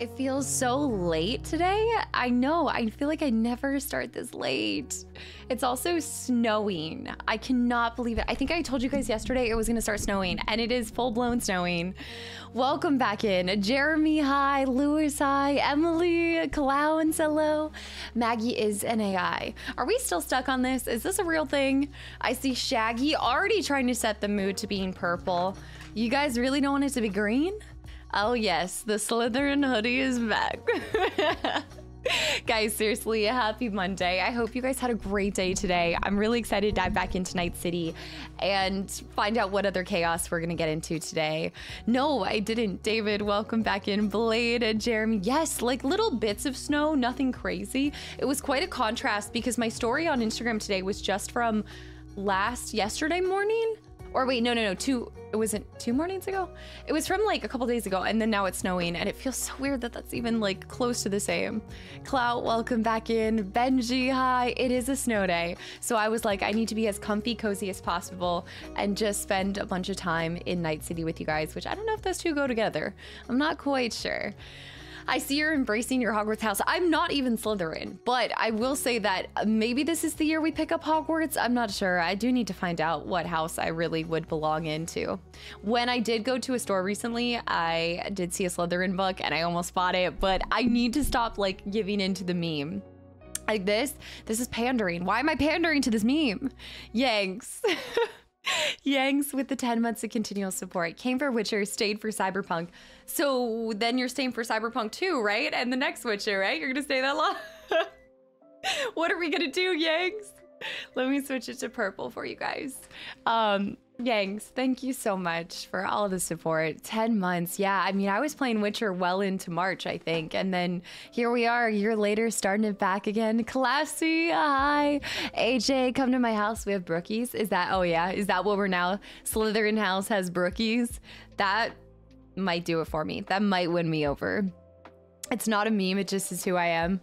It feels so late today. I know, I feel like I never start this late. It's also snowing. I cannot believe it. I think I told you guys yesterday it was gonna start snowing, and it is full blown snowing. Welcome back in. Jeremy, hi. Lewis, hi. Emily, Clowns, hello. Maggie is an AI. Are we still stuck on this? Is this a real thing? I see Shaggy already trying to set the mood to being purple. You guys really don't want it to be green? Oh yes, the Slytherin hoodie is back. guys, seriously, a happy Monday. I hope you guys had a great day today. I'm really excited to dive back into Night City and find out what other chaos we're gonna get into today. No, I didn't. David, welcome back in. Blade, Jeremy. Yes, like little bits of snow, nothing crazy. It was quite a contrast because my story on Instagram today was just from last yesterday morning or wait, no, no, no, two, it wasn't two mornings ago? It was from like a couple days ago, and then now it's snowing, and it feels so weird that that's even like close to the same. Clout, welcome back in. Benji, hi. It is a snow day. So I was like, I need to be as comfy, cozy as possible and just spend a bunch of time in Night City with you guys, which I don't know if those two go together. I'm not quite sure. I see you're embracing your Hogwarts house. I'm not even Slytherin, but I will say that maybe this is the year we pick up Hogwarts. I'm not sure. I do need to find out what house I really would belong into. When I did go to a store recently, I did see a Slytherin book and I almost bought it, but I need to stop like giving into the meme like this. This is pandering. Why am I pandering to this meme? Yanks. Yanks with the 10 months of continual support. Came for Witcher, stayed for Cyberpunk. So then you're staying for Cyberpunk too, right? And the next Witcher, right? You're gonna stay that long? what are we gonna do, Yanks? Let me switch it to purple for you guys. Um, Yanks, thank you so much for all the support. 10 months. Yeah, I mean, I was playing Witcher well into March, I think. And then here we are a year later, starting it back again. Classy, hi. AJ, come to my house. We have brookies. Is that, oh yeah, is that what we're now? Slytherin house has brookies. That might do it for me. That might win me over. It's not a meme, it just is who I am.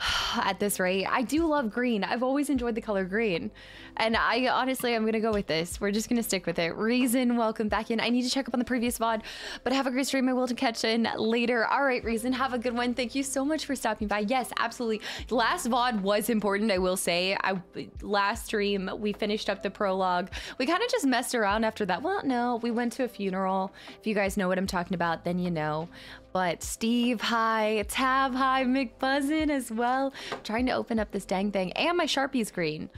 at this rate. I do love green. I've always enjoyed the color green. And I honestly, I'm going to go with this. We're just going to stick with it. Reason, welcome back in. I need to check up on the previous VOD, but have a great stream. I will catch in later. All right, Reason, have a good one. Thank you so much for stopping by. Yes, absolutely. Last VOD was important, I will say. I Last stream, we finished up the prologue. We kind of just messed around after that. Well, no, we went to a funeral. If you guys know what I'm talking about, then you know. But Steve, hi. Tab, hi. McBuzzin as well. I'm trying to open up this dang thing. And my Sharpie's green.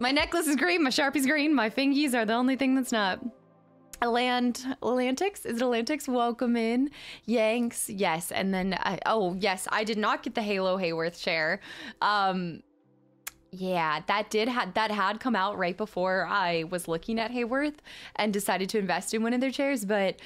My necklace is green, my Sharpie's green, my fingies are the only thing that's not. Land Atlantics is it Atlantics? Welcome in, Yanks. Yes, and then I, oh yes, I did not get the Halo Haworth share. Um, yeah, that did had that had come out right before I was looking at Haworth and decided to invest in one of their chairs, but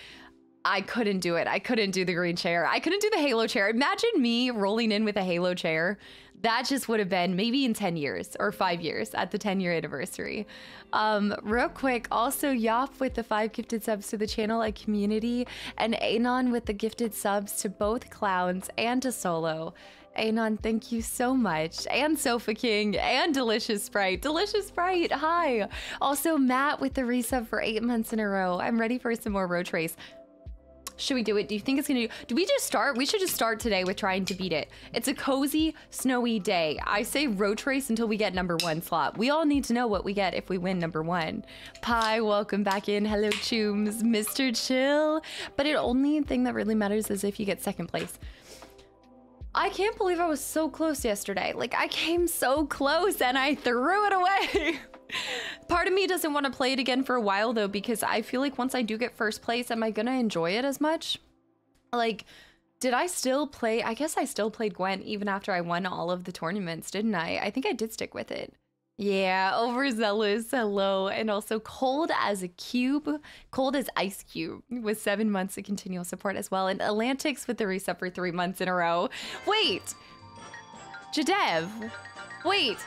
I couldn't do it. I couldn't do the green chair. I couldn't do the Halo chair. Imagine me rolling in with a Halo chair. That just would have been maybe in 10 years or five years at the 10 year anniversary. Um, real quick, also Yop with the five gifted subs to the channel and community, and Anon with the gifted subs to both clowns and to Solo. Anon, thank you so much. And Sofa King and Delicious Sprite. Delicious Sprite, hi. Also, Matt with the resub for eight months in a row. I'm ready for some more Roach Race. Should we do it? Do you think it's gonna do? Do we just start? We should just start today with trying to beat it. It's a cozy, snowy day. I say Roach Race until we get number one slot. We all need to know what we get if we win number one. Pie, welcome back in. Hello, Chooms, Mr. Chill. But the only thing that really matters is if you get second place. I can't believe I was so close yesterday. Like, I came so close and I threw it away. Part of me doesn't want to play it again for a while though, because I feel like once I do get first place, am I gonna enjoy it as much? Like, did I still play? I guess I still played Gwent even after I won all of the tournaments, didn't I? I think I did stick with it. Yeah, overzealous, hello. And also cold as a cube, cold as ice cube with seven months of continual support as well. And Atlantics with the reset for three months in a row. Wait, Jadev, wait,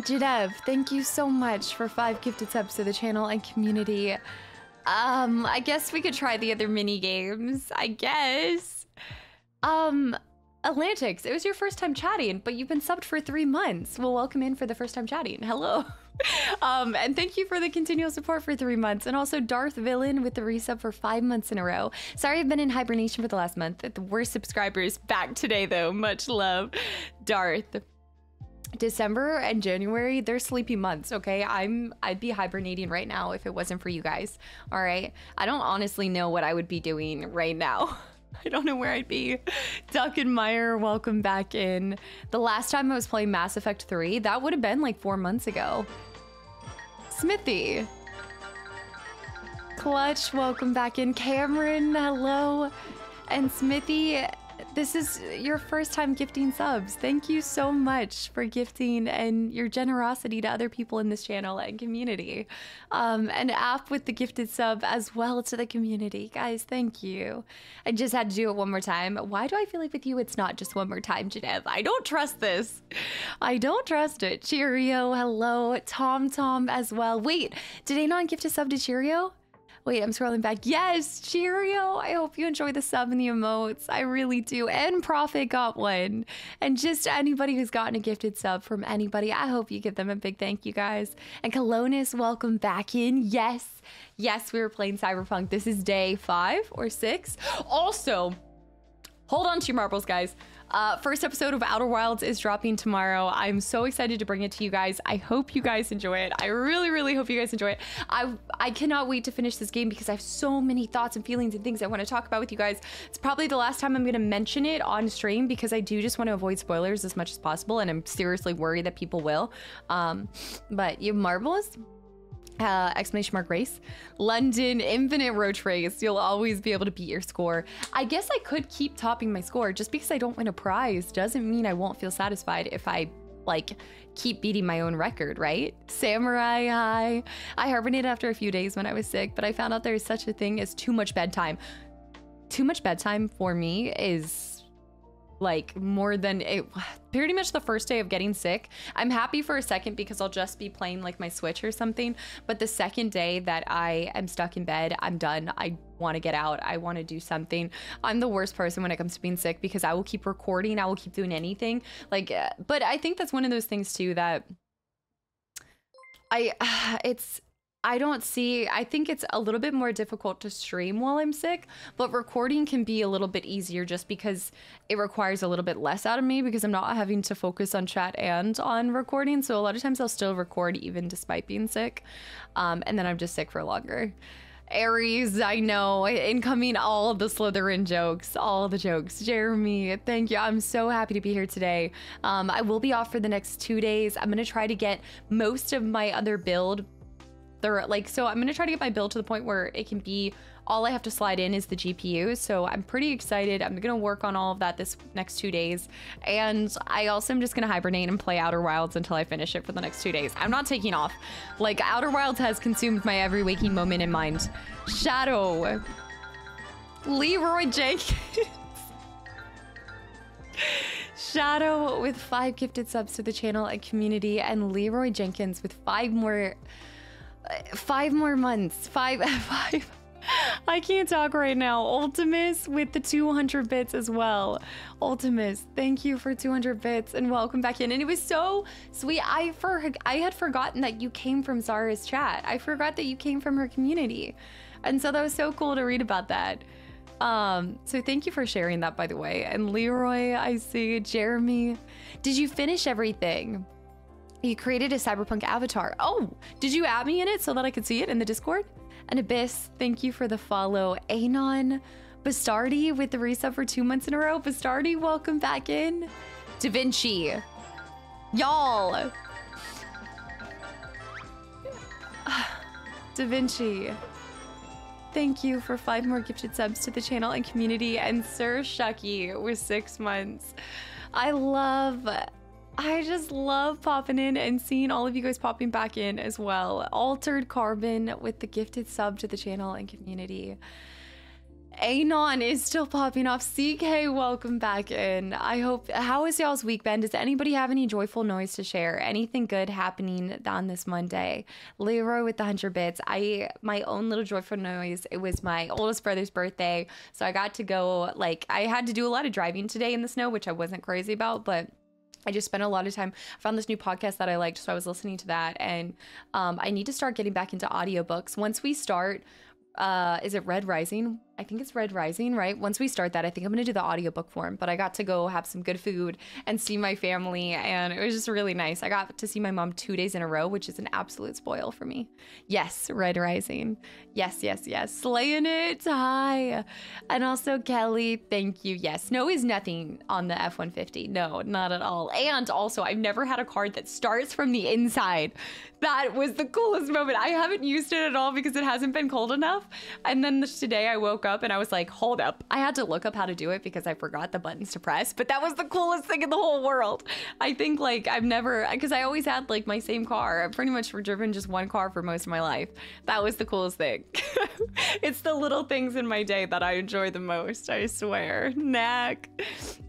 Jadev, thank you so much for five gifted subs to the channel and community. Um, I guess we could try the other mini games. I guess. Um, Atlantics, it was your first time chatting, but you've been subbed for three months. Well, welcome in for the first time chatting. Hello. um, and thank you for the continual support for three months. And also Darth Villain with the resub for five months in a row. Sorry I've been in hibernation for the last month. The worst subscribers back today though. Much love. Darth. December and January, they're sleepy months, okay? I'm I'd be hibernating right now if it wasn't for you guys. All right? I don't honestly know what I would be doing right now. I don't know where I'd be. Duck and Meyer, welcome back in. The last time I was playing Mass Effect 3, that would have been like 4 months ago. Smithy. Clutch, welcome back in. Cameron, hello. And Smithy, this is your first time gifting subs. Thank you so much for gifting and your generosity to other people in this channel and community. Um, and app with the gifted sub as well to the community. Guys, thank you. I just had to do it one more time. Why do I feel like with you it's not just one more time, Genev? I don't trust this. I don't trust it. Cheerio, hello. Tom Tom as well. Wait, did Anon gift a sub to Cheerio? Wait, I'm scrolling back. Yes, Cheerio. I hope you enjoy the sub and the emotes. I really do. And Profit got one. And just anybody who's gotten a gifted sub from anybody, I hope you give them a big thank you, guys. And Colonis, welcome back in. Yes, yes, we were playing Cyberpunk. This is day five or six. Also, hold on to your marbles, guys. Uh, first episode of Outer Wilds is dropping tomorrow. I'm so excited to bring it to you guys. I hope you guys enjoy it. I really, really hope you guys enjoy it. I I cannot wait to finish this game because I have so many thoughts and feelings and things I want to talk about with you guys. It's probably the last time I'm going to mention it on stream because I do just want to avoid spoilers as much as possible, and I'm seriously worried that people will. Um, but you marvelous uh, exclamation mark race. London infinite roach race. You'll always be able to beat your score. I guess I could keep topping my score just because I don't win a prize doesn't mean I won't feel satisfied if I like keep beating my own record, right? Samurai high. I hibernated after a few days when I was sick, but I found out there is such a thing as too much bedtime. Too much bedtime for me is like more than it pretty much the first day of getting sick. I'm happy for a second because I'll just be playing like my Switch or something. But the second day that I am stuck in bed, I'm done. I want to get out. I want to do something. I'm the worst person when it comes to being sick because I will keep recording. I will keep doing anything. Like, uh, but I think that's one of those things too that I, it's, I don't see, I think it's a little bit more difficult to stream while I'm sick, but recording can be a little bit easier just because it requires a little bit less out of me because I'm not having to focus on chat and on recording. So a lot of times I'll still record even despite being sick. Um, and then I'm just sick for longer. Aries, I know, incoming all the Slytherin jokes, all the jokes. Jeremy, thank you. I'm so happy to be here today. Um, I will be off for the next two days. I'm going to try to get most of my other build thorough. Like, so I'm going to try to get my build to the point where it can be all I have to slide in is the GPU. So I'm pretty excited. I'm going to work on all of that this next two days. And I also am just going to hibernate and play Outer Wilds until I finish it for the next two days. I'm not taking off. Like, Outer Wilds has consumed my every waking moment in mind. Shadow. Leroy Jenkins. Shadow with five gifted subs to the channel and community, and Leroy Jenkins with five more five more months. Five, five. I can't talk right now. Ultimus with the 200 bits as well. Ultimus, thank you for 200 bits and welcome back in. And it was so sweet. I for I had forgotten that you came from Zara's chat. I forgot that you came from her community. And so that was so cool to read about that. Um, so thank you for sharing that by the way. And Leroy, I see Jeremy. Did you finish everything? You created a cyberpunk avatar. Oh, did you add me in it so that I could see it in the Discord? And Abyss, thank you for the follow. Anon, Bastardi with the resub for two months in a row. Bastardi, welcome back in. Da Vinci, y'all. Da Vinci, thank you for five more gifted subs to the channel and community. And Sir Shucky with six months. I love I just love popping in and seeing all of you guys popping back in as well. Altered Carbon with the gifted sub to the channel and community. Anon is still popping off. CK, welcome back in. I hope. How is y'all's week been? Does anybody have any joyful noise to share? Anything good happening on this Monday? Leroy with the hundred bits. I my own little joyful noise. It was my oldest brother's birthday, so I got to go. Like I had to do a lot of driving today in the snow, which I wasn't crazy about, but I just spent a lot of time. I found this new podcast that I liked, so I was listening to that. And um, I need to start getting back into audiobooks. Once we start, uh, is it Red Rising? I think it's Red Rising, right? Once we start that, I think I'm gonna do the audiobook form. But I got to go have some good food and see my family, and it was just really nice. I got to see my mom two days in a row, which is an absolute spoil for me. Yes, Red Rising. Yes, yes, yes. Slaying it. Hi. And also Kelly, thank you. Yes, no is nothing on the F 150. No, not at all. And also, I've never had a card that starts from the inside. That was the coolest moment. I haven't used it at all because it hasn't been cold enough. And then today I woke up and I was like, hold up. I had to look up how to do it because I forgot the buttons to press, but that was the coolest thing in the whole world. I think like I've never, because I always had like my same car. I've pretty much driven just one car for most of my life. That was the coolest thing. it's the little things in my day that I enjoy the most, I swear. Knack.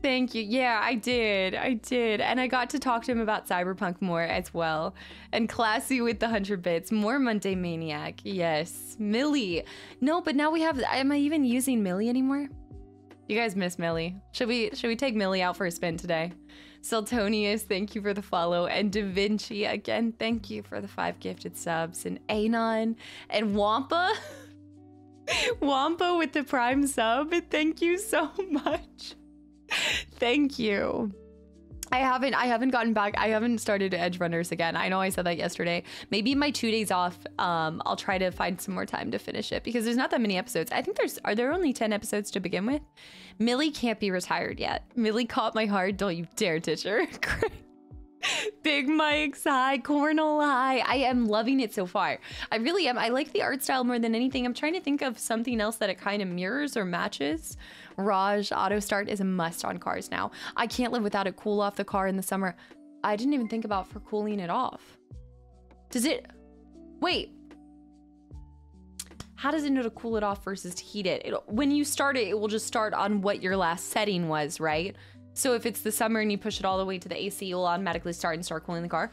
Thank you. Yeah, I did. I did. And I got to talk to him about Cyberpunk more as well. And classy with the 100 bits. More Monday Maniac. Yes. Millie. No, but now we have. Am I even using Millie anymore? You guys miss Millie. Should we should we take Millie out for a spin today? Sultonius, thank you for the follow. And Da Vinci, again, thank you for the five gifted subs. And Anon and Wampa. Wampa with the prime sub. Thank you so much. Thank you. I haven't I haven't gotten back. I haven't started Edgerunners again. I know I said that yesterday. Maybe my 2 days off um I'll try to find some more time to finish it because there's not that many episodes. I think there's are there only 10 episodes to begin with? Millie can't be retired yet. Millie caught my heart. Don't you dare ditch her. Big Mike's hi, Cornell hi. I am loving it so far. I really am. I like the art style more than anything. I'm trying to think of something else that it kind of mirrors or matches. Raj auto start is a must on cars now. I can't live without it. Cool off the car in the summer. I didn't even think about for cooling it off. Does it? Wait. How does it know to cool it off versus to heat it? it? When you start it, it will just start on what your last setting was, right? So if it's the summer and you push it all the way to the AC, it will automatically start and start cooling the car.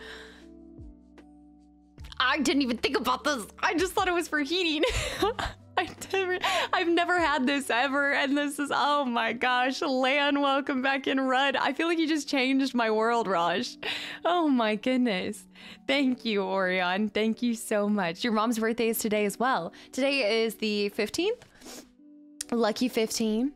I didn't even think about this. I just thought it was for heating. I never, I've never had this ever, and this is oh my gosh, Lan, welcome back in Rud. I feel like you just changed my world, Raj. Oh my goodness. Thank you, Orion. Thank you so much. Your mom's birthday is today as well. Today is the 15th. Lucky 15.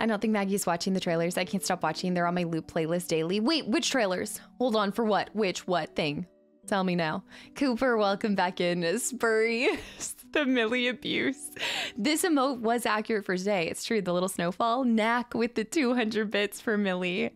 I don't think Maggie's watching the trailers. I can't stop watching. They're on my loop playlist daily. Wait, which trailers? Hold on, for what? Which what thing? Tell me now. Cooper, welcome back in. Spurry, the Millie abuse. This emote was accurate for today. It's true. The little snowfall. Knack with the 200 bits for Millie.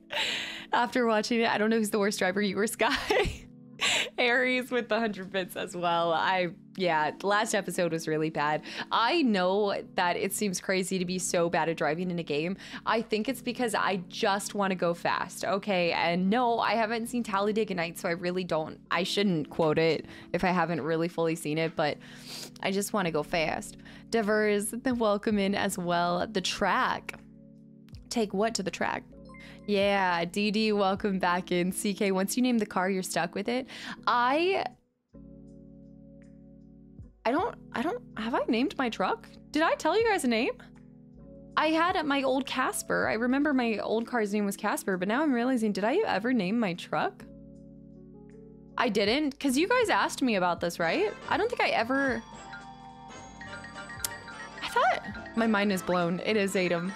After watching it, I don't know who's the worst driver, you or Sky. Aries with the 100 bits as well. I, yeah, last episode was really bad. I know that it seems crazy to be so bad at driving in a game. I think it's because I just want to go fast, okay? And no, I haven't seen Talladega Nights, so I really don't, I shouldn't quote it if I haven't really fully seen it, but I just want to go fast. Devers, the welcome in as well. The track. Take what to the track? Yeah, DD, welcome back in. CK, once you name the car, you're stuck with it. I I don't I don't have I named my truck? Did I tell you guys a name? I had my old Casper. I remember my old car's name was Casper, but now I'm realizing did I ever name my truck? I didn't cuz you guys asked me about this, right? I don't think I ever My mind is blown. It is Adam.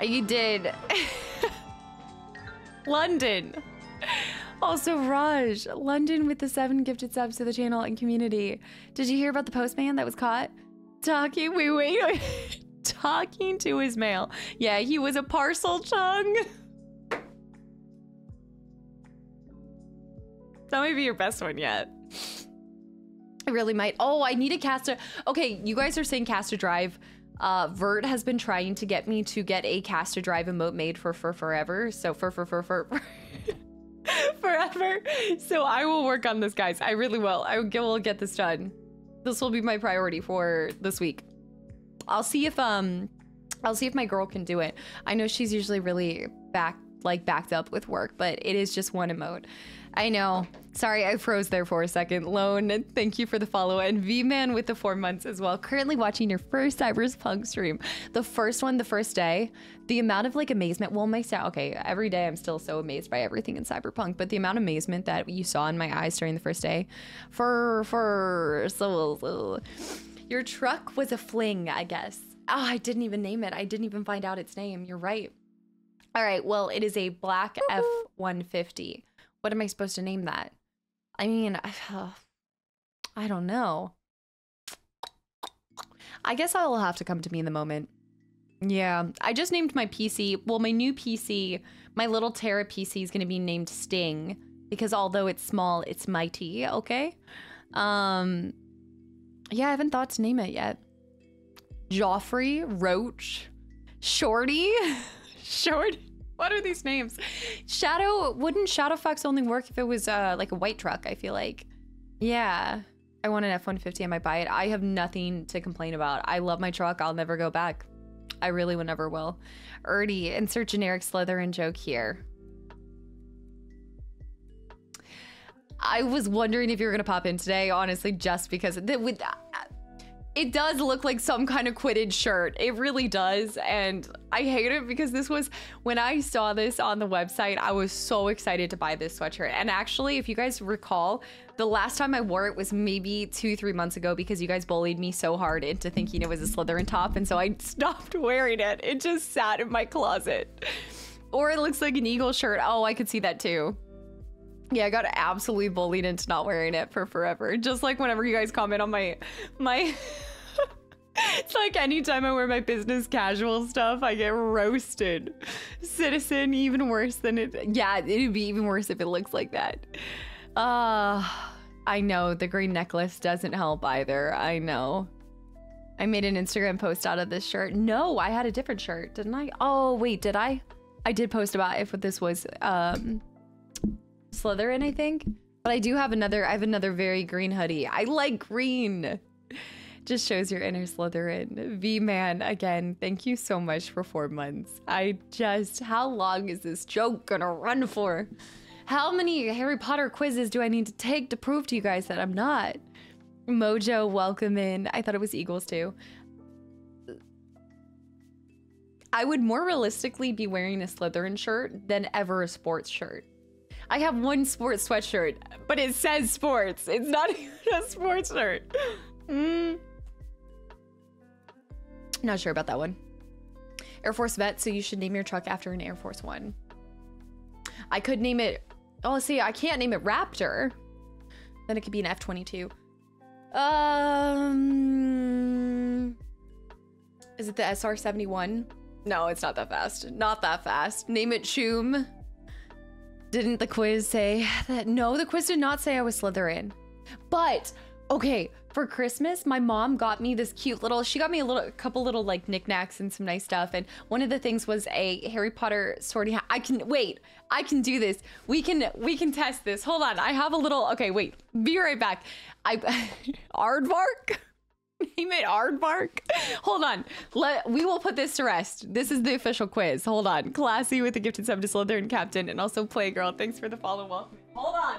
Uh, you did. London. Also, Raj, London with the seven gifted subs to the channel and community. Did you hear about the postman that was caught talking? Wait, wait. talking to his mail. Yeah, he was a parcel chung. That might be your best one yet. I really might. Oh, I need a caster. Okay, you guys are saying caster drive. Uh, Vert has been trying to get me to get a caster drive emote made for for forever. So for for for for forever. So I will work on this, guys. I really will. I will get this done. This will be my priority for this week. I'll see if um, I'll see if my girl can do it. I know she's usually really back like backed up with work, but it is just one emote. I know. Sorry, I froze there for a second. Lone, thank you for the follow. And V-Man with the four months as well. Currently watching your first Cyberpunk stream. The first one, the first day. The amount of like amazement, well, my okay, every day I'm still so amazed by everything in Cyberpunk, but the amount of amazement that you saw in my eyes during the first day for, for, so, so your truck was a fling, I guess. Oh, I didn't even name it. I didn't even find out its name. You're right. All right, well, it is a black F-150. What am I supposed to name that? I mean, uh, I don't know. I guess I'll have to come to me in the moment. Yeah, I just named my PC. Well, my new PC, my little Terra PC is going to be named Sting because although it's small, it's mighty, okay? Um yeah, I haven't thought to name it yet. Joffrey, Roach, Shorty, Short. What are these names? Shadow, wouldn't Shadowfox only work if it was uh, like a white truck? I feel like. Yeah. I want an F-150, I might buy it. I have nothing to complain about. I love my truck. I'll never go back. I really would never will. Erdy, insert generic Slytherin joke here. I was wondering if you were gonna pop in today, honestly, just because with it does look like some kind of Quidditch shirt. It really does. And I hate it because this was when I saw this on the website, I was so excited to buy this sweatshirt. And actually, if you guys recall, the last time I wore it was maybe two, three months ago because you guys bullied me so hard into thinking it was a Slytherin top. And so I stopped wearing it. It just sat in my closet. Or it looks like an eagle shirt. Oh, I could see that too. Yeah, I got absolutely bullied into not wearing it for forever. Just like whenever you guys comment on my my it's like anytime I wear my business casual stuff, I get roasted. Citizen, even worse than it. Yeah, it'd be even worse if it looks like that. Uh, I know the green necklace doesn't help either. I know. I made an Instagram post out of this shirt. No, I had a different shirt, didn't I? Oh, wait, did I? I did post about if this was um Slytherin, I think. But I do have another, I have another very green hoodie. I like green. Just shows your inner Slytherin. V-Man, again, thank you so much for four months. I just, how long is this joke gonna run for? How many Harry Potter quizzes do I need to take to prove to you guys that I'm not? Mojo, welcome in. I thought it was Eagles too. I would more realistically be wearing a Slytherin shirt than ever a sports shirt. I have one sports sweatshirt, but it says sports. It's not even a sports shirt. Mm. Not sure about that one. Air Force vet, so you should name your truck after an Air Force One. I could name it. Oh, see, I can't name it Raptor. Then it could be an F 22. Um. Is it the SR 71? No, it's not that fast. Not that fast. Name it Choom. Didn't the quiz say that? No, the quiz did not say I was Slytherin. But, okay, for Christmas, my mom got me this cute little, she got me a little, a couple little like knickknacks and some nice stuff. And one of the things was a Harry Potter sorting hat. I can, wait, I can do this. We can, we can test this. Hold on. I have a little, okay, wait, be right back. I, Aardvark? he made aardvark. Hold on. Let we will put this to rest. This is the official quiz. Hold on. Classy with the gifted sub to Slytherin captain and also Playgirl. Thanks for the follow. Welcome. Hold on.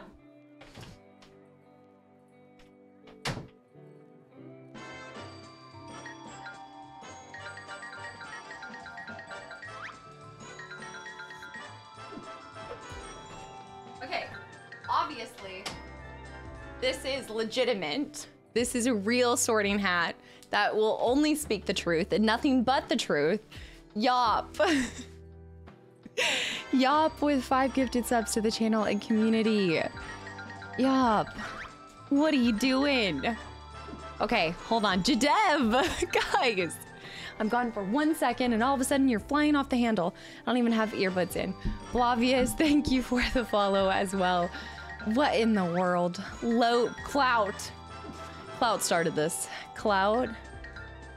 Okay. Obviously, this is legitimate. This is a real sorting hat that will only speak the truth and nothing but the truth. Yop. Yop with five gifted subs to the channel and community. Yop. What are you doing? Okay, hold on. Jadev! Guys! I'm gone for one second and all of a sudden you're flying off the handle. I don't even have earbuds in. Blavius, thank you for the follow as well. What in the world? Low clout. Cloud started this. Cloud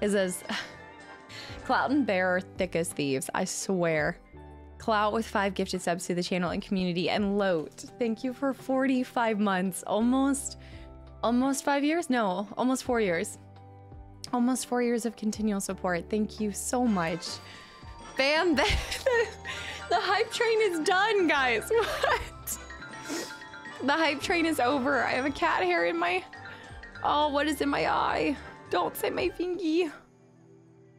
is as... Cloud and Bear are thick as thieves, I swear. Clout with five gifted subs to the channel and community, and Loat, thank you for 45 months. Almost, almost five years? No, almost four years. Almost four years of continual support. Thank you so much. Bam, the, the, the hype train is done, guys. What? The hype train is over. I have a cat hair in my... Oh, what is in my eye? Don't say my fingy.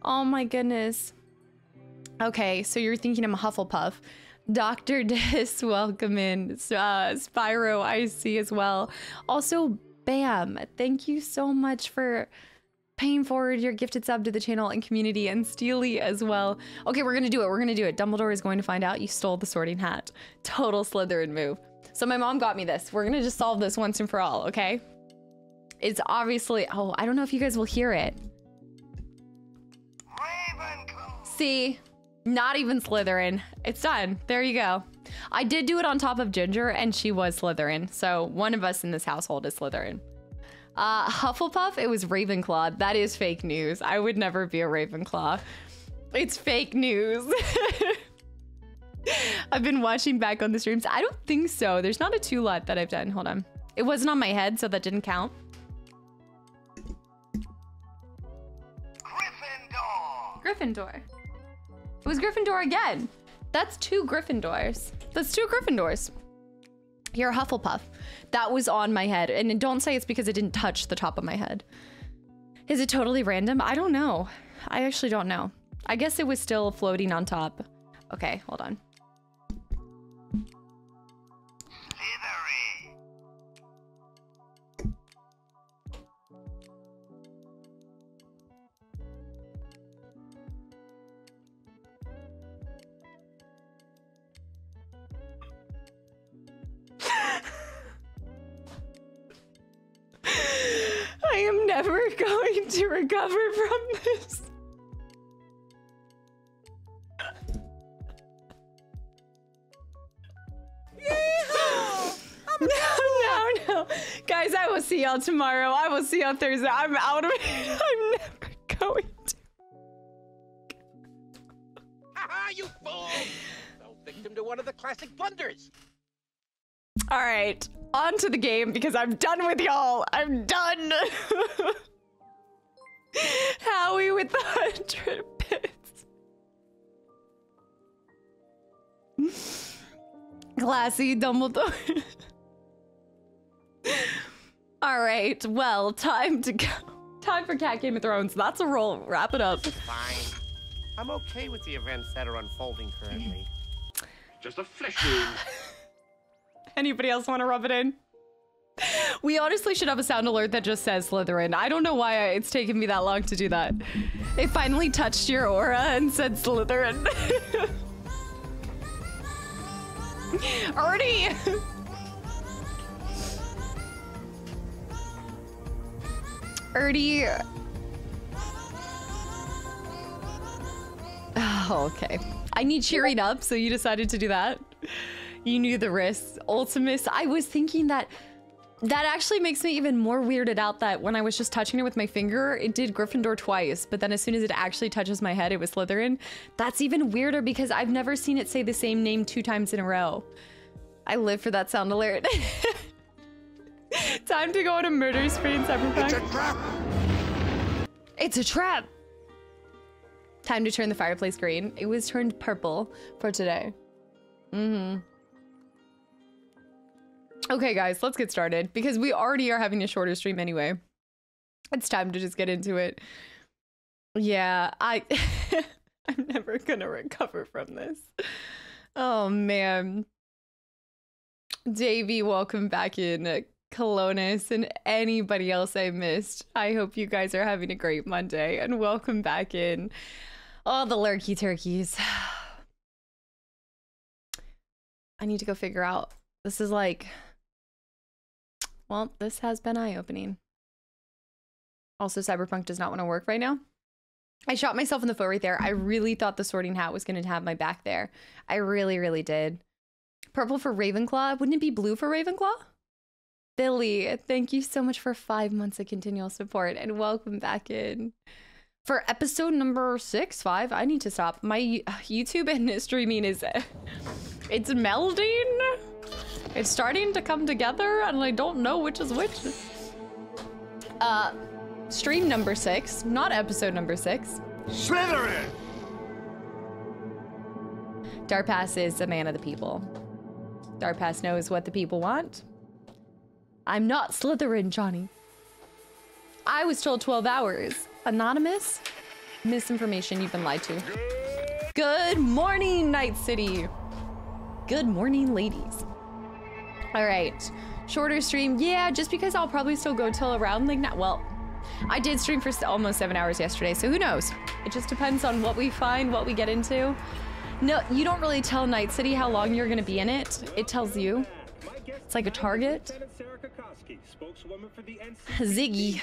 Oh my goodness. Okay, so you're thinking I'm a Hufflepuff. Dr. Dis, welcome in. Uh, Spyro, I see as well. Also, Bam, thank you so much for paying forward your gifted sub to the channel and community and Steely as well. Okay, we're gonna do it. We're gonna do it. Dumbledore is going to find out you stole the sorting hat. Total Slytherin move. So my mom got me this. We're gonna just solve this once and for all, okay? It's obviously, oh, I don't know if you guys will hear it. See, not even Slytherin. It's done. There you go. I did do it on top of Ginger, and she was Slytherin. So one of us in this household is Slytherin. Uh, Hufflepuff, it was Ravenclaw. That is fake news. I would never be a Ravenclaw. It's fake news. I've been watching back on the streams. I don't think so. There's not a two lot that I've done. Hold on. It wasn't on my head, so that didn't count. Gryffindor. It was Gryffindor again. That's two Gryffindors. That's two Gryffindors. You're a Hufflepuff. That was on my head. And don't say it's because it didn't touch the top of my head. Is it totally random? I don't know. I actually don't know. I guess it was still floating on top. Okay, hold on. Am never going to recover from this. no, no, no. Guys, I will see y'all tomorrow. I will see y'all Thursday. I'm out of here. I'm never going to. Haha, you fool! Fell victim to one of the classic blunders. All right, on to the game because I'm done with y'all. I'm done. Howie with the hundred bits. Classy Dumbledore. All right, well, time to go. Time for Cat Game of Thrones. That's a roll. Wrap it up. Fine. I'm okay with the events that are unfolding currently. Just a flesh wound. Anybody else want to rub it in? We honestly should have a sound alert that just says Slytherin. I don't know why it's taken me that long to do that. It finally touched your aura and said Slytherin. Ernie! Ernie. Oh, okay. I need cheering up, so you decided to do that. You knew the risks. Ultimus, I was thinking that that actually makes me even more weirded out that when I was just touching it with my finger, it did Gryffindor twice, but then as soon as it actually touches my head, it was Slytherin. That's even weirder because I've never seen it say the same name two times in a row. I live for that sound alert. Time to go on a murder spree in Cyberpunk. It's a trap! It's a trap! Time to turn the fireplace green. It was turned purple for today. Mm-hmm. Okay, guys, let's get started because we already are having a shorter stream anyway. It's time to just get into it. Yeah, I I'm never gonna recover from this. Oh man. Davey, welcome back in. Colonus and anybody else I missed. I hope you guys are having a great Monday and welcome back in. All the lurky turkeys. I need to go figure out. This is like well, this has been eye opening. Also, Cyberpunk does not want to work right now. I shot myself in the foot right there. I really thought the sorting hat was going to have my back there. I really, really did. Purple for Ravenclaw. Wouldn't it be blue for Ravenclaw? Billy, thank you so much for five months of continual support and welcome back in. For episode number six, five, I need to stop. My YouTube and streaming is, it's melding. It's starting to come together and I don't know which is which. Uh, stream number six, not episode number six. Slytherin! Darpass is a man of the people. Darpass knows what the people want. I'm not Slytherin, Johnny. I was told 12 hours. Anonymous? Misinformation, you've been lied to. Good morning, Night City. Good morning, ladies. All right, shorter stream. Yeah, just because I'll probably still go till around like now. Well, I did stream for almost seven hours yesterday, so who knows? It just depends on what we find, what we get into. No, you don't really tell Night City how long you're gonna be in it. It tells you. It's like a target. Ziggy.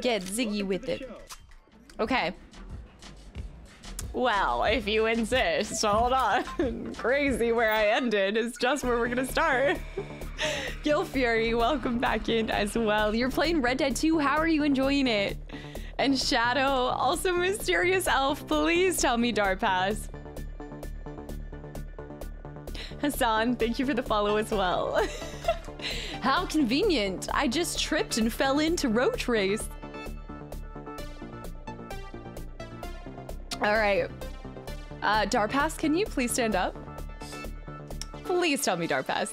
Get Ziggy with it. Okay. Well, if you insist, hold on. Crazy where I ended is just where we're gonna start. Gil Fury, welcome back in as well. You're playing Red Dead 2. How are you enjoying it? And Shadow, also Mysterious Elf, please tell me Darpass. Hassan, thank you for the follow as well. How convenient. I just tripped and fell into Roach Race. All right. Uh, Darpass, can you please stand up? Please tell me Darpass.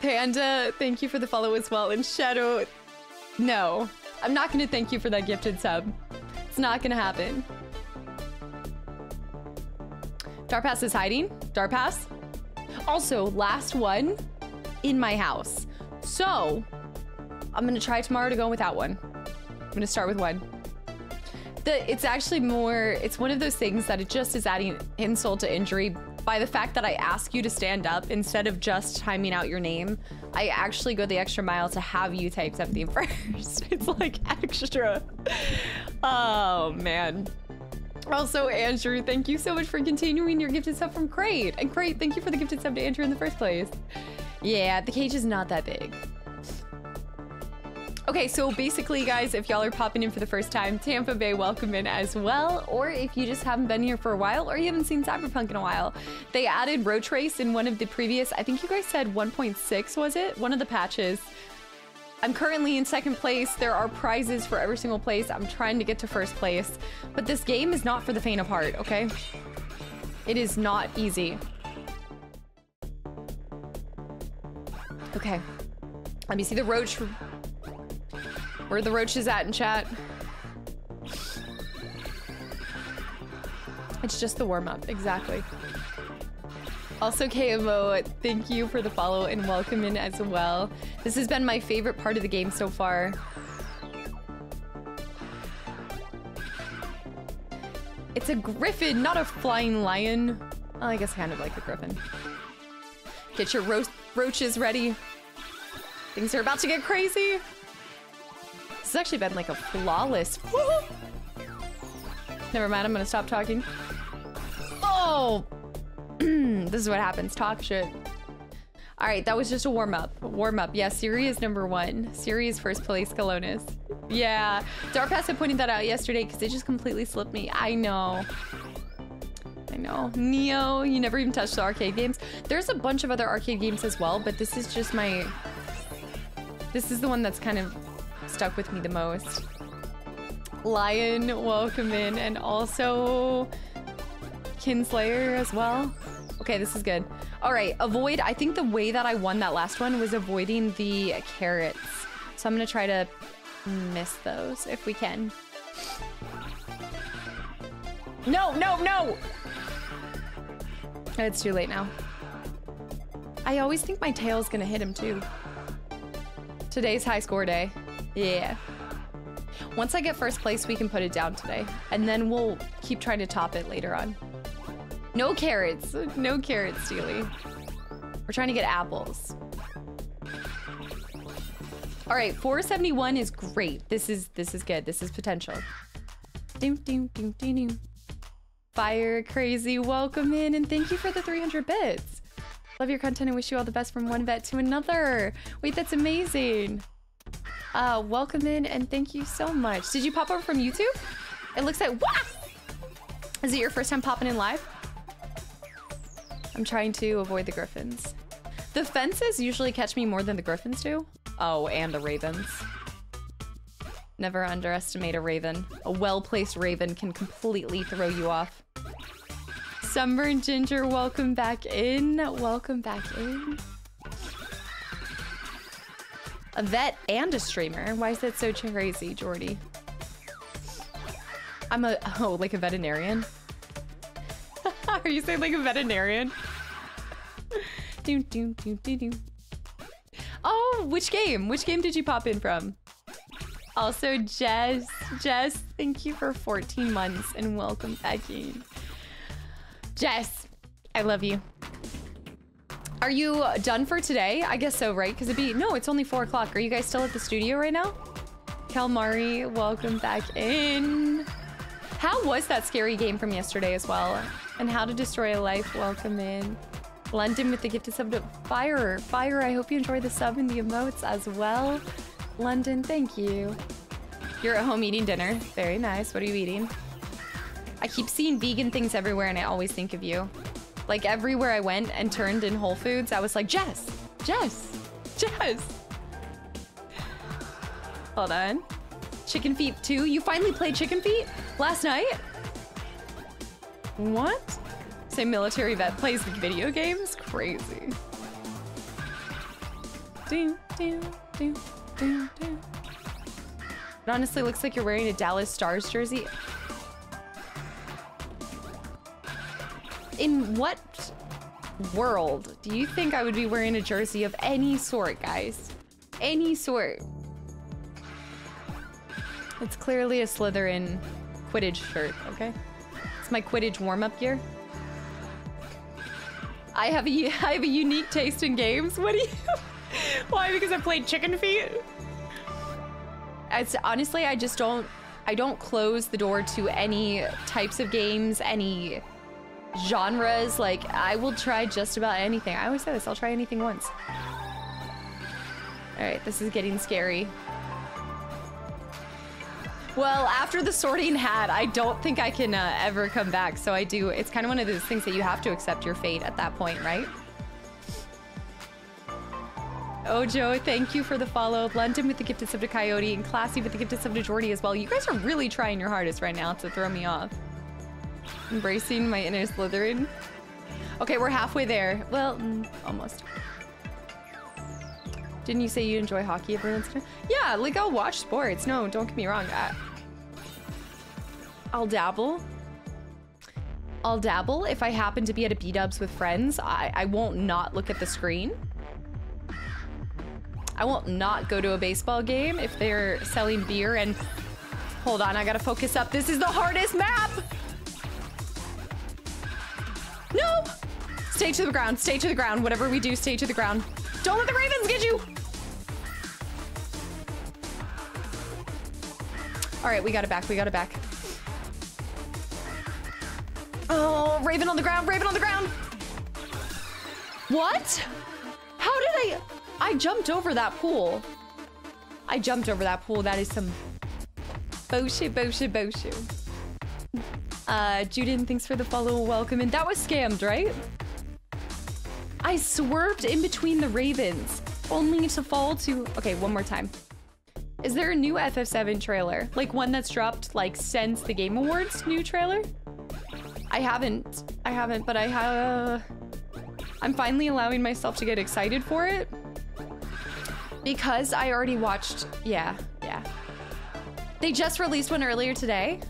Panda, thank you for the follow as well. And Shadow, no. I'm not going to thank you for that gifted sub. It's not going to happen. Darpass is hiding. Darpass. Also, last one in my house. So, I'm to try tomorrow to go without one. I'm to start with one. The, it's actually more, it's one of those things that it just is adding insult to injury by the fact that I ask you to stand up instead of just timing out your name. I actually go the extra mile to have you type something first. it's like extra. Oh, man. Also, Andrew, thank you so much for continuing your gifted sub from Crate. And Crate, thank you for the gifted sub to Andrew in the first place. Yeah, the cage is not that big. Okay, so basically, guys, if y'all are popping in for the first time, Tampa Bay welcome in as well. Or if you just haven't been here for a while or you haven't seen Cyberpunk in a while, they added Roach Race in one of the previous, I think you guys said 1.6, was it? One of the patches. I'm currently in second place. There are prizes for every single place. I'm trying to get to first place. But this game is not for the faint of heart, okay? It is not easy. Okay. Let me see the roach. Where the roach is at in chat. It's just the warm-up, exactly. Also, KMO, thank you for the follow and welcome in as well. This has been my favorite part of the game so far. It's a griffin, not a flying lion. Well, I guess kind of like a griffin. Get your ro roaches ready. Things are about to get crazy. This has actually been like a flawless. Never mind, I'm gonna stop talking. Oh! this is what happens. Talk shit. All right, that was just a warm up. Warm up. Yeah, Siri is number one. Siri is first place. Colonis. Yeah, Darpass had pointed that out yesterday because it just completely slipped me. I know. I know. Neo, you never even touched the arcade games. There's a bunch of other arcade games as well, but this is just my... This is the one that's kind of stuck with me the most. Lion, welcome in, and also Kinslayer as well. Okay, this is good. All right, avoid. I think the way that I won that last one was avoiding the carrots. So I'm gonna try to miss those if we can. No, no, no! It's too late now. I always think my tail's gonna hit him too. Today's high score day. Yeah. Once I get first place, we can put it down today. And then we'll keep trying to top it later on. No carrots. No carrots, Steely. We're trying to get apples. All right, 471 is great. This is this is good. This is potential. Doom, doom, doom, doom, doom. Fire crazy, welcome in, and thank you for the 300 bits. Love your content and wish you all the best from one vet to another. Wait, that's amazing. Uh, welcome in and thank you so much. Did you pop over from YouTube? It looks like, what? Is it your first time popping in live? I'm trying to avoid the griffins. The fences usually catch me more than the griffins do. Oh, and the ravens. Never underestimate a raven. A well-placed raven can completely throw you off. Sunburn Ginger, welcome back in. Welcome back in. A vet and a streamer. Why is that so crazy, Jordy? I'm a oh, like a veterinarian. Are you saying like a veterinarian? do, do, do, do, do. Oh, which game? Which game did you pop in from? Also, Jess, Jess, thank you for 14 months and welcome back in. Jess, I love you. Are you done for today? I guess so, right? Because it'd be, no, it's only four o'clock. Are you guys still at the studio right now? Kalmari, welcome back in. How was that scary game from yesterday as well? And how to destroy a life, welcome in. London with the gifted sub to Fire. Fire, I hope you enjoy the sub and the emotes as well. London, thank you. You're at home eating dinner. Very nice. What are you eating? I keep seeing vegan things everywhere and I always think of you. Like everywhere I went and turned in Whole Foods, I was like, Jess, Jess, Jess. Hold on. Chicken Feet 2. You finally played Chicken Feet last night? What? Say military vet plays video games? Crazy. It honestly looks like you're wearing a Dallas Stars jersey. In what world do you think I would be wearing a jersey of any sort, guys? Any sort. It's clearly a Slytherin Quidditch shirt, okay? It's my Quidditch warm-up gear. I have a I have a unique taste in games. What do you? Why? Because I played Chicken Feet. It's honestly, I just don't. I don't close the door to any types of games, any genres. Like I will try just about anything. I always say this. I'll try anything once. All right, this is getting scary. Well, after the sorting hat, I don't think I can uh, ever come back. So I do. It's kind of one of those things that you have to accept your fate at that point, right? Ojo, thank you for the follow. London with the gifted sub to Coyote and Classy with the gifted sub to Jordy as well. You guys are really trying your hardest right now to throw me off. Embracing my inner Slytherin. Okay, we're halfway there. Well, mm, almost. Didn't you say you enjoy hockey every once in a while? Yeah, like I'll watch sports. No, don't get me wrong. I, I'll dabble. I'll dabble if I happen to be at a B-dubs with friends. I, I won't not look at the screen. I won't not go to a baseball game if they're selling beer and... Hold on, I gotta focus up. This is the hardest map! No! Stay to the ground, stay to the ground. Whatever we do, stay to the ground. Don't let the ravens get you! All right, we got it back, we got it back. Oh, Raven on the ground, Raven on the ground! What? How did I... I jumped over that pool. I jumped over that pool. That is some bullshit, bullshit, bullshit. Uh, Juden, thanks for the follow. Welcome. And that was scammed, right? I swerved in between the ravens, only to fall to... Okay, one more time. Is there a new FF7 trailer? Like one that's dropped like since the Game Awards new trailer? I haven't. I haven't, but I have... I'm finally allowing myself to get excited for it. Because I already watched... Yeah, yeah. They just released one earlier today.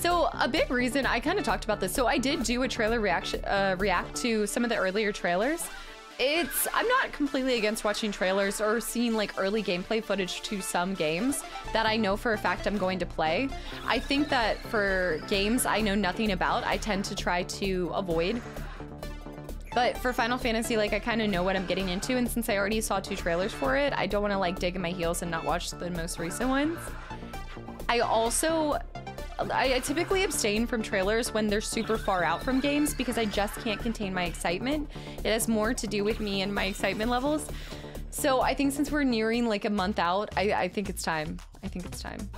So a big reason I kind of talked about this. So I did do a trailer reaction, uh, react to some of the earlier trailers. It's I'm not completely against watching trailers or seeing like early gameplay footage to some games that I know for a fact I'm going to play. I think that for games I know nothing about, I tend to try to avoid. But for Final Fantasy, like I kind of know what I'm getting into, and since I already saw two trailers for it, I don't want to like dig in my heels and not watch the most recent ones. I also I, I typically abstain from trailers when they're super far out from games because I just can't contain my excitement. It has more to do with me and my excitement levels. So I think since we're nearing like a month out, I, I think it's time. I think it's time.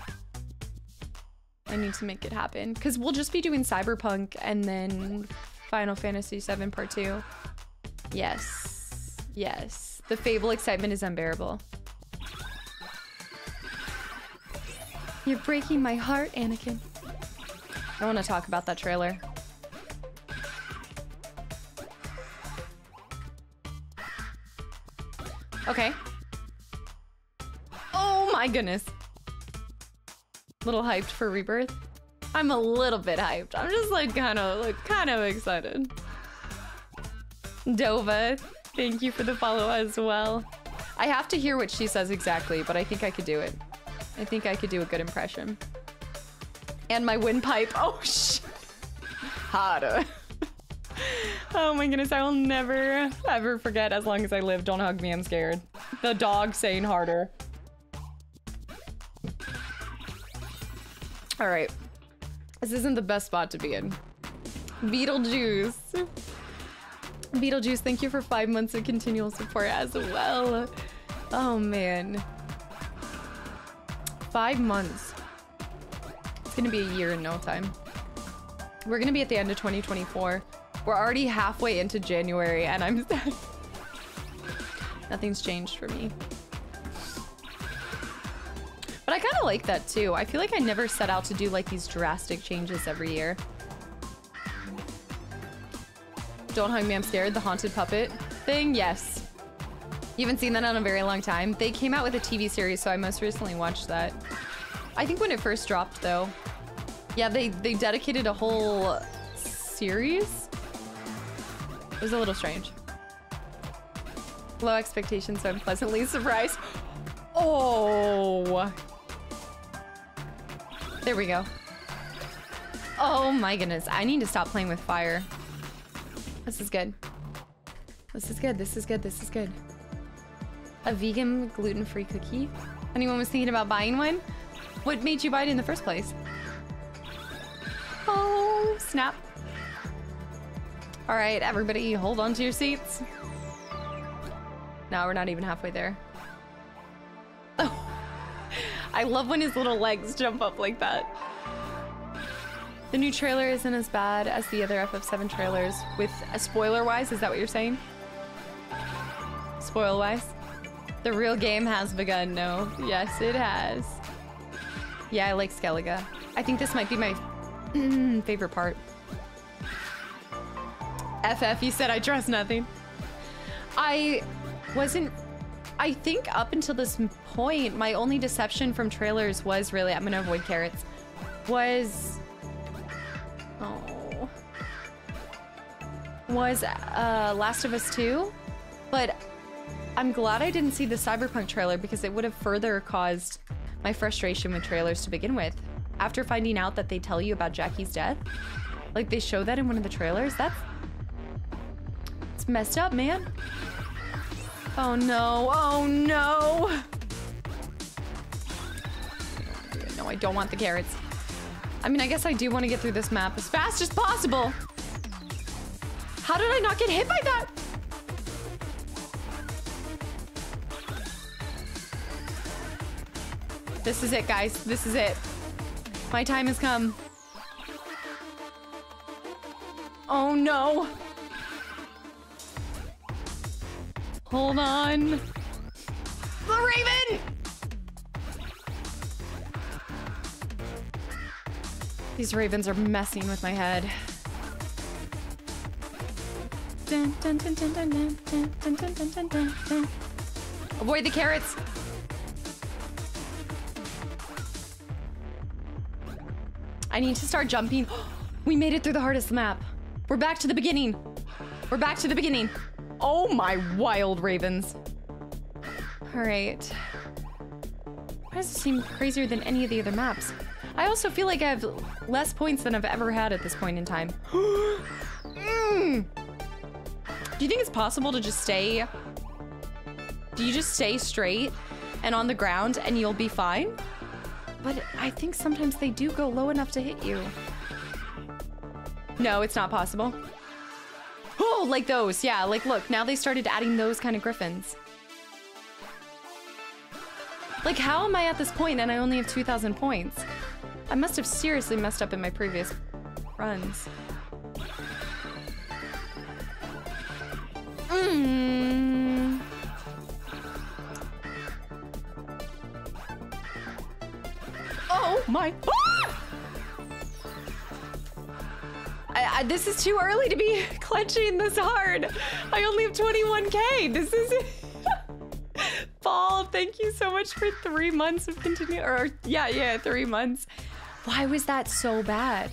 I need to make it happen because we'll just be doing Cyberpunk and then Final Fantasy VII Part 2. Yes. Yes. The Fable excitement is unbearable. You're breaking my heart, Anakin. I want to talk about that trailer. Okay. Oh my goodness. Little hyped for Rebirth. I'm a little bit hyped. I'm just like kind of like kind of excited. Dova, thank you for the follow as well. I have to hear what she says exactly, but I think I could do it. I think I could do a good impression. And my windpipe. Oh, sh. Harder. oh my goodness, I will never, ever forget as long as I live. Don't hug me, I'm scared. The dog saying harder. All right. This isn't the best spot to be in. Beetlejuice. Beetlejuice, thank you for five months of continual support as well. Oh man. Five months. It's gonna be a year in no time. We're gonna be at the end of 2024. We're already halfway into January and I'm sad. Nothing's changed for me. But I kind of like that too. I feel like I never set out to do like these drastic changes every year. Don't hug me, I'm scared. The haunted puppet thing, yes. You haven't seen that in a very long time. They came out with a TV series, so I most recently watched that. I think when it first dropped, though. Yeah, they, they dedicated a whole series. It was a little strange. Low expectations, so I'm pleasantly surprised. Oh. There we go. Oh my goodness. I need to stop playing with fire. This is good. This is good. This is good. This is good. A vegan gluten-free cookie? Anyone was thinking about buying one? What made you it in the first place? Oh, snap. All right, everybody, hold on to your seats. Now we're not even halfway there. Oh, I love when his little legs jump up like that. The new trailer isn't as bad as the other FF7 trailers with uh, a spoiler wise, is that what you're saying? Spoil wise? The real game has begun, no. Yes, it has. Yeah, I like Skellige. I think this might be my favorite part. FF, you said I trust nothing. I wasn't I think up until this point, my only deception from trailers was really, I'm gonna avoid carrots, was Oh. Was uh, Last of Us 2, but I'm glad I didn't see the Cyberpunk trailer because it would have further caused my frustration with trailers to begin with. After finding out that they tell you about Jackie's death, like they show that in one of the trailers, that's it's messed up, man. Oh no, oh no. No, I don't want the carrots. I mean, I guess I do want to get through this map as fast as possible. How did I not get hit by that? This is it, guys. This is it. My time has come. Oh, no. Hold on. The Raven! These ravens are messing with my head. Avoid the carrots. I need to start jumping. We made it through the hardest map. We're back to the beginning. We're back to the beginning. Oh my wild ravens. All right. Why does it seem crazier than any of the other maps? I also feel like I have less points than I've ever had at this point in time. mm. Do you think it's possible to just stay... Do you just stay straight and on the ground and you'll be fine? But I think sometimes they do go low enough to hit you. No, it's not possible. Oh, like those. Yeah, like look, now they started adding those kind of griffins. Like how am I at this point and I only have 2,000 points? I must have seriously messed up in my previous runs. Mm. Oh my. Ah! I, I, this is too early to be clenching this hard. I only have 21k. This is. Paul, thank you so much for three months of continue. Or yeah, yeah, three months. Why was that so bad?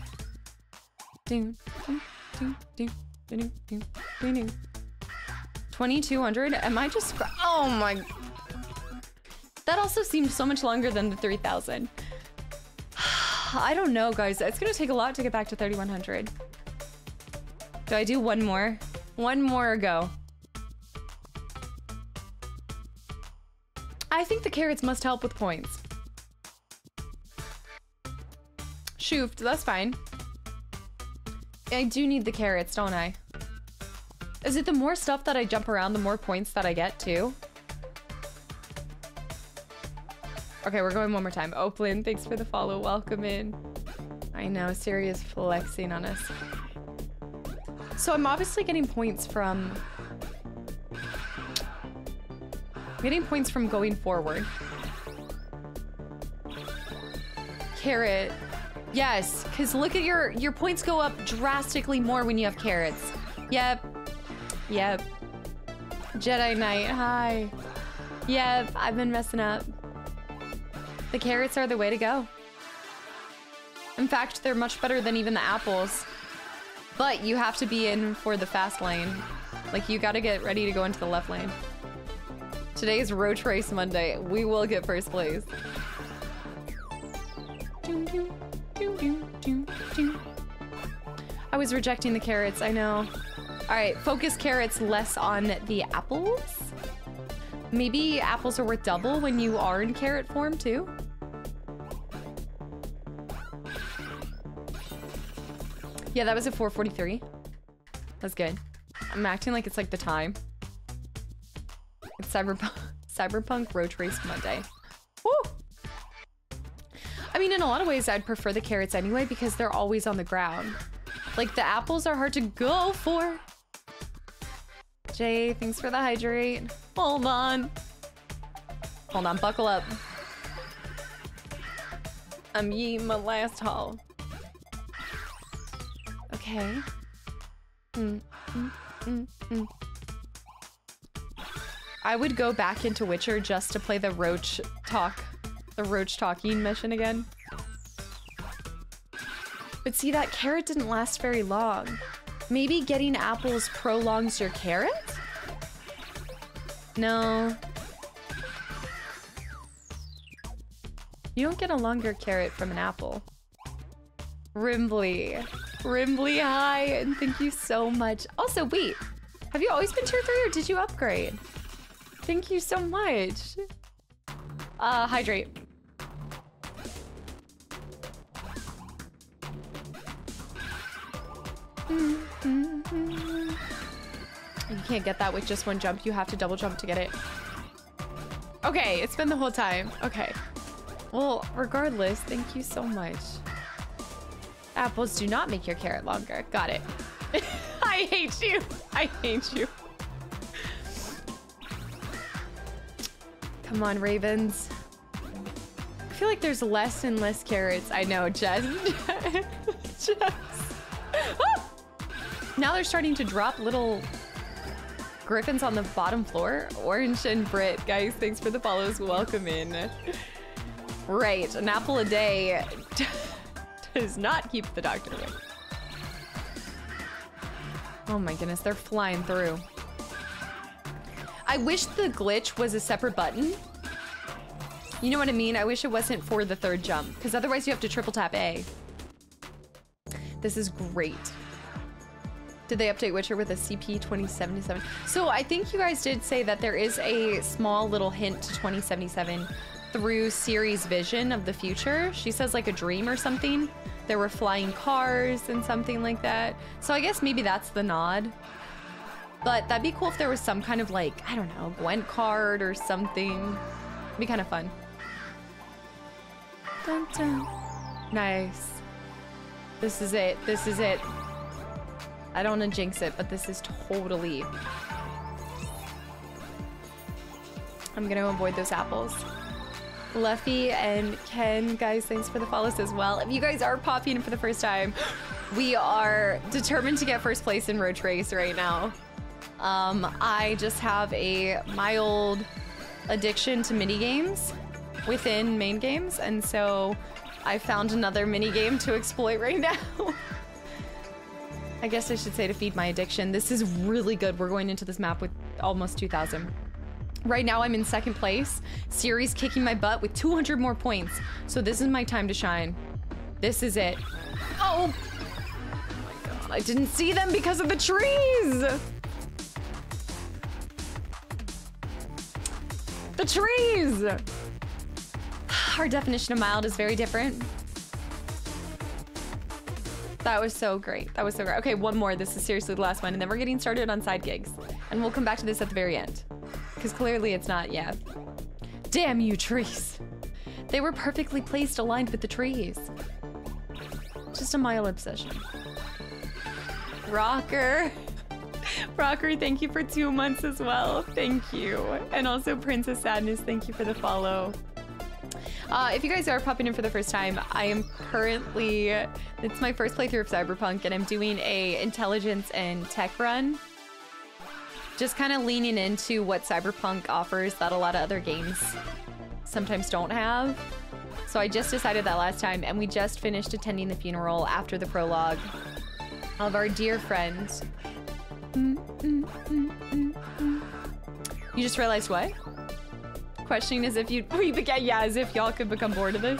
Ding, ding, ding, ding, ding, ding, ding, ding. 2200? Am I just. Oh my. That also seemed so much longer than the 3000. I don't know, guys. It's gonna take a lot to get back to 3100. Do I do one more? One more go. I think the carrots must help with points. Shoofed, that's fine. I do need the carrots, don't I? Is it the more stuff that I jump around, the more points that I get too? Okay, we're going one more time. Oakland, thanks for the follow. Welcome in. I know, Siri is flexing on us. So I'm obviously getting points from... Getting points from going forward. Carrot. Yes, because look at your... Your points go up drastically more when you have carrots. Yep. Yep. Jedi Knight, hi. Yep, I've been messing up. The carrots are the way to go. In fact, they're much better than even the apples. But you have to be in for the fast lane. Like, you gotta get ready to go into the left lane. Today's Roach Race Monday. We will get first place. I was rejecting the carrots, I know. Alright, focus carrots less on the apples. Maybe apples are worth double when you are in carrot form too? Yeah, that was a 443. That's good. I'm acting like it's like the time. It's Cyberpunk, Cyberpunk Roach Race Monday. Woo! I mean, in a lot of ways, I'd prefer the carrots anyway because they're always on the ground. Like, the apples are hard to go for. Jay, thanks for the hydrate. Hold on. Hold on, buckle up. I'm ye my last haul. Okay. Mm, mm, mm, mm. I would go back into Witcher just to play the Roach talk, the Roach talking mission again. But see, that carrot didn't last very long. Maybe getting apples prolongs your carrot? No. You don't get a longer carrot from an apple. Rimbly. Rimbly, hi, and thank you so much. Also, wait, have you always been tier 3 or did you upgrade? Thank you so much. Uh, hydrate. You can't get that with just one jump. You have to double jump to get it. Okay, it's been the whole time. Okay. Well, regardless, thank you so much. Apples do not make your carrot longer. Got it. I hate you. I hate you. Come on, Ravens. I feel like there's less and less carrots. I know, Jess. Jess. Now they're starting to drop little griffins on the bottom floor. Orange and Brit, guys, thanks for the follows. Welcome in. Right, an apple a day does not keep the doctor away. Oh my goodness, they're flying through. I wish the glitch was a separate button. You know what I mean? I wish it wasn't for the third jump, because otherwise you have to triple tap A. This is great. Did they update Witcher with a CP 2077? So I think you guys did say that there is a small little hint to 2077 through Ciri's vision of the future. She says like a dream or something. There were flying cars and something like that. So I guess maybe that's the nod. But that'd be cool if there was some kind of like, I don't know, Gwent card or something. It'd be kind of fun. Dun, dun. Nice. This is it. This is it. I don't want to jinx it, but this is totally... I'm gonna avoid those apples. Luffy and Ken, guys, thanks for the follows as well. If you guys are popping in for the first time, we are determined to get first place in Roach Race right now. Um, I just have a mild addiction to mini games within main games, and so I found another mini game to exploit right now. I guess I should say to feed my addiction. This is really good. We're going into this map with almost 2,000. Right now I'm in second place. Siri's kicking my butt with 200 more points. So this is my time to shine. This is it. Oh! god, I didn't see them because of the trees! The trees! Our definition of mild is very different. That was so great. That was so great. Okay, one more. This is seriously the last one, and then we're getting started on side gigs. And we'll come back to this at the very end. Because clearly it's not, yeah. Damn you, trees. They were perfectly placed aligned with the trees. Just a mild obsession. Rocker. Rocker, thank you for two months as well. Thank you. And also Princess Sadness, thank you for the follow. Uh, if you guys are popping in for the first time, I am currently, it's my first playthrough of Cyberpunk and I'm doing a intelligence and tech run. Just kind of leaning into what Cyberpunk offers that a lot of other games sometimes don't have. So I just decided that last time and we just finished attending the funeral after the prologue of our dear friend. Mm, mm, mm, you just realized what? Questioning is if you we began yeah as if y'all could become bored of this.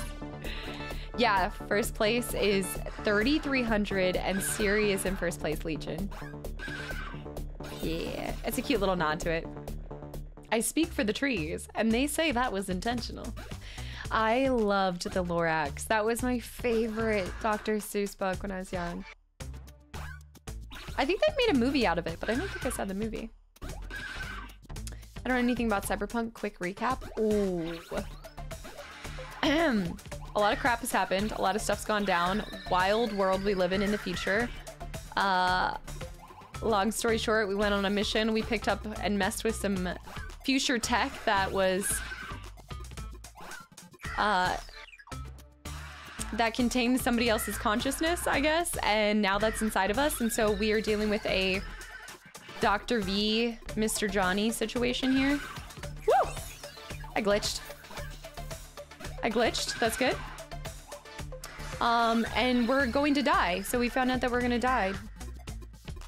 Yeah first place is 3300 and siri is in first place legion. Yeah it's a cute little nod to it. I speak for the trees and they say that was intentional. I loved the lorax. That was my favorite dr seuss book when i was young. I think they made a movie out of it but i don't think i saw the movie I don't know anything about Cyberpunk. Quick recap. Ooh. a lot of crap has happened. A lot of stuff's gone down. Wild world we live in in the future. Uh, long story short, we went on a mission. We picked up and messed with some future tech that was uh, that contained somebody else's consciousness, I guess, and now that's inside of us. And so we are dealing with a Dr. V, Mr. Johnny situation here. Woo! I glitched. I glitched. That's good. Um, and we're going to die. So we found out that we're gonna die.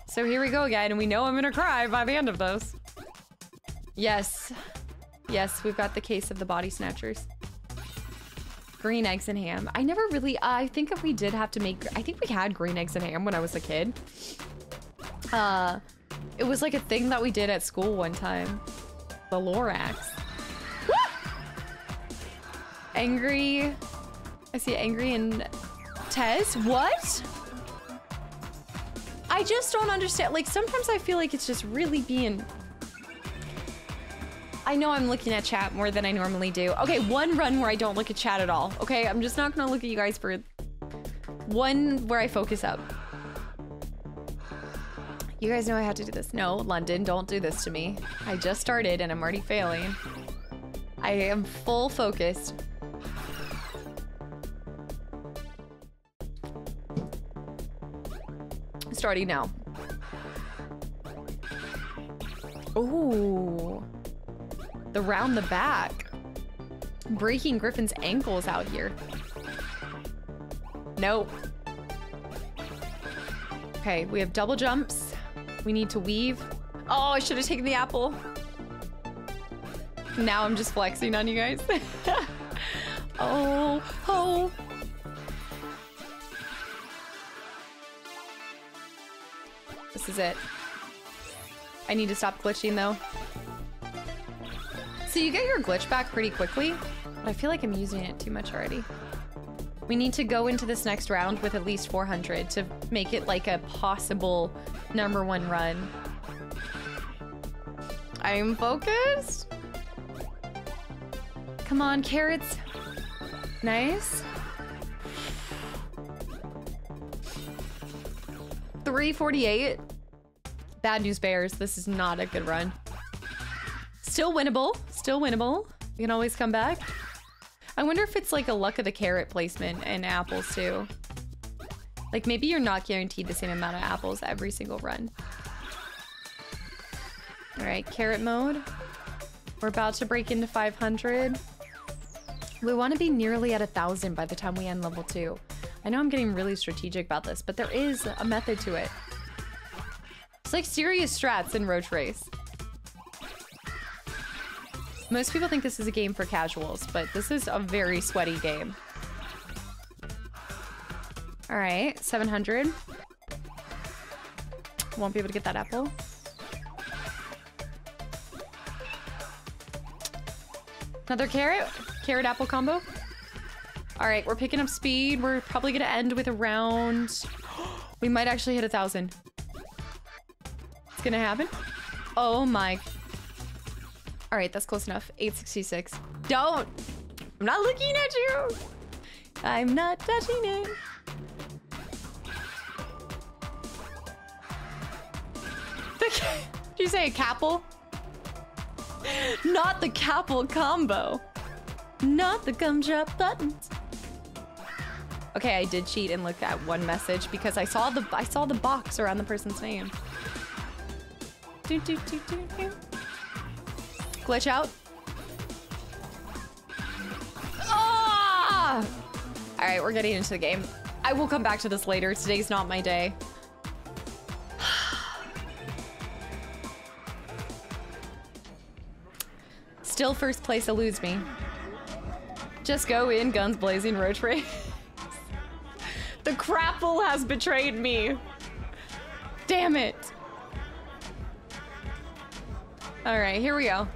So here we go again, and we know I'm gonna cry by the end of this. Yes. Yes, we've got the case of the body snatchers. Green eggs and ham. I never really, I think if we did have to make, I think we had green eggs and ham when I was a kid. Uh, it was like a thing that we did at school one time. The Lorax. angry. I see angry and Tez. What? I just don't understand. Like, sometimes I feel like it's just really being... I know I'm looking at chat more than I normally do. Okay, one run where I don't look at chat at all. Okay, I'm just not gonna look at you guys for one where I focus up. You guys know I had to do this. No, London, don't do this to me. I just started and I'm already failing. I am full focused. Starting now. Ooh. The round the back. Breaking Griffin's ankles out here. Nope. Okay, we have double jumps. We need to weave. Oh, I should have taken the apple. Now I'm just flexing on you guys. oh, oh. This is it. I need to stop glitching though. So you get your glitch back pretty quickly, but I feel like I'm using it too much already. We need to go into this next round with at least 400 to make it like a possible number one run. I'm focused. Come on, carrots. Nice. 348. Bad news bears. This is not a good run. Still winnable. Still winnable. You can always come back. I wonder if it's like a luck of the carrot placement in apples too. Like maybe you're not guaranteed the same amount of apples every single run. All right, carrot mode. We're about to break into 500. We want to be nearly at a thousand by the time we end level two. I know I'm getting really strategic about this, but there is a method to it. It's like serious strats in Roach Race. Most people think this is a game for casuals, but this is a very sweaty game. All right, 700. Won't be able to get that apple. Another carrot? Carrot apple combo? All right, we're picking up speed. We're probably gonna end with around... We might actually hit a thousand. It's gonna happen. Oh my. All right, that's close enough. 866. Don't! I'm not looking at you! I'm not touching it. Did you say a capel? Not the capel combo. Not the gumdrop buttons. Okay, I did cheat and look at one message because I saw the I saw the box around the person's name. Do, do, do, do, do. Glitch out. Ah! All right, we're getting into the game. I will come back to this later. Today's not my day. Still first place eludes me. Just go in, guns blazing, roach race. the crapple has betrayed me. Damn it. All right, here we go.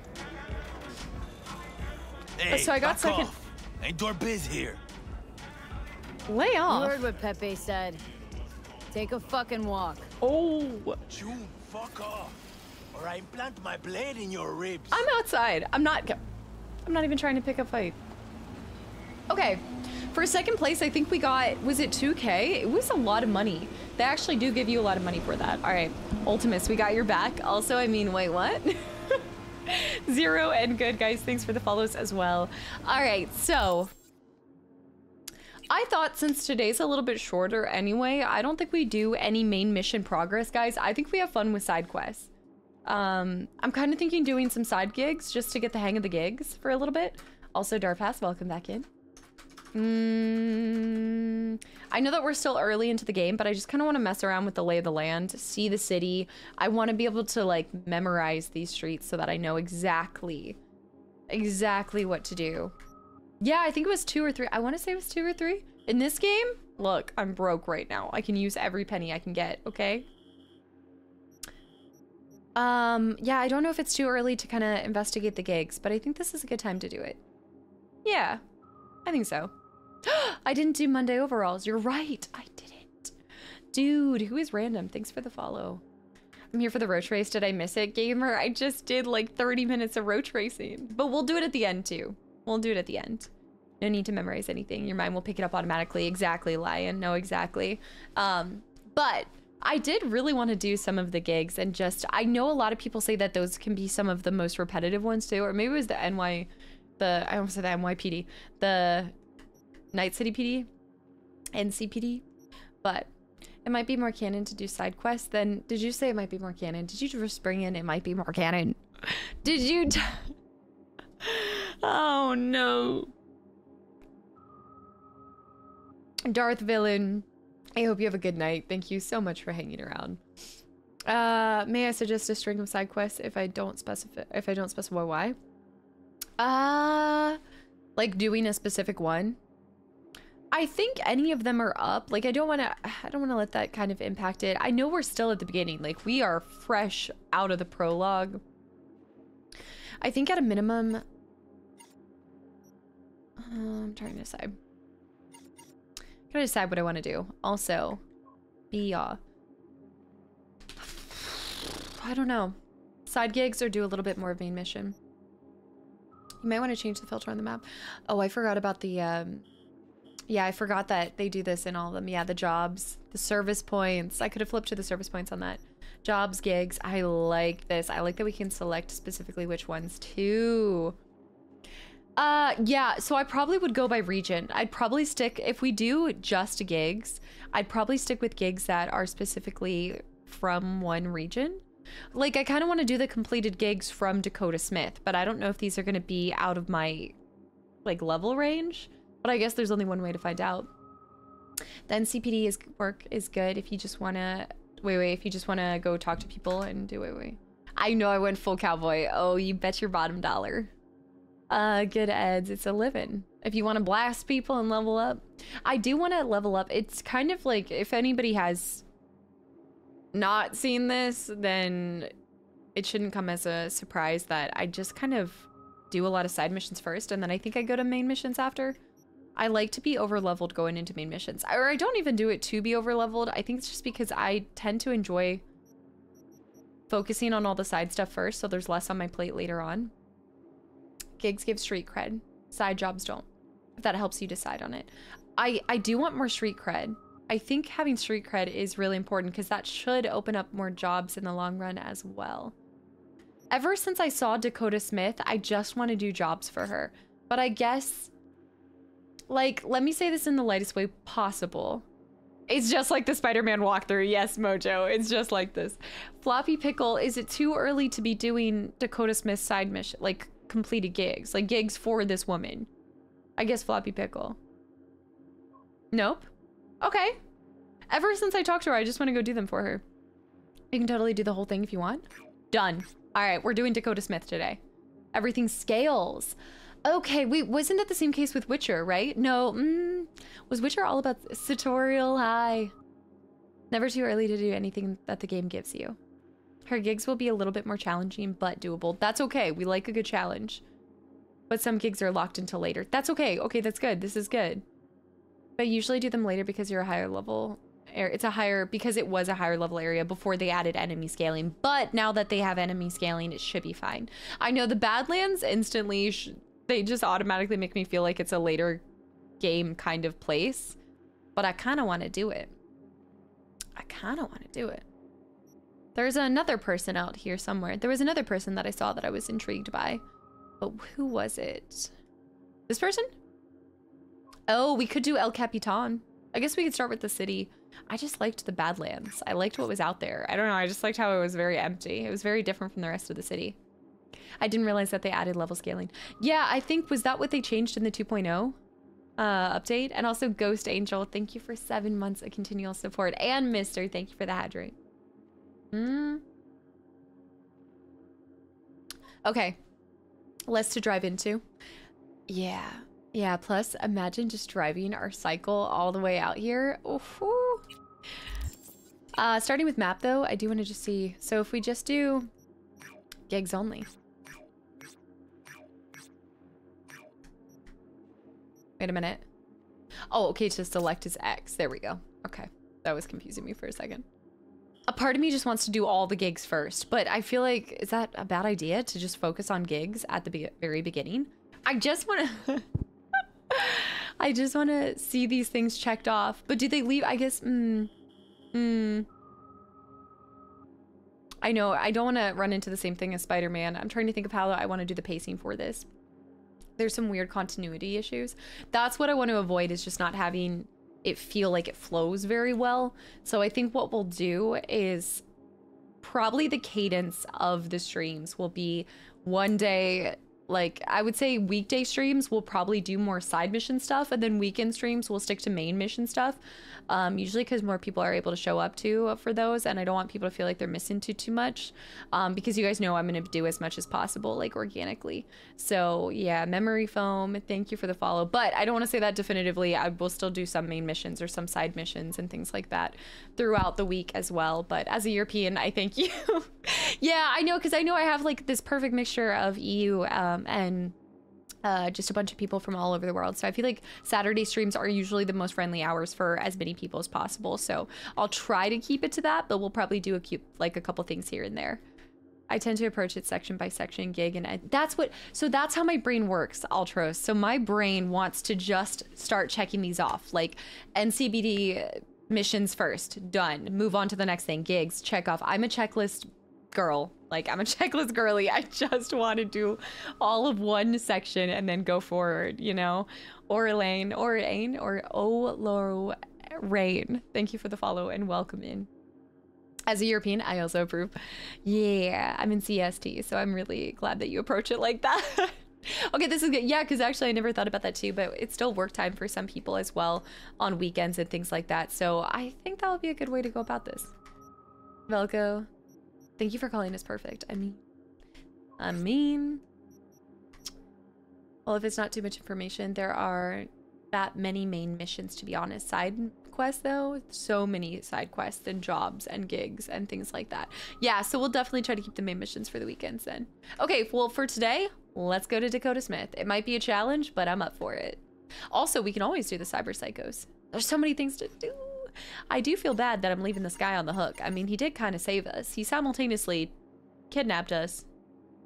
Hey, so I got back second- off. Ain't your biz here. Lay You off. heard what Pepe said. Take a fucking walk. Oh, June, fuck off. Or I implant my blade in your ribs. I'm outside. I'm not. I'm not even trying to pick a fight. Okay, for second place, I think we got. Was it 2K? It was a lot of money. They actually do give you a lot of money for that. All right, Ultimus, we got your back. Also, I mean, wait, what? Zero and good guys. Thanks for the follows as well. All right, so I thought since today's a little bit shorter anyway, I don't think we do any main mission progress, guys. I think we have fun with side quests. Um, I'm kind of thinking doing some side gigs just to get the hang of the gigs for a little bit. Also, Darpass, welcome back in. Mm, I know that we're still early into the game, but I just kind of want to mess around with the lay of the land, see the city. I want to be able to like memorize these streets so that I know exactly, exactly what to do. Yeah, I think it was two or three. I want to say it was two or three. In this game, look, I'm broke right now. I can use every penny I can get, okay? Um, yeah, I don't know if it's too early to kind of investigate the gigs, but I think this is a good time to do it. Yeah, I think so. I didn't do Monday overalls. You're right. I didn't. Dude, who is random? Thanks for the follow. I'm here for the roach race. Did I miss it, gamer? I just did like 30 minutes of roach racing, but we'll do it at the end too. We'll do it at the end. No need to memorize anything. Your mind will pick it up automatically. Exactly, Lion. No, exactly. Um, but I did really want to do some of the gigs and just I know a lot of people say that those can be some of the most repetitive ones too, or maybe it was the NY, the I almost said the NYPD, the Night City PD, NCPD, but it might be more canon to do side quests. Then did you say it might be more canon? Did you just bring in it might be more canon? Did you? Oh no. Darth Villain, I hope you have a good night. Thank you so much for hanging around. Uh, may I suggest a string of side quests if I don't specify if I don't specify why? Uh, like doing a specific one. I think any of them are up. Like I don't want to I don't want to let that kind of impact it. I know we're still at the beginning. Like we are fresh out of the prologue. I think at a minimum uh, I'm trying to decide. Gotta decide what I want to do. Also, be uh I don't know. Side gigs or do a little bit more main mission. You might want to change the filter on the map. Oh, I forgot about the um yeah, I forgot that they do this in all of them. Yeah, the jobs, the service points. I could have flipped to the service points on that. Jobs, gigs. I like this. I like that we can select specifically which ones too. Uh, yeah. So I probably would go by region. I'd probably stick if we do just gigs. I'd probably stick with gigs that are specifically from one region. Like I kind of want to do the completed gigs from Dakota Smith, but I don't know if these are going to be out of my like level range. But I guess there's only one way to find out. The NCPD is work is good if you just want to wait wait if you just want to go talk to people and do wait wait. I know I went full cowboy. Oh, you bet your bottom dollar. Uh, good eds. It's a living. If you want to blast people and level up, I do want to level up. It's kind of like if anybody has not seen this, then it shouldn't come as a surprise that I just kind of do a lot of side missions first, and then I think I go to main missions after. I like to be over leveled going into main missions, or I don't even do it to be over leveled. I think it's just because I tend to enjoy focusing on all the side stuff first, so there's less on my plate later on. Gigs give street cred, side jobs don't. If that helps you decide on it. I, I do want more street cred. I think having street cred is really important because that should open up more jobs in the long run as well. Ever since I saw Dakota Smith, I just want to do jobs for her. But I guess, like, let me say this in the lightest way possible. It's just like the Spider-Man walkthrough. Yes, Mojo. It's just like this. Floppy Pickle, is it too early to be doing Dakota Smith's side mission, like completed gigs, like gigs for this woman? I guess Floppy Pickle. Nope. Okay. Ever since I talked to her, I just want to go do them for her. You can totally do the whole thing if you want. Done. All right, we're doing Dakota Smith today. Everything scales. Okay, wait, wasn't that the same case with Witcher, right? No, mm, was Witcher all about tutorial high? Never too early to do anything that the game gives you. Her gigs will be a little bit more challenging, but doable. That's okay. We like a good challenge. But some gigs are locked until later. That's okay. Okay, that's good. This is good. But usually do them later because you're a higher level. It's a higher, because it was a higher level area before they added enemy scaling. But now that they have enemy scaling, it should be fine. I know the Badlands instantly, they just automatically make me feel like it's a later game kind of place. But I kind of want to do it. I kind of want to do it. There's another person out here somewhere. There was another person that I saw that I was intrigued by. But who was it? This person? Oh, we could do El Capitan. I guess we could start with the city. I just liked the Badlands. I liked what was out there. I don't know. I just liked how it was very empty. It was very different from the rest of the city. I didn't realize that they added level scaling. Yeah, I think, was that what they changed in the 2.0 uh, update? And also Ghost Angel, thank you for seven months of continual support. And Mister, thank you for the hydrate. Hmm. Okay. Less to drive into. Yeah. Yeah, plus imagine just driving our cycle all the way out here. Oof, uh, starting with map though, I do want to just see. So if we just do gigs only. Wait a minute. Oh, okay, to select is X. There we go. Okay. That was confusing me for a second. A part of me just wants to do all the gigs first, but I feel like, is that a bad idea to just focus on gigs at the be very beginning? I just want to... I just want to see these things checked off. But do they leave? I guess, hmm. Hmm. I know, I don't want to run into the same thing as Spider-Man. I'm trying to think of how I want to do the pacing for this. There's some weird continuity issues. That's what I want to avoid is just not having it feel like it flows very well. So I think what we'll do is probably the cadence of the streams will be one day like I would say weekday streams will probably do more side mission stuff and then weekend streams will stick to main mission stuff. Um, usually because more people are able to show up to uh, for those and I don't want people to feel like they're missing too too much um, because you guys know I'm to do as much as possible like organically. So yeah, memory foam, thank you for the follow. But I don't want to say that definitively. I will still do some main missions or some side missions and things like that throughout the week as well. But as a European, I thank you. yeah, I know because I know I have like this perfect mixture of EU um, and uh, just a bunch of people from all over the world. So I feel like Saturday streams are usually the most friendly hours for as many people as possible. So I'll try to keep it to that, but we'll probably do a cute, like a couple things here and there. I tend to approach it section by section, gig, and that's what. So that's how my brain works, Altros. So my brain wants to just start checking these off, like NCPD missions first, done. Move on to the next thing, gigs, check off. I'm a checklist girl. Like I'm a checklist girly. I just want to do all of one section and then go forward, you know? Or Elaine, or Ain, or O Loro Rain. Thank you for the follow and welcome in. As a European, I also approve. Yeah, I'm in CST, so I'm really glad that you approach it like that. okay, this is good. Yeah, because actually I never thought about that too, but it's still work time for some people as well on weekends and things like that. So I think that would be a good way to go about this. Velko, thank you for calling us perfect. I mean, I mean, well, if it's not too much information, there are that many main missions, to be honest. Side quests, though, so many side quests and jobs and gigs and things like that. Yeah, so we'll definitely try to keep the main missions for the weekends then. Okay, well, for today, let's go to Dakota Smith. It might be a challenge, but I'm up for it. Also, we can always do the Cyber Psychos. There's so many things to do. I do feel bad that I'm leaving this guy on the hook. I mean, he did kind of save us. He simultaneously kidnapped us.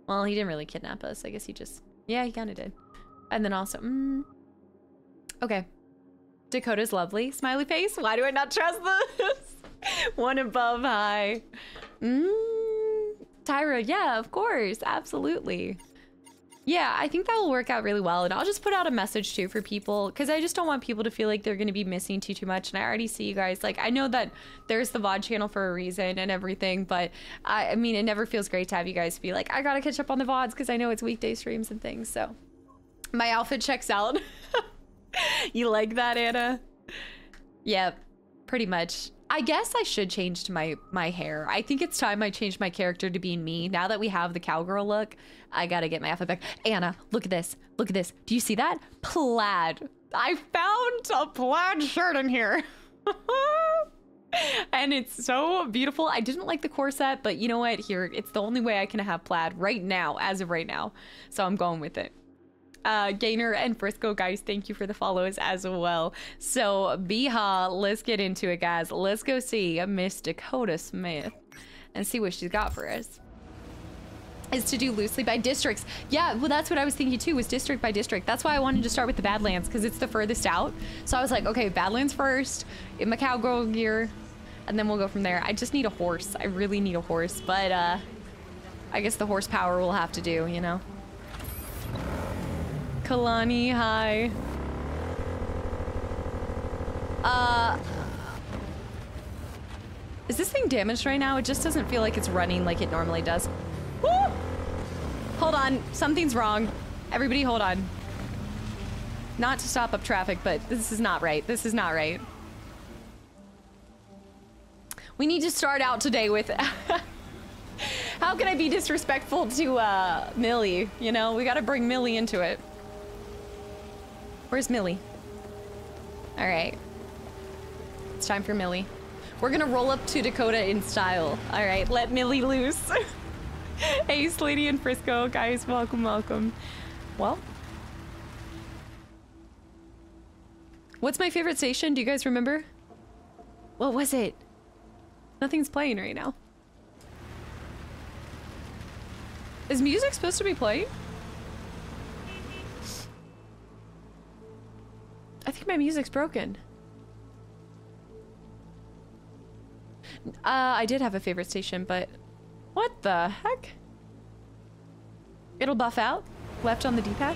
Well, he didn't really kidnap us. I guess he just... Yeah, he kind of did. And then also... Mm, okay. Dakota's lovely. Smiley face. Why do I not trust this? One above high. Mm, Tyra, yeah, of course. Absolutely. Yeah, I think that will work out really well. And I'll just put out a message too for people because I just don't want people to feel like they're going to be missing too, too much. And I already see you guys. Like, I know that there's the VOD channel for a reason and everything, but I, I mean, it never feels great to have you guys be like, I got to catch up on the VODs because I know it's weekday streams and things. So my outfit checks out. you like that, Anna? Yep, pretty much. I guess I should change to my my hair. I think it's time I change my character to being me. Now that we have the cowgirl look, I gotta get my outfit back. Anna, look at this. Look at this. Do you see that? Plaid. I found a plaid shirt in here. and it's so beautiful. I didn't like the corset, but you know what? Here, it's the only way I can have plaid right now, as of right now. So I'm going with it uh, Gainer and Frisco, guys, thank you for the follows as well. So, Beha, let's get into it, guys. Let's go see Miss Dakota Smith and see what she's got for us. Is to do loosely by districts. Yeah, well, that's what I was thinking too, was district by district. That's why I wanted to start with the Badlands, because it's the furthest out. So I was like, okay, Badlands first, in my cowgirl gear, and then we'll go from there. I just need a horse. I really need a horse, but uh, I guess the horsepower will have to do, you know? Kalani, hi. Uh... Is this thing damaged right now? It just doesn't feel like it's running like it normally does. Woo! Hold on, something's wrong. Everybody hold on. Not to stop up traffic, but this is not right. This is not right. We need to start out today with... How can I be disrespectful to uh, Millie? You know, we gotta bring Millie into it. Where's Millie? All right. It's time for Millie. We're gonna roll up to Dakota in style. All right, let Millie loose. hey, Slady and Frisco, guys, welcome, welcome. Well, what's my favorite station? Do you guys remember? What was it? Nothing's playing right now. Is music supposed to be playing? I think my music's broken. Uh, I did have a favorite station, but what the heck? It'll buff out? Left on the D-pad?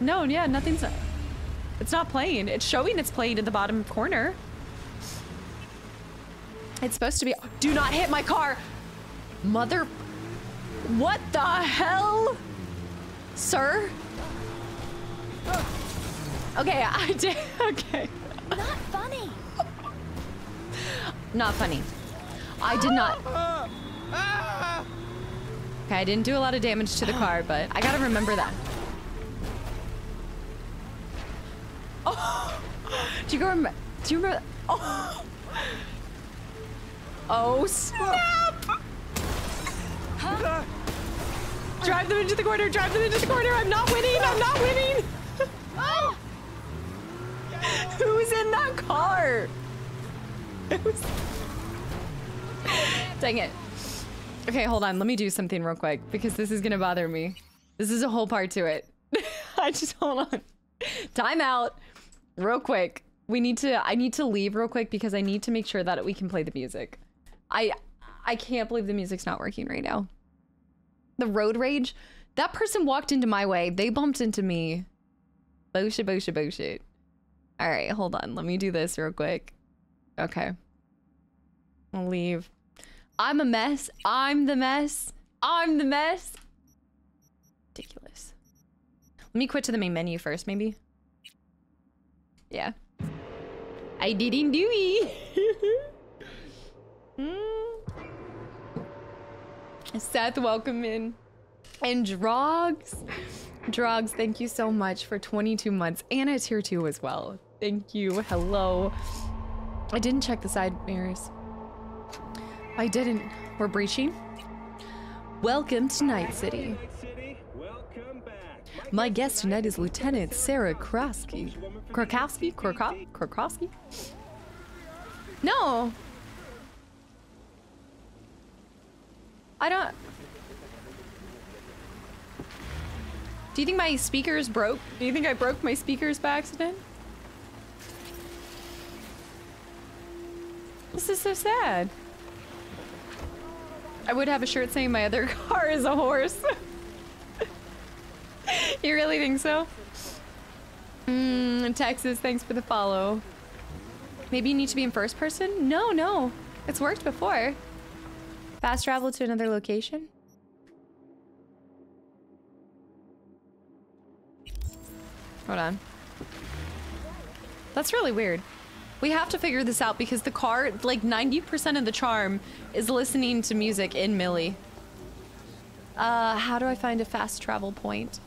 No, yeah, nothing's... It's not playing. It's showing it's playing in the bottom corner. It's supposed to be... Do not hit my car! Mother... What the hell? Sir? Okay, I did. Okay. Not funny. Not funny. I did not. Okay, I didn't do a lot of damage to the car, but I gotta remember that. Oh, do you go? Rem do you remember? Oh, oh snap! Huh? Drive them into the corner. Drive them into the corner. I'm not winning. I'm not winning. Oh! Who's in that car? Dang it. Okay, hold on. Let me do something real quick because this is gonna bother me. This is a whole part to it. I just hold on. Time out. Real quick. We need to I need to leave real quick because I need to make sure that we can play the music. I I can't believe the music's not working right now. The road rage. That person walked into my way. They bumped into me. Bullshit, bullshit, bullshit. All right, hold on. Let me do this real quick. Okay. I'll leave. I'm a mess. I'm the mess. I'm the mess. Ridiculous. Let me quit to the main menu first, maybe. Yeah. I didn't do it. Hmm. Seth, welcome in. And Drogs. Drogs, thank you so much for 22 months. Anna's here too as well. Thank you. Hello. I didn't check the side mirrors. I didn't. We're breaching. Welcome to Night City. My guest tonight is Lieutenant Sarah Krosky. Krakowski? Krako- Krakowski? No. I don't. Do you think my speakers broke? Do you think I broke my speakers by accident? This is so sad. I would have a shirt saying my other car is a horse. you really think so? Mm, Texas, thanks for the follow. Maybe you need to be in first person? No, no. It's worked before. Fast travel to another location? Hold on. That's really weird. We have to figure this out because the car, like 90% of the charm is listening to music in Millie. Uh, how do I find a fast travel point?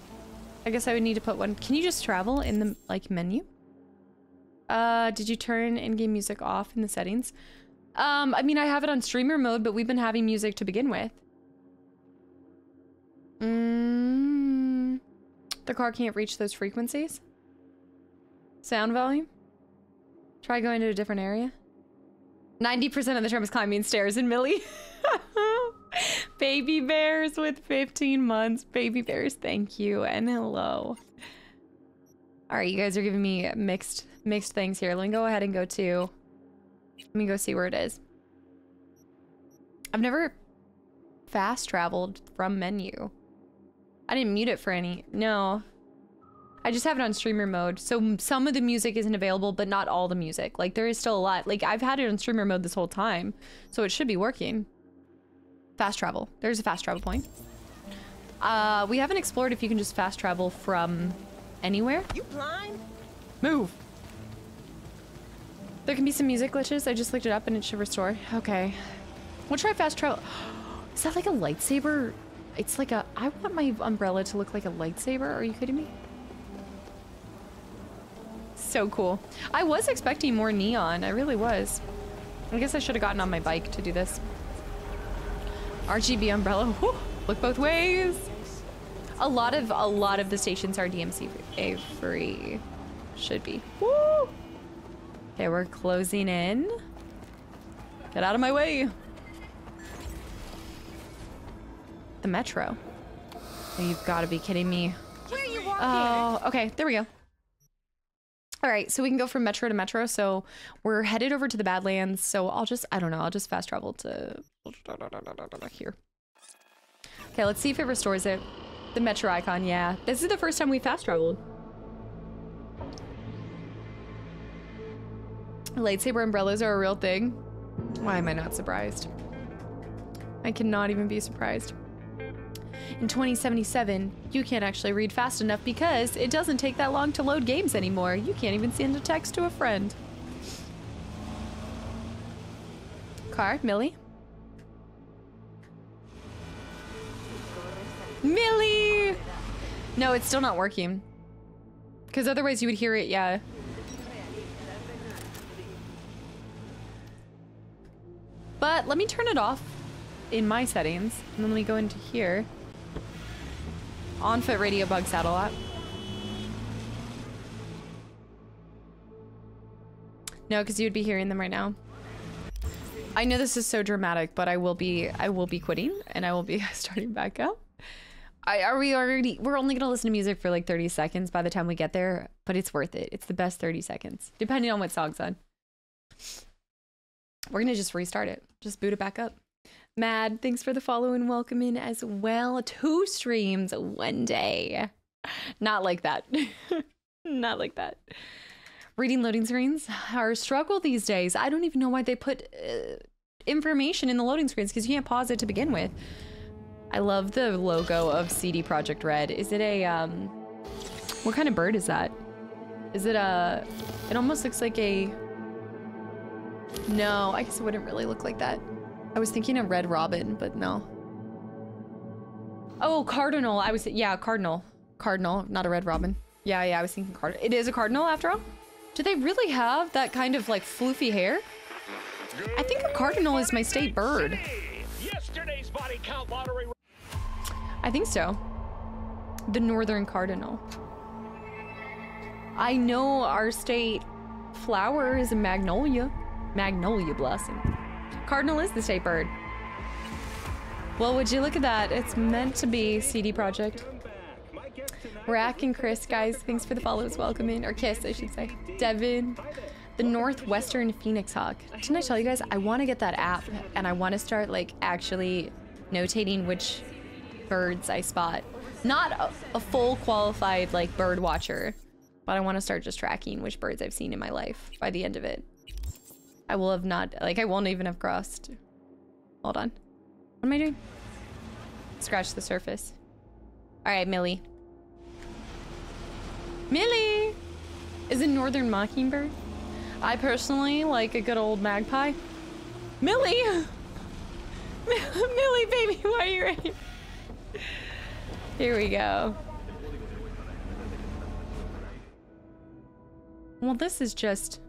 I guess I would need to put one. Can you just travel in the, like, menu? Uh, did you turn in-game music off in the settings? Um, I mean, I have it on streamer mode, but we've been having music to begin with. Mm, the car can't reach those frequencies? Sound volume? Try going to a different area. 90% of the term is climbing stairs in Millie. Baby bears with 15 months. Baby bears, thank you and hello. All right, you guys are giving me mixed mixed things here. Let me go ahead and go to. Let me go see where it is. I've never fast traveled from menu. I didn't mute it for any. No, I just have it on streamer mode. So some of the music isn't available, but not all the music. Like there is still a lot. Like I've had it on streamer mode this whole time. So it should be working. Fast travel. There's a fast travel point. Uh, we haven't explored if you can just fast travel from anywhere. You blind? Move. There can be some music glitches. I just looked it up and it should restore. Okay. We'll try fast travel. Is that like a lightsaber? It's like a... I want my umbrella to look like a lightsaber. Are you kidding me? so cool. I was expecting more neon. I really was. I guess I should have gotten on my bike to do this. RGB umbrella. Whew, look both ways. A lot of a lot of the stations are DMCA free. Should be. Woo! Okay, we're closing in. Get out of my way. The metro. You've got to be kidding me. Where are you walking? Oh, okay. There we go. All right, so we can go from metro to metro. So we're headed over to the Badlands. So I'll just, I don't know, I'll just fast travel to here. Okay, let's see if it restores it. The metro icon, yeah. This is the first time we fast traveled. Lightsaber umbrellas are a real thing. Why am I not surprised? I cannot even be surprised. In 2077, you can't actually read fast enough because it doesn't take that long to load games anymore. You can't even send a text to a friend. Car, Millie? Millie! No, it's still not working. Because otherwise you would hear it, yeah. But let me turn it off in my settings. And then let me go into here. On-foot radio bugs out a lot. No, because you would be hearing them right now. I know this is so dramatic, but I will be I will be quitting and I will be starting back up. I are we already we're only gonna listen to music for like 30 seconds by the time we get there, but it's worth it. It's the best 30 seconds, depending on what song's on. We're gonna just restart it. Just boot it back up. Mad, thanks for the follow and welcome in as well. Two streams one day. Not like that. Not like that. Reading loading screens are a struggle these days. I don't even know why they put uh, information in the loading screens because you can't pause it to begin with. I love the logo of CD Projekt Red. Is it a, um, what kind of bird is that? Is it a, it almost looks like a, no, I guess it wouldn't really look like that. I was thinking a red robin, but no. Oh, cardinal. I was, yeah, cardinal. Cardinal, not a red robin. Yeah, yeah, I was thinking cardinal. It is a cardinal after all? Do they really have that kind of like floofy hair? I think a cardinal is my state bird. Yesterday's body count lottery. I think so. The northern cardinal. I know our state flower is a magnolia. Magnolia blossom. Cardinal is the state bird. Well, would you look at that? It's meant to be CD Projekt. Rack and Chris, guys, thanks for the follows. Welcome in. Or Kiss, I should say. Devin. The Northwestern Phoenix Hawk. Didn't I tell you guys? I want to get that app and I want to start like actually notating which birds I spot. Not a, a full qualified like bird watcher, but I want to start just tracking which birds I've seen in my life by the end of it. I will have not, like I won't even have crossed. Hold on. What am I doing? Scratch the surface. All right, Millie. Millie! Is it Northern Mockingbird? I personally like a good old magpie. Millie! Millie, baby, why are you ready? Here we go. Well, this is just...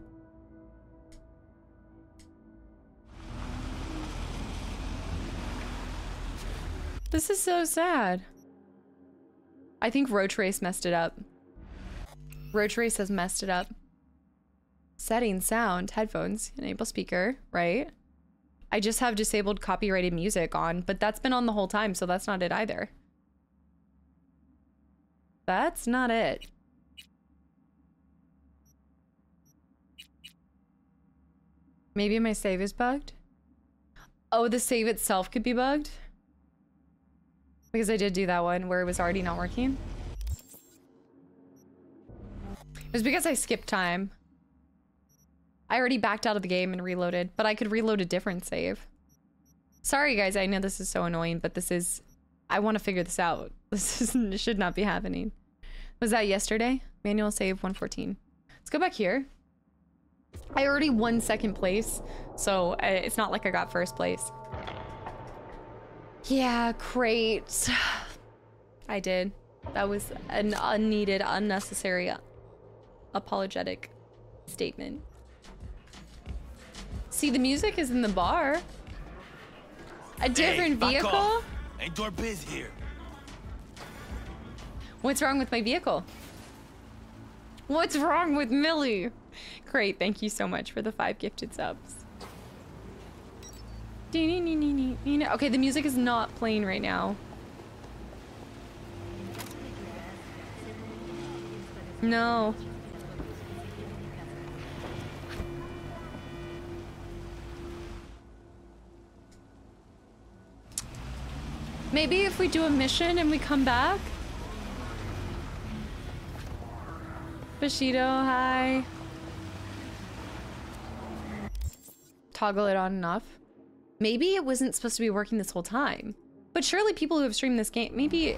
This is so sad. I think Roach Race messed it up. Roach Race has messed it up. Setting sound, headphones, enable speaker, right? I just have disabled copyrighted music on, but that's been on the whole time, so that's not it either. That's not it. Maybe my save is bugged? Oh, the save itself could be bugged? Because I did do that one where it was already not working. It was because I skipped time. I already backed out of the game and reloaded, but I could reload a different save. Sorry guys, I know this is so annoying, but this is... I want to figure this out. This is, should not be happening. Was that yesterday? Manual save 114. Let's go back here. I already won second place, so uh, it's not like I got first place. Yeah, great. I did. That was an unneeded, unnecessary, apologetic statement. See, the music is in the bar. A different hey, vehicle? Off. Ain't your biz here. What's wrong with my vehicle? What's wrong with Millie? Great, thank you so much for the five gifted subs. Okay, the music is not playing right now. No. Maybe if we do a mission and we come back? Bushido, hi. Toggle it on and off. Maybe it wasn't supposed to be working this whole time. But surely people who have streamed this game, maybe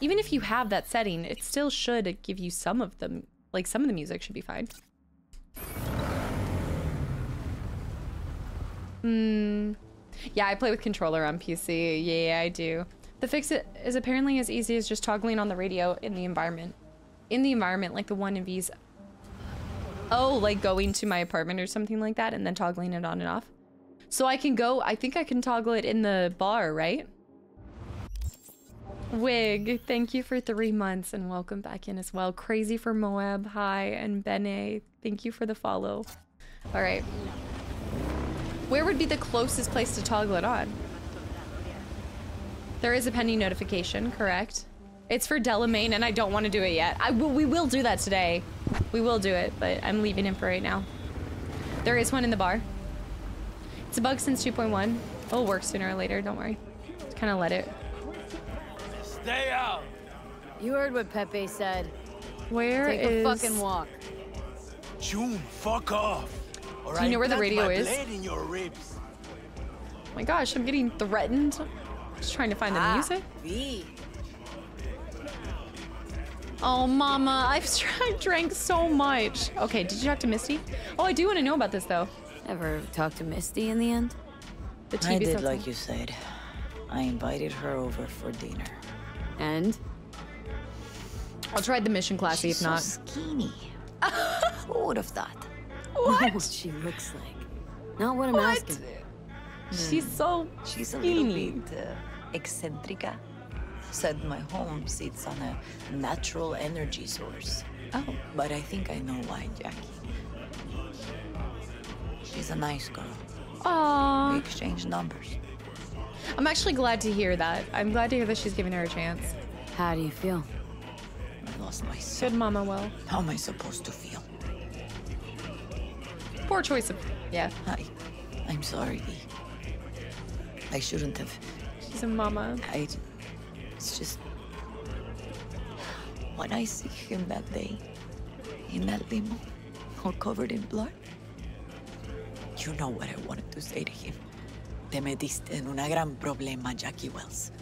even if you have that setting, it still should give you some of them. Like some of the music should be fine. Hmm. Yeah, I play with controller on PC. Yeah, I do. The fix it is apparently as easy as just toggling on the radio in the environment. In the environment, like the one in V's. Oh, like going to my apartment or something like that and then toggling it on and off. So I can go, I think I can toggle it in the bar, right? Wig, thank you for three months and welcome back in as well. Crazy for Moab, hi, and Bene, thank you for the follow. All right. Where would be the closest place to toggle it on? There is a pending notification, correct? It's for Delamain and I don't want to do it yet. I will, we will do that today. We will do it, but I'm leaving it for right now. There is one in the bar. It's a bug since 2.1. It'll work sooner or later, don't worry. Just kind of let it. Stay out. You heard what Pepe said. Where Take is- a fucking walk. June, fuck off. Or Do you I know where the radio my is? in your ribs. Oh my gosh, I'm getting threatened. Just trying to find the ah, music. V. Oh, Mama, I've I've drank so much. Okay, did you talk to Misty? Oh, I do want to know about this though. Ever talk to Misty in the end? The TV I did stuff. like you said. I invited her over for dinner. And? I'll try the mission classy She's if not. so skinny. Who would have thought? What? what she looks like. Not what I'm What? asking. She's so She's a skinny. little bit uh, eccentrica. Said my home sits on a natural energy source. Oh, But I think I know why, Jackie. She's a nice girl. Aww. We Aw. exchange numbers. I'm actually glad to hear that. I'm glad to hear that she's giving her a chance. How do you feel? I lost my son. Good Mama Will. How am I supposed to feel? Poor choice of. Yeah, I, I'm sorry. V. I shouldn't have. she's a mama. I. It's just. When I see him that day, in that limo, all covered in blood, you know what I wanted to say to him. Te metiste en una gran problema, Jackie Welles.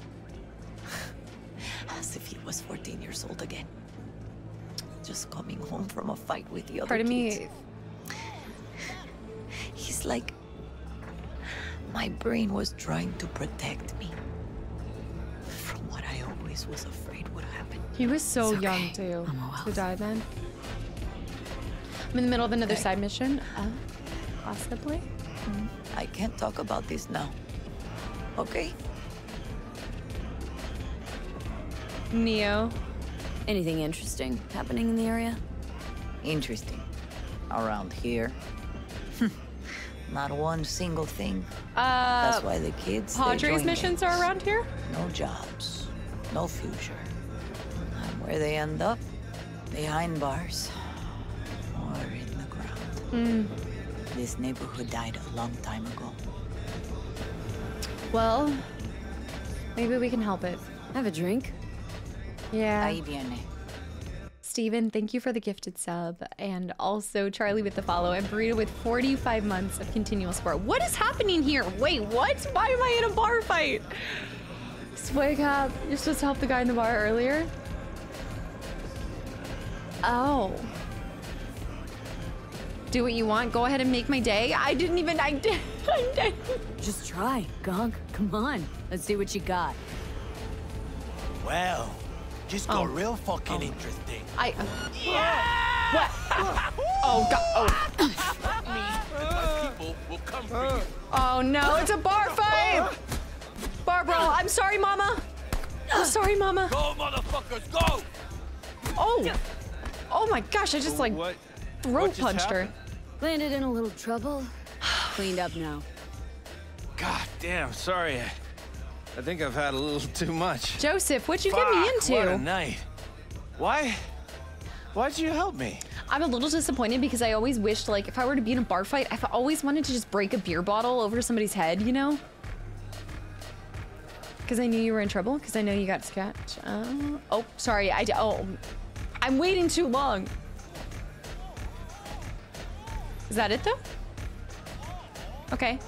As if he was 14 years old again. Just coming home from a fight with the other Part of kids. me. He's like. My brain was trying to protect me from what I always was afraid would happen. He was so It's young okay. too to die then. I'm in the middle of another Okay. side mission. Uh, possibly. I can't talk about this now. Okay? Neo. Anything interesting happening in the area? Interesting. Around here. Not one single thing. Uh, That's why the kids. they Padres join missions are around here. No jobs. No future. And where they end up? Behind bars. Or in the ground. This neighborhood died a long time ago. Well, maybe we can help it. Have a drink? Yeah. Ahí viene. Steven, thank you for the gifted sub. And also Charlie with the follow and Burrito with 45 months of continual support. What is happening here? Wait, what? Why am I in a bar fight? Swag up. You're supposed to help the guy in the bar earlier? Oh. Do what you want. Go ahead and make my day. I didn't even. I did. I did. Just try, Gog. Come on. Let's see what you got. Well, just Oh. got real fucking interesting. Oh. I. Uh, what? Oh god. Oh. My people will come for you. Oh no, it's a bar fight! Barbara, I'm sorry, Mama. I'm sorry, Mama. Go, motherfuckers, go! Oh, oh my gosh, I just like What? Throat punched her. Landed in a little trouble. Cleaned up now. God damn, sorry. I, I think I've had a little too much. Joseph, what'd you get me Fuck, What a into? night. Why? Why'd you help me? I'm a little disappointed because I always wished, like, if I were to be in a bar fight, I've always wanted to just break a beer bottle over somebody's head, you know? Because I knew you were in trouble. Because I know you got scratched. Uh, oh, sorry. I, oh, I'm waiting too long. Is that it though? Okay.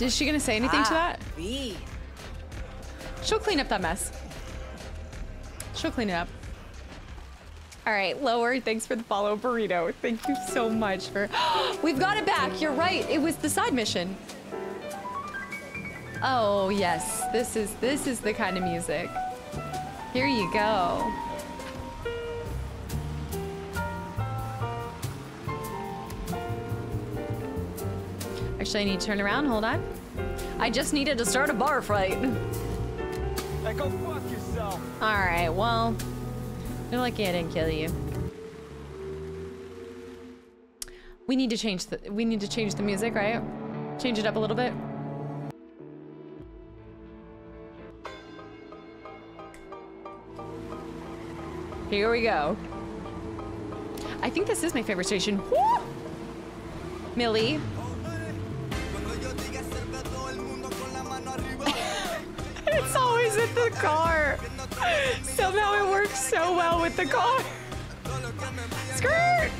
Is she gonna say anything to that? Ah, v. She'll clean up that mess. She'll clean it up. All right, lower. Thanks for the follow, burrito. Thank you so much for. We've got it back. You're right. It was the side mission. Oh yes, this is this is the kind of music. Here you go. Actually, I need to turn around. Hold on. I just needed to start a bar fight. Hey, go fuck yourself. All right, well, you're lucky I didn't kill you. We need to change the we need to change the music, right? Change it up a little bit. Here we go. I think this is my favorite station. Woo! Millie. The car. Somehow it works so well with the car. Skirt!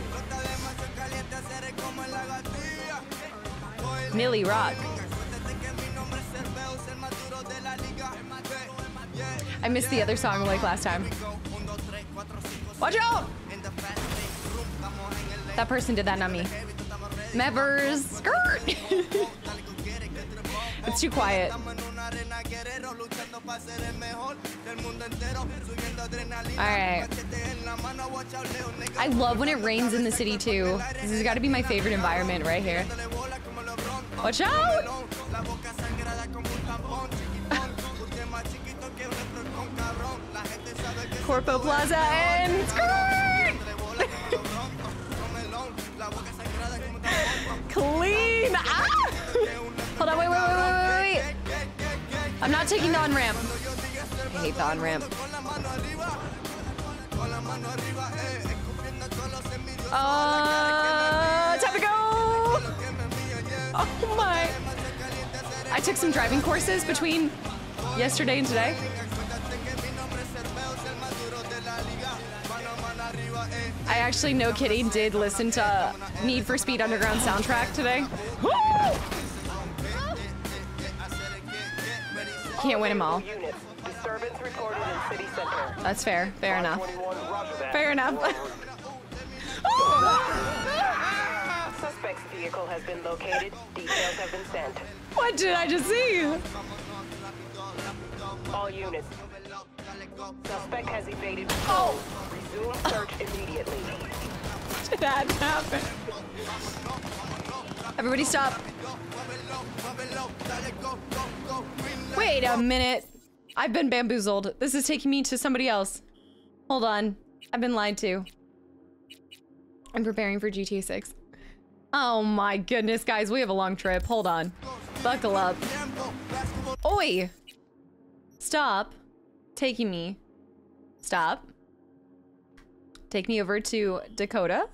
Millie Rock. I missed the other song like last time. Watch out! That person did that, not me. Mevers, skirt! it's too quiet. Alright. I love when it rains in the city too. This has got to be my favorite environment right here. Watch out! Corpo Plaza and! Clean! Ah! Hold on, wait, wait, wait, wait, wait, wait. I'm not taking the on-ramp. I hate the on-ramp. Uh, time to go! Oh my. I took some driving courses between yesterday and today. I actually, no kidding, did listen to Need for Speed Underground soundtrack today. Woo! Can't win them all. Units, disturbance reported in city center. That's fair. Fair enough. 21, roger that. Fair enough. Suspect's vehicle has been located. Details have been sent. what did I just see? All units. Suspect has evaded Oh. Resume search immediately. did that happen? Everybody stop. Wait a minute. I've been bamboozled. This is taking me to somebody else. Hold on. I've been lied to. I'm preparing for GTA 6. Oh my goodness, guys. We have a long trip. Hold on. Buckle up. Oi! Stop taking me. Stop. Take me over to Dakota.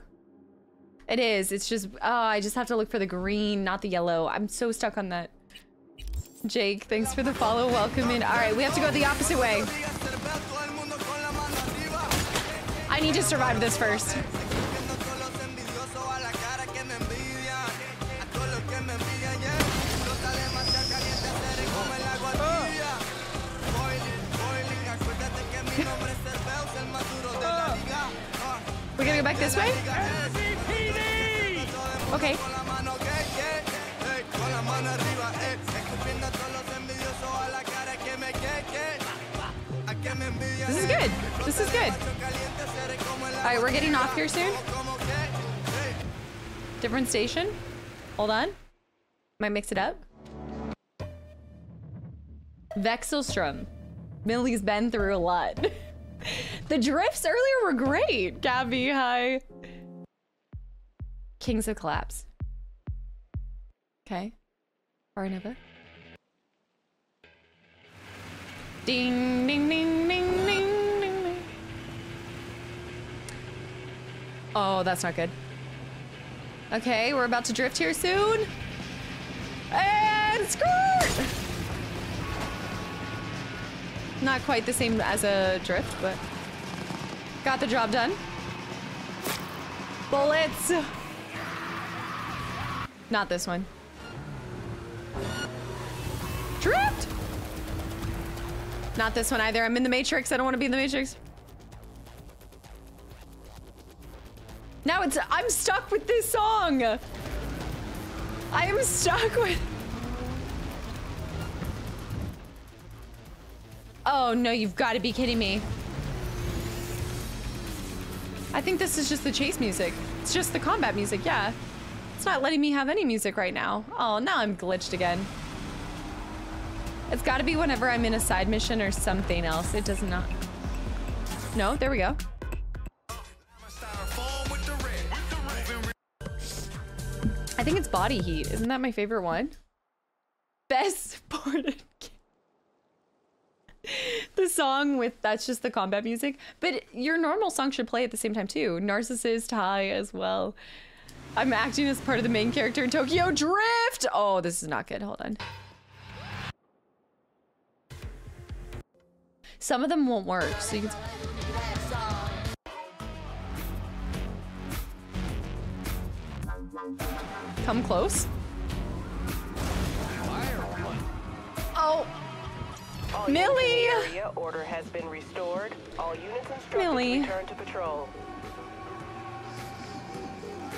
It is. It's just, oh, I just have to look for the green, not the yellow. I'm so stuck on that. Jake, thanks for the follow. Welcome in. All right, we have to go the opposite way. I need to survive this first. We're gonna go back this way? Okay. This is good. This is good. All right, we're getting off here soon. Different station. Hold on. Might mix it up. Vexelstrom. Millie's been through a lot. the drifts earlier were great. Gabby, hi. Kings of Collapse. Okay. Arnova. Ding, ding, ding, ding, ding, ding, ding. Oh, that's not good. Okay, we're about to drift here soon. And skirt! Not quite the same as a drift, but got the job done. Bullets! Not this one. Drift! Not this one either. I'm in the Matrix. I don't want to be in the Matrix. Now it's I'm stuck with this song. I am stuck with Oh no, you've got to be kidding me. I think this is just the chase music. It's just the combat music, yeah. It's not letting me have any music right now. Oh, now I'm glitched again. It's got to be whenever I'm in a side mission or something else. It does not. No, there we go. I think it's body heat. Isn't that my favorite one? Best ported. the song with that's just the combat music, but your normal song should play at the same time too. Narcissist high as well. I'm acting as part of the main character in Tokyo Drift. Oh, this is not good. Hold on. Some of them won't work, so you can. Come close. Oh, All units in the Millie! area,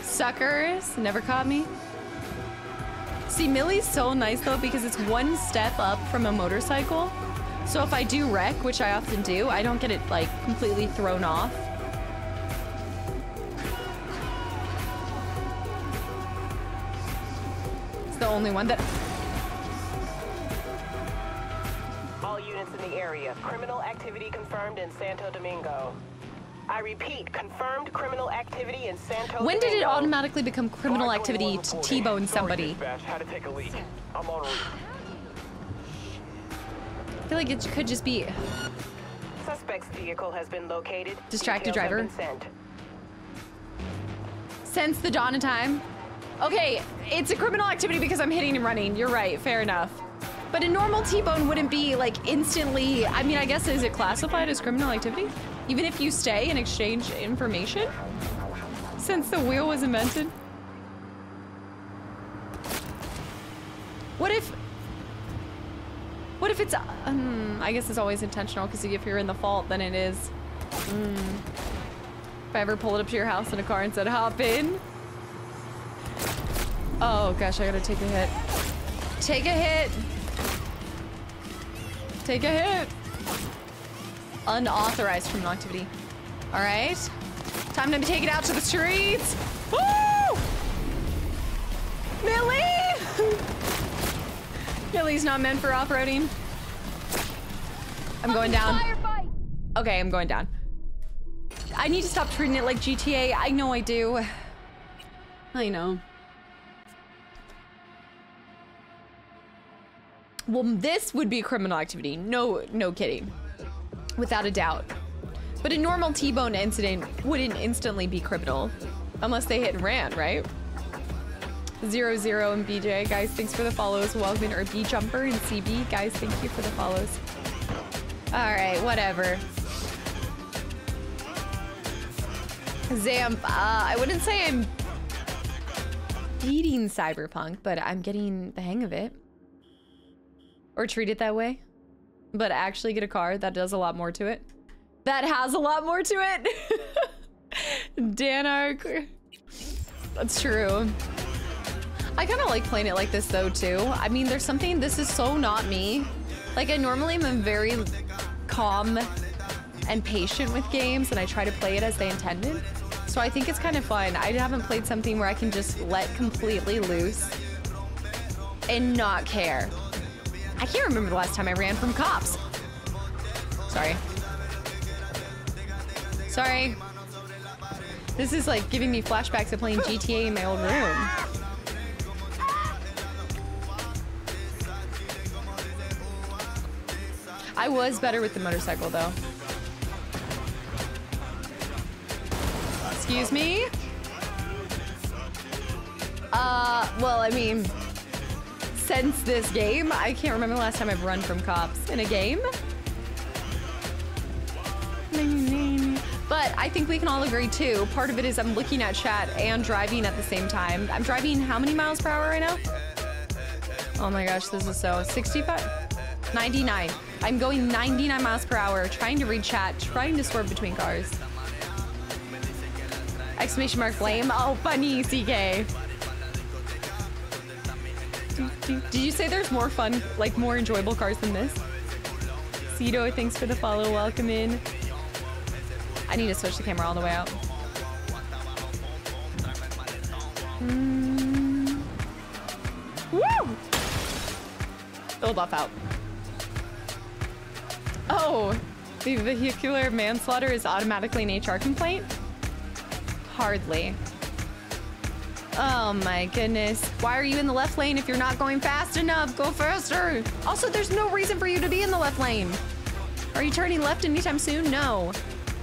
suckers! Never caught me. See, Millie's so nice though because it's one step up from a motorcycle. So if I do wreck, which I often do, I don't get it like completely thrown off. It's the only one that All units in the area. Criminal activity confirmed in Santo Domingo. I repeat, confirmed criminal activity in Santo When did it automatically become criminal activity to. T-bone somebody? Dispatch, had to take a leak. I'm on route. I feel like it could just be Suspect's vehicle has been located. Distracted driver. since the dawn of time. Okay, it's a criminal activity because I'm hitting and running. You're right, fair enough. But a normal T-bone wouldn't be like instantly. I mean, I guess is it classified as criminal activity? Even if you stay and exchange information? Since the wheel was invented? What if. What if it's. Um, I guess it's always intentional because if you're in the fault, then it is. Mm. If I ever pulled up to your house in a car and said, hop in. Oh gosh, I gotta take a hit. Take a hit. Take a hit. Unauthorized criminal activity. All right. Time to take it out to the streets. Woo! Millie! Millie's not meant for off-roading. I'm going down. Okay, I'm going down. I need to stop treating it like GTA. I know I do. I know. Well, this would be criminal activity. No, no kidding. Without a doubt. But a normal T-bone incident wouldn't instantly be criminal. Unless they hit and ran, right? Zero Zero and BJ, guys, thanks for the follows. Welcome, or B Jumper and CB, guys, thank you for the follows. All right, whatever. Zamp, uh, I wouldn't say I'm beating Cyberpunk, but I'm getting the hang of it. Or treat it that way. But actually get a car that does a lot more to it. That has a lot more to it. Danark. That's true. I kind of like playing it like this though too. I mean, there's something, this is so not me. Like I normally am very calm and patient with games and I try to play it as they intended. So I think it's kind of fun. I haven't played something where I can just let completely loose and not care. I can't remember the last time I ran from cops. Sorry. Sorry. This is like giving me flashbacks of playing GTA in my old room. I was better with the motorcycle though. Excuse me? Uh, well, I mean, since this game, I can't remember the last time I've run from cops in a game. But I think we can all agree too. Part of it is I'm looking at chat and driving at the same time. I'm driving how many miles per hour right now? Oh my gosh, this is so 65, 99. I'm going 99 miles per hour, trying to read chat, trying to swerve between cars. Exclamation mark flame. Oh, funny, CK. Did you say there's more fun, like more enjoyable cars than this? Cito, thanks for the follow. Welcome in. I need to switch the camera all the way out. Mm. Woo! It'll buff out. Oh, the vehicular manslaughter is automatically an HR complaint? Hardly. Oh my goodness. Why are you in the left lane if you're not going fast enough? Go faster. Also, there's no reason for you to be in the left lane. Are you turning left anytime soon? No.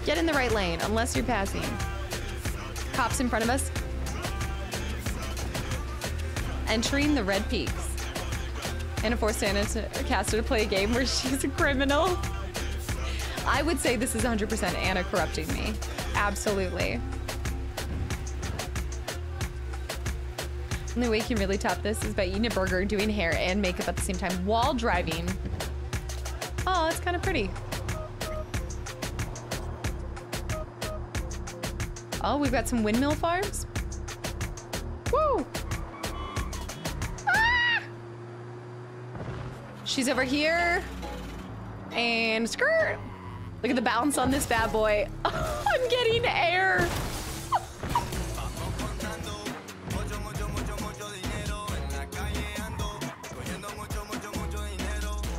Get in the right lane, unless you're passing. Cops in front of us. Entering the Red Peaks. Anna forced Anna to cast her to play a game where she's a criminal. I would say this is 100% Anna corrupting me. Absolutely. Only way you can really top this is by eating a burger, doing hair and makeup at the same time while driving. Oh, that's kind of pretty. Oh, we've got some windmill farms. Woo! Ah! She's over here. And skirt. Look at the balance on this bad boy. I'm getting air.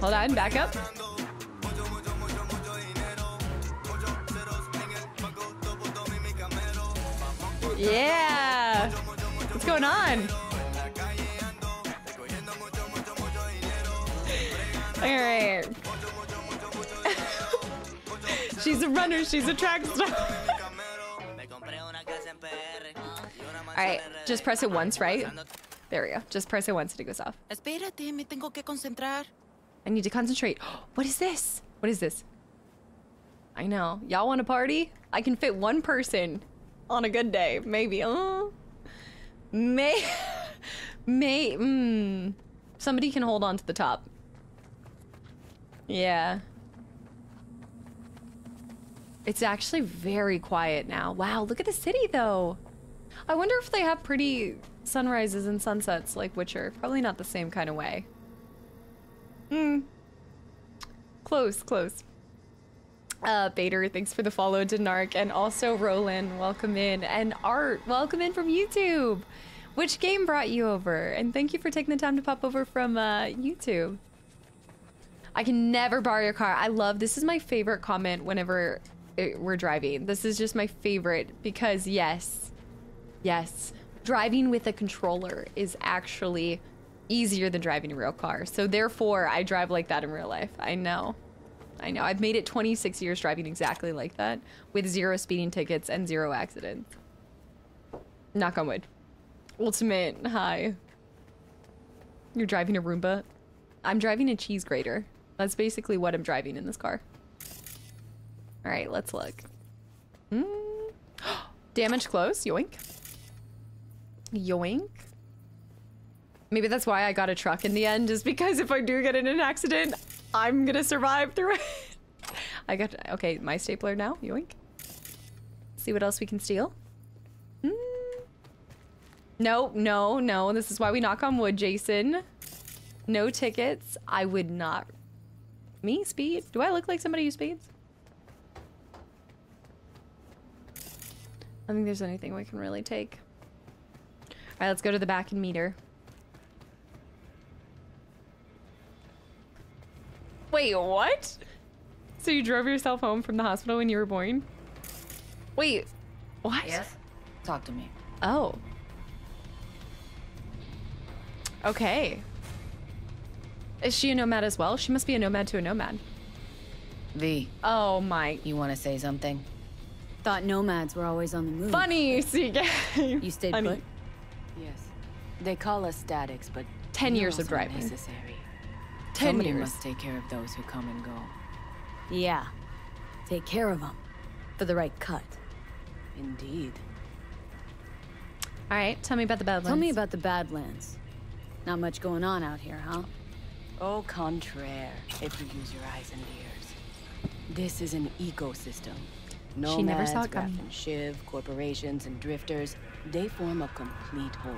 Hold on, back up. Yeah. What's going on? All right. she's a runner. She's a track star. All right, just press it once, right? There we go. Just press it once and it goes off. Espérate, me tengo que concentrar. I need to concentrate. What is this? What is this? I know. Y'all want a party? I can fit one person on a good day. Maybe. Uh, may. May. Mm, somebody can hold on to the top. Yeah. It's actually very quiet now. Wow, look at the city though. I wonder if they have pretty sunrises and sunsets like Witcher. Probably not the same kind of way. Hmm. Close, close. Uh, Bader, thanks for the follow, Denark, and also Roland, welcome in, and Art, welcome in from YouTube. Which game brought you over? And thank you for taking the time to pop over from uh, YouTube. I can never borrow your car. I love this is my favorite comment whenever it, we're driving. This is just my favorite because yes, yes, driving with a controller is actually easier than driving a real car. So therefore, I drive like that in real life. I know. I know. I've made it 26 years driving exactly like that with zero speeding tickets and zero accidents. Knock on wood. Ultimate, hi. You're driving a Roomba? I'm driving a cheese grater. That's basically what I'm driving in this car. All right, let's look. Mm. Damage close, yoink. Yoink. Maybe that's why I got a truck in the end, is because if I do get in an accident, I'm gonna survive through it. I got, okay, my stapler now, yoink. See what else we can steal. Mm. No, no, no, this is why we knock on wood, Jason. No tickets. I would not. Me, speed? Do I look like somebody who speeds? I don't think there's anything we can really take. All right, let's go to the back and meter. Wait, what? So you drove yourself home from the hospital when you were born? Wait, what? Yes? Talk to me. Oh. Okay. Is she a nomad as well? She must be a nomad to a nomad. V, Oh my. you want to say something? Thought nomads were always on the move. Funny, CK. You stayed Funny. put? Yes. They call us statics, but 10 years of also driving. Necessary. 10 Somebody years. must take care of those who come and go. Yeah. Take care of them. For the right cut. Indeed. All right, tell me about the Badlands. Tell me about the Badlands. Not much going on out here, huh? Au contraire, if you use your eyes and ears. This is an ecosystem. Nomads, She never saw it Graf coming. and Shiv, corporations, and drifters, they form a complete whole.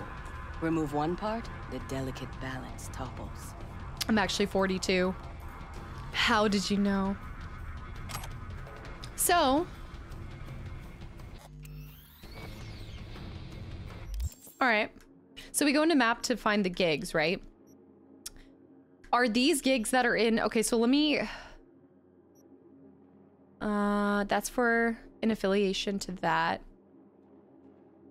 Remove one part, the delicate balance topples. I'm actually 42. How did you know? So. All right. So we go into map to find the gigs, right? Are these gigs that are in. Okay, so let me. Uh, that's for an affiliation to that.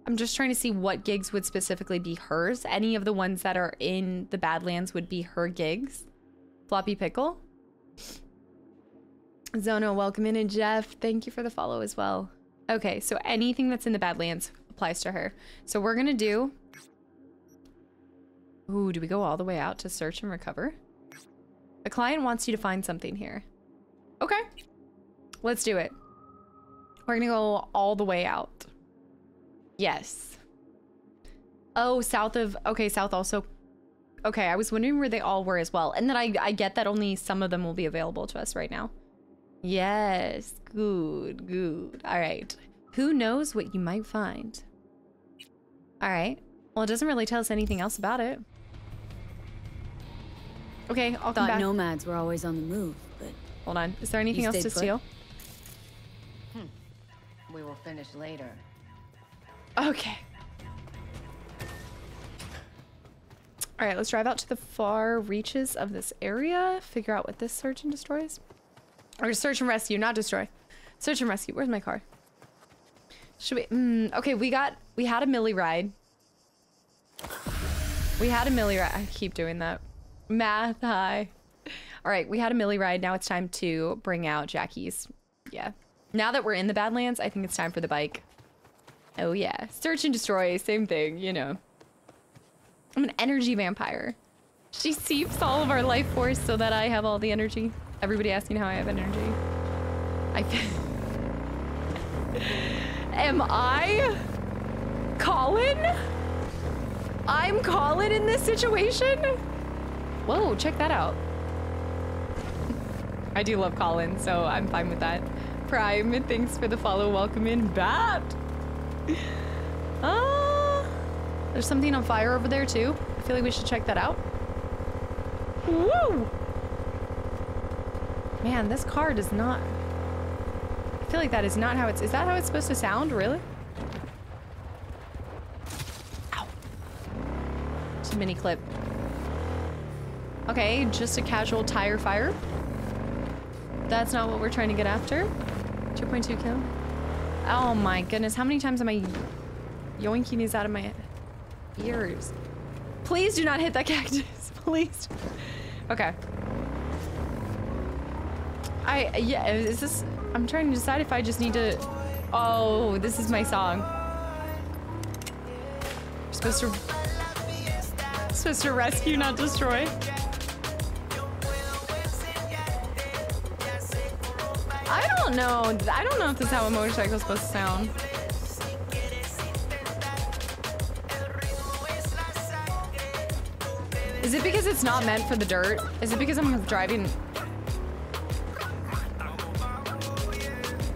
I'm just trying to see what gigs would specifically be hers. Any of the ones that are in the Badlands would be her gigs. Floppy Pickle. Zono, welcome in. And Jeff, thank you for the follow as well. Okay, so anything that's in the Badlands applies to her. So we're going to do... Ooh, do we go all the way out to search and recover? The client wants you to find something here. Okay. Let's do it. We're gonna go all the way out. Yes. Oh, south of, okay, south also. Okay, I was wondering where they all were as well. And then I, I get that only some of them will be available to us right now. Yes, good, good. All right. Who knows what you might find? All right. Well, it doesn't really tell us anything else about it. Okay, I'll come Thought nomads were always on the move, but Hold on. Is there anything else to stayed put? steal? Hmm. We will finish later. Okay. All right, let's drive out to the far reaches of this area, figure out what this search and destroy is. Or search and rescue, not destroy. Search and rescue. Where's my car? Should we? Mm, okay, we got, we had a Millie ride. We had a Millie ride. I keep doing that. Math, hi. All right, we had a Millie ride. Now it's time to bring out Jackie's. Yeah. Now that we're in the Badlands, I think it's time for the bike. Oh yeah. Search and destroy, same thing, you know. I'm an energy vampire. She seeps all of our life force so that I have all the energy. Everybody asking how I have energy. I Am I Colin? I'm Colin in this situation? Whoa, check that out. I do love Colin, so I'm fine with that. Prime, thanks for the follow. Welcome in, Bat. Ah, there's something on fire over there too. I feel like we should check that out. Woo! Man, this car does not. I feel like that is not how it's. Is that how it's supposed to sound? Really? Ow! Just a mini clip. Okay, just a casual tire fire. That's not what we're trying to get after. 2.2 kill. Oh my goodness, how many times am I yoinking these out of my ears? Please do not hit that cactus, please. Okay. I, yeah, is this, I'm trying to decide if I just need to, oh, this is my song. We're supposed to, supposed to rescue, not destroy. Don't know. I don't know if this is how a motorcycle is supposed to sound. Is it because it's not meant for the dirt? Is it because I'm driving?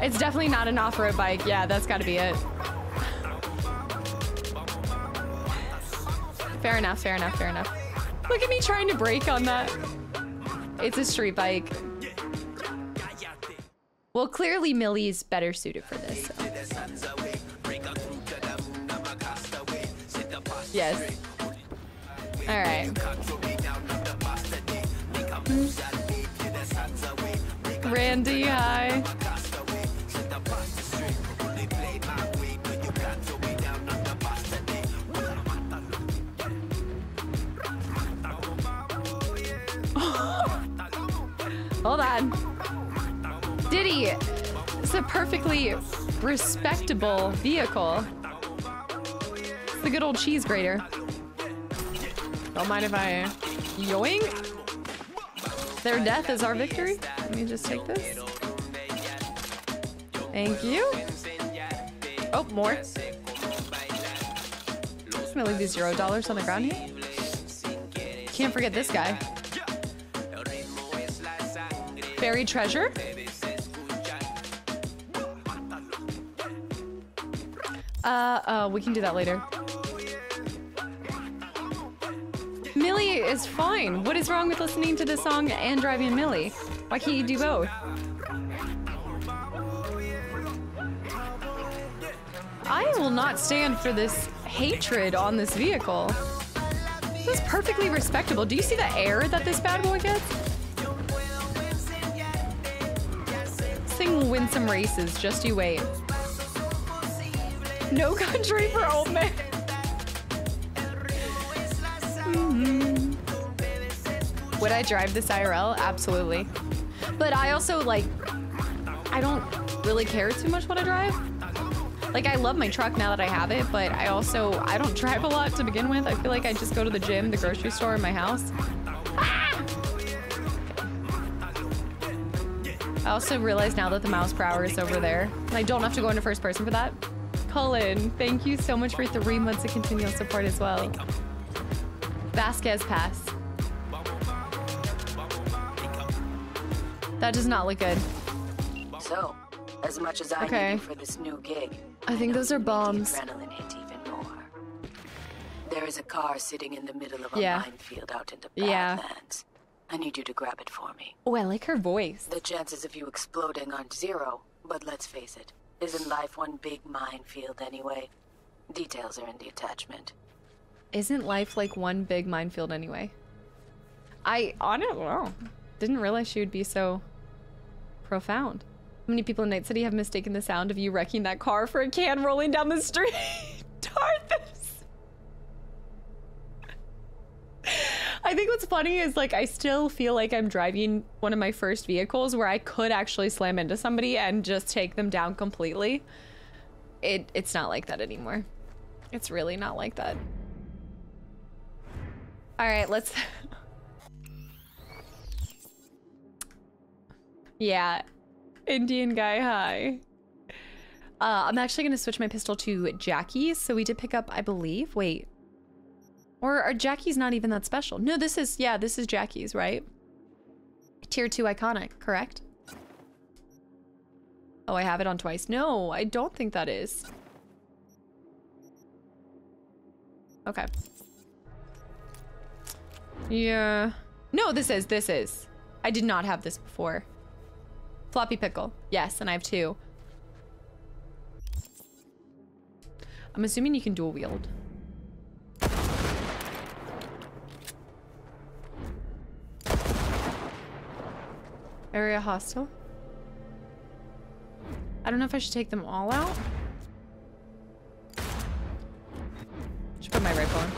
It's definitely not an off-road bike. Yeah, that's got to be it. Fair enough, fair enough, fair enough. Look at me trying to brake on that. It's a street bike. Well, clearly Millie's better suited for this. so. Yes. All right. Hmm. Randy, hi. Hold on. Diddy, it's a perfectly respectable vehicle. It's the good old cheese grater. Don't mind if I yoink. Their death is our victory. Let me just take this. Thank you. Oh, more. Just gonna leave these zero dollars on the ground here. Can't forget this guy. Buried treasure. Uh, uh, we can do that later. Millie is fine. What is wrong with listening to this song and driving Millie? Why can't you do both? I will not stand for this hatred on this vehicle. This is perfectly respectable. Do you see the air that this bad boy gets? This thing will win some races. Just you wait. No country for old men. Mhm. Would I drive this IRL? Absolutely. But I also like, I don't really care too much what I drive. Like I love my truck now that I have it, but I also, I don't drive a lot to begin with. I feel like I just go to the gym, the grocery store, and my house. Ah! I also realize now that the mouse per hour is over there. And I don't have to go into first person for that. Cullen, thank you so much for three months of continual support as well. Vasquez pass. That does not look good. So, as much as I Okay. for this new gig, I think know those are you need the bombs. Adrenaline hit even more. There is a car sitting in the middle of a Yeah. minefield out in the Yeah. Badlands. I need you to grab it for me. Oh, I like her voice. The chances of you exploding aren't zero, but let's face it, isn't life one big minefield anyway? Details are in the attachment. Isn't life like one big minefield anyway? I honestly didn't realize she would be so profound. How many people in Night City have mistaken the sound of you wrecking that car for a can rolling down the street? Tarthus! I think what's funny is like I still feel like I'm driving one of my first vehicles where I could actually slam into somebody and just take them down completely. It it's not like that anymore. It's really not like that. All right, let's. yeah, Indian guy, hi. Uh, I'm actually gonna switch my pistol to Jackie's. So we did pick up, I believe. Wait, or are Jackie's not even that special? No, this is yeah, this is Jackie's, right? Tier two iconic, correct? Oh, I have it on twice. No, I don't think that is. Okay. Yeah. No, this is, this is. I did not have this before. Floppy pickle. Yes, and I have two. I'm assuming you can dual wield. Area hostile. I don't know if I should take them all out. Should put my rifle on.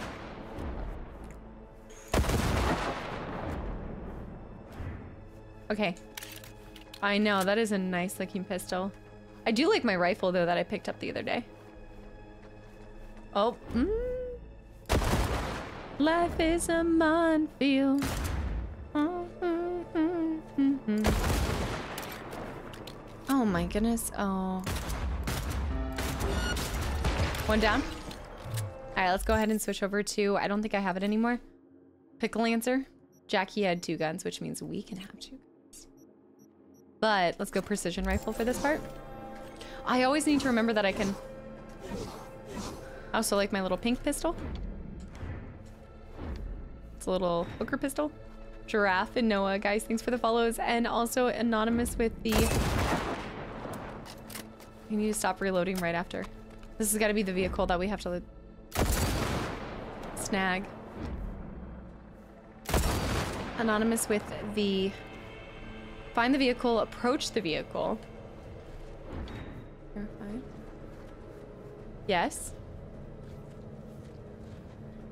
Okay. I know, that is a nice looking pistol. I do like my rifle though that I picked up the other day. Oh, mm. Life is a minefield. Oh my goodness. Oh. One down. All right, let's go ahead and switch over to, I don't think I have it anymore. Pickle Lancer. Jackie had two guns, which means we can have two guns. But let's go precision rifle for this part. I always need to remember that I can... I also like my little pink pistol. It's a little hooker pistol. Giraffe and Noah, guys, thanks for the follows. And also anonymous with the... Can you need to stop reloading right after. This has got to be the vehicle that we have to snag. Anonymous with the... Find the vehicle, approach the vehicle. Yes.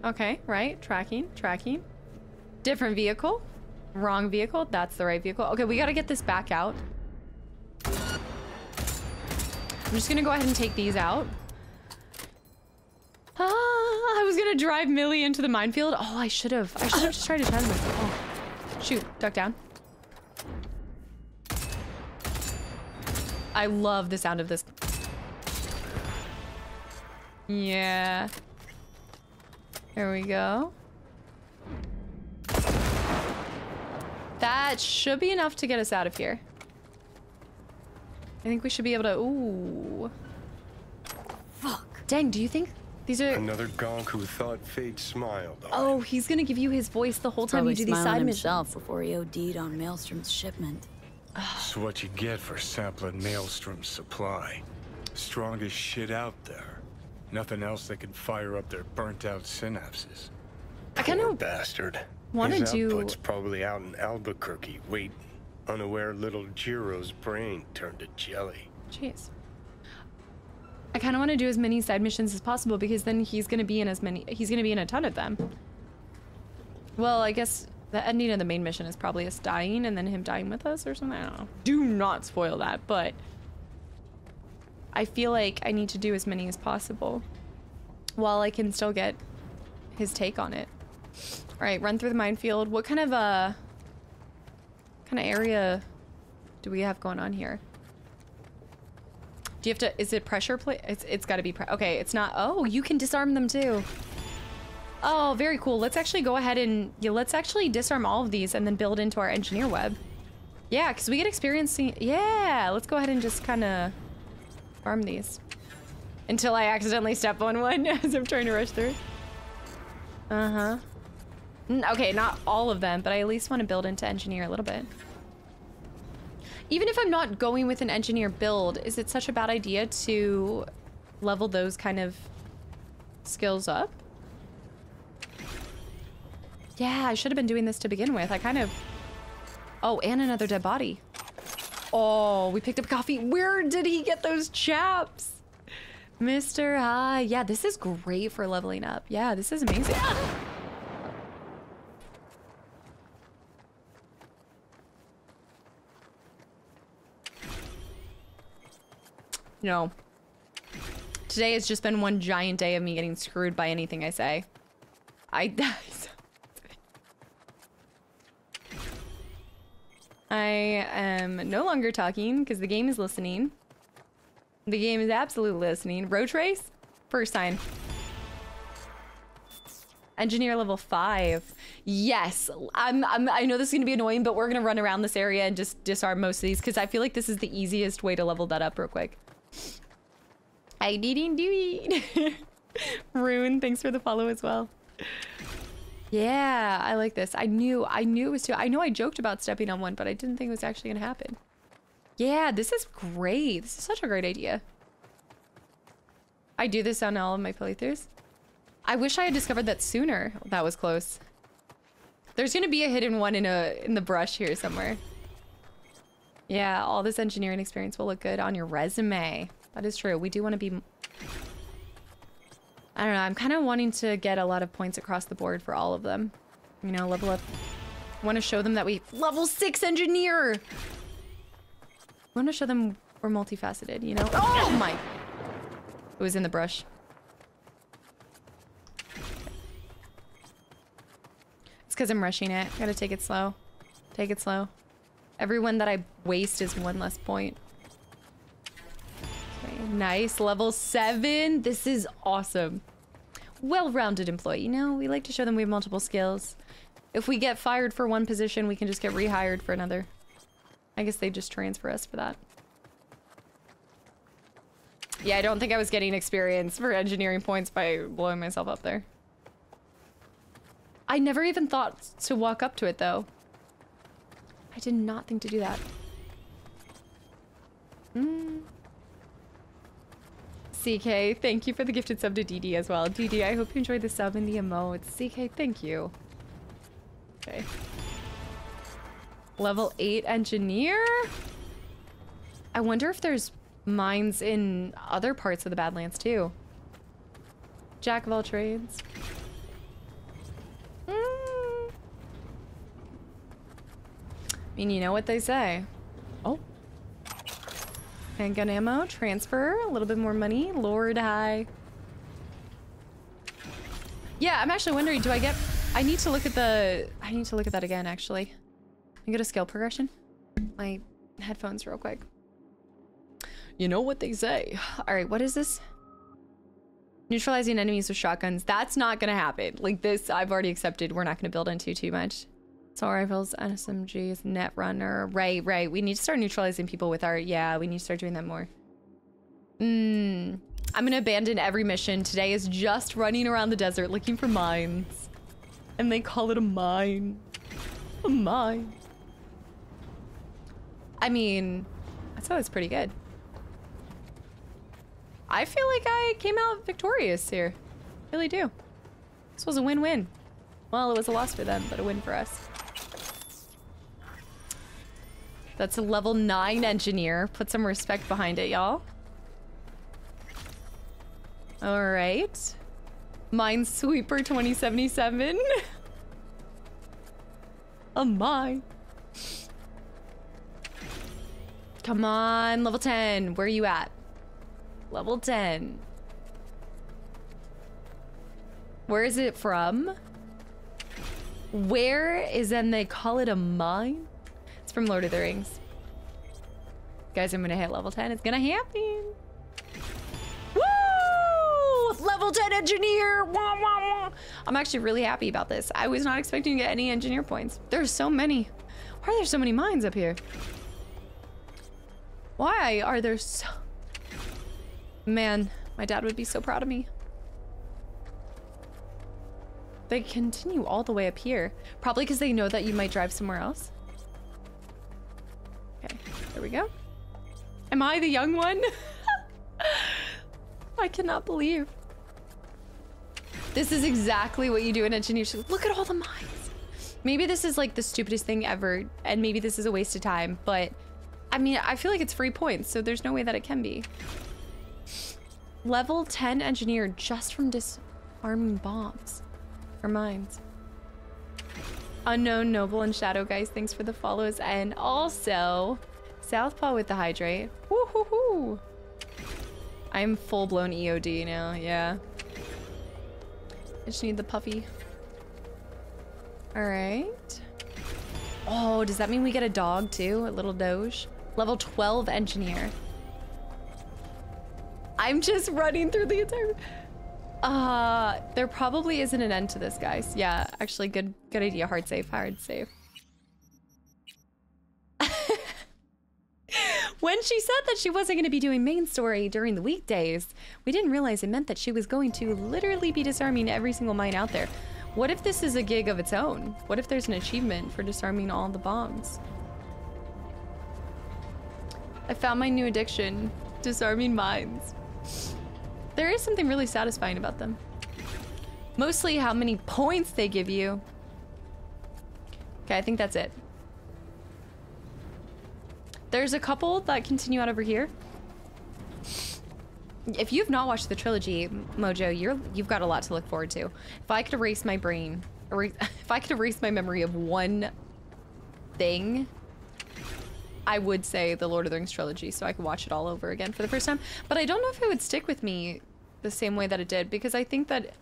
Okay, right. Tracking, tracking. Different vehicle. Wrong vehicle. That's the right vehicle. Okay, we gotta get this back out. I'm just gonna go ahead and take these out. Ah, I was gonna drive Millie into the minefield. Oh, I should have. I should have just tried to time this. Oh, shoot. Duck down. I love the sound of this. Yeah. Here we go. That should be enough to get us out of here. I think we should be able to. Ooh. Fuck. Dang, do you think these are. Another gonk who thought fate smiled. Oh, he's gonna give you his voice the whole time Probably you do these side missions. himself before he OD'd on Maelstrom's shipment. It's what you get for sampling Maelstrom's supply. Strongest shit out there. Nothing else that can fire up their burnt-out synapses. I kind Poor of bastard. wanna His do- output's probably out in Albuquerque, waiting. Unaware little Jiro's brain turned to jelly. Jeez. I kind of want to do as many side missions as possible because then he's gonna be in as many. He's gonna be in a ton of them. Well, I guess the ending of the main mission is probably us dying and then him dying with us or something. I don't know. Do not spoil that, but I feel like I need to do as many as possible while I can still get his take on it. All right, run through the minefield. What kind of uh kind of area do we have going on here? Do you have to, is it pressure plate? It's, it's gotta be, okay, it's not, oh, you can disarm them too. Oh, very cool. Let's actually go ahead and, yeah, let's actually disarm all of these and then build into our engineer web. Yeah, because we get experiencing, yeah, let's go ahead and just kind of farm these. Until I accidentally step on one as I'm trying to rush through. Uh-huh. Okay, not all of them, but I at least want to build into engineer a little bit. Even if I'm not going with an engineer build, is it such a bad idea to level those kind of skills up? Yeah, I should have been doing this to begin with. I kind of... Oh, and another dead body. Oh, we picked up coffee. Where did he get those chaps? Mr. High. Yeah, this is great for leveling up. Yeah, this is amazing. No. Today has just been one giant day of me getting screwed by anything I say. I... I am no longer talking because the game is listening. The game is absolutely listening. Road race? First sign. Engineer level five. Yes, I'm, I'm, I know this is gonna be annoying, but we're gonna run around this area and just disarm most of these because I feel like this is the easiest way to level that up real quick. I didn't do it. Rune, thanks for the follow as well. Yeah, I like this. I knew, I knew it was too, I know I joked about stepping on one, but I didn't think it was actually gonna happen. Yeah, this is great. This is such a great idea. I do this on all of my playthroughs. I wish I had discovered that sooner. That was close. There's gonna be a hidden one in a in the brush here somewhere. Yeah, all this engineering experience will look good on your resume. That is true. We do want to be... I don't know. I'm kind of wanting to get a lot of points across the board for all of them. You know, level up. want to show them that we... Level 6 engineer! want to show them we're multifaceted, you know? Oh my... It was in the brush. It's because I'm rushing it. Gotta take it slow. Take it slow. Everyone that I waste is one less point. Okay, nice. Level 7. This is awesome. Well-rounded employee. You know, we like to show them we have multiple skills. If we get fired for one position, we can just get rehired for another. I guess they just transfer us for that. Yeah, I don't think I was getting experience for engineering points by blowing myself up there. I never even thought to walk up to it, though. I did not think to do that. Mm. CK, thank you for the gifted sub to DD as well. DD, I hope you enjoyed the sub and the emotes. CK, thank you. Okay. Level 8 engineer? I wonder if there's mines in other parts of the Badlands too. Jack of all trades. Mm. I mean, you know what they say. Oh. Handgun ammo, transfer, a little bit more money, Lord high. Yeah, I'm actually wondering, do I get... I need to look at the... I need to look at that again, actually. I get a skill progression? My headphones real quick. You know what they say. All right, what is this? Neutralizing enemies with shotguns. That's not gonna happen. Like this, I've already accepted. We're not gonna build into too much. Assault rifles, SMGs, netrunner. Right, right. We need to start neutralizing people with our... Yeah, we need to start doing that more. Hmm. I'm gonna abandon every mission. Today is just running around the desert looking for mines. And they call it a mine. A mine. I mean, it was pretty good. I feel like I came out victorious here. Really do. This was a win-win. Well, it was a loss for them, but a win for us. That's a level 9 engineer. Put some respect behind it, y'all. Alright. Minesweeper 2077. a mine. Come on, level 10. Where are you at? Level 10. Where is it from? Where is then they call it a mine? It's from Lord of the Rings. Guys, I'm gonna hit level 10. It's gonna happen. Woo! Level 10 engineer! Wah, wah, wah. I'm actually really happy about this. I was not expecting to get any engineer points. There's so many. Why are there so many mines up here? Why are there so... Man, my dad would be so proud of me. They continue all the way up here. Probably because they know that you might drive somewhere else. Okay, there we go. Am I the young one? I cannot believe. This is exactly what you do in engineering. Look at all the mines. Maybe this is like the stupidest thing ever, and maybe this is a waste of time, but I mean, I feel like it's free points, so there's no way that it can be. Level 10 engineer just from disarming bombs. Or mines. Unknown Noble and Shadow guys, thanks for the follows. And also, Southpaw with the hydrate. Woohoo! I'm full-blown EOD now, yeah. I just need the puffy. Alright. Oh, does that mean we get a dog too? A little doge? Level 12 engineer. I'm just running through the entire... Uh, there probably isn't an end to this, guys. Yeah, actually, good good idea. Hard save, hard save. when she said that she wasn't going to be doing main story during the weekdays, we didn't realize it meant that she was going to literally be disarming every single mine out there. What if this is a gig of its own? What if there's an achievement for disarming all the bombs? I found my new addiction, disarming mines. There is something really satisfying about them. Mostly how many points they give you. Okay, I think that's it. There's a couple that continue out over here. If you've not watched the trilogy, Mojo, you're you've got a lot to look forward to. If I could erase my brain, erase, if I could erase my memory of one thing, I would say the Lord of the Rings trilogy, so I could watch it all over again for the first time. But I don't know if it would stick with me the same way that it did because I think that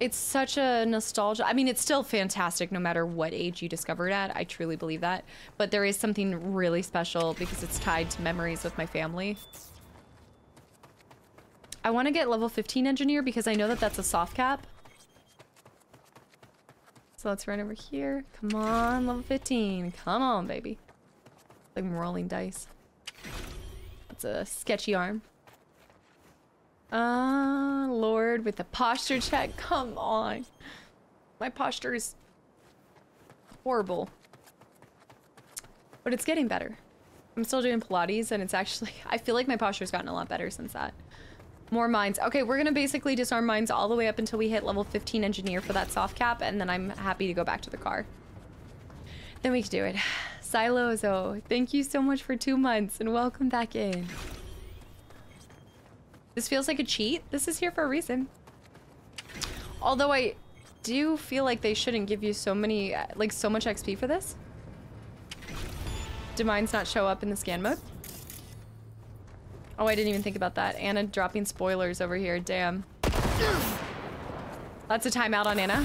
it's such a nostalgia. I mean, it's still fantastic no matter what age you discover it at. I truly believe that. But there is something really special because it's tied to memories with my family. I want to get level 15 engineer because I know that that's a soft cap. So let's run over here. Come on, level 15. Come on, baby. Like I'm rolling dice. That's a sketchy arm. Ah, uh, Lord, with the posture check. Come on. My posture is horrible. But it's getting better. I'm still doing Pilates and it's actually, I feel like my posture's gotten a lot better since that. More mines. Okay, we're gonna basically disarm mines all the way up until we hit level 15 engineer for that soft cap and then I'm happy to go back to the car. Then we can do it. Silozo, thank you so much for two months and welcome back in. This feels like a cheat. This is here for a reason. Although I do feel like they shouldn't give you so many, like so much XP for this. Do mines not show up in the scan mode? Oh, I didn't even think about that. Anna dropping spoilers over here. Damn. That's a timeout on Anna.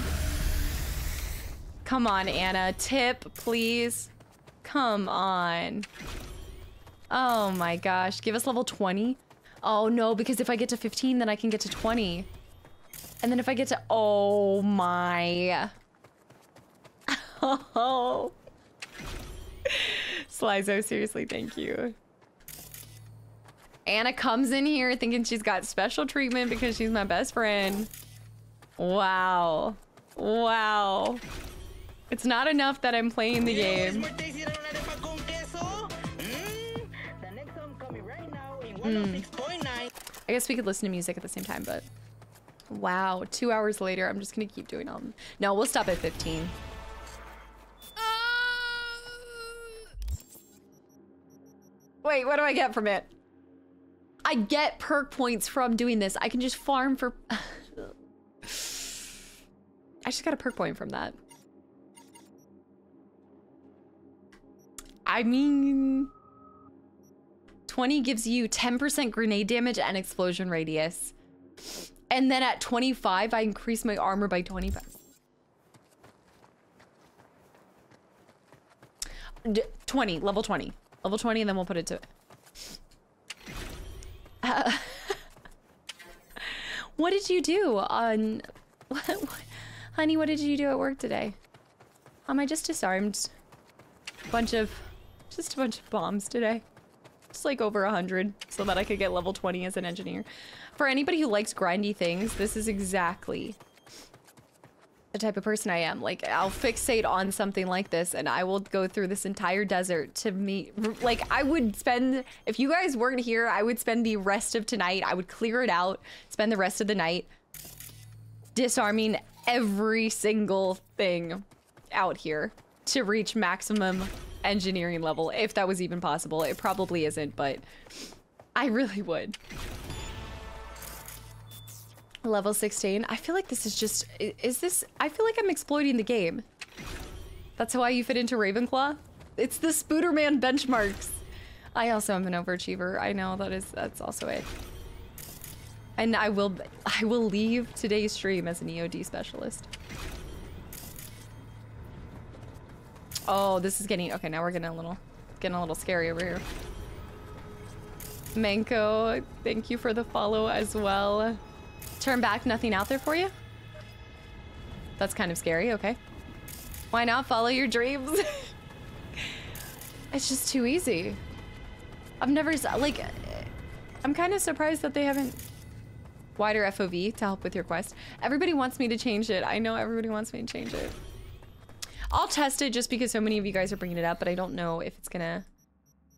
Come on, Anna. Tip, please. Come on. Oh my gosh. Give us level 20. Oh no, because if I get to 15, then I can get to 20. And then if I get to, oh my. Oh. Slizo, seriously, thank you. Anna comes in here thinking she's got special treatment because she's my best friend. Wow. Wow. It's not enough that I'm playing the game. Mm. I guess we could listen to music at the same time, but wow, two hours later, I'm just gonna keep doing them. No, we'll stop at 15. Wait, what do I get from it? I get perk points from doing this. I can just farm for... I just got a perk point from that. I mean... 20 gives you 10% grenade damage and explosion radius. And then at 25, I increase my armor by 25. 20, level 20. Level 20, and then we'll put it to Uh, what did you do on... What, what, honey, what did you do at work today? Um, I just disarmed a bunch of... Just a bunch of bombs today. Just like over a 100, so that I could get level 20 as an engineer. For anybody who likes grindy things, this is exactly the type of person I am. Like, I'll fixate on something like this and I will go through this entire desert to meet. Like, I would spend, if you guys weren't here, I would spend the rest of tonight. I would clear it out, spend the rest of the night disarming every single thing out here to reach maximum engineering level, if that was even possible. It probably isn't, but I really would. Level 16. I feel like this is just... Is this... I feel like I'm exploiting the game. That's why you fit into Ravenclaw? It's the Spooderman benchmarks. I also am an overachiever. I know that is... That's also it. And I will... I will leave today's stream as an EOD specialist. Oh, this is getting... Okay, now we're getting a little... Getting a little scary over here. Manko, thank you for the follow as well. Turn back, nothing out there for you? That's kind of scary, okay. Why not follow your dreams? it's just too easy. I've never, like, I'm kind of surprised that they haven't wider FOV to help with your quest. Everybody wants me to change it. I know everybody wants me to change it. I'll test it just because so many of you guys are bringing it up, but I don't know if it's gonna...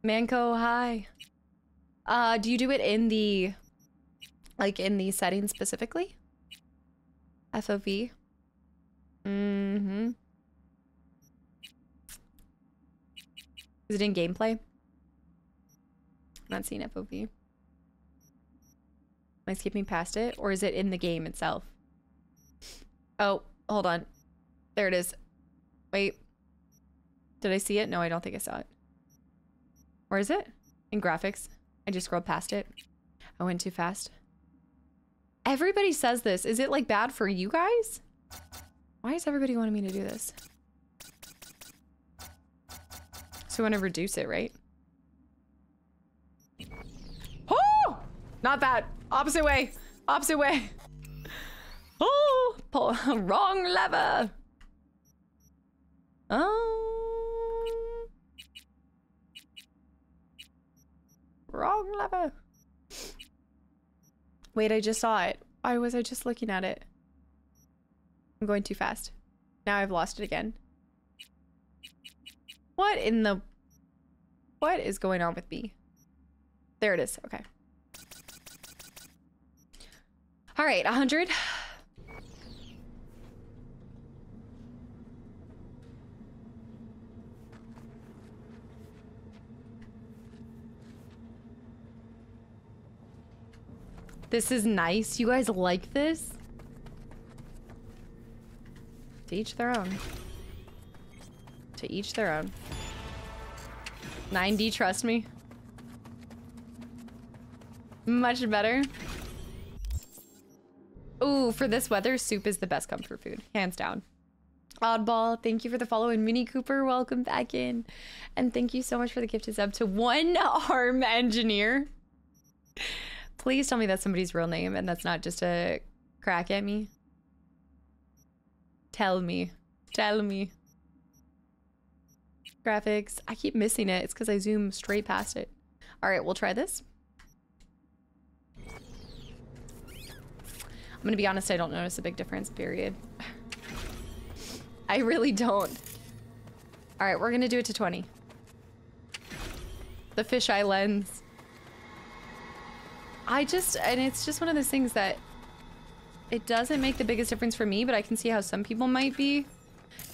Manco, hi. Uh, do you do it in the like in the settings specifically? FOV? Mm-hmm. Is it in gameplay? Not seeing FOV. Am I skipping past it? Or is it in the game itself? Oh, hold on. There it is. Wait. Did I see it? No, I don't think I saw it. Where is it? In graphics. I just scrolled past it. I went too fast. Everybody says this. Is it like bad for you guys? Why is everybody wanting me to do this? So I want to reduce it, right? Oh! Not that. Opposite way. Opposite way. Oh! Pull. Wrong lever. Oh. Wrong lever. Wait, I just saw it. Why was I just looking at it? I'm going too fast. Now I've lost it again. What in the... What is going on with me? There it is. Okay. All right, 100. This is nice. You guys like this? To each their own. To each their own. 9D, trust me. Much better. Ooh, for this weather, soup is the best comfort food. Hands down. Oddball, thank you for the follow. And Mini Cooper, welcome back in. And thank you so much for the gifted sub to one arm engineer. Please tell me that's somebody's real name and that's not just a crack at me. Tell me. Tell me. Graphics. I keep missing it. It's because I zoom straight past it. All right, we'll try this. I'm going to be honest, I don't notice a big difference, period. I really don't. All right, we're going to do it to 20. The fisheye lens. I just, and it's just one of those things that it doesn't make the biggest difference for me, but I can see how some people might be.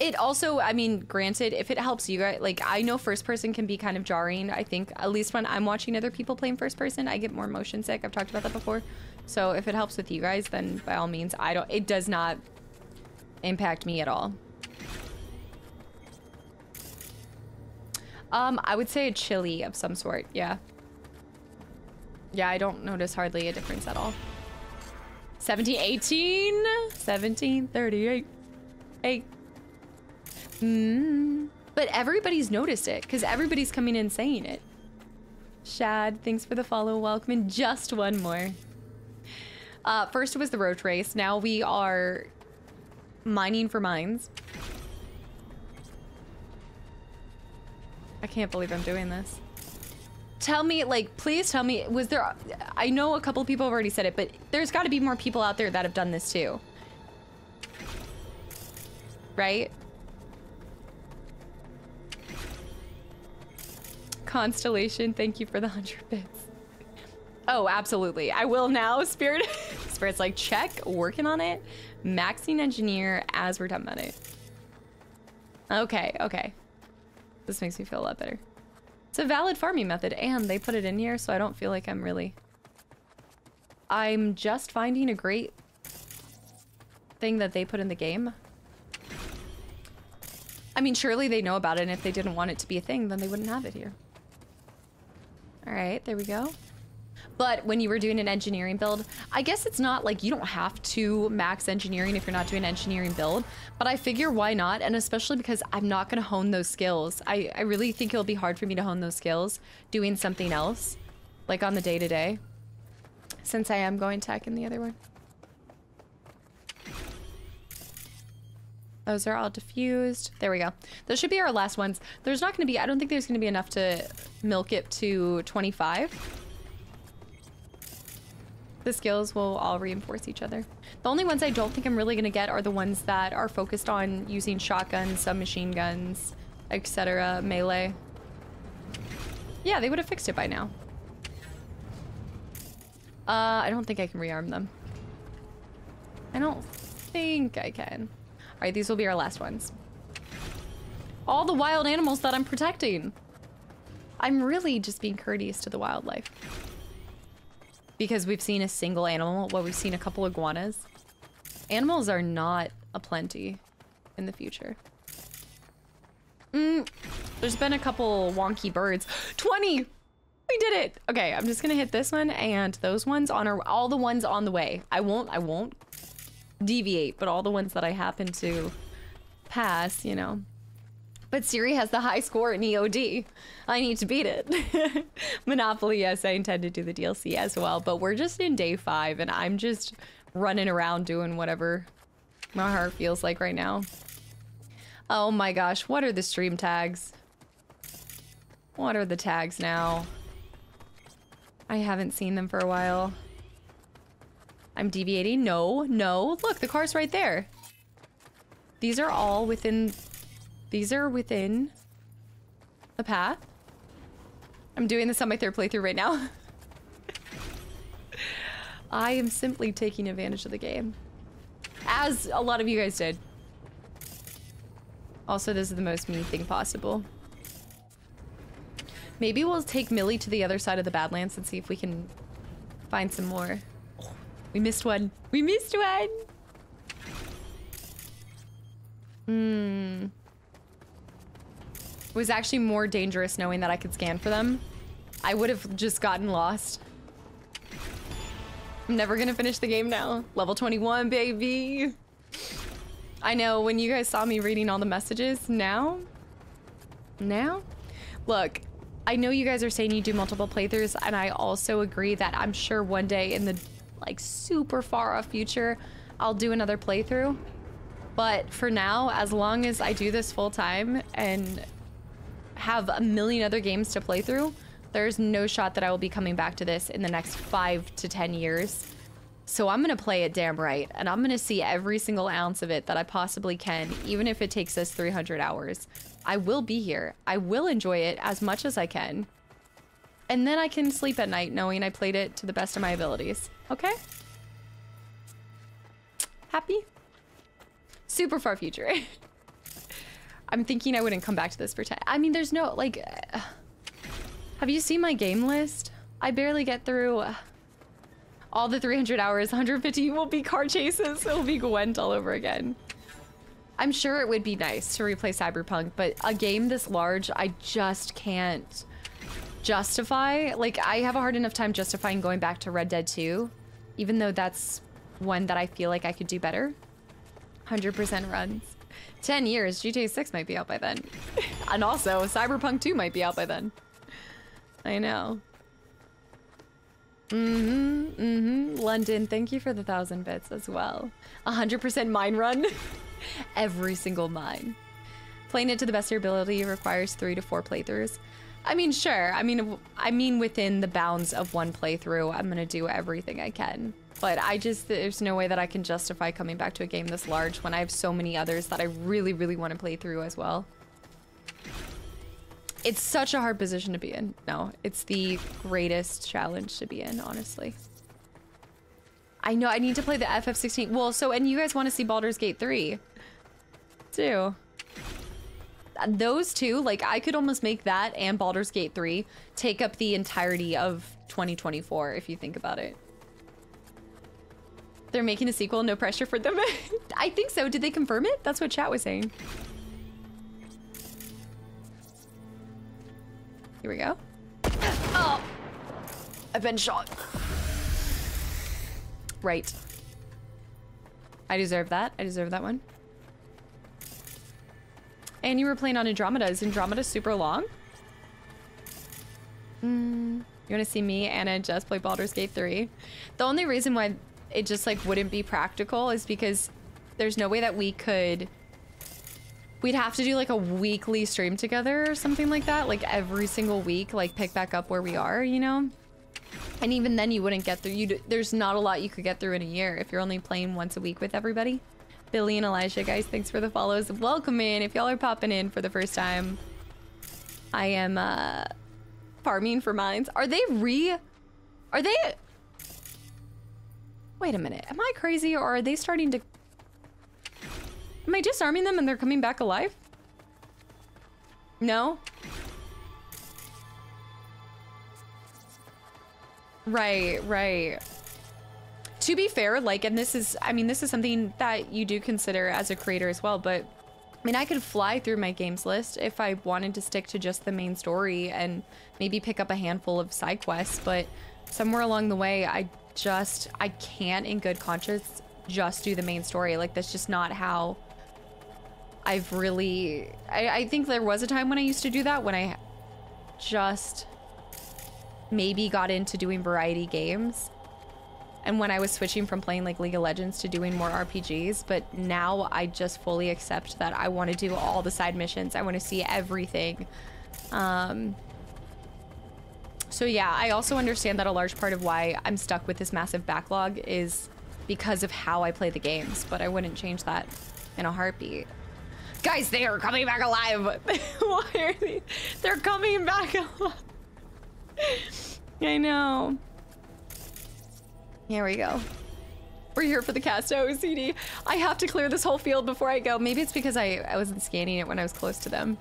It also, I mean, granted, if it helps you guys, like, I know first person can be kind of jarring. I think, at least when I'm watching other people playing first person, I get more motion sick. I've talked about that before. So if it helps with you guys, then by all means, I don't, it does not impact me at all. Um, I would say a chili of some sort, yeah. Yeah, I don't notice hardly a difference at all. 17, 18, 17, 38, 8. Mm. But everybody's noticed it because everybody's coming in saying it. Shad, thanks for the follow. Welcome. And just one more. Uh, first was the roach race. Now we are mining for mines. I can't believe I'm doing this. Tell me, like, please tell me, was there, I know a couple people have already said it, but there's got to be more people out there that have done this too. Right? Constellation, thank you for the 100 bits. Oh, absolutely. I will now. Spirit, Spirit's like, check, working on it. Maxing engineer as we're done about it. Okay, okay. This makes me feel a lot better. It's a valid farming method, and they put it in here, so I don't feel like I'm really... I'm just finding a great thing that they put in the game. I mean, surely they know about it, and if they didn't want it to be a thing, then they wouldn't have it here. All right, there we go. But when you were doing an engineering build, I guess it's not like you don't have to max engineering if you're not doing an engineering build, but I figure why not? And especially because I'm not going to hone those skills. I, I really think it'll be hard for me to hone those skills doing something else, like on the day to day, since I am going tech in the other one. Those are all diffused. There we go. Those should be our last ones. There's not going to be, I don't think there's going to be enough to milk it to 25. The skills will all reinforce each other. The only ones I don't think I'm really going to get are the ones that are focused on using shotguns, submachine guns, etc. melee. Yeah, they would have fixed it by now. Uh, I don't think I can rearm them. I don't think I can. All right, these will be our last ones. All the wild animals that I'm protecting. I'm really just being courteous to the wildlife. Because we've seen a single animal, well, we've seen a couple iguanas. Animals are not a plenty in the future. Mm, there's been a couple wonky birds. 20! We did it! Okay, I'm just gonna hit this one and those ones on our, all the ones on the way. I won't, I won't deviate, but all the ones that I happen to pass, you know. But Siri has the high score in EOD. I need to beat it. Monopoly, yes, I intend to do the DLC as well, but we're just in day five and I'm just running around doing whatever my heart feels like right now. Oh my gosh, what are the stream tags? What are the tags now? I haven't seen them for a while. I'm deviating. No, no. Look, the car's right there. These are all within... These are within the path. I'm doing this on my third playthrough right now. I am simply taking advantage of the game. As a lot of you guys did. Also, this is the most mean thing possible. Maybe we'll take Millie to the other side of the Badlands and see if we can find some more. We missed one. We missed one. Hmm. Was actually more dangerous knowing that I could scan for them. I would have just gotten lost. I'm never gonna finish the game now. Level 21, baby. I know, when you guys saw me reading all the messages, now? Now? Look, I know you guys are saying you do multiple playthroughs, and I also agree that I'm sure one day in the like super far off future, I'll do another playthrough. But for now, as long as I do this full time and have a million other games to play through, there's no shot that I will be coming back to this in the next five to 10 years. So I'm gonna play it damn right, and I'm gonna see every single ounce of it that I possibly can, even if it takes us 300 hours. I will be here. I will enjoy it as much as I can. And then I can sleep at night knowing I played it to the best of my abilities. Okay? Happy? Super far future. I'm thinking I wouldn't come back to this for 10. I mean, there's no, like... Uh, have you seen my game list? I barely get through uh, all the 300 hours. 150 will be car chases. It'll be Gwent all over again. I'm sure it would be nice to replay Cyberpunk, but a game this large, I just can't justify. Like, I have a hard enough time justifying going back to Red Dead 2, even though that's one that I feel like I could do better. 100% runs. 10 years, GTA 6 might be out by then. and also, Cyberpunk 2 might be out by then. I know. Mm-hmm, mm-hmm. London, thank you for the thousand bits as well. 100% mine run. Every single mine. Playing it to the best of your ability requires three to four playthroughs. I mean, sure. I mean, I mean within the bounds of one playthrough, I'm gonna do everything I can. But I just, there's no way that I can justify coming back to a game this large when I have so many others that I really, really want to play through as well. It's such a hard position to be in. No, it's the greatest challenge to be in, honestly. I know, I need to play the FF16. Well, so, and you guys want to see Baldur's Gate 3, too. Those two, like, I could almost make that and Baldur's Gate 3 take up the entirety of 2024, if you think about it. They're making a sequel, no pressure for them. I think so. Did they confirm it? That's what chat was saying. Here we go. Oh! I've been shot. Right. I deserve that. I deserve that one. And you were playing on Andromeda. Is Andromeda super long? Mm, you want to see me, Anna, just play Baldur's Gate 3? The only reason why it just like wouldn't be practical is because there's no way that we could we'd have to do like a weekly stream together or something like that like every single week like pick back up where we are you know? And even then you wouldn't get through you there's not a lot you could get through in a year if you're only playing once a week with everybody. Billy and elijah guys thanks for the follows. Welcome in if y'all are popping in for the first time. I am uh farming for mines. Are they re are they wait a minute am i crazy or are they starting to Am I disarming them and they're coming back alive? No? Right, right. To be fair, like, and this is, I mean, this is something that you do consider as a creator as well, but I mean, I could fly through my games list if I wanted to stick to just the main story and maybe pick up a handful of side quests, but somewhere along the way, I just, I can't in good conscience just do the main story. Like, that's just not how I've really... I, I think there was a time when I used to do that, when I just maybe got into doing variety games. And when I was switching from playing like League of Legends to doing more RPGs, but now I just fully accept that I want to do all the side missions. I want to see everything. Um, so yeah, I also understand that a large part of why I'm stuck with this massive backlog is because of how I play the games, but I wouldn't change that in a heartbeat. Guys, they are coming back alive. Why are they? They're coming back alive. I know. Here we go. We're here for the cast OCD. I have to clear this whole field before I go. Maybe it's because I, I wasn't scanning it when I was close to them.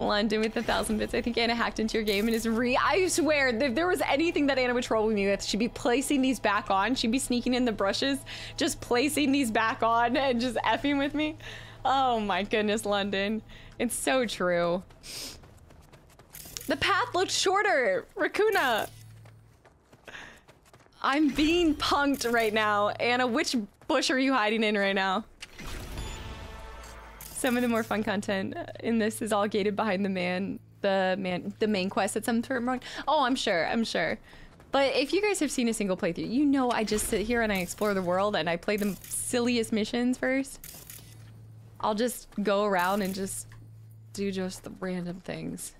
London with a thousand bits. I think Anna hacked into your game and is re- I swear, if there was anything that Anna would troll me with, she'd be placing these back on. She'd be sneaking in the brushes, just placing these back on and just effing with me. Oh my goodness, London. It's so true. The path looks shorter, Raccoona. I'm being punked right now. Anna, which bush are you hiding in right now? Some of the more fun content in this is all gated behind the man, the man, the main quest at some point. Oh, I'm sure, I'm sure. But if you guys have seen a single playthrough, you know I just sit here and I explore the world and I play the silliest missions first. I'll just go around and just do just the random things.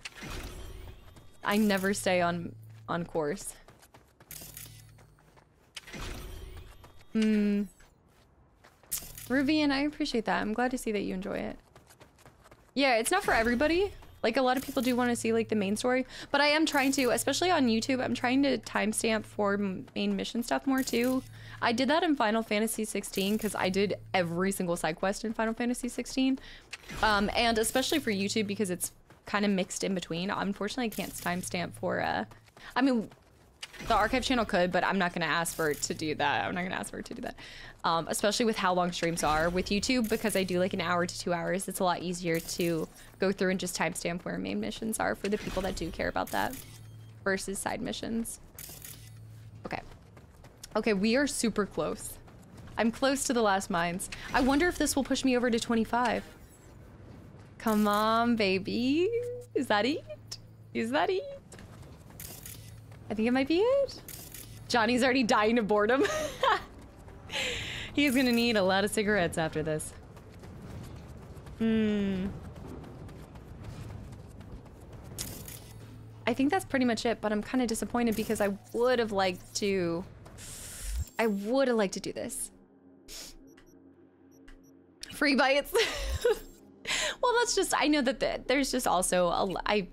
I never stay on on course. Hmm. Ruvian, I appreciate that. I'm glad to see that you enjoy it. Yeah, it's not for everybody. Like a lot of people do want to see like the main story, but I am trying to, especially on YouTube, I'm trying to timestamp for main mission stuff more too. I did that in Final Fantasy 16 because I did every single side quest in Final Fantasy 16. Um, and especially for YouTube because it's kind of mixed in between. Unfortunately, I can't timestamp for, uh, I mean, the archive channel could, but I'm not going to ask for it to do that. I'm not going to ask for it to do that. Um, especially with how long streams are with YouTube because I do like an hour to two hours. It's a lot easier to go through and just timestamp where main missions are for the people that do care about that versus side missions. Okay. Okay, we are super close. I'm close to the last mines. I wonder if this will push me over to 25. Come on, baby. Is that it? Is that it? I think it might be it. Johnny's already dying of boredom. He's gonna need a lot of cigarettes after this. Hmm. I think that's pretty much it, but I'm kind of disappointed because I would have liked to... I would have liked to do this. Free bites. well, that's just, I know that the, there's just also, a, I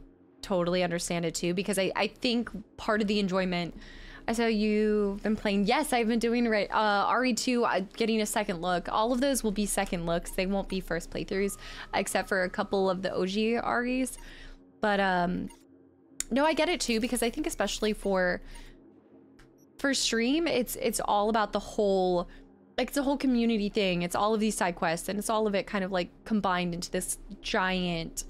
totally understand it too, because I, I think part of the enjoyment, I saw you've been playing, yes, I've been doing right, uh, RE2, uh, getting a second look. All of those will be second looks. They won't be first playthroughs, except for a couple of the OG REs. But, um, no, I get it too, because I think especially for, for stream, it's, it's all about the whole, like it's a whole community thing. It's all of these side quests and it's all of it kind of like combined into this giant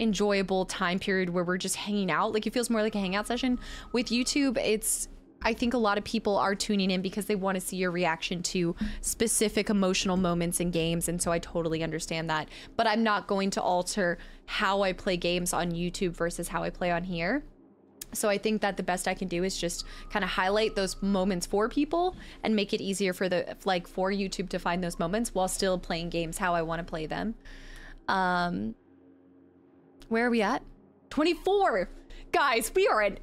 enjoyable time period where we're just hanging out. Like it feels more like a hangout session. With YouTube, it's I think a lot of people are tuning in because they want to see your reaction to specific emotional moments in games and so I totally understand that. But I'm not going to alter how I play games on YouTube versus how I play on here. So I think that the best I can do is just kind of highlight those moments for people and make it easier for the like for YouTube to find those moments while still playing games how I want to play them. Um where are we at? 24. Guys, we are at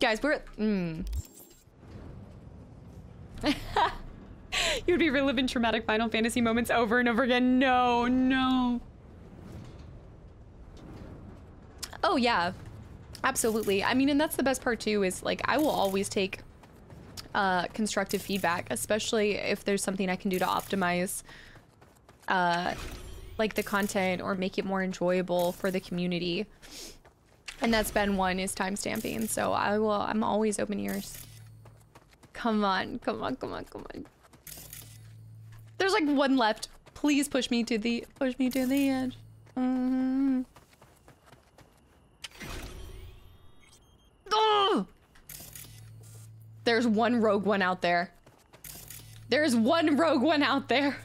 Guys, we're mm. You'd be reliving traumatic Final Fantasy moments over and over again. No, no. Oh yeah. Absolutely. I mean, and that's the best part too is like I will always take uh, constructive feedback, especially if there's something I can do to optimize uh, like the content or make it more enjoyable for the community. And that's been one is timestamping. So I will, I'm always open ears. Come on, come on, come on, come on. There's like one left. Please push me to the, push me to the edge. Mm -hmm. Oh! There's one rogue one out there. There's one rogue one out there.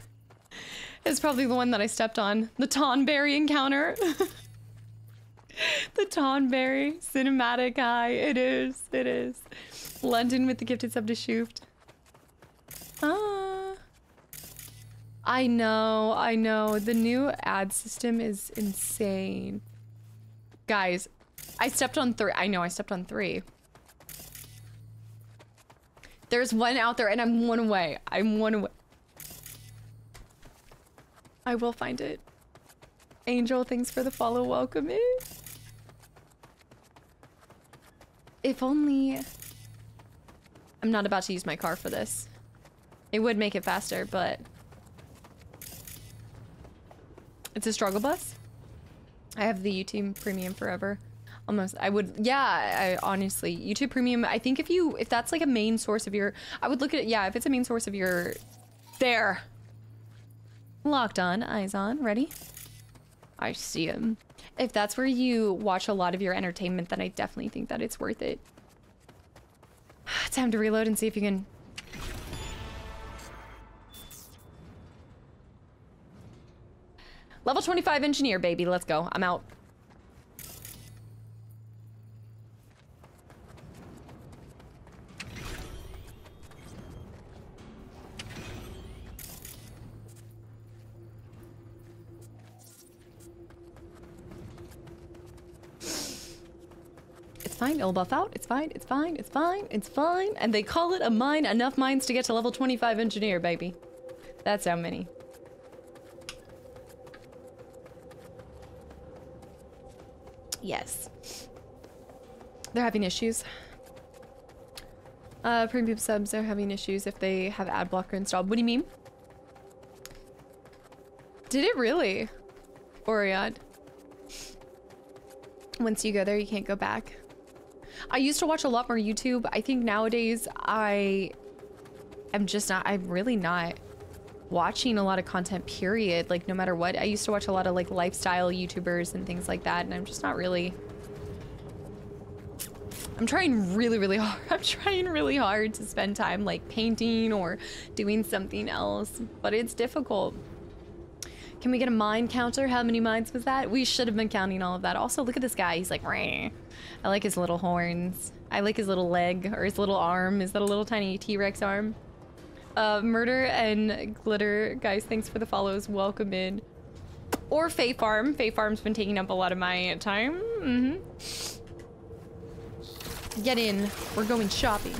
It's probably the one that I stepped on. The Tonberry encounter. the Tonberry cinematic high. It is. It is. London with the gifted sub to Shoofed. Ah. I know. I know. The new ad system is insane. Guys, I stepped on three. I know I stepped on three. There's one out there and I'm one away. I'm one away. I will find it. Angel, thanks for the follow. Welcome in. If only... I'm not about to use my car for this. It would make it faster, but... It's a struggle bus? I have the YouTube Premium forever almost i would yeah i honestly youtube premium i think if you if that's like a main source of your i would look at it yeah if it's a main source of your there locked on eyes on ready? I see him if that's where you watch a lot of your entertainment then i definitely think that it's worth it. Time to reload and see if you can level 25 engineer baby. Let's go. I'm out fine. It'll buff out. It's fine. It's fine. It's fine. It's fine. And they call it a mine. Enough mines to get to level 25 engineer, baby. That's how many. Yes. They're having issues. Uh, premium subs are having issues if they have ad blocker installed. What do you mean? Did it really? Oriad. Once you go there, you can't go back. I used to watch a lot more YouTube. I think nowadays I am just not, I'm really not watching a lot of content period like no matter what i used to watch a lot of like lifestyle youtubers and things like that and i'm just not really i'm trying really really hard i'm trying really hard to spend time like painting or doing something else but it's difficult can we get a mine counter how many mines was that we should have been counting all of that also look at this guy he's like Rah. I like his little horns. I like his little leg or his little arm. Is that a little tiny T-Rex arm? Uh, Murder and Glitter, guys, thanks for the follows. Welcome in. Or Fae Farm. Fae Farm's been taking up a lot of my time. Mm-hmm. Get in. We're going shopping.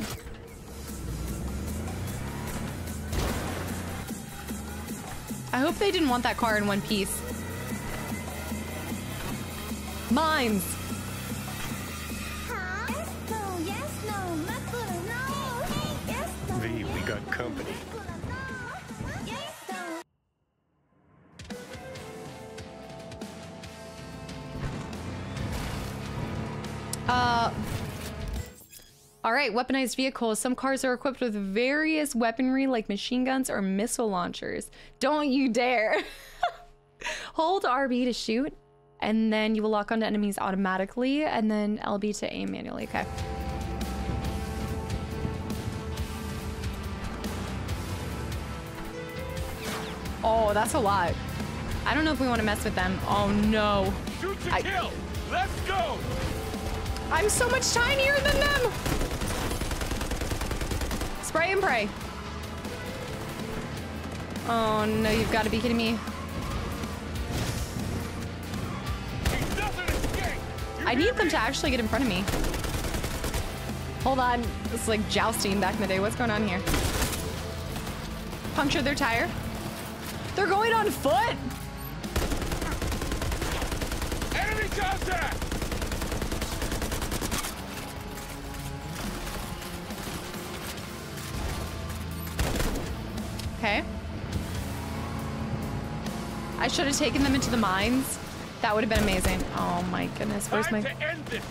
I hope they didn't want that car in one piece. Mines. V, we got company. Uh, all right, weaponized vehicles. Some cars are equipped with various weaponry like machine guns or missile launchers. Don't you dare. Hold RB to shoot, and then you will lock onto enemies automatically, and then LB to aim manually. Okay. Oh, that's a lot. I don't know if we want to mess with them. Oh no. Shoot to I- kill! Let's go! I'm so much tinier than them! Spray and pray. Oh no, you've got to be kidding me. I need them to actually get in front of me. Hold on. This is like jousting back in the day. What's going on here? Punctured their tire. They're going on foot! Enemy contact! Okay. I should have taken them into the mines. That would have been amazing. Oh my goodness, where's my... Time to end this!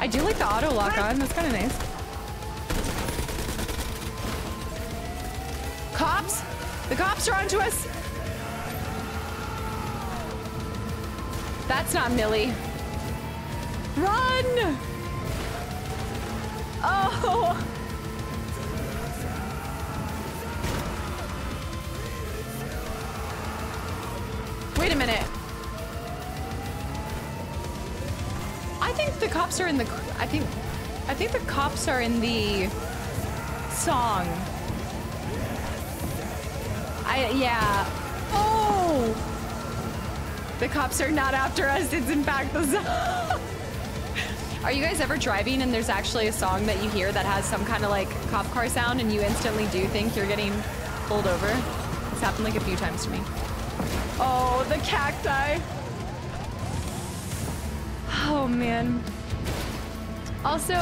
I do like the auto lock on. That's kind of nice. Cops! The cops are onto us! That's not Millie. Run! Oh! Wait a minute. I think the cops are in the. I think. I think the cops are in the song. I yeah. Oh. The cops are not after us. It's in fact the song. Are you guys ever driving and there's actually a song that you hear that has some kind of like cop car sound and you instantly do think you're getting pulled over? It's happened like a few times to me. Oh, the cacti. Oh man. Also,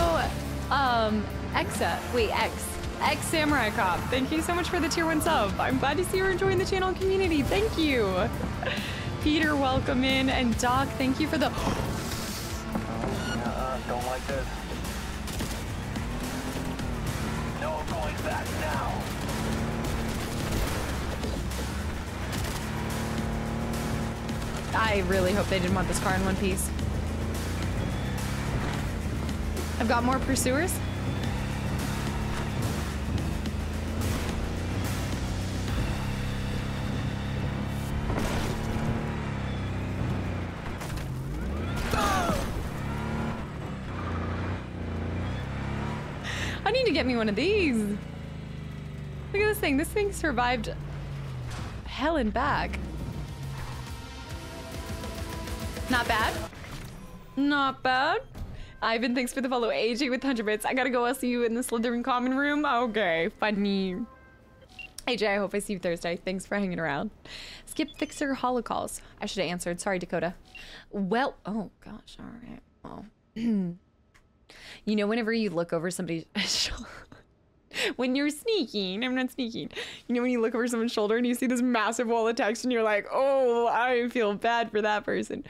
um, Exa. Wait, X. X Samurai Cop. Thank you so much for the tier one sub. I'm glad to see you're enjoying the channel community. Thank you. Peter, welcome in. And Doc, thank you for the. Uh, don't like this. No going back now. I really hope they didn't want this car in one piece. I've got more pursuers. I need to get me one of these. Look at this thing. This thing survived hell and back. Not bad. Not bad. Ivan, thanks for the follow. AJ with 100 bits. I gotta go. I'll see you in the Slytherin common room. Okay, funny. AJ, I hope I see you Thursday. Thanks for hanging around. Skip Fixer Holocalls. I should have answered. Sorry, Dakota. Well, oh gosh, all right. Well, you know, whenever you look over somebody's shoulder, when you're sneaking, I'm not sneaking. You know, when you look over someone's shoulder and you see this massive wall of text and you're like, oh, I feel bad for that person.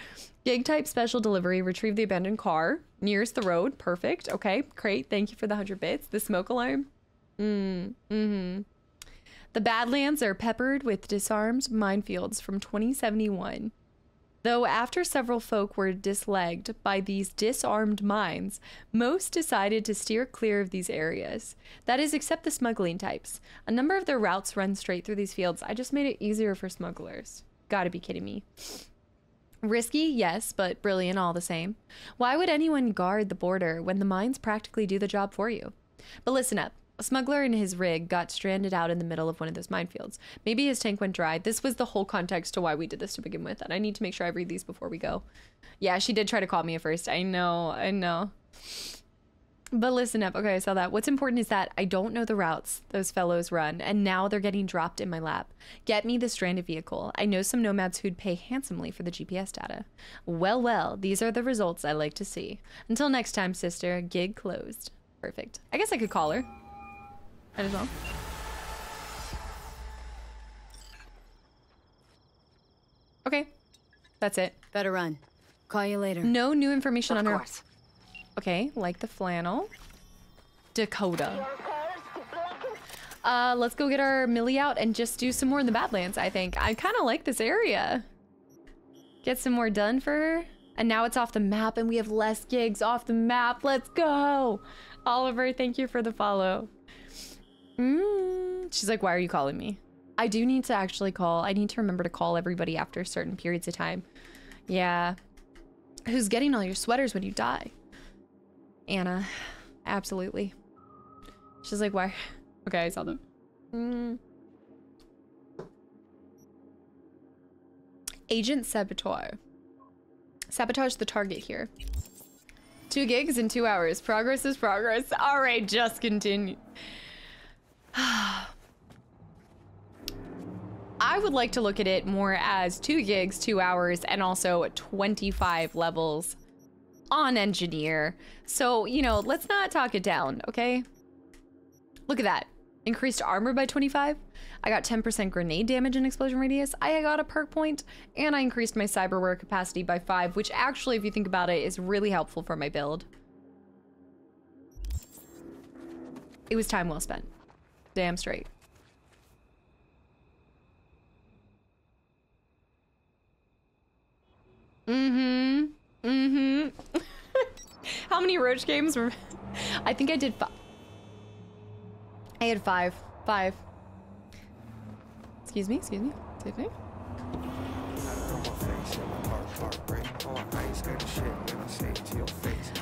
Gig type special delivery, retrieve the abandoned car nearest the road. Perfect. Okay, great. Thank you for the 100 bits. The smoke alarm. Mm, mm-hmm. The Badlands are peppered with disarmed minefields from 2071. Though after several folk were dislegged by these disarmed mines, most decided to steer clear of these areas. That is, except the smuggling types. A number of their routes run straight through these fields. I just made it easier for smugglers. Gotta be kidding me. Risky, yes, but brilliant all the same. Why would anyone guard the border when the mines practically do the job for you? But listen up. A smuggler and his rig got stranded out in the middle of one of those minefields. Maybe his tank went dry. This was the whole context to why we did this to begin with, and I need to make sure I read these before we go. Yeah, she did try to call me at first. I know, I know. But listen up. Okay, I saw that. What's important is that I don't know the routes those fellows run, and now they're getting dropped in my lap. Get me the stranded vehicle. I know some nomads who'd pay handsomely for the GPS data. Well, well, these are the results I like to see. Until next time, sister. Gig closed. Perfect. I guess I could call her. Might as well. Okay. That's it. Better run. Call you later. No new information Of on her. Okay, like the flannel. Dakota. Uh, let's go get our Millie out and just do some more in the Badlands, I think. I kind of like this area. Get some more done for her. And now it's off the map and we have less gigs off the map. Let's go. Oliver, thank you for the follow. Mm. She's like, why are you calling me? I do need to actually call. I need to remember to call everybody after certain periods of time. Yeah. Who's getting all your sweaters when you die? Anna. Absolutely. She's like, why? Okay, I saw them. Mm. Agent Saboteur. Sabotage the target here. Two gigs in two hours. Progress is progress. All right, just continue. I would like to look at it more as two gigs, two hours, and also 25 levels on engineer. So, you know, let's not talk it down, okay? Look at that. Increased armor by 25. I got 10% grenade damage and explosion radius. I got a perk point, and I increased my cyberware capacity by 5, which actually, if you think about it, is really helpful for my build. It was time well spent. Damn straight. Mm-hmm. Mm-hmm. How many Roach games were... I think I did five. I had five. Five. Excuse me, excuse me, excuse me.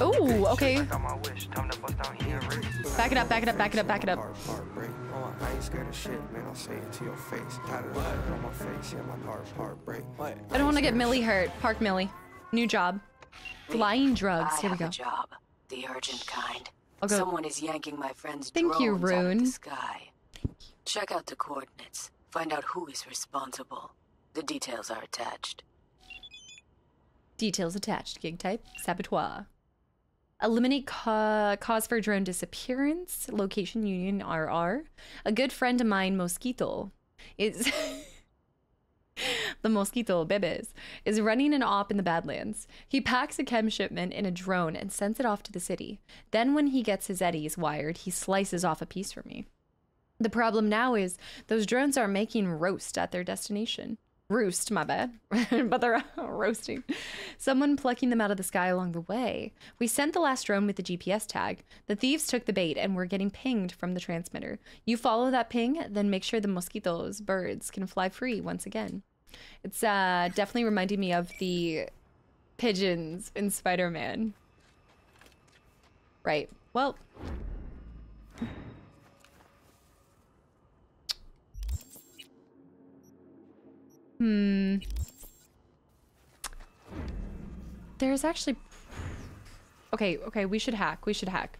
Ooh, okay. Back it up, back it up, back it up, back it up. I don't want to get Millie hurt. Park Millie. New job. Flying drugs. I Here we have go. a job, the urgent kind. I'll go- Someone is yanking my friend's Thank you, drones out of Rune. the sky. Check out the coordinates. Find out who is responsible. The details are attached. Details attached. Gig type. Saboteur. Eliminate ca- cause for drone disappearance. Location Union RR. A good friend of mine, Mosquito, is. the Mosquito Bebes is running an op in the Badlands. He packs a chem shipment in a drone and sends it off to the city. Then, when he gets his eddies wired, he slices off a piece for me. The problem now is those drones are making roast at their destination. Roost, my bad. but they're roasting. Someone plucking them out of the sky along the way. We sent the last drone with the GPS tag. The thieves took the bait and we're getting pinged from the transmitter. You follow that ping, then make sure the mosquitoes, birds, can fly free once again. It's uh, definitely reminding me of the pigeons in Spider Man. Right. Well, Hmm. There's actually. Okay, okay, we should hack. We should hack.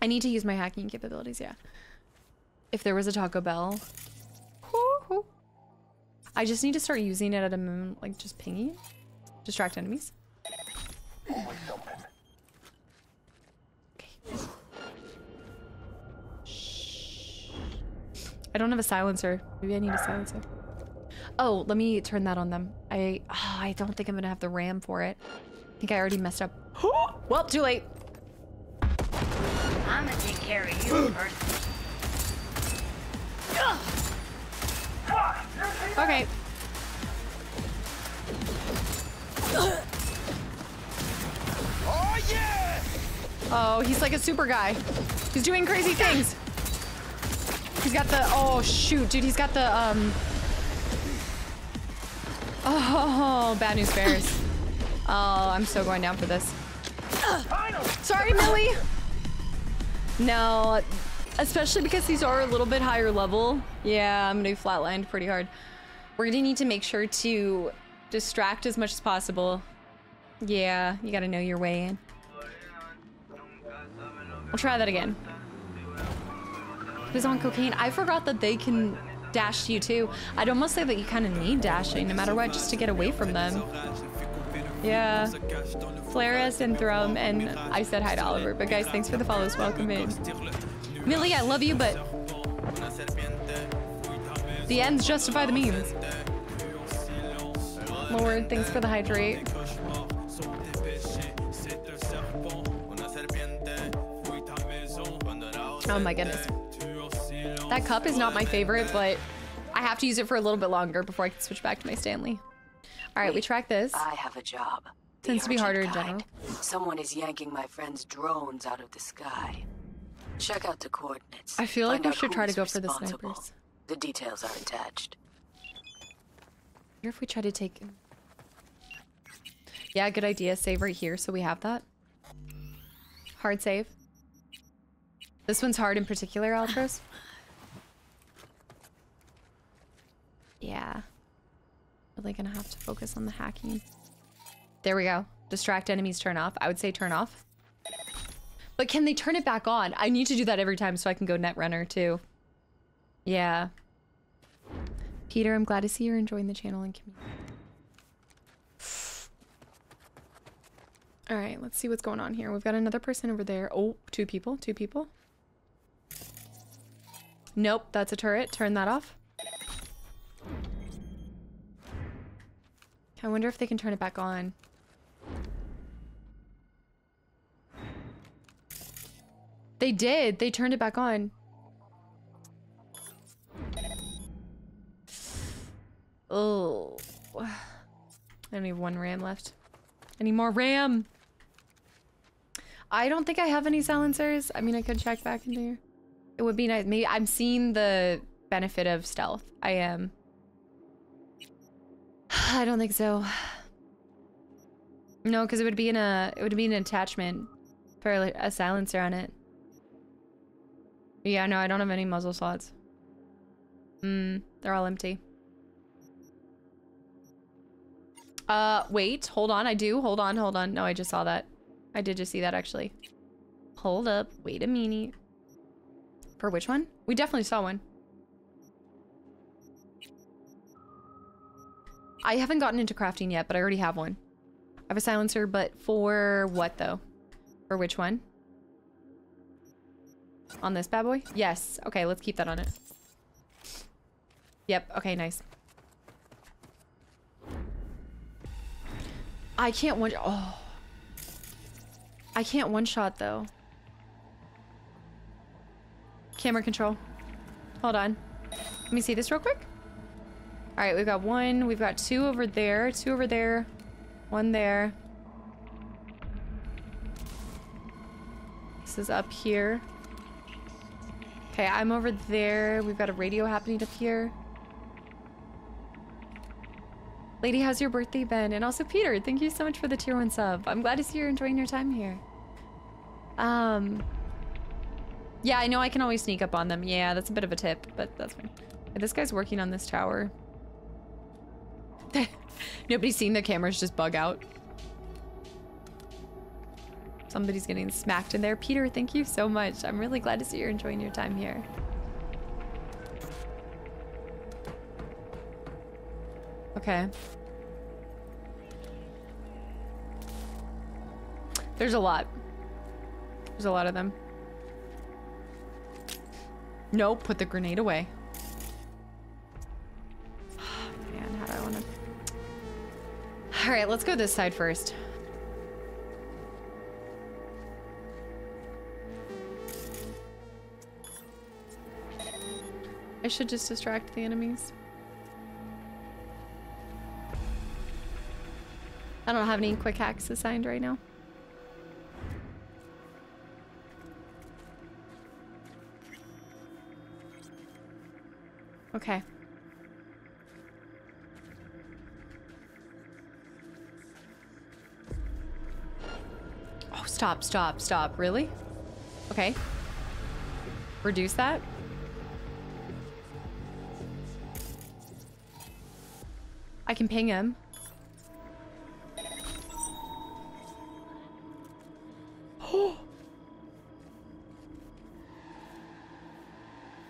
I need to use my hacking capabilities, yeah. If there was a Taco Bell. I just need to start using it at a moment, like just pinging. Distract enemies. Okay. Shh. I don't have a silencer. Maybe I need a silencer. Oh, let me turn that on them. I oh, I don't think I'm gonna have the RAM for it. I think I already messed up. well, too late. I'm gonna take care of you first. Okay. Oh yeah! Oh, he's like a super guy. He's doing crazy things. He's got the oh shoot, dude. He's got the um. Oh, bad news bears. Oh, I'm so going down for this. Sorry, Millie. No, especially because these are a little bit higher level. Yeah, I'm gonna be flatlined pretty hard. We're gonna need to make sure to distract as much as possible. Yeah, you gotta know your way in. We'll try that again. Who's on cocaine? I forgot that they can dash you too. I'd almost say that you kind of need dashing no matter what just to get away from them. Yeah. Flaris and Thrum and I said hi to Oliver. But guys, thanks for the follows. Welcome in. Millie, I love you, but the ends justify the means. Lord, thanks for the hydrate. Oh my goodness. That cup is not my favorite, but I have to use it for a little bit longer before I can switch back to my Stanley. All right, we track this. I have a job. Tends to be harder in kind. general. Someone is yanking my friend's drones out of the sky. Check out the coordinates. I feel like Find we should try to go for the snipers. The details are attached. wonder if we try to take... Yeah, good idea. Save right here so we have that. Hard save. This one's hard in particular, Alcros. Yeah. Really gonna have to focus on the hacking. There we go. Distract enemies, turn off. I would say turn off. But can they turn it back on? I need to do that every time so I can go Netrunner too. Yeah. Peter, I'm glad to see you're enjoying the channel and community. All right, let's see what's going on here. We've got another person over there. Oh, two people, two people. Nope, that's a turret. Turn that off. I wonder if they can turn it back on. They did. They turned it back on. Oh. I only have one RAM left. Need more RAM. I don't think I have any silencers. I mean, I could check back in here. It would be nice. Maybe I'm seeing the benefit of stealth. I am. I don't think so. No, because it would be in a it would be an attachment for a silencer on it. Yeah, no, I don't have any muzzle slots. Hmm, they're all empty. Uh, wait, hold on, I do. Hold on, hold on. No, I just saw that. I did just see that actually. Hold up, wait a minute. For which one? We definitely saw one. I haven't gotten into crafting yet, but I already have one. I have a silencer, but for what though? For which one? On this bad boy? Yes. Okay, let's keep that on it. Yep, okay, nice. I can't one- oh. I can't one-shot though. Camera control. Hold on. Let me see this real quick. All right, we've got one. We've got two over there. Two over there. One there. This is up here. Okay, I'm over there. We've got a radio happening up here. Lady, how's your birthday been? And also Peter, thank you so much for the tier one sub. I'm glad to see you're enjoying your time here. Um, yeah, I know I can always sneak up on them. Yeah, that's a bit of a tip, but that's fine. This guy's working on this tower. Nobody's seen the cameras just bug out. Somebody's getting smacked in there. Peter, thank you so much. I'm really glad to see you're enjoying your time here. Okay. There's a lot. There's a lot of them. No, put the grenade away. Man. All right, let's go this side first. I should just distract the enemies. I don't have any quick hacks assigned right now. Okay. Oh, stop, stop, stop. Really? Okay. Reduce that. I can ping him.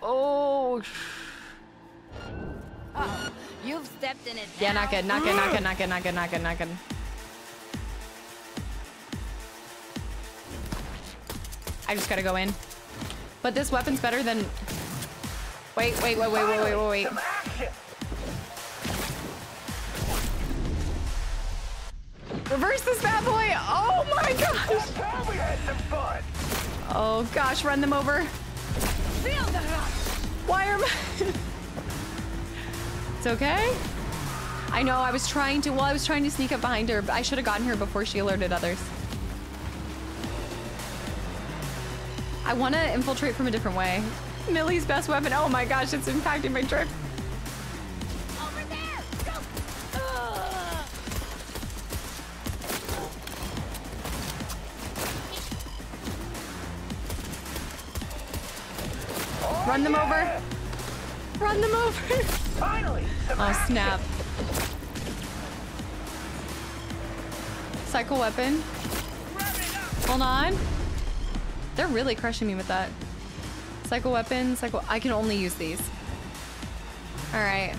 Oh, oh. You've stepped in it. Yeah, not good, not good, not good, not good, not good, not good, not good. I just gotta go in. But this weapon's better than... Wait, wait, wait, wait, wait, wait, wait, wait. Reverse this bad boy! Oh my gosh! Oh gosh, run them over. My... it's okay. I know, I was trying to, well, I was trying to sneak up behind her, but I should have gotten her before she alerted others. I want to infiltrate from a different way. Millie's best weapon. Oh my gosh, it's impacting my trip. Over there! Go! Run them over. Run them over. Finally! Oh, snap. Cycle weapon. Hold on. They're really crushing me with that. Cycle weapon, cycle. I can only use these. All right.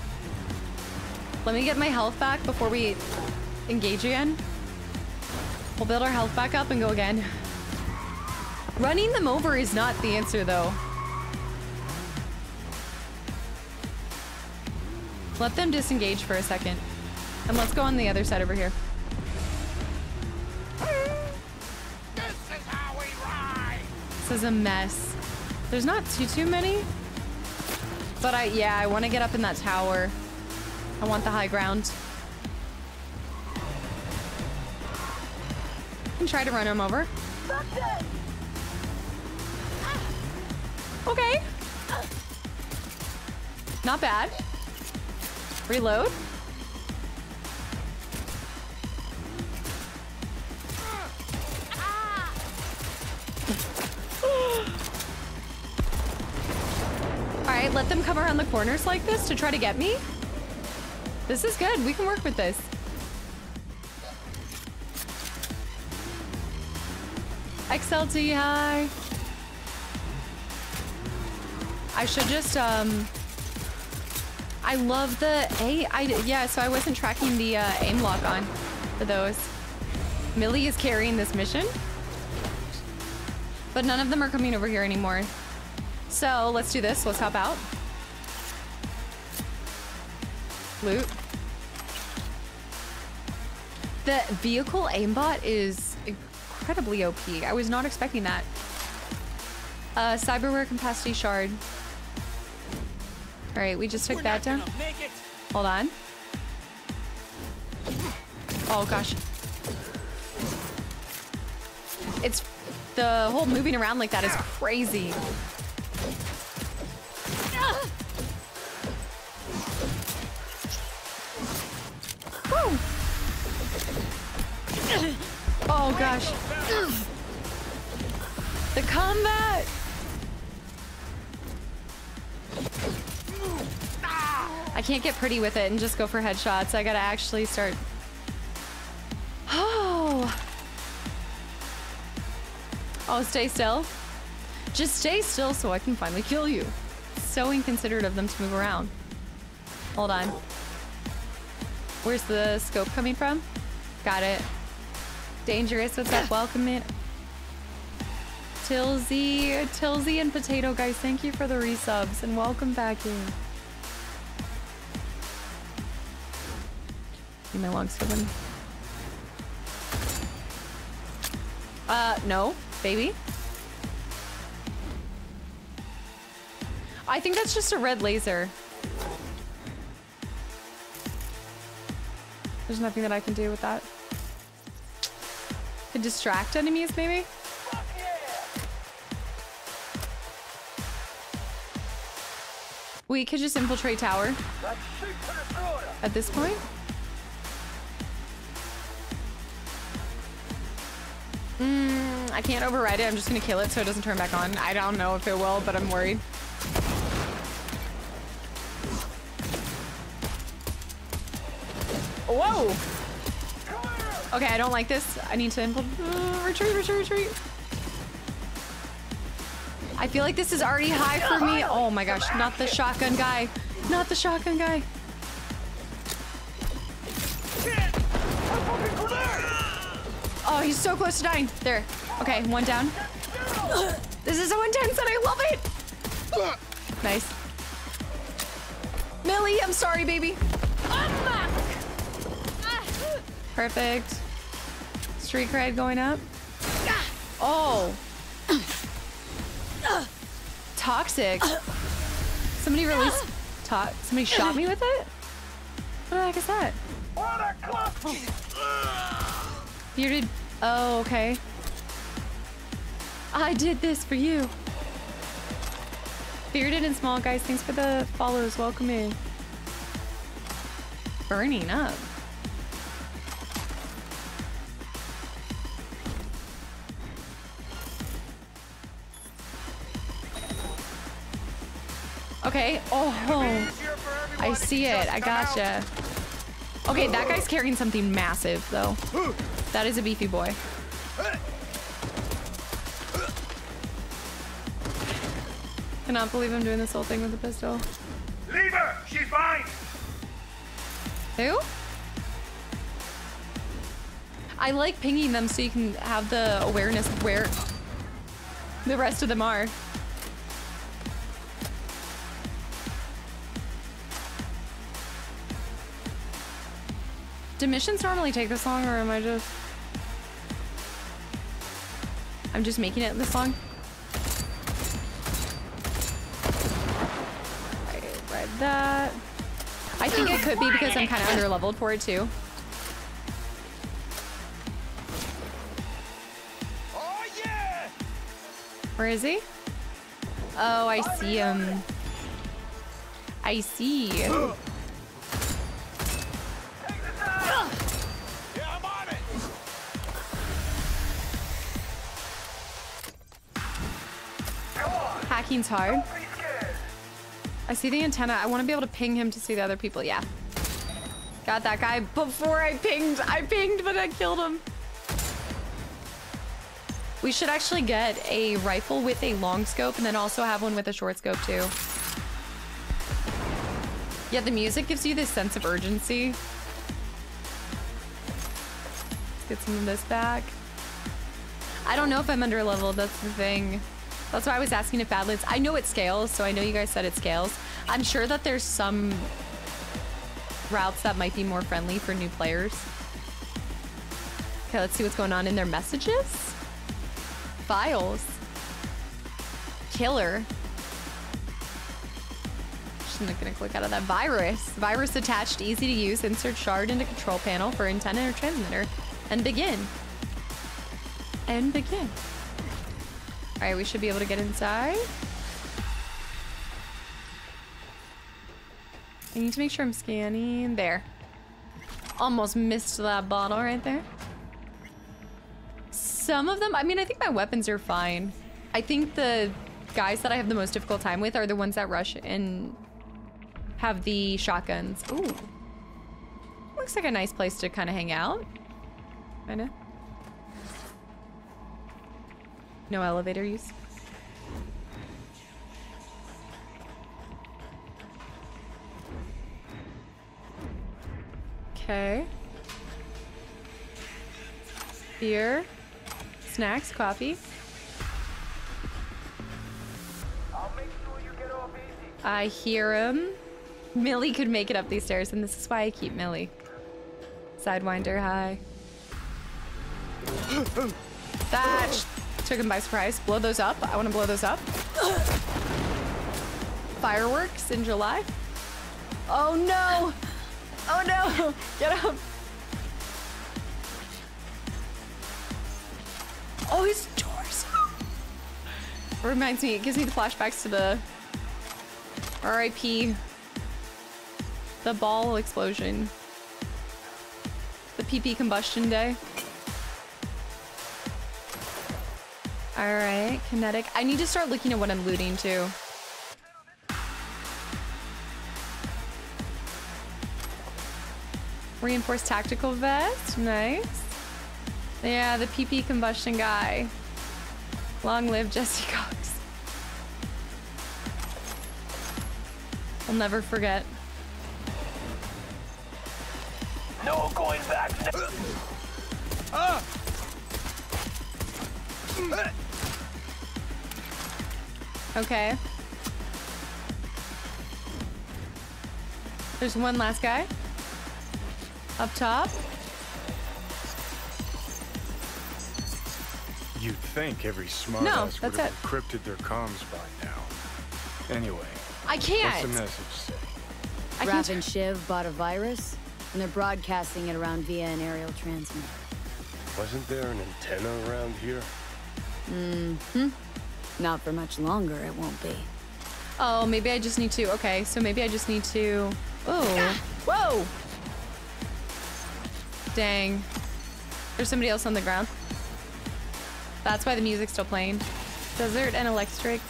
Let me get my health back before we engage again. We'll build our health back up and go again. Running them over is not the answer, though. Let them disengage for a second. And let's go on the other side over here. Is a mess. There's not too too many. But I yeah, I want to get up in that tower. I want the high ground. And try to run him over. Okay. Not bad. Reload. Alright, let them come around the corners like this to try to get me. This is good. We can work with this. XLT, hi. I should just, um... I love the A. I, yeah, so I wasn't tracking the uh, aim lock on for those. Millie is carrying this mission. But none of them are coming over here anymore. So let's do this. Let's hop out. Loot. The vehicle aimbot is incredibly OP. I was not expecting that. Uh, cyberware capacity shard. All right, we just took that down. Hold on. Oh gosh. It's the whole moving around like that is crazy. Oh gosh. The combat. I can't get pretty with it and just go for headshots. I gotta actually start. Oh. Oh, stay still? Just stay still so I can finally kill you. So inconsiderate of them to move around. Hold on. Where's the scope coming from? Got it. Dangerous, what's up? Welcome it. Tilzy, Tilzy and Potato guys, thank you for the resubs and welcome back in. Give my long seven? Uh, no baby. I think that's just a red laser. There's nothing that I can do with that. To distract enemies, maybe? We could just infiltrate tower. At this point? Mm, I can't override it. I'm just gonna kill it so it doesn't turn back on. I don't know if it will, but I'm worried. Whoa! Okay, I don't like this. I need to uh, retreat, retreat, retreat. I feel like this is already high for me. Oh my gosh, not the shotgun guy. Not the shotgun guy. Oh, he's so close to dying. There. Okay, one down. This is so intense and I love it. Nice. Millie, I'm sorry, baby. Perfect. Street cred going up. Oh. Toxic. Somebody released. To somebody shot me with it? What the heck is that? Bearded. Oh, okay. I did this for you. Bearded and small guys, thanks for the follows. Welcome in. Burning up. Okay. Oh, I see it. I gotcha. Okay, that guy's carrying something massive, though. That is a beefy boy. Cannot believe I'm doing this whole thing with a pistol. Leave her! She's mine! Who? I like pinging them so you can have the awareness of where the rest of them are. Do missions normally take this long or am I just... I'm just making it this long? I read that. I think it could be because I'm kind of under leveled for it too. Where is he? Oh, I see him. I see. Hacking's hard. I see the antenna. I want to be able to ping him to see the other people. Yeah. Got that guy before I pinged. I pinged, but I killed him. We should actually get a rifle with a long scope and then also have one with a short scope too. Yeah, the music gives you this sense of urgency. Let's get some of this back. I don't know if I'm under leveled, that's the thing. That's why I was asking if Badlands. I know it scales, so I know you guys said it scales. I'm sure that there's some routes that might be more friendly for new players. Okay, let's see what's going on in their messages. Files. Killer. Just not gonna click out of that. Virus. Virus attached, easy to use. Insert shard into control panel for antenna or transmitter. And begin. And begin. All right, we should be able to get inside. I need to make sure I'm scanning. There. Almost missed that bottle right there. Some of them, I mean, I think my weapons are fine. I think the guys that I have the most difficult time with are the ones that rush and have the shotguns. Ooh. Looks like a nice place to kind of hang out. Kinda. No elevator use. Okay. Beer. Snacks, coffee. I hear him. Millie could make it up these stairs, and this is why I keep Millie. Sidewinder, hi. That took him by surprise. Blow those up. I want to blow those up. Fireworks in July. Oh no! Oh no! Get up! Oh, his torso! Reminds me, it gives me the flashbacks to the RIP, the ball explosion, the PP combustion day. All right, kinetic. I need to start looking at what I'm looting too. Reinforced tactical vest, nice. Yeah, the PP combustion guy. Long live Jesse Cox. I'll never forget. No going back. Ah! Okay. There's one last guy. Up top. You'd think every smartass No, would have it. encrypted their comms by now. Anyway, I can't. what's the message say? I can Raffen Shiv bought a virus, and they're broadcasting it around via an aerial transmitter. Wasn't there an antenna around here? Mm-hmm. Not for much longer, it won't be. Oh, maybe I just need to. Okay, so maybe I just need to. Oh. Whoa! Dang. There's somebody else on the ground. That's why the music's still playing. Desert and electric.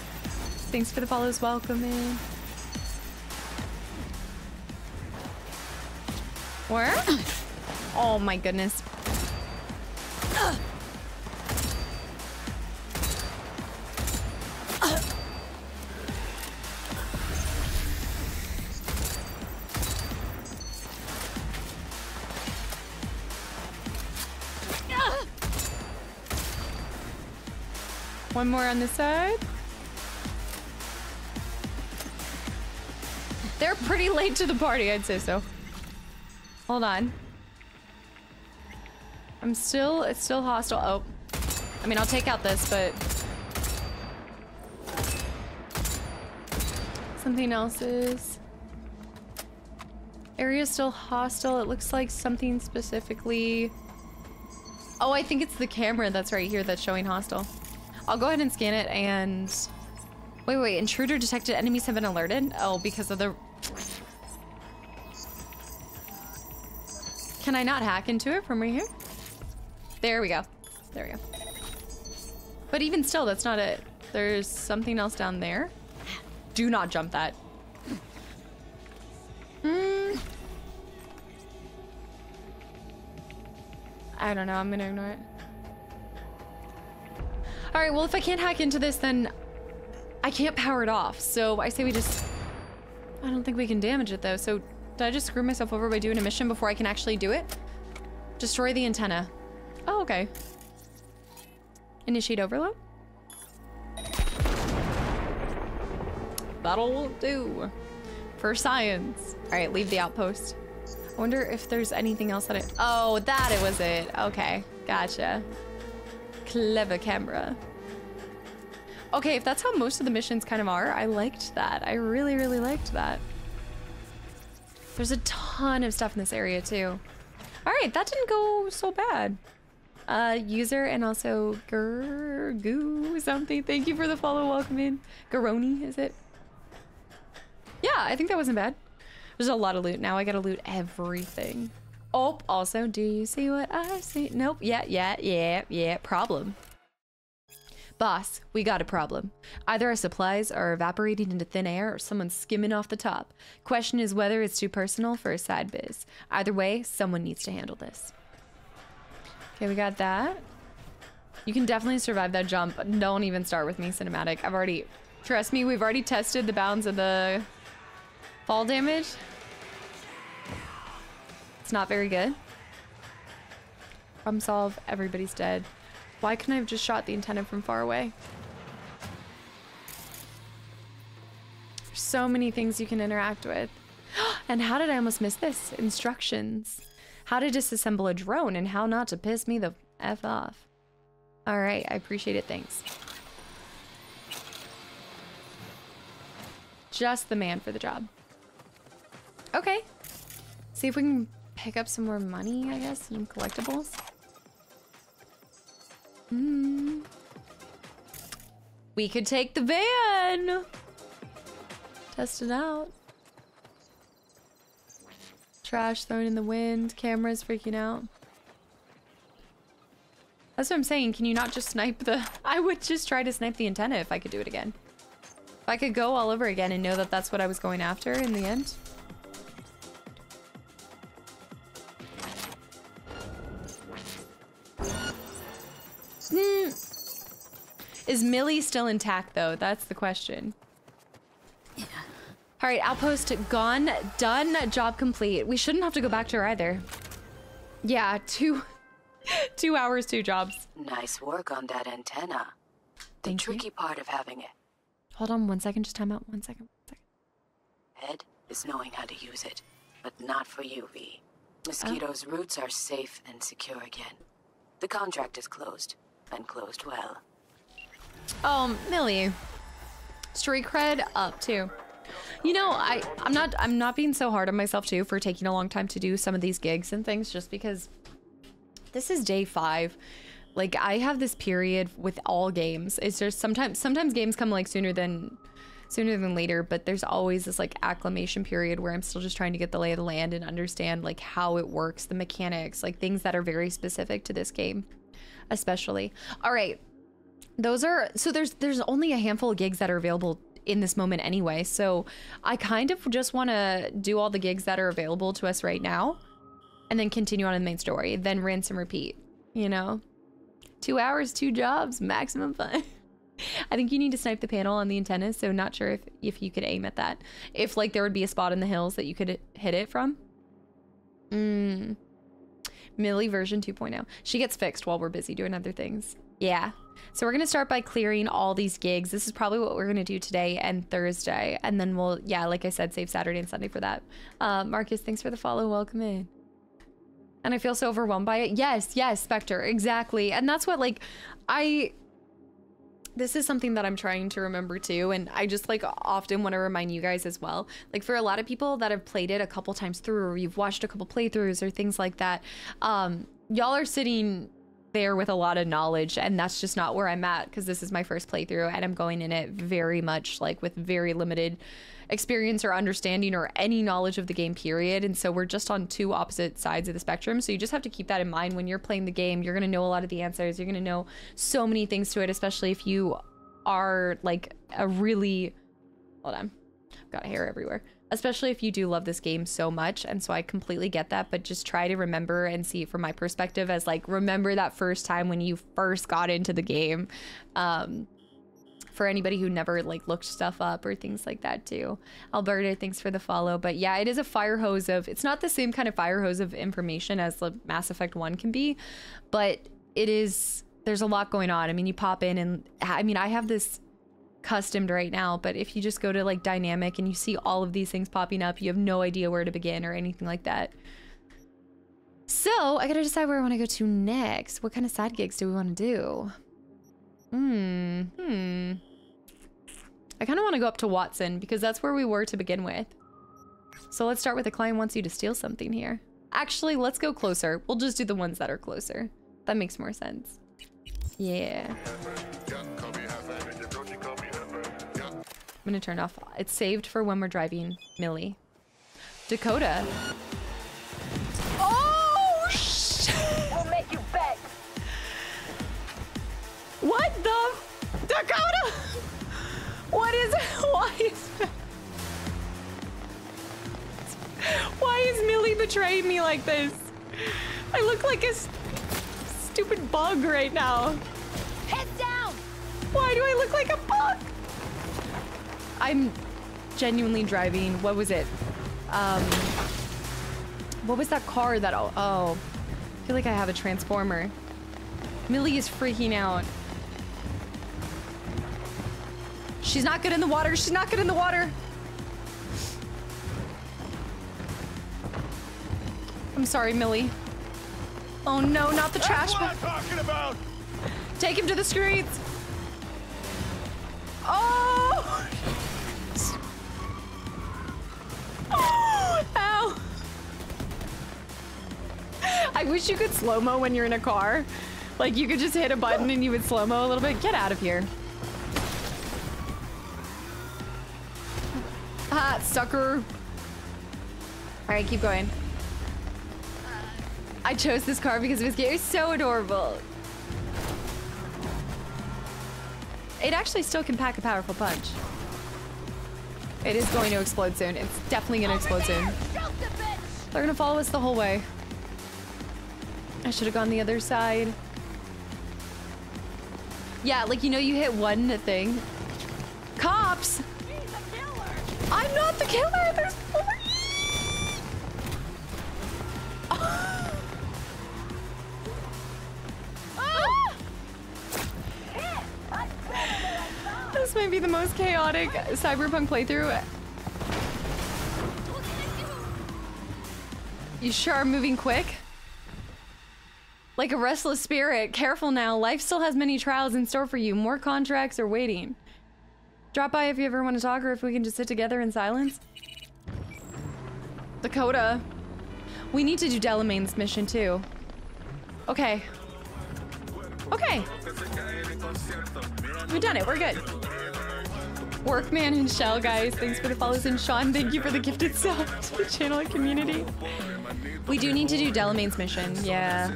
Thanks for the follows. Welcome in. Where? Oh my goodness. One more on this side. They're pretty late to the party, I'd say so. Hold on. I'm still, it's still hostile. Oh, I mean, I'll take out this, but something else is. Area still hostile. It looks like something specifically. Oh, I think it's the camera that's right here that's showing hostile. I'll go ahead and scan it and. Wait, wait. Intruder detected. Enemies have been alerted. Oh, because of the. Can I not hack into it from right here? There we go. There we go. But even still, that's not it. There's something else down there. Do not jump that. Hmm. I don't know. I'm gonna ignore it. All right. Well, if I can't hack into this, then I can't power it off. So I say we just. I don't think we can damage it though. So did I just screw myself over by doing a mission before I can actually do it? Destroy the antenna. Oh, okay. Initiate overload. That'll do. For science. All right, leave the outpost. I wonder if there's anything else that I... Oh, that it was it. Okay, gotcha. Clever camera. Okay, if that's how most of the missions kind of are, I liked that. I really, really liked that. There's a ton of stuff in this area too. All right, that didn't go so bad. Uh, user and also Goo something. Thank you for the follow. Welcome in. Garoni, is it? Yeah, I think that wasn't bad. There's a lot of loot. Now I gotta loot everything. Oh, also, do you see what I see? Nope. Yeah, yeah, yeah, yeah. Problem. Boss, we got a problem. Either our supplies are evaporating into thin air or someone's skimming off the top. Question is whether it's too personal for a side biz. Either way, someone needs to handle this. Okay, we got that. You can definitely survive that jump. Don't even start with me, cinematic. I've already, trust me, we've already tested the bounds of the fall damage. It's not very good. Problem solve, everybody's dead. Why couldn't I have just shot the antenna from far away? There's so many things you can interact with. and how did I almost miss this? Instructions. How to disassemble a drone and how not to piss me the F off. All right, I appreciate it. Thanks. Just the man for the job. Okay. See if we can pick up some more money, I guess, some collectibles. Hmm. We could take the van. Test it out. Trash thrown in the wind, cameras freaking out. That's what I'm saying. Can you not just snipe the... I would just try to snipe the antenna if I could do it again. If I could go all over again and know that that's what I was going after in the end. Mm. Is Millie still intact though? That's the question. Yeah. All right, outpost gone, done, job complete. We shouldn't have to go back to her either. Yeah, two, two hours, two jobs. Nice work on that antenna. The Thank you. tricky part of having it. Hold on one second, just time out one second. One second. Head is knowing how to use it, but not for you, V. Mosquito's roots are safe and secure again. The contract is closed, and closed well. Oh, Millie. Street cred up too. You know, I I'm not I'm not being so hard on myself too for taking a long time to do some of these gigs and things just because this is day 5. Like I have this period with all games. It's just sometimes sometimes games come like sooner than sooner than later, but there's always this like acclimation period where I'm still just trying to get the lay of the land and understand like how it works, the mechanics, like things that are very specific to this game, especially. All right. Those are so there's there's only a handful of gigs that are available in this moment anyway. So I kind of just want to do all the gigs that are available to us right now and then continue on in the main story, then rinse and repeat, you know? 2 hours, 2 jobs, maximum fun. I think you need to snipe the panel on the antenna, so not sure if if you could aim at that. If like there would be a spot in the hills that you could hit it from. Mm. Millie version 2.0. She gets fixed while we're busy doing other things. Yeah. So we're going to start by clearing all these gigs. This is probably what we're going to do today and Thursday. And then we'll, yeah, like I said, save Saturday and Sunday for that. Uh, Marcus, thanks for the follow. Welcome in. And I feel so overwhelmed by it. Yes, yes, Spectre, exactly. And that's what, like, I this is something that I'm trying to remember too. And I just like often want to remind you guys as well. Like for a lot of people that have played it a couple times through, or you've watched a couple playthroughs or things like that, um, y'all are sitting there with a lot of knowledge and that's just not where I'm at because this is my first playthrough and I'm going in it very much like with very limited experience or understanding or any knowledge of the game period. And so we're just on two opposite sides of the spectrum. So you just have to keep that in mind when you're playing the game. You're going to know a lot of the answers. You're going to know so many things to it especially if you are like a really hold on I've got hair everywhere. Especially if you do love this game so much. And so I completely get that but just try to remember and see it from my perspective as like remember that first time when you first got into the game. Um for anybody who never like looked stuff up or things like that too. Alberta, thanks for the follow. But yeah, it is a fire hose of it's not the same kind of fire hose of information as the Mass Effect 1 can be, but it is there's a lot going on. I mean, you pop in and I mean, I have this customed right now, but if you just go to like dynamic and you see all of these things popping up, you have no idea where to begin or anything like that. So I gotta decide where I want to go to next. What kind of side gigs do we want to do? Hmm. Hmm. I kind of want to go up to Watson because that's where we were to begin with. So let's start with the client wants you to steal something here. Actually, let's go closer. We'll just do the ones that are closer. That makes more sense. Yeah. I'm gonna turn off. It's saved for when we're driving Millie. Dakota. What the? Dakota! What is Why is Why is Millie betraying me like this? I look like a s- stupid bug right now. Head down. Why do I look like a bug? I'm genuinely driving. What was it? Um, what was that car that? Oh, oh, I feel like I have a transformer. Millie is freaking out. She's not good in the water. She's not good in the water. I'm sorry, Millie. Oh no, not the trash That's what. I'm talking about. Take him to the streets. Oh! Oh! Ow! I wish you could slow-mo when you're in a car. Like you could just hit a button and you would slow-mo a little bit. Get out of here. Ah, sucker. All right, keep going. I chose this car because it was so adorable. It actually still can pack a powerful punch. It is going to explode soon. It's definitely going to explode soon. They're going to follow us the whole way. I should have gone the other side. Yeah, like, you know, you hit one thing. Cops! I'm not the killer! There's This might be the most chaotic cyberpunk playthrough. You sure are moving quick? Like a restless spirit. Careful now. Life still has many trials in store for you. More contracts are waiting. Drop by if you ever want to talk or if we can just sit together in silence. Dakota. We need to do Delamain's mission too. Okay. Okay. We've done it. We're good. Workman and Shell, guys. Thanks for the follows. And Sean, thank you for the gifted sub to the channel and community. We do need to do Delamain's mission. Yeah.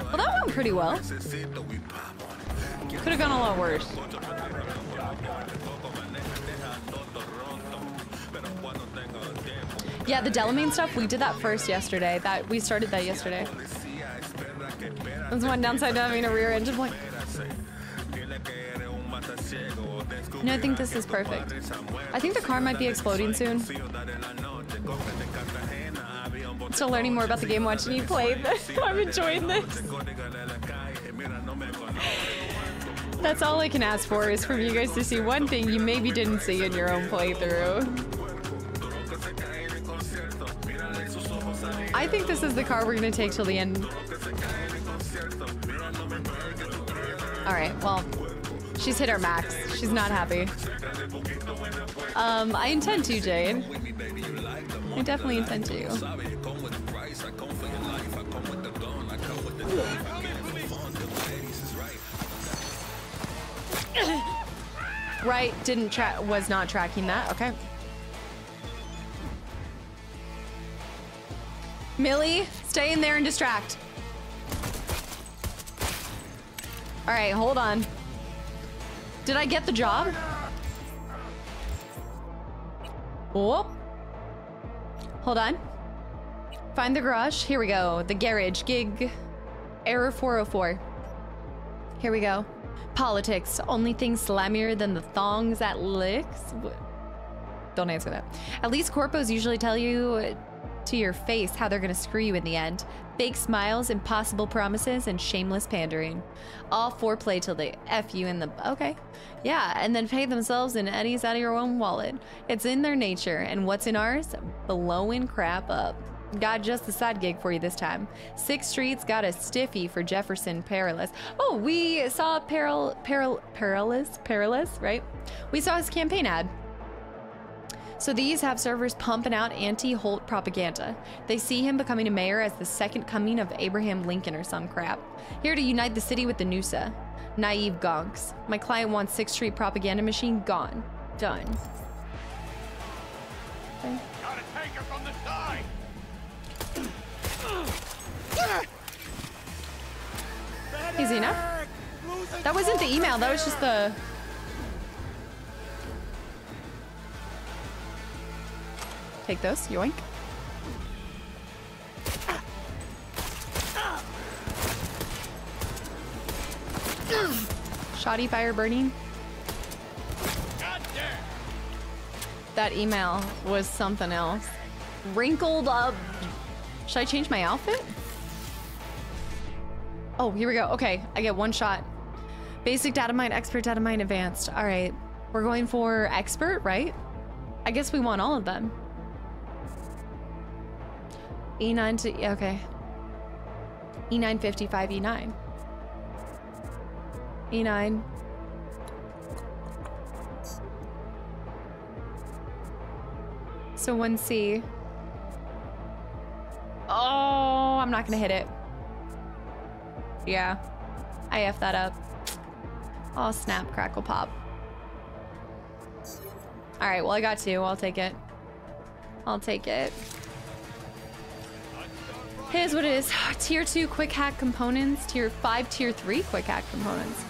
Well, that went pretty well. Could have gone a lot worse. Yeah, the Delamain stuff, we did that first yesterday. That We started that yesterday. There's one downside to having a rear engine like... No, I think this is perfect. I think the car might be exploding soon. Still learning more about the game watching you play this. I'm enjoying this. That's all I can ask for is for you guys to see one thing you maybe didn't see in your own playthrough. I think this is the car we're gonna take till the end. Alright, well, she's hit her max. She's not happy. Um, I intend to, Jade. I definitely intend to. Right, didn't track, was not tracking that. Okay. Millie, stay in there and distract. All right, hold on. Did I get the job? Whoop. Hold on. Find the garage. Here we go. The garage. Gig. Error 404. Here we go. Politics. Only thing slammier than the thongs at licks. Don't answer that. At least corpos usually tell you uh, to your face how they're gonna screw you in the end. Fake smiles, impossible promises, and shameless pandering. All foreplay till they F you in the. Okay. Yeah, and then pay themselves in eddies out of your own wallet. It's in their nature, and what's in ours? Blowing crap up. Got just the side gig for you this time. Sixth Street's got a stiffy for Jefferson Peralez. Oh, we saw Peril, Peril, Perilous, Perilous, right? We saw his campaign ad. So these have servers pumping out anti-Holt propaganda. They see him becoming a mayor as the second coming of Abraham Lincoln or some crap. Here to unite the city with the NUSA. Naive gonks. My client wants 6th Street propaganda machine gone. Done. Okay. Easy enough. That wasn't the email, that was just the... Take those, yoink. Shoddy fire burning. That email was something else. Wrinkled up. Should I change my outfit? Oh, here we go. Okay, I get one shot. Basic data mine, expert data mine, advanced. All right, we're going for expert, right? I guess we want all of them. E9 to, okay. E9 55 E9. E9. So 1C. Oh, I'm not gonna hit it. Yeah. I F that up. Oh, snap, crackle, pop. All right, well, I got two. I'll take it. I'll take it. Here's what it is. Tier 2 quick hack components. Tier 5, Tier 3 quick hack components.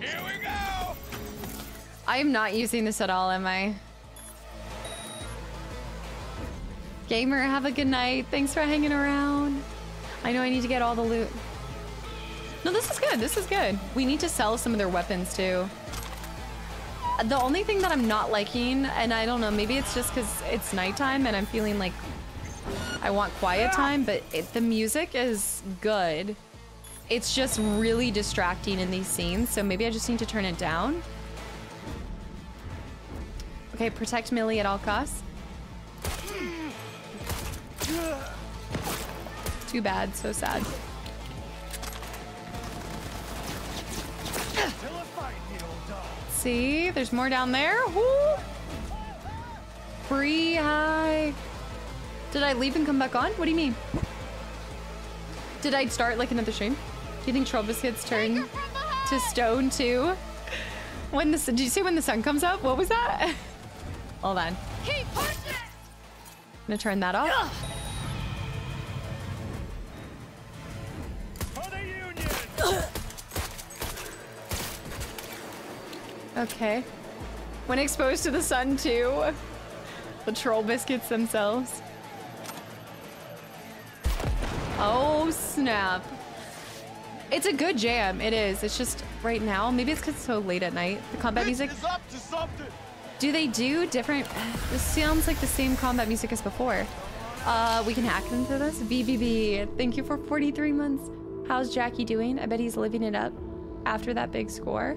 Here we go! I am not using this at all, am I? Gamer, have a good night. Thanks for hanging around. I know I need to get all the loot. No, this is good. This is good. We need to sell some of their weapons too. The only thing that I'm not liking, and I don't know, maybe it's just because it's nighttime and I'm feeling like I want quiet time, but it, the music is good. It's just really distracting in these scenes, so maybe I just need to turn it down. Okay, protect Millie at all costs. Too bad, so sad. See, there's more down there. Woo! Free high. Did I leave and come back on? What do you mean? Did I start like another stream? Do you think Troll Biscuits turn to stone too? When the did you say when the sun comes up? What was that? Hold on. Keep pushing! I'm gonna turn that off. Okay. When exposed to the sun too. The troll biscuits themselves. Oh snap. It's a good jam. It is. It's just right now. Maybe it's because it's so late at night. The combat music. Is up to something! Do they do different? This sounds like the same combat music as before. Uh, we can hack into this. BBB, thank you for 43 months. How's Jackie doing? I bet he's living it up after that big score.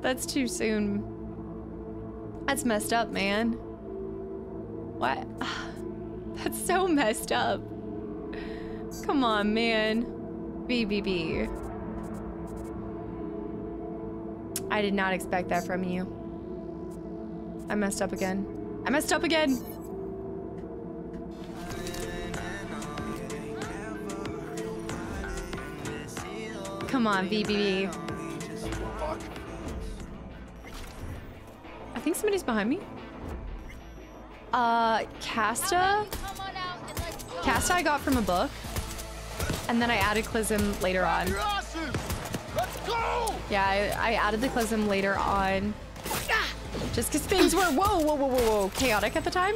That's too soon. That's messed up, man. What? That's so messed up. Come on, man. BBB. I did not expect that from you. I messed up again. I messed up again. Come on, BBB. I think somebody's behind me. Uh, Kasta? Kasta I got from a book. And then I added Clysm later on. Yeah, I, I added the Clysm later on. Just because things were, whoa, whoa, whoa, whoa, whoa, chaotic at the time.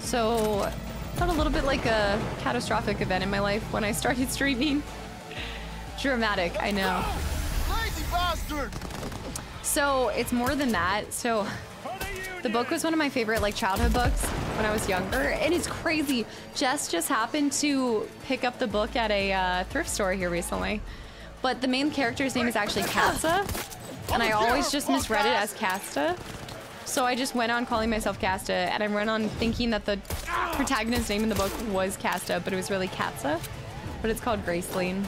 So, felt a little bit like a catastrophic event in my life when I started streaming. Dramatic, I know. Crazy bastard! So, it's more than that. So, the book was one of my favorite like childhood books when I was younger, and it's crazy. Jess just happened to pick up the book at a uh, thrift store here recently. But the main character's name is actually Katsa, and I always just misread it as Kasta. So I just went on calling myself Kasta, and I went on thinking that the protagonist's name in the book was Kasta, but it was really Katsa. But it's called Graceling.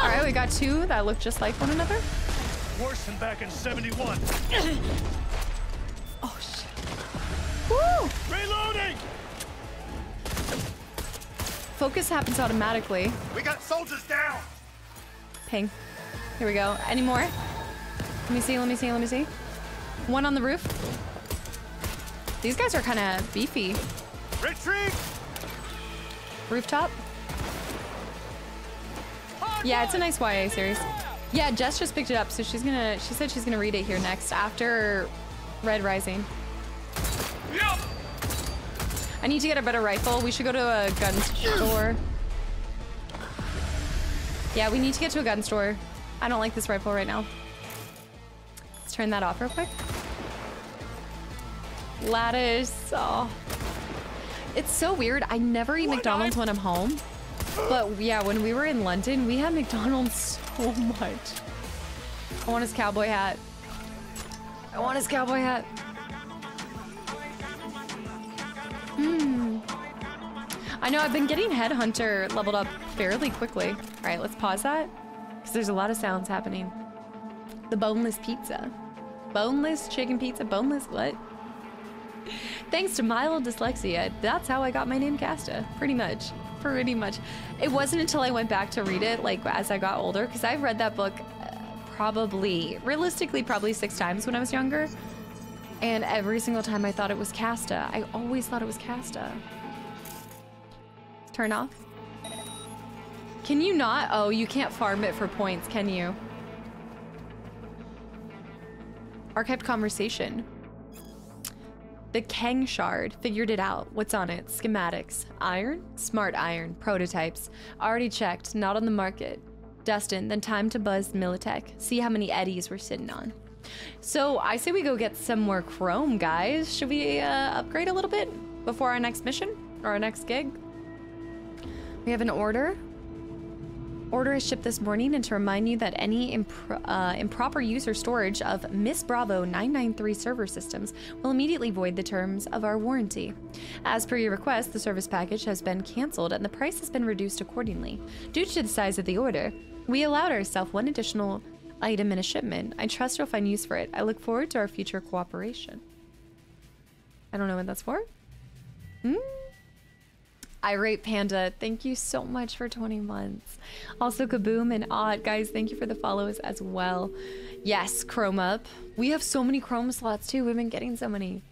All right, we got two that look just like one another. Worse than back in 71. Oh shit. Woo! Reloading! Focus happens automatically. We got soldiers down! Ping. Here we go. Any more? Let me see, let me see, let me see. One on the roof. These guys are kind of beefy. Retreat! Rooftop. Yeah, it's a nice YA series. Yeah, Jess just picked it up, so she's gonna, she said she's gonna read it here next after Red Rising. Yep! I need to get a better rifle. We should go to a gun store. Yeah, we need to get to a gun store. I don't like this rifle right now. Let's turn that off real quick. Lattice. Oh. It's so weird. I never eat McDonald's when I'm home. But yeah, when we were in London, we had McDonald's so much. I want his cowboy hat. I want his cowboy hat. Hmm. I know I've been getting Headhunter leveled up fairly quickly. All right, let's pause that because there's a lot of sounds happening. The boneless pizza. Boneless chicken pizza. Boneless what? Thanks to mild dyslexia, that's how I got my name Kasta. Pretty much. Pretty much. It wasn't until I went back to read it, like as I got older, because I've read that book uh, probably, realistically, probably six times when I was younger. And every single time I thought it was Kasta. I always thought it was Kasta. Turn off. Can you not? Oh, you can't farm it for points, can you? Archived conversation. The Kang shard. Figured it out. What's on it? Schematics. Iron? Smart iron. Prototypes. Already checked. Not on the market. Dustin, then time to buzz Militech. See how many eddies we're sitting on. So I say we go get some more chrome, guys. Should we uh, upgrade a little bit before our next mission or our next gig? We have an order. Order is shipped this morning and to remind you that any impro uh, improper use or storage of Miss Bravo 993 server systems will immediately void the terms of our warranty. As per your request, the service package has been canceled and the price has been reduced accordingly. Due to the size of the order, we allowed ourselves one additional item in a shipment. I trust you'll find use for it. I look forward to our future cooperation. I don't know what that's for. Hmm? Irate Panda, thank you so much for 20 months. Also, Kaboom and Odd, guys, thank you for the follows as well. Yes, Chrome up. We have so many Chrome slots too. We've been getting so many.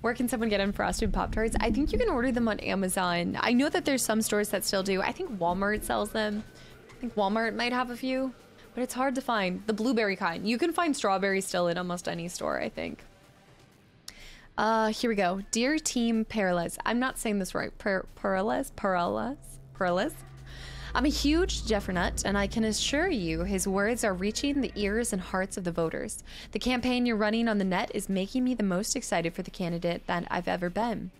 Where can someone get unfrosted Pop Tarts? I think you can order them on Amazon. I know that there's some stores that still do. I think Walmart sells them. I think Walmart might have a few, but it's hard to find. The blueberry kind. You can find strawberry still in almost any store, I think. Uh, here we go. Dear Team Peralez. I'm not saying this right. Peralez? Peralez? Peralez? I'm a huge Jeffernut, and I can assure you his words are reaching the ears and hearts of the voters. The campaign you're running on the net is making me the most excited for the candidate that I've ever been.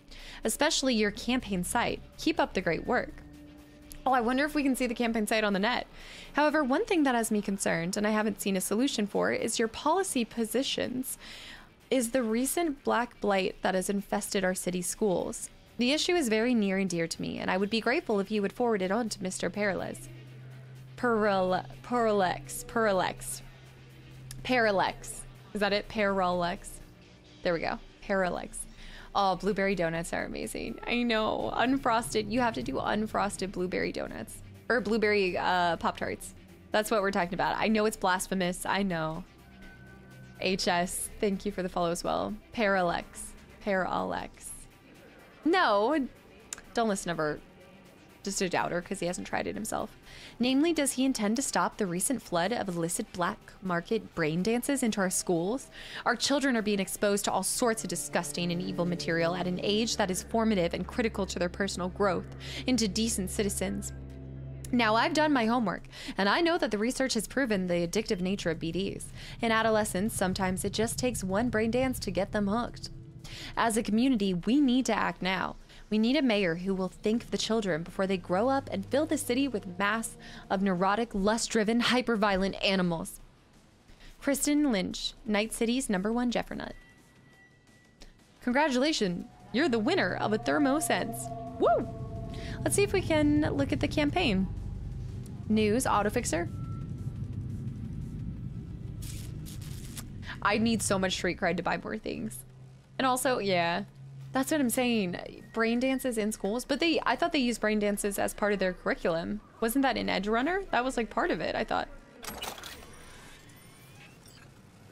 Especially your campaign site. Keep up the great work. Oh, I wonder if we can see the campaign site on the net. However, one thing that has me concerned, and I haven't seen a solution for, is your policy positions is the recent black blight that has infested our city schools. The issue is very near and dear to me, and I would be grateful if you would forward it on to Mr. Peralez. Perale Peralex. Peralex. Parallax. Is that it? Parallax. There we go. Parallax. Oh, blueberry donuts are amazing. I know. Unfrosted. You have to do unfrosted blueberry donuts. Or blueberry uh, Pop Tarts. That's what we're talking about. I know it's blasphemous. I know. HS, thank you for the follow as well. Parallax. Parallax. No, don't listen to Bert. Just a doubter because he hasn't tried it himself. Namely, does he intend to stop the recent flood of illicit black market brain dances into our schools? Our children are being exposed to all sorts of disgusting and evil material at an age that is formative and critical to their personal growth into decent citizens. Now, I've done my homework, and I know that the research has proven the addictive nature of BDs. In adolescence, sometimes it just takes one brain dance to get them hooked. As a community, we need to act now. We need a mayor who will think of the children before they grow up and fill the city with mass of neurotic, lust-driven, hyper-violent animals. Kristen Lynch, Night City's number one Jeffernut. Congratulations, you're the winner of a Thermosense. Woo! Let's see if we can look at the campaign. News, autofixer. I need so much street cred to buy more things. And also, yeah, that's what I'm saying. Brain dances in schools, but they, I thought they used brain dances as part of their curriculum. Wasn't that in Edgerunner? That was like part of it, I thought.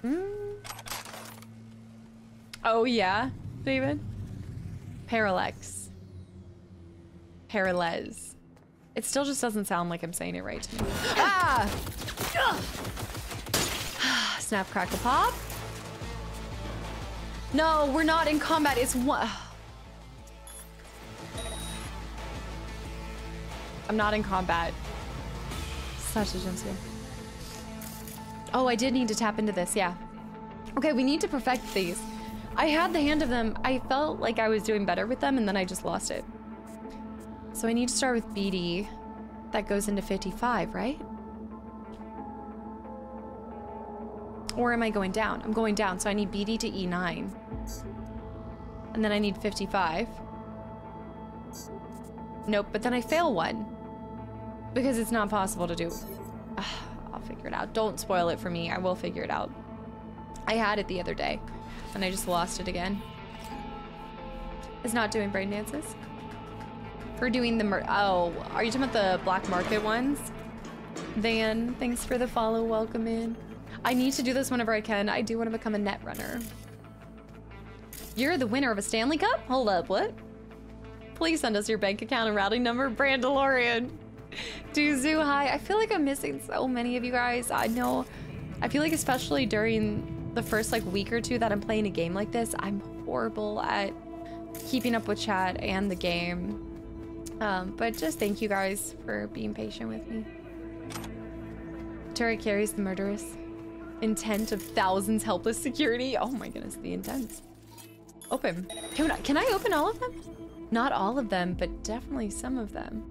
Mm. Oh yeah, David? Parallax. Parallels. It still just doesn't sound like I'm saying it right to me. Ah! Snap, crackle, pop. No, we're not in combat. It's one. I'm not in combat. Such a jump scare. Oh, I did need to tap into this, yeah. Okay, we need to perfect these. I had the hand of them. I felt like I was doing better with them, and then I just lost it. So I need to start with BD. That goes into 55, right? Or am I going down? I'm going down, so I need BD to E9. And then I need 55. Nope, but then I fail one. Because it's not possible to do. I'll figure it out. Don't spoil it for me. I will figure it out. I had it the other day, and I just lost it again. Is not doing brain dances? For doing the oh, are you talking about the black market ones? Van, thanks for the follow. Welcome in. I need to do this whenever I can. I do want to become a netrunner. You're the winner of a Stanley Cup? Hold up, what? Please send us your bank account and routing number, Brandalorian. Duzu, hi. I feel like I'm missing so many of you guys. I know. I feel like especially during the first like week or two that I'm playing a game like this, I'm horrible at keeping up with chat and the game. Um, but just thank you guys for being patient with me. Terry carries the murderous intent of thousands helpless security. Oh my goodness, the intent. Open. Can I, can I open all of them? Not all of them, but definitely some of them.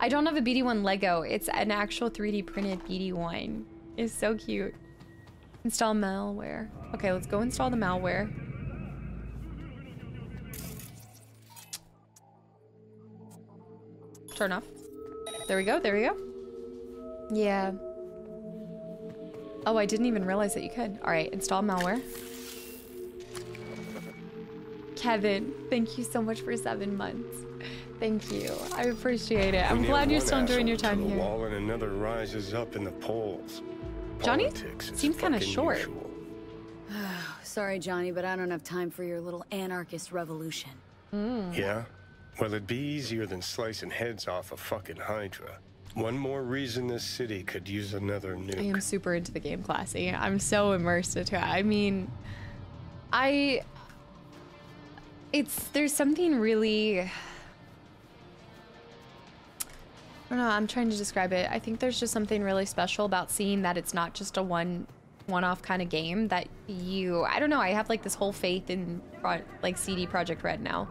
I don't have a BD1 Lego. It's an actual 3D printed BD1. It's so cute. Install malware. Okay, let's go install the malware. Turn off. There we go, there we go. Yeah. Oh, I didn't even realize that you could. All right, install malware. Kevin, thank you so much for seven months. Thank you. I appreciate it. I'm We glad you're still enjoying your asshole to time the here. Wall and another rises up in the polls. Johnny Politics is seems kind of short. Sorry, Johnny, but I don't have time for your little anarchist revolution. Mm. Yeah? Well, it'd be easier than slicing heads off a fucking Hydra. One more reason this city could use another nuke. I am super into the game, Classy. I'm so immersed into it. I mean, I. It's. There's something really. I don't know. I'm trying to describe it. I think there's just something really special about seeing that it's not just a one one-off kind of game that you I don't know I have like this whole faith in like CD Projekt Red now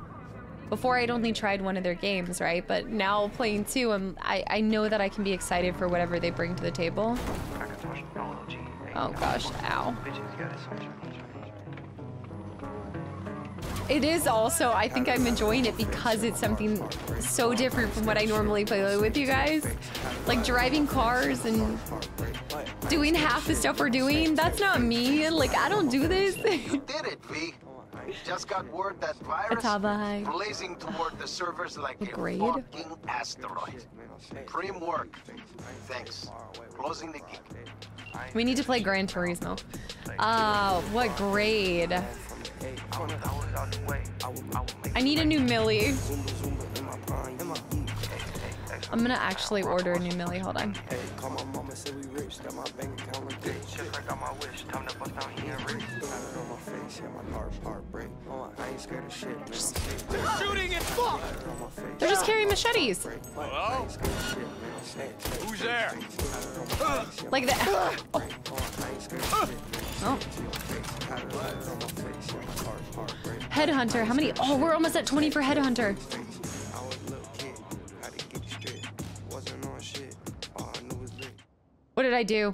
before I'd only tried one of their games right? But now playing two I'm, I, I know that I can be excited for whatever they bring to the table. Oh gosh. Ow. It is also I think I'm enjoying it because it's something so different from what I normally play with you guys. Like driving cars and doing half the stuff we're doing that's not me. Like I don't do this. Did it, V. Just got word that virus Ataba, hi. blazing toward the servers like a Grade? fucking asteroid. Prim work. Thanks. Closing the gig. We need to play Gran Turismo. Uh, what grade? I need a new Millie. I'm gonna actually order a new Millie. Hold on. Shooting at fuck! They're just carrying machetes. Hello? Who's there? Like that. Oh. Headhunter. How many? Oh, we're almost at 20 for Headhunter. What did I do?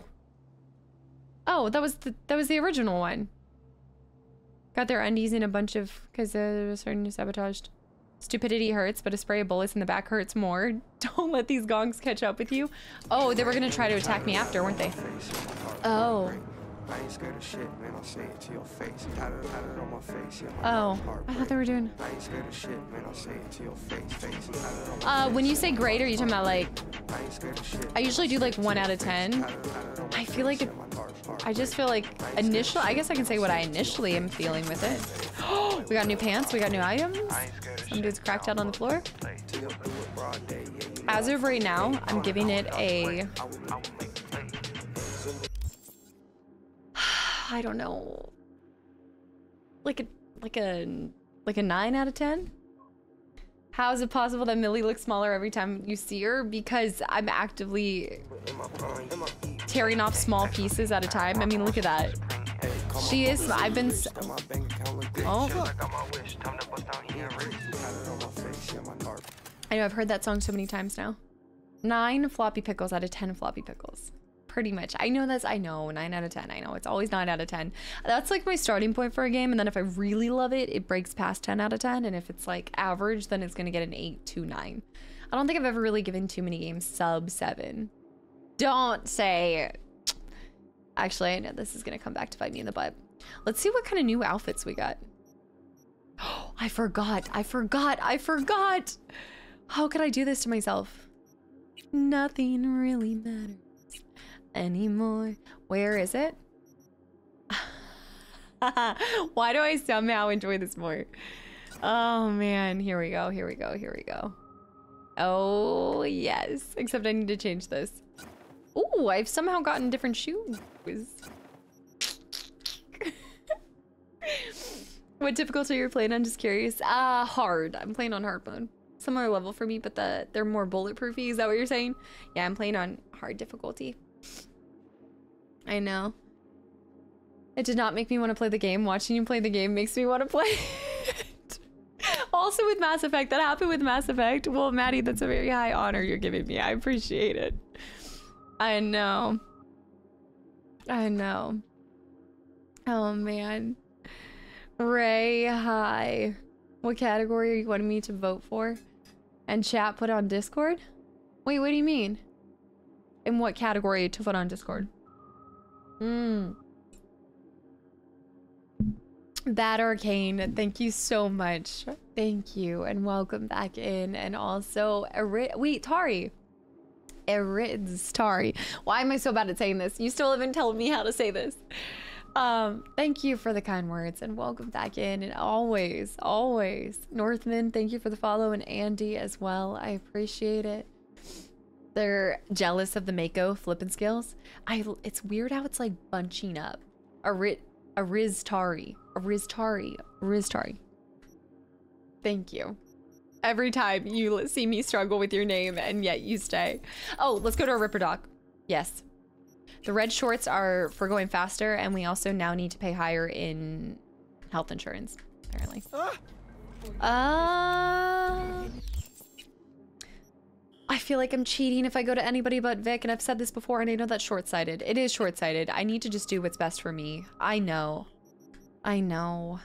Oh, that was the that was the original one. Got their undies in a bunch of because they're starting to sabotaged. Stupidity hurts, but a spray of bullets in the back hurts more. Don't let these gonks catch up with you. Oh, they were gonna try to attack me after, weren't they? Oh. I ain't scared of shit, man. I'll say it to your face. Had it, had it on my face. Yeah, my Oh, I thought they were doing. I ain't scared of shit, man. I'll say it to your face. face. Had it on my Uh, when you say grade, are you talking about like? I ain't scared of shit. I usually do like one out of ten. I feel like it, I just feel like initial. I guess I can say what I initially am feeling with it. we got new pants. We got new items. Some dude's cracked out on the floor. As of right now, I'm giving it a. I don't know. Like a like a like a nine out of ten. How is it possible that Millie looks smaller every time you see her? Because I'm actively tearing off small pieces at a time. I mean, look at that. She is. I've been. s- Oh. I know. I've heard that song so many times now. Nine floppy pickles out of ten floppy pickles. Pretty much. I know that's, I know, 9 out of 10. I know it's always 9 out of 10. That's like my starting point for a game. And then if I really love it, it breaks past 10 out of 10. And if it's like average, then it's going to get an 8 to 9. I don't think I've ever really given too many games sub 7. Don't say. Actually, I know this is going to come back to bite me in the butt. Let's see what kind of new outfits we got. Oh, I forgot. I forgot. I forgot. How could I do this to myself? Nothing really matters anymore. Where is it? Why do I somehow enjoy this more? Oh man, here we go, here we go, here we go. Oh yes, except I need to change this. Oh, I've somehow gotten different shoes. what difficulty are you're playing on? Just curious. Ah, uh, hard. I'm playing on hard mode. Similar level for me, but the they're more bulletproofy. Is that what you're saying? Yeah, I'm playing on hard difficulty. I know. It did not make me want to play the game. Watching you play the game makes me want to play it. also with Mass Effect. That happened with Mass Effect. Well, Maddie, that's a very high honor you're giving me. I appreciate it. I know. I know. Oh, man. Ray, hi. What category are you wanting me to vote for? And chat put on Discord? Wait, what do you mean? In what category to put on Discord? Hmm. Bad Arcane, thank you so much. Thank you, and welcome back in. And also, wait, Tari. Erids Tari. Why am I so bad at saying this? You still haven't told me how to say this. Um, thank you for the kind words and welcome back in. And always, always, Northman, thank you for the follow, and Andy as well. I appreciate it. They're jealous of the Mako flipping skills. I. It's weird how it's like bunching up. A rit, a Riztari, a Riztari, a Riztari. Thank you. Every time you see me struggle with your name and yet you stay. Oh, let's go to a Ripperdoc. Yes. The red shorts are for going faster, and we also now need to pay higher in health insurance, apparently. Uh, I feel like I'm cheating if I go to anybody but Vic, and I've said this before, and I know that's short-sighted. It is short-sighted. I need to just do what's best for me. I know. I know.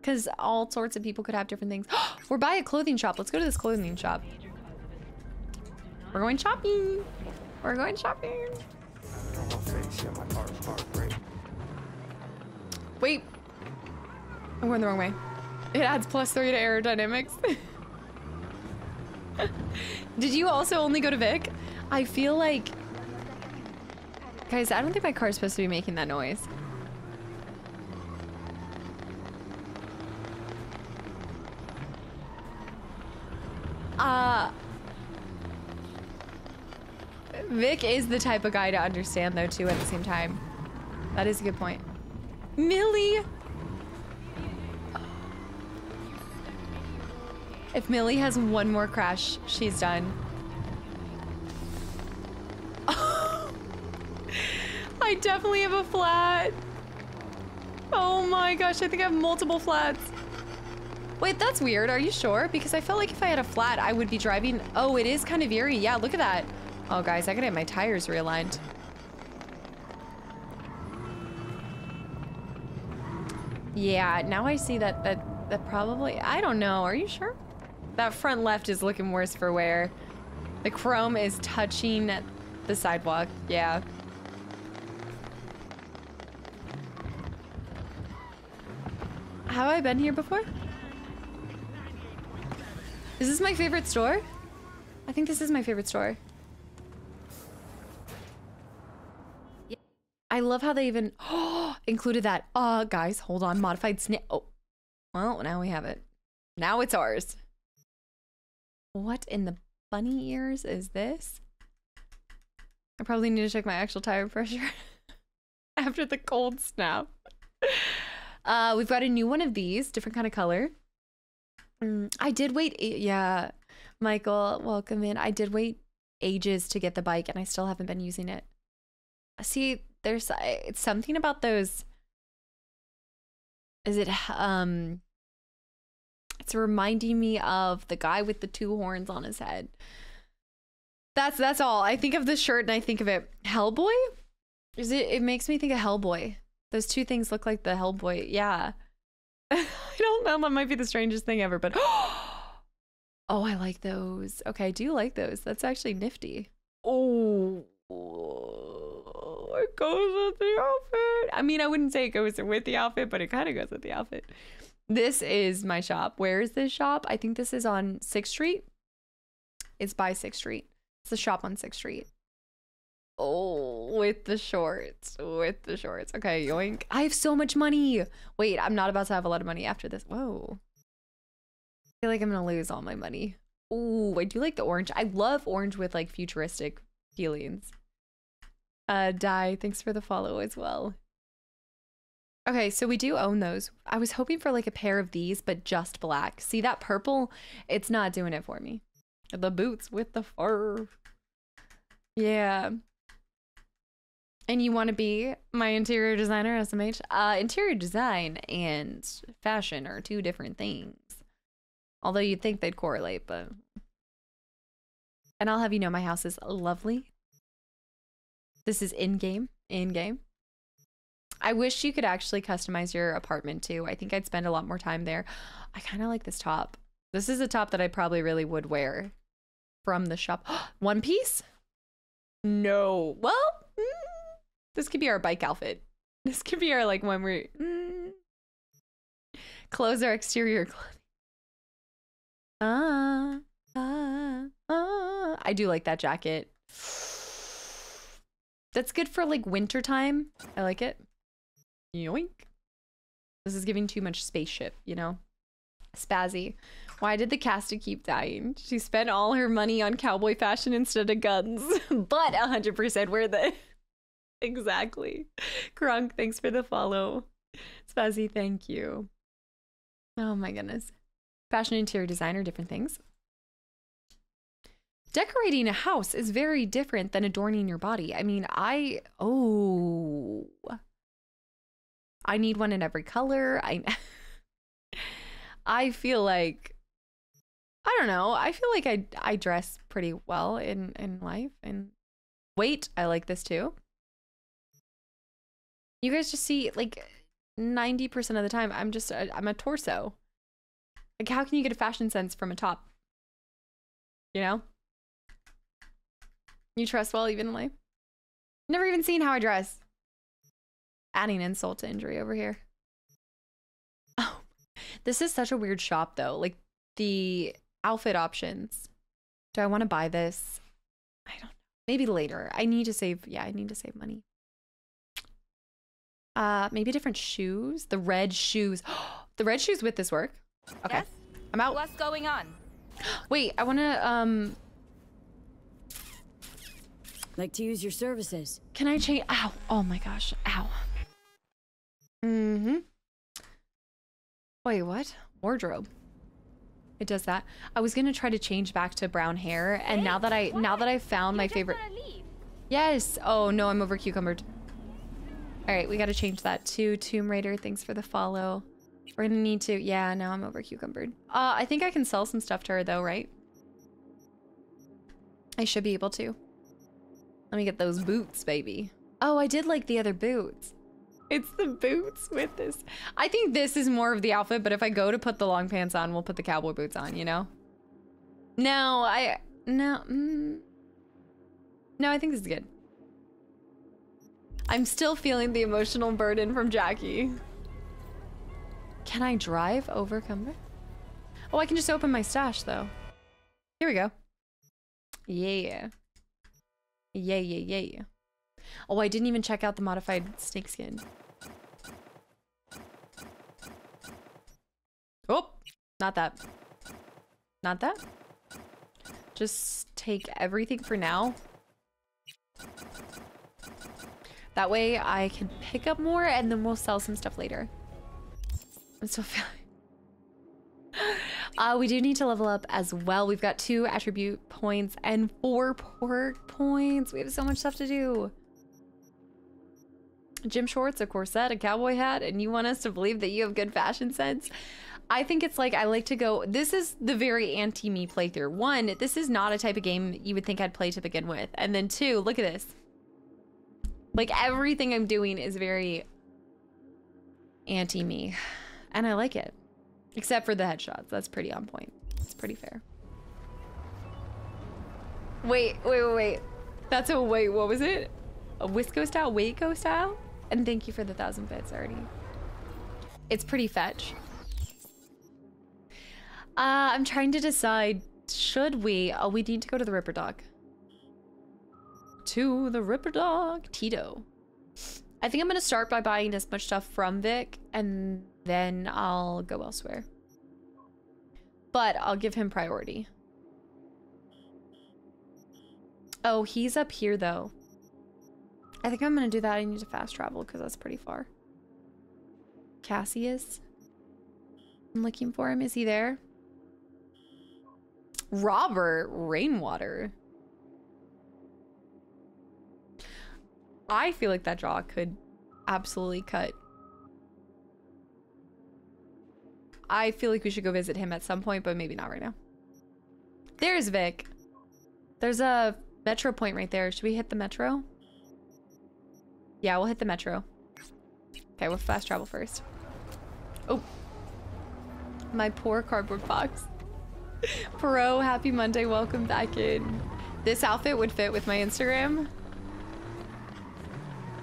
Because all sorts of people could have different things. We're by a clothing shop. Let's go to this clothing shop. We're going shopping. We're going shopping. Wait. I'm going the wrong way. It adds plus three to aerodynamics. Did you also only go to Vic? I feel like... Guys, I don't think my car's supposed to be making that noise. Uh... Vic is the type of guy to understand though too at the same time. That is a good point. Millie! If Millie has one more crash, she's done. I definitely have a flat. Oh my gosh, I think I have multiple flats. Wait, that's weird. Are you sure? Because I felt like if I had a flat, I would be driving... Oh, it is kind of eerie. Yeah, look at that. Oh, guys, I gotta get my tires realigned. Yeah, now I see that that that probably... I don't know. Are you sure? That front left is looking worse for wear. The chrome is touching the sidewalk. Yeah. Have I been here before? Is this my favorite store? I think this is my favorite store. Yeah. I love how they even oh, included that. Uh, guys, hold on. Modified snap. Oh, well, now we have it. Now it's ours. What in the bunny ears is this? I probably need to check my actual tire pressure after the cold snap. Uh, we've got a new one of these, different kind of color. Mm, I did wait. Yeah, Michael, welcome in. I did wait ages to get the bike, and I still haven't been using it. See, there's it's something about those. Is it um? It's reminding me of the guy with the two horns on his head. That's that's all. I think of the shirt and I think of it. Hellboy? Is it it makes me think of Hellboy. Those two things look like the Hellboy. Yeah. I don't know, that might be the strangest thing ever, but Oh, I like those. Okay, I do like those. That's actually nifty. Oh, it goes with the outfit. I mean, I wouldn't say it goes with the outfit, but it kind of goes with the outfit. This is my shop. Where is this shop? I think this is on 6th Street. It's by 6th Street. It's a shop on 6th Street. Oh, with the shorts. With the shorts. Okay, yoink. I have so much money. Wait, I'm not about to have a lot of money after this. Whoa. I feel like I'm gonna lose all my money. Oh, I do like the orange. I love orange with like futuristic feelings. Uh, Die, thanks for the follow as well. Okay, so we do own those. I was hoping for like a pair of these, but just black. See that purple? It's not doing it for me. The boots with the fur. Yeah. And you want to be my interior designer, SMH? Uh, interior design and fashion are two different things. Although you'd think they'd correlate, but. And I'll have you know my house is lovely. This is in game. In game. I wish you could actually customize your apartment too. I think I'd spend a lot more time there. I kind of like this top. This is a top that I probably really would wear from the shop. One piece? No. Well, mm, this could be our bike outfit. This could be our like when we're mm, clothes our exterior clothing. Ah, ah, ah. I do like that jacket. That's good for like winter time. I like it. Yoink. This is giving too much spaceship, you know? Spazzy. Why did the cast keep dying? She spent all her money on cowboy fashion instead of guns, but 100% worth it. exactly. Krunk, thanks for the follow. Spazzy, thank you. Oh my goodness. Fashion interior design designer, different things. Decorating a house is very different than adorning your body. I mean, I, oh, I need one in every color. I, I feel like, I don't know. I feel like I, I dress pretty well in, in life and wait, I like this too. You guys just see like 90% of the time, I'm just, I'm a torso. Like, how can you get a fashion sense from a top? You know? You dress well even in life? Never even seen how I dress. Adding insult to injury over here. Oh, this is such a weird shop though. Like the outfit options. Do I want to buy this? I don't know. Maybe later. I need to save. Yeah, I need to save money. Uh, maybe different shoes. The red shoes. the red shoes with this work. Okay. Yes? I'm out. What's going on? Wait, I want to um like to use your services. Can I change? Ow. Oh my gosh. Ow. Mm-hmm. Wait, what? Wardrobe. It does that. I was gonna try to change back to brown hair, and now that I now that I found my favorite. Yes. Oh no, I'm over cucumbered. All right, we got to change that to Tomb Raider. Thanks for the follow. We're gonna need to. Yeah, now I'm over cucumbered. Uh, I think I can sell some stuff to her though, right? I should be able to. Let me get those boots, baby. Oh, I did like the other boots. It's the boots with this. I think this is more of the outfit, but if I go to put the long pants on, we'll put the cowboy boots on, you know? No, I... No. Mm, no, I think this is good. I'm still feeling the emotional burden from Jackie. Can I drive over Cumber? Oh, I can just open my stash, though. Here we go. Yeah. Yeah, yeah, yeah. Oh, I didn't even check out the modified snakeskin. Not that. Not that. Just take everything for now. That way I can pick up more and then we'll sell some stuff later. I'm so feeling uh, we do need to level up as well. We've got two attribute points and four perk points. We have so much stuff to do. Gym shorts, a corset, a cowboy hat, and you want us to believe that you have good fashion sense? I think it's like I like to go. This is the very anti me playthrough. One, this is not a type of game you would think I'd play to begin with. And then two, look at this. Like everything I'm doing is very anti me. And I like it. Except for the headshots. That's pretty on point. It's pretty fair. Wait, wait, wait, wait. That's a wait, what was it? A Wisco style? Waco style? And thank you for the thousand bits already. It's pretty fetch. Uh, I'm trying to decide, should we? Oh, we need to go to the Ripper Dog. To the Ripper Dog, Tito. I think I'm gonna start by buying as much stuff from Vic, and then I'll go elsewhere. But I'll give him priority. Oh, he's up here though. I think I'm gonna do that. I need to fast travel because that's pretty far. Cassius. I'm looking for him. Is he there? Robert Rainwater. I feel like that draw could absolutely cut. I feel like we should go visit him at some point, but maybe not right now. There's Vic. There's a metro point right there. Should we hit the metro? Yeah, we'll hit the metro. Okay, we'll fast travel first. Oh. My poor cardboard box. Pro, happy Monday. Welcome back in. This outfit would fit with my Instagram.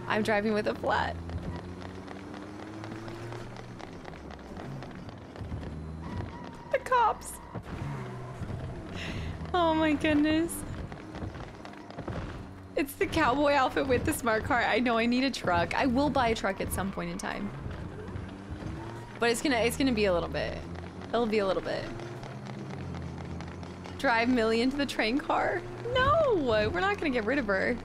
I'm driving with a flat. The cops. Oh my goodness. It's the cowboy outfit with the smart car. I know I need a truck. I will buy a truck at some point in time. But it's gonna it's gonna be a little bit. It'll be a little bit. Drive Millie into the train car? No, we're not gonna get rid of her.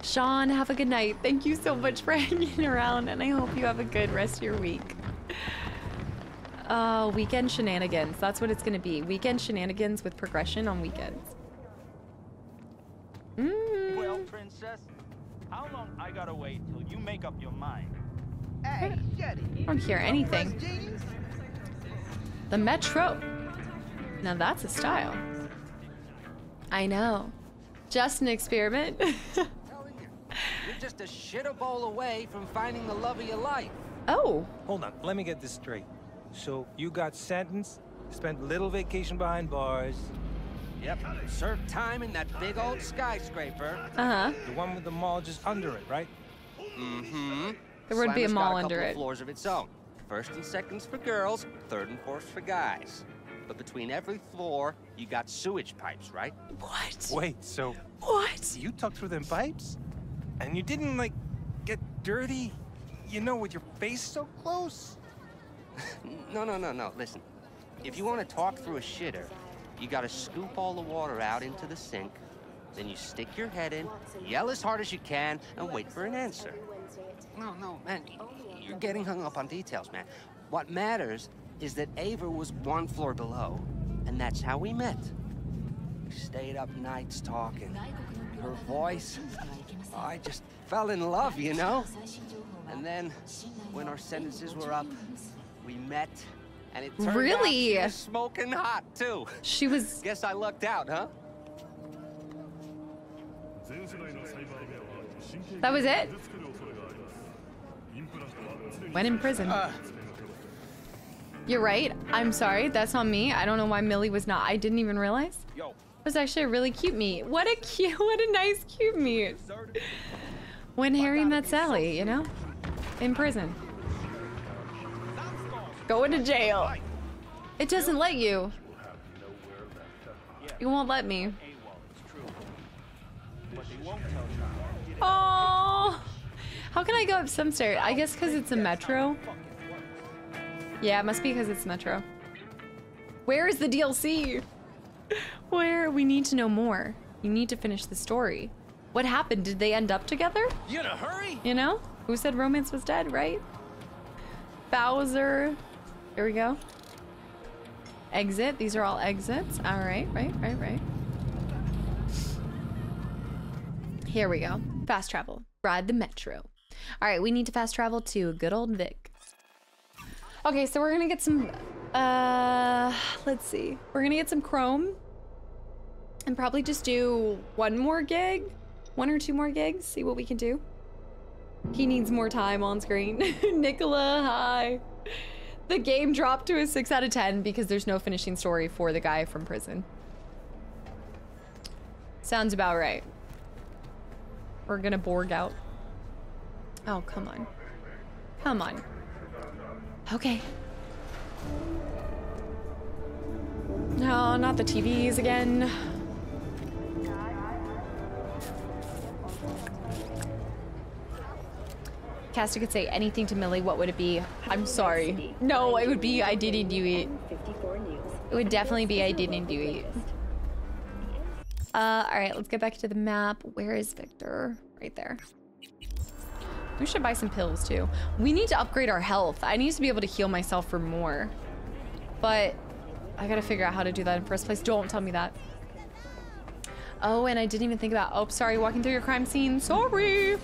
Sean, have a good night. Thank you so much for hanging around, and I hope you have a good rest of your week. Uh, weekend shenanigans. That's what it's gonna be. Weekend shenanigans with progression on weekends. Mm. Well, princess, how long I gotta wait till you make up your mind? Hey, I don't hear anything. The Metro. Now that's a style. I know. Just an experiment. You're just a shitter bowl away from finding the love of your life. Oh. Hold on, let me get this straight. So you got sentenced, spent a little vacation behind bars. Yep, served time in that big old skyscraper. Uh-huh. The one with the mall just under it, right? Mm-hmm. There would be a Slammer's got mall couple under of it. floors of its own. First and seconds for girls, third and fourth for guys. But between every floor, you got sewage pipes, right? What? Wait, so What? you tucked through them pipes? And you didn't like get dirty? You know, with your face so close? No, no, no, no. Listen, if you want to talk through a shitter, you gotta scoop all the water out into the sink, then you stick your head in, yell as hard as you can, and wait for an answer. No, no, man, you're getting hung up on details, man. What matters is that Ava was one floor below, and that's how we met. We stayed up nights talking. Her voice, oh, I just fell in love, you know? And then, when our sentences were up, we met, and it turned out Really? she was smoking hot, too. She was... Guess I lucked out, huh? That was it? Went in prison. Uh, You're right. I'm sorry. That's on me. I don't know why Millie was not. I didn't even realize. Yo. It was actually a really cute meet. What a cute, what a nice cute meet. When Harry met Sally, you know? In prison. Going to jail. It doesn't let you. You won't let me. Oh, how can I go up some stairs? I guess because it's a metro. Yeah, it must be because it's metro. Where is the DLC? Where? We need to know more. You need to finish the story. What happened? Did they end up together? You in a hurry? You know? Who said romance was dead, right? Bowser. Here we go. Exit. These are all exits. All right, right, right, right. Here we go. Fast travel. Ride the metro. All right, we need to fast travel to good old Vic. Okay, so we're gonna get some Uh, let's see. We're gonna get some chrome and probably just do one more gig, one or two more gigs, see what we can do. He needs more time on screen. Nicola, hi. The game dropped to a 6 out of 10 because there's no finishing story for the guy from prison. Sounds about right. We're gonna Borg out. Oh, come on. Come on. Okay. No, not the TVs again. Kasta could say anything to Millie, what would it be? I'm sorry. No, it would be I didn't do it. It would definitely be I didn't do it. Uh, all right, let's get back to the map. Where is Victor? Right there. We should buy some pills too. We need to upgrade our health. I need to be able to heal myself for more. But I gotta figure out how to do that in first place. Don't tell me that. Oh, and I didn't even think about, oh, sorry, walking through your crime scene. Sorry.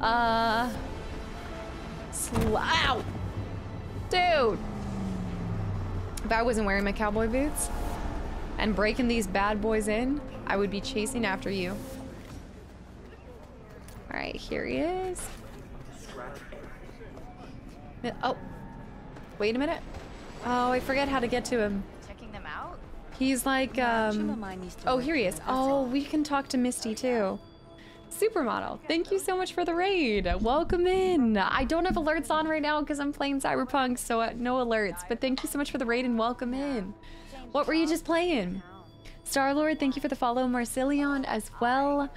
Uh, Ow! Dude! If I wasn't wearing my cowboy boots and breaking these bad boys in, I would be chasing after you. All right, here he is. Oh, wait a minute. Oh, I forget how to get to him. Checking them out? He's like, um, oh, here he is. Oh, we can talk to Misty too. Supermodel, thank you so much for the raid. Welcome in. I don't have alerts on right now because I'm playing Cyberpunk, so uh, no alerts. But thank you so much for the raid and welcome in. What were you just playing? Star-Lord, thank you for the follow. Marcelion as well.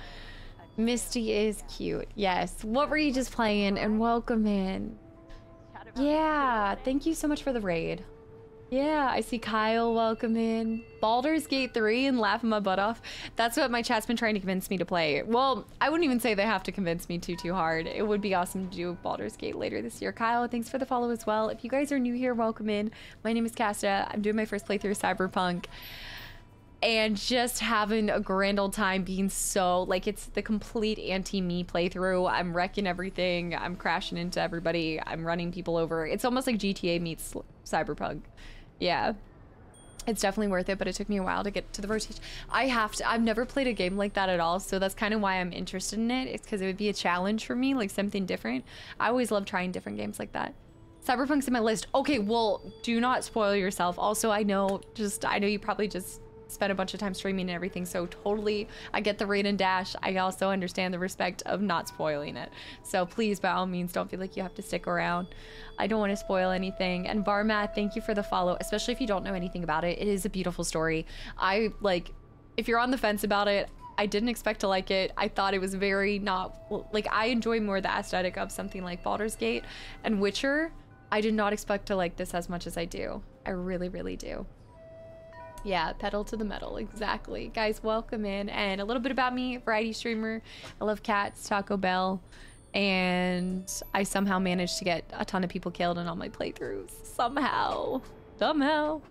Misty is cute. Yes. What were you just playing? And welcome in. Yeah, thank you so much for the raid. Yeah, I see Kyle welcome in. Baldur's Gate 3 and laughing my butt off. That's what my chat's been trying to convince me to play. Well, I wouldn't even say they have to convince me too, too hard. It would be awesome to do Baldur's Gate later this year. Kyle, thanks for the follow as well. If you guys are new here, welcome in. My name is Kasta. I'm doing my first playthrough of Cyberpunk. And just having a grand old time being so, like, it's the complete anti-me playthrough. I'm wrecking everything. I'm crashing into everybody. I'm running people over. It's almost like GTA meets Cyberpunk. Yeah. It's definitely worth it, but it took me a while to get to the rotation. I have to, I've never played a game like that at all, so that's kind of why I'm interested in it. It's because it would be a challenge for me, like something different. I always love trying different games like that. Cyberpunk's in my list. Okay, well, do not spoil yourself. Also, I know, just, I know you probably just spent a bunch of time streaming and everything, so totally, I get the raid and dash. I also understand the respect of not spoiling it. So please, by all means, don't feel like you have to stick around. I don't want to spoil anything. And Barmath, thank you for the follow, especially if you don't know anything about it. It is a beautiful story. I like, if you're on the fence about it, I didn't expect to like it. I thought it was very not like I enjoy more the aesthetic of something like Baldur's Gate and Witcher. I did not expect to like this as much as I do. I really, really do. Yeah, pedal to the metal, exactly. Guys, welcome in. And a little bit about me, variety streamer. I love cats, Taco Bell, and I somehow managed to get a ton of people killed in all my playthroughs. Somehow. Somehow.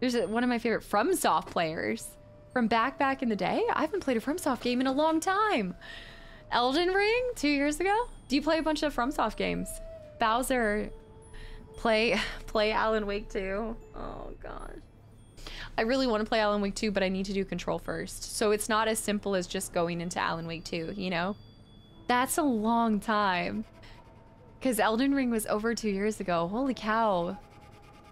There's a, one of my favorite FromSoft players from back back in the day. I haven't played a FromSoft game in a long time. Elden Ring, two years ago. Do you play a bunch of FromSoft games? Bowser, play play Alan Wake 2. Oh gosh. I really want to play Alan Wake 2, but I need to do Control first. So it's not as simple as just going into Alan Wake 2, you know? That's a long time. Because Elden Ring was over two years ago. Holy cow.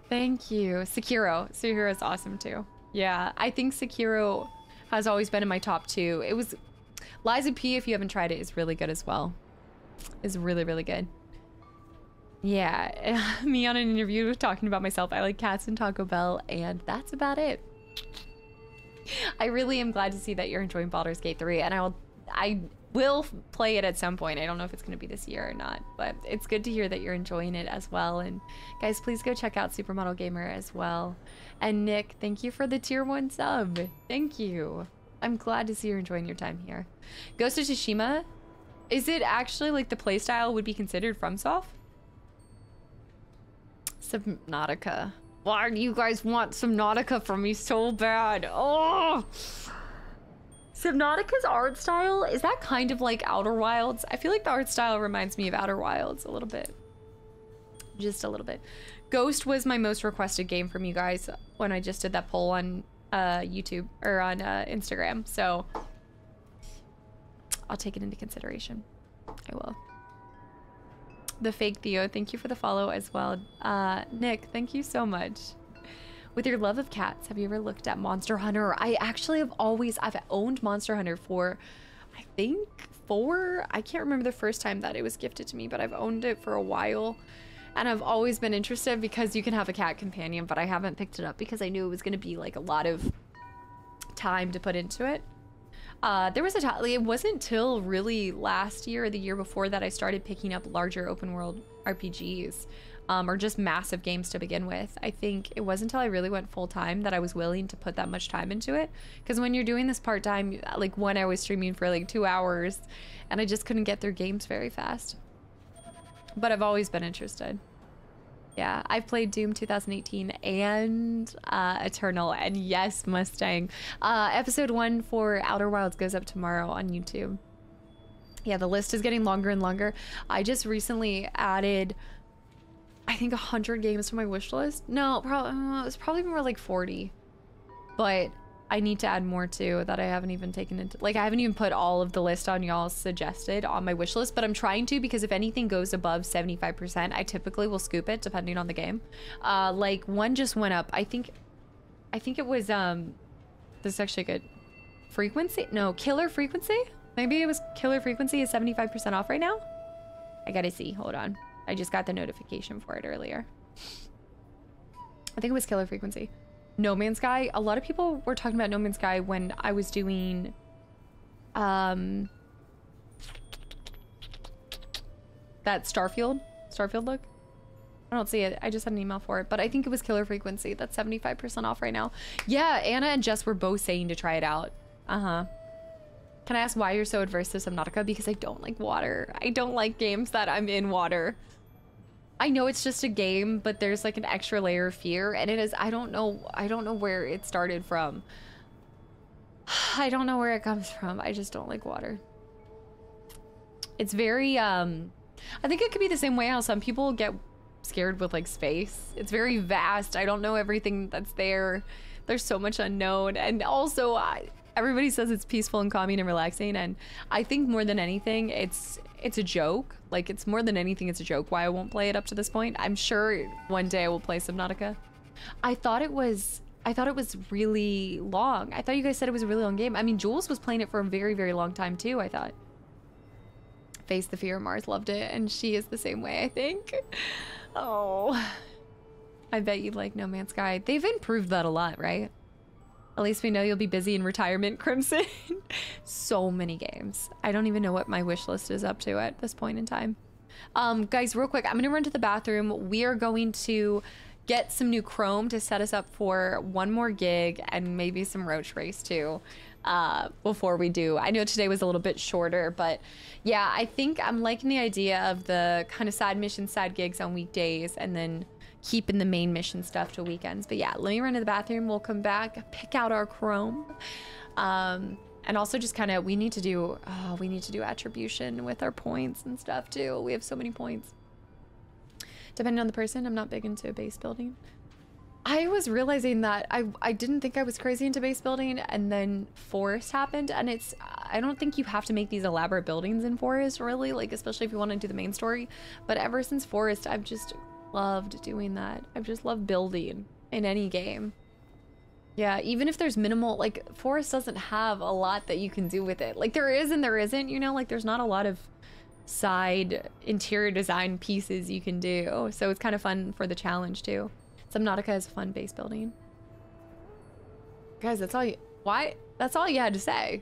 Thank you. Sekiro. Sekiro is awesome too. Yeah, I think Sekiro has always been in my top two. It was... Lies of P, if you haven't tried it, is really good as well. Is really, really good. Yeah, me on an interview talking about myself. I like cats and Taco Bell, and that's about it. I really am glad to see that you're enjoying Baldur's Gate 3, and I will, I will play it at some point. I don't know if it's going to be this year or not, but it's good to hear that you're enjoying it as well. And guys, please go check out Supermodel Gamer as well. And Nick, thank you for the tier one sub. Thank you. I'm glad to see you're enjoying your time here. Ghost of Tsushima, is it actually like the playstyle would be considered FromSoft? Subnautica. Why do you guys want Subnautica from me so bad? Oh! Subnautica's art style, is that kind of like Outer Wilds? I feel like the art style reminds me of Outer Wilds a little bit. Just a little bit. Ghost was my most requested game from you guys when I just did that poll on uh, YouTube or on uh, Instagram. So I'll take it into consideration. I will. The fake Theo, thank you for the follow as well. Uh, Nick, thank you so much. With your love of cats, have you ever looked at Monster Hunter? I actually have always, I've owned Monster Hunter for, I think, four. I can't remember the first time that it was gifted to me, but I've owned it for a while. And I've always been interested because you can have a cat companion, but I haven't picked it up because I knew it was going to be like a lot of time to put into it. Uh, there was a time, it wasn't till really last year or the year before that I started picking up larger open world RPGs um, or just massive games to begin with. I think it wasn't until I really went full time that I was willing to put that much time into it. Because when you're doing this part time, like when I was streaming for like two hours and I just couldn't get through games very fast. But I've always been interested. Yeah, I've played Doom 2018 and uh, Eternal, and yes, Mustang. Uh, episode one for Outer Wilds goes up tomorrow on YouTube. Yeah, the list is getting longer and longer. I just recently added, I think, 100 games to my wish list. No, probably uh, it was probably more like 40. But I need to add more too that I haven't even taken into like I haven't even put all of the list on y'all suggested on my wish list, but I'm trying to because if anything goes above 75%, I typically will scoop it depending on the game. Uh like one just went up. I think I think it was um this is actually good. Frequency? No, killer frequency? Maybe it was killer frequency is 75% off right now? I gotta see. Hold on. I just got the notification for it earlier. I think it was killer frequency. No Man's Sky. A lot of people were talking about No Man's Sky when I was doing um that Starfield Starfield look. I don't see it. I just had an email for it, but I think it was Killer Frequency. That's 75% off right now. Yeah, Anna and Jess were both saying to try it out. Uh-huh. Can I ask why you're so adverse to Subnautica? Because I don't like water. I don't like games that I'm in water. I know it's just a game, but there's like an extra layer of fear and it is I don't know I don't know where it started from. I don't know where it comes from. I just don't like water. It's very um I think it could be the same way how some people get scared with like space. It's very vast. I don't know everything that's there. There's so much unknown and also I everybody says it's peaceful and calming and relaxing and I think more than anything it's it's a joke. Like it's more than anything it's a joke why I won't play it up to this point. I'm sure one day I will play Subnautica. I thought it was I thought it was really long. I thought you guys said it was a really long game. I mean, Jules was playing it for a very, very long time too, I thought. Face the Fear of Mars loved it, and she is the same way, I think. Oh. I bet you'd like No Man's Sky. They've improved that a lot, right? At least we know you'll be busy in retirement, Crimson. so many games. I don't even know what my wish list is up to at this point in time. Um, guys, real quick, I'm gonna run to the bathroom. We are going to get some new Chrome to set us up for one more gig and maybe some Roach Race too uh, before we do. I know today was a little bit shorter, but yeah, I think I'm liking the idea of the kind of side mission, side gigs on weekdays and then keeping the main mission stuff to weekends. But yeah, let me run to the bathroom. We'll come back, pick out our Chrome. Um, and also just kind of, we need to do, oh, we need to do attribution with our points and stuff too. We have so many points. Depending on the person, I'm not big into base building. I was realizing that I, I didn't think I was crazy into base building and then forest happened and it's I don't think you have to make these elaborate buildings in forest really like especially if you want to do the main story but ever since forest I've just loved doing that I've just loved building in any game yeah even if there's minimal like forest doesn't have a lot that you can do with it like there is and there isn't you know like there's not a lot of side interior design pieces you can do so it's kind of fun for the challenge too Subnautica is fun base building. Guys, that's all you... Why? That's all you had to say.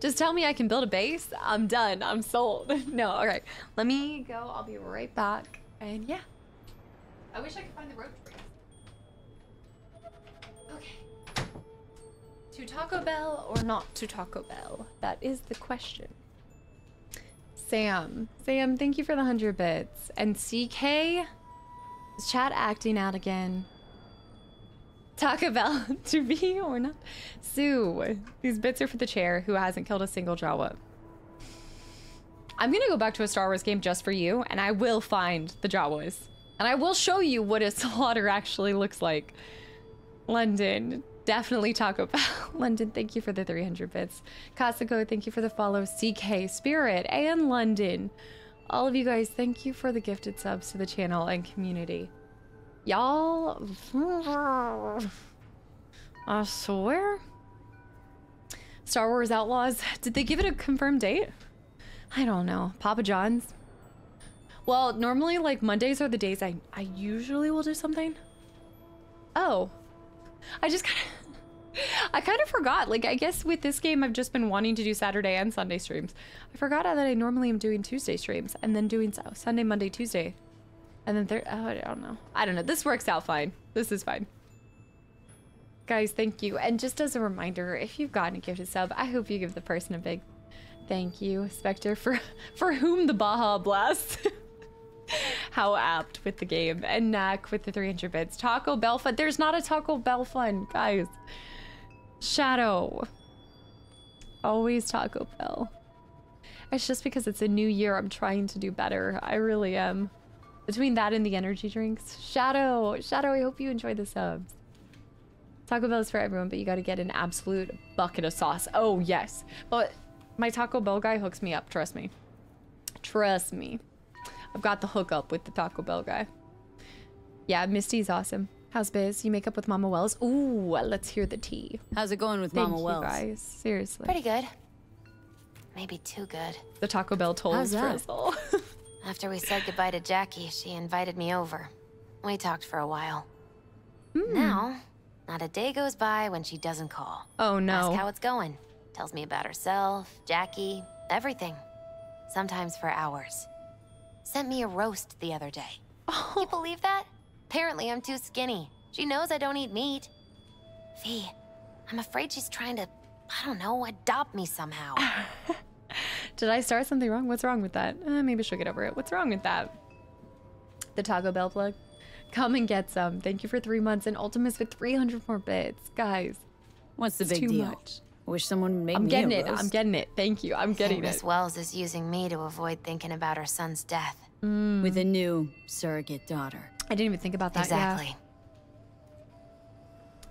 Just tell me I can build a base. I'm done. I'm sold. no, all right. Let me go. I'll be right back. And yeah. I wish I could find the rope trace. Okay. To Taco Bell or not to Taco Bell? That is the question. Sam. Sam, thank you for the 100 bits. And CK... Is chat acting out again? Taco Bell to be or not? Sue, these bits are for the chair who hasn't killed a single Jawa. I'm gonna go back to a Star Wars game just for you, and I will find the Jawas. And I will show you what a slaughter actually looks like. London, definitely Taco Bell. London, thank you for the 300 bits. Kasako, thank you for the follow. CK, Spirit, and London. All of you guys, thank you for the gifted subs to the channel and community. Y'all, I swear. Star Wars Outlaws, did they give it a confirmed date? I don't know. Papa John's? Well, normally, like, Mondays are the days I, I usually will do something. Oh. I just kind of... I kind of forgot. Like, I guess with this game, I've just been wanting to do Saturday and Sunday streams. I forgot that I normally am doing Tuesday streams and then doing Sunday, Monday, Tuesday. And then there, oh, I don't know. I don't know. This works out fine. This is fine. Guys, thank you. And just as a reminder, if you've gotten a gifted sub, I hope you give the person a big thank you, Spectre, for for whom the Baja Blast. How apt with the game. And Knack with the 300 bits. Taco Bell fun. There's not a Taco Bell fun, guys. Shadow. Always Taco Bell. It's just because it's a new year. I'm trying to do better. I really am. Between that and the energy drinks. Shadow. Shadow, I hope you enjoy the subs. Taco Bell is for everyone, but you got to get an absolute bucket of sauce. Oh, yes. But my Taco Bell guy hooks me up. Trust me. Trust me. I've got the hookup with the Taco Bell guy. Yeah, Misty's awesome. How's biz? You make up with Mama Wells? Ooh, let's hear the tea. How's it going with Thank Mama you Wells? guys. Seriously. Pretty good. Maybe too good. The Taco Bell tolls How's that? Frizzle. After we said goodbye to Jackie, she invited me over. We talked for a while. Hmm. Now, not a day goes by when she doesn't call. Oh no. Ask how it's going. Tells me about herself, Jackie, everything. Sometimes for hours. Sent me a roast the other day. You believe that? Apparently I'm too skinny. She knows I don't eat meat. V, I'm afraid she's trying to, I don't know, adopt me somehow. Did I start something wrong? What's wrong with that? Uh, maybe she'll get over it. What's wrong with that? The Taco Bell plug. Come and get some. Thank you for three months and Ultimus with 300 more bits. Guys. What's the it's big too deal? Much. Wish someone would make I'm me getting a it. I'm getting it. Thank you. I'm I think getting Miss it. Wells is using me to avoid thinking about her son's death. Mm. With a new surrogate daughter. I didn't even think about that. yeah. Exactly.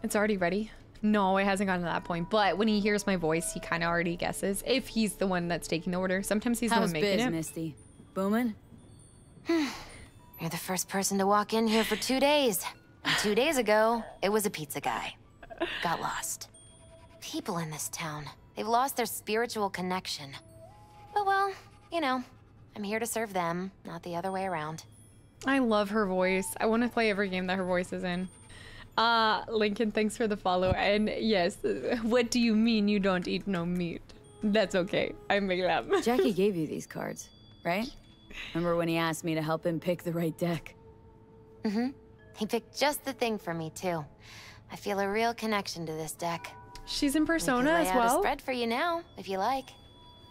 It's already ready. No, it hasn't gotten to that point. But when he hears my voice, he kind of already guesses if he's the one that's taking the order. Sometimes he's the How's one making biz, it. Misty? Booming? You're the first person to walk in here for two days. And two days ago, it was a pizza guy. Got lost. People in this town, they've lost their spiritual connection. But well, you know, I'm here to serve them, not the other way around. I love her voice. I want to play every game that her voice is in. Uh, Lincoln, thanks for the follow. And yes, what do you mean you don't eat no meat? That's okay. I make them. Jackie gave you these cards, right? Remember when he asked me to help him pick the right deck? Mm-hmm. He picked just the thing for me, too. I feel a real connection to this deck. She's in Persona we can lay as out well? A spread for you now, if you like.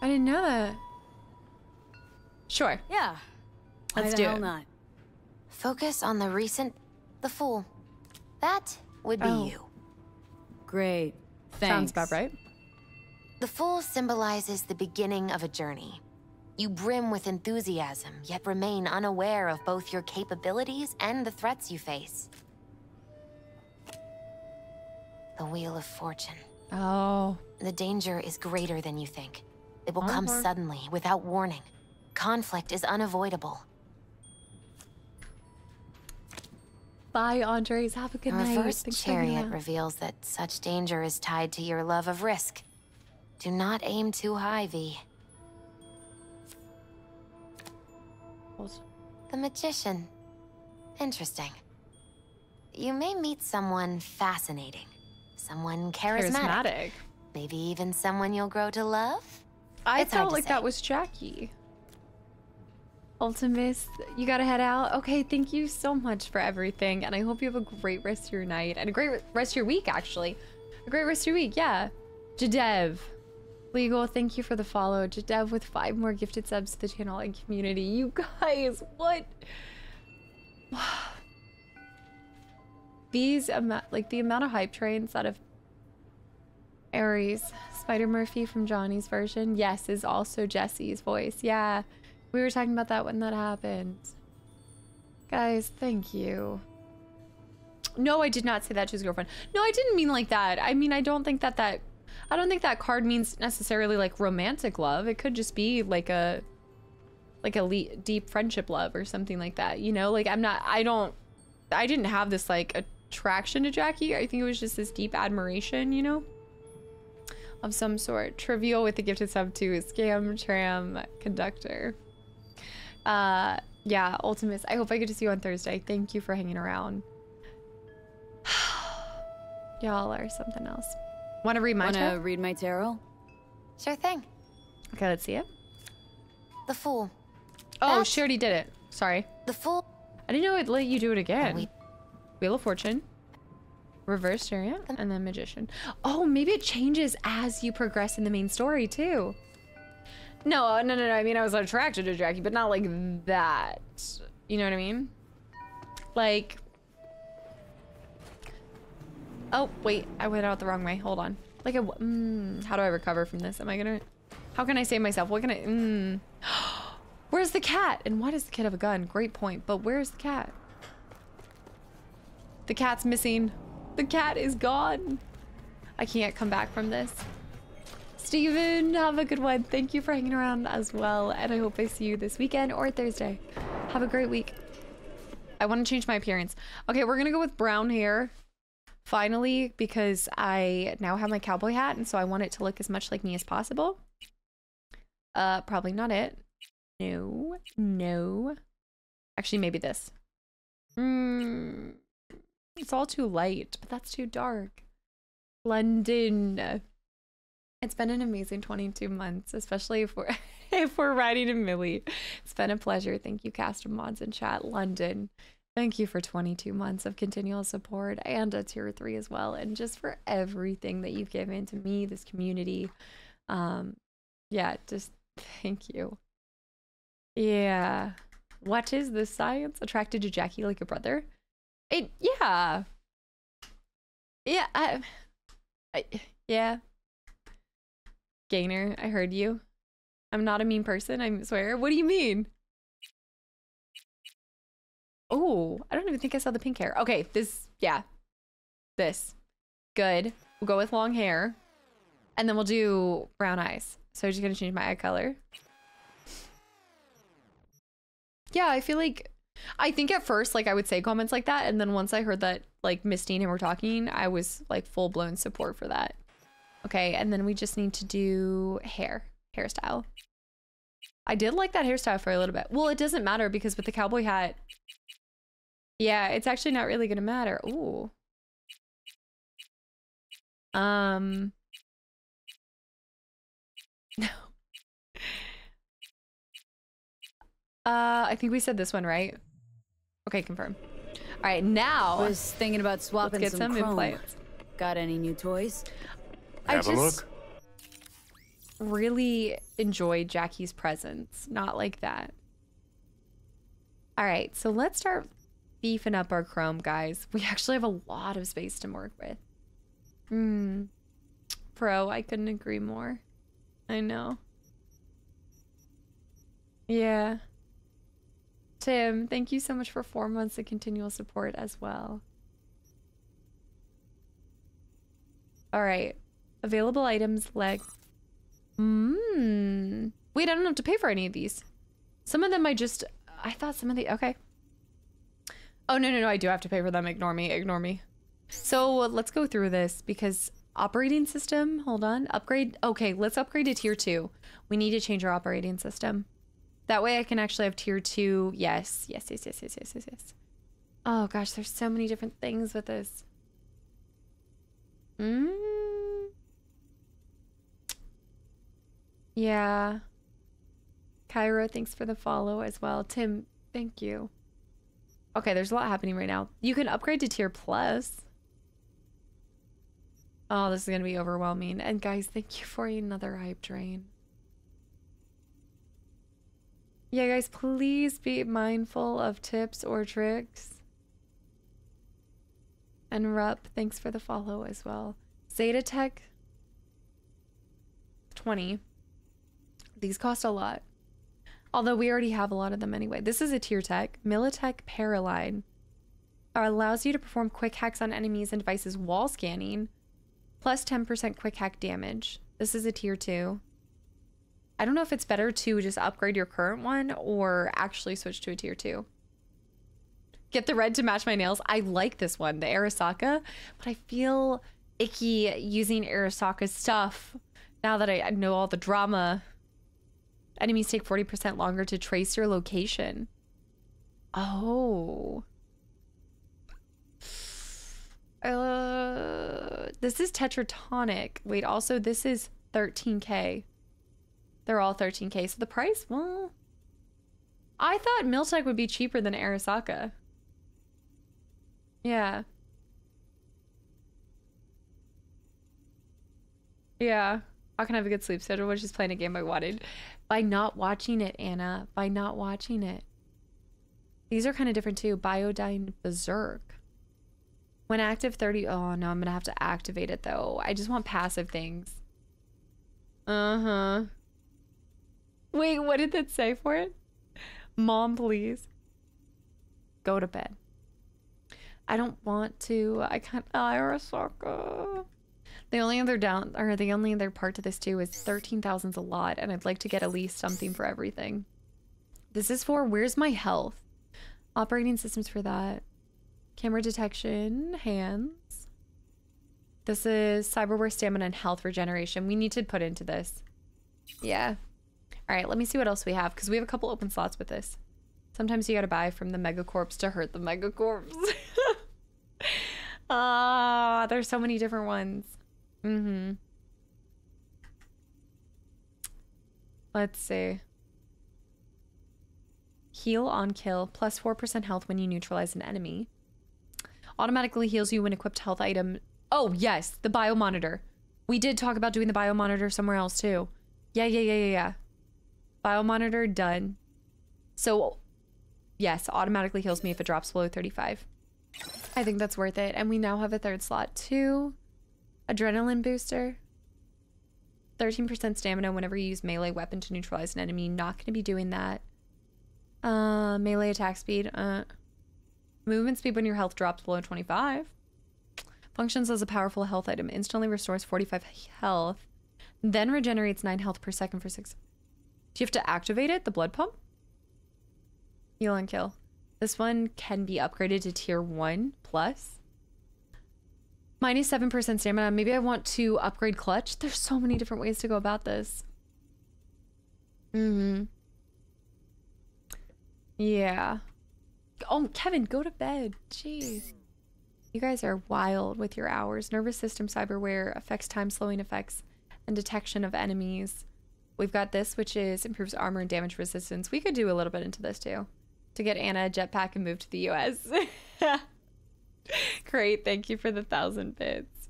I didn't know that. Sure. Yeah. Let's Why the do hell it. not? Focus on the recent, the fool. That would be Oh. you. Great. Thanks. Sounds about right. The Fool symbolizes the beginning of a journey. You brim with enthusiasm, yet remain unaware of both your capabilities and the threats you face. The Wheel of Fortune. Oh. The danger is greater than you think. It will come Uh-huh. suddenly, without warning. Conflict is unavoidable. Bye, Andres. Have a good night. reversed Thanks chariot reveals that such danger is tied to your love of risk. Do not aim too high, V. The Magician. Interesting. You may meet someone fascinating. Someone charismatic. Charismatic. Maybe even someone you'll grow to love? I It's felt like say. that was Jackie. Ultimus, you gotta head out. Okay, thank you so much for everything, and I hope you have a great rest of your night and a great rest of your week. Actually, a great rest of your week. Yeah, Jadev, legal. Thank you for the follow, Jadev, with five more gifted subs to the channel and community. You guys, what? These like the amount of hype trains that have Aries, Spider Murphy from Johnny's version, yes, is also Jesse's voice. Yeah, we were talking about that when that happened. Guys, thank you. No, I did not say that to his girlfriend. No, I didn't mean like that. I mean, I don't think that that, I don't think that card means necessarily like romantic love. It could just be like a, like a deep friendship love or something like that. You know, like I'm not, I don't, I didn't have this like attraction to Jackie. I think it was just this deep admiration, you know, of some sort. Trivial with the gifted sub to scam tram conductor. Uh, yeah, Ultimus. I hope I get to see you on Thursday. Thank you for hanging around. Y'all are something else. Want to read my Wanna tarot? read my tarot? Sure thing. Okay, let's see it. The Fool. Oh, she already did it. Sorry. The Fool. I didn't know it'd let you do it again. Wheel of Fortune. Reverse chariot. And then Magician. Oh, maybe it changes as you progress in the main story, too. No, no, no, no. I mean, I was attracted to Jackie, but not like that. You know what I mean? Like... Oh, wait. I went out the wrong way. Hold on. Like a... Mm, how do I recover from this? Am I gonna... How can I save myself? What can I... Mm. Where's the cat? And why does the kid have a gun? Great point. But where's the cat? The cat's missing. The cat is gone. I can't come back from this. Steven, have a good one. Thank you for hanging around as well. And I hope I see you this weekend or Thursday. Have a great week. I want to change my appearance. Okay, we're going to go with brown hair. Finally, because I now have my cowboy hat. And so I want it to look as much like me as possible. Uh, probably not it. No, no. Actually, maybe this. Hmm. It's all too light, but that's too dark. London. It's been an amazing 22 months, especially if we're if we're riding a Millie. It's been a pleasure. Thank you, Kasta mods and chat. London. Thank you for 22 months of continual support and a tier three as well, and just for everything that you've given to me, this community. Um, yeah, just thank you. Yeah. What is this science? Attracted to Jackie like a brother? It yeah. Yeah, I, I yeah. Gainer, I heard you. I'm not a mean person, I swear. What do you mean? Oh, I don't even think I saw the pink hair. Okay, this yeah. This. Good. We'll go with long hair. And then we'll do brown eyes. So I'm just gonna change my eye color. Yeah, I feel like I think at first like I would say comments like that, and then once I heard that like Misty and him were talking, I was like full blown support for that. Okay, and then we just need to do hair, hairstyle. I did like that hairstyle for a little bit. Well, it doesn't matter because with the cowboy hat, yeah, it's actually not really gonna matter. Ooh. Um. No. Uh, I think we said this one, right? Okay, confirm. All right, now. I was thinking about swapping let's get some, some chrome. implants. Got any new toys? Have I just really enjoyed Jackie's presence. Not like that. All right, so let's start beefing up our chrome, guys. We actually have a lot of space to work with. Hmm. Pro, I couldn't agree more. I know. Yeah. Tim, thank you so much for four months of continual support as well. All right. Available items, leg. Mmm. Wait, I don't have to pay for any of these. Some of them I just, I thought some of the, okay. Oh, no, no, no, I do have to pay for them. Ignore me, ignore me. So let's go through this because operating system, hold on, upgrade. Okay, let's upgrade to tier two. We need to change our operating system. That way I can actually have tier two. Yes, yes, yes, yes, yes, yes, yes, yes. Oh gosh, there's so many different things with this. Mm. Yeah. Cairo, thanks for the follow as well. Tim, thank you. Okay, there's a lot happening right now. You can upgrade to tier plus. Oh, this is going to be overwhelming. And guys, thank you for another hype train. Yeah, guys, please be mindful of tips or tricks. And Rup, thanks for the follow as well. Zeta Tech 20. These cost a lot. Although we already have a lot of them anyway. This is a tier tech. Militech Paraline. Allows you to perform quick hacks on enemies and devices while scanning. Plus 10% quick hack damage. This is a tier 2. I don't know if it's better to just upgrade your current one or actually switch to a tier 2. Get the red to match my nails. I like this one, the Arasaka, but I feel icky using Arasaka's stuff now that I know all the drama. Enemies take 40% longer to trace your location. Oh. Uh, this is Tetratronic. Wait, also this is 13k. They're all 13k. So the price, well, I thought Militech would be cheaper than Arasaka. Yeah. Yeah. How can I have a good sleep schedule when she's playing a game I wanted? By not watching it, Anna. By not watching it. These are kind of different too. Biodyne Berserk. When active 30... Oh, no. I'm going to have to activate it, though. I just want passive things. Uh-huh. Wait, what did that say for it? Mom, please. Go to bed. I don't want to. I can't. Ah, Arasaka. The only other down or the only other part to this too is 13,000's a lot and I'd like to get at least something for everything. This is for where's my health? Operating systems for that. Camera detection, hands. This is cyberware stamina and health regeneration. We need to put into this. Yeah. All right, let me see what else we have because we have a couple open slots with this. Sometimes you gotta buy from the megacorps to hurt the megacorps. Ah, there's so many different ones. Mm-hmm. Let's see. Heal on kill, plus 4% health when you neutralize an enemy. Automatically heals you when equipped health item. Oh, yes, the biomonitor. We did talk about doing the biomonitor somewhere else too. Yeah, yeah, yeah, yeah, yeah. Biomonitor done. So, yes, automatically heals me if it drops below 35. I think that's worth it. And we now have a third slot too. Adrenaline booster. 13% stamina whenever you use melee weapon to neutralize an enemy. Not going to be doing that. Uh, melee attack speed. Uh, movement speed when your health drops below 25. Functions as a powerful health item. Instantly restores 45 health. Then regenerates 9 health per second for 6. Do you have to activate it? The blood pump? Heal and kill. This one can be upgraded to tier 1 plus. Minus 7% stamina. Maybe I want to upgrade clutch. There's so many different ways to go about this. Mm-hmm. Yeah. Oh, Kevin, go to bed. Jeez. You guys are wild with your hours. Nervous system cyberware affects time slowing effects and detection of enemies. We've got this, which is improves armor and damage resistance. We could do a little bit into this too. To get Anna a jetpack and move to the US. Great. Thank you for the thousand bits.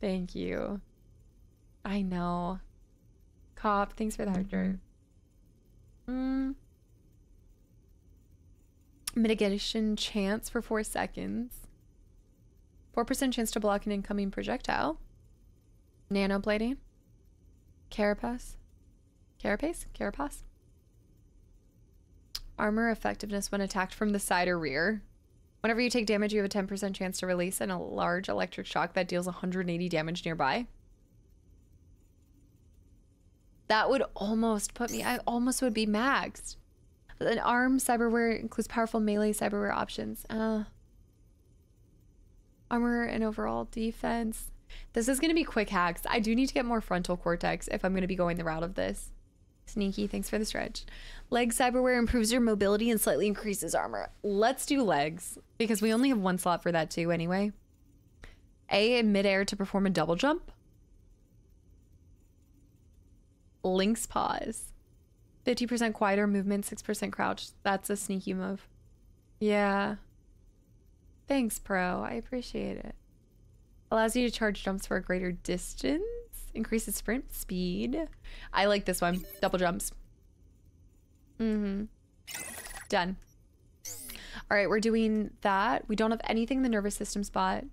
Thank you. I know. Cop, thanks for the hard. Mm. Mitigation chance for four seconds. 4% chance to block an incoming projectile. Nanoplating. Carapace. Carapace? Carapace? Armor effectiveness when attacked from the side or rear. Whenever you take damage, you have a 10% chance to release and a large electric shock that deals 180 damage nearby. That would almost put me, I almost would be maxed. An arm cyberware includes powerful melee cyberware options. Uh, armor and overall defense. This is going to be quick hacks. I do need to get more frontal cortex if I'm going to be going the route of this. Sneaky, thanks for the stretch. Leg cyberware improves your mobility and slightly increases armor. Let's do legs because we only have one slot for that too anyway. A in midair to perform a double jump. Lynx Paws. 50% quieter movement, 6% crouch. That's a sneaky move. Yeah. Thanks, pro. I appreciate it. Allows you to charge jumps for a greater distance. Increases sprint speed. I like this one. Double jumps. Mm-hmm. Done. All right, we're doing that. We don't have anything in the nervous system spot.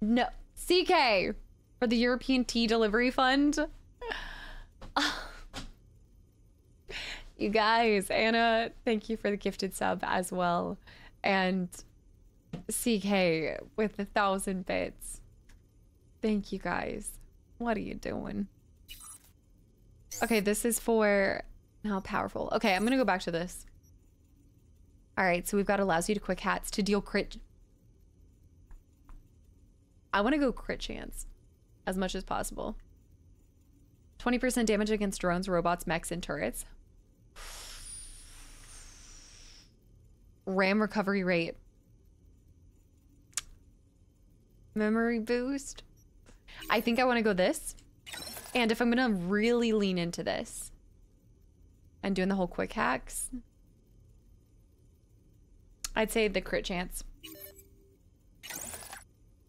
No. CK for the European Tea Delivery Fund. You guys, Anna, thank you for the gifted sub as well. And CK with a thousand bits. Thank you guys. What are you doing? Okay, this is for how powerful. Okay, I'm gonna go back to this. All right, so we've got allows you to quick hacks to deal crit. I want to go crit chance as much as possible. 20% damage against drones, robots, mechs, and turrets. RAM recovery rate. Memory boost. I think I want to go this. And if I'm going to really lean into this and doing the whole quick hacks, I'd say the crit chance.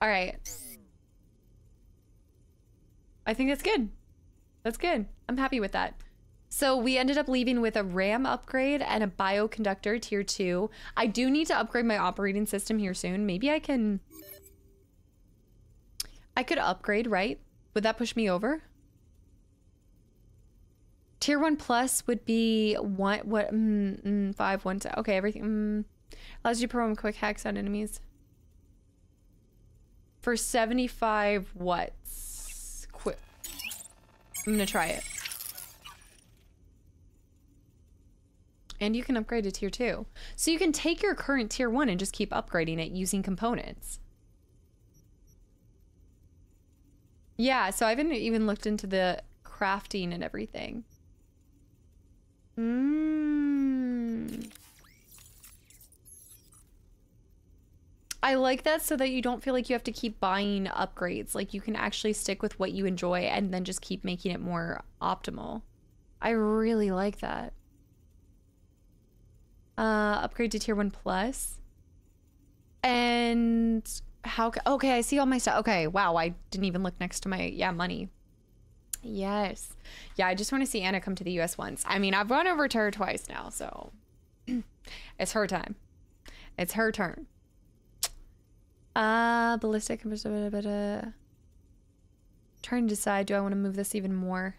All right. I think that's good. That's good. I'm happy with that. So we ended up leaving with a RAM upgrade and a bioconductor tier two. I do need to upgrade my operating system here soon. Maybe I can... I could upgrade, right? Would that push me over? Tier one plus would be one, what, mm, mm, five, one, two. Okay, everything. Mm, allows you to perform quick hacks on enemies. For 75 watts. Quick. I'm gonna try it. And you can upgrade to tier 2. So you can take your current tier 1 and just keep upgrading it using components. Yeah, so I haven't even looked into the crafting and everything. Mmm. I like that so that you don't feel like you have to keep buying upgrades. Like you can actually stick with what you enjoy and then just keep making it more optimal. I really like that. Uh, upgrade to tier one plus. And how, okay, I see all my stuff. Okay, wow, I didn't even look next to my, yeah, money. Yes. Yeah, I just want to see Anna come to the US once. I mean, I've run over to her twice now, so it's her time. It's her turn. Uh, ballistic. Trying to decide, do I want to move this even more?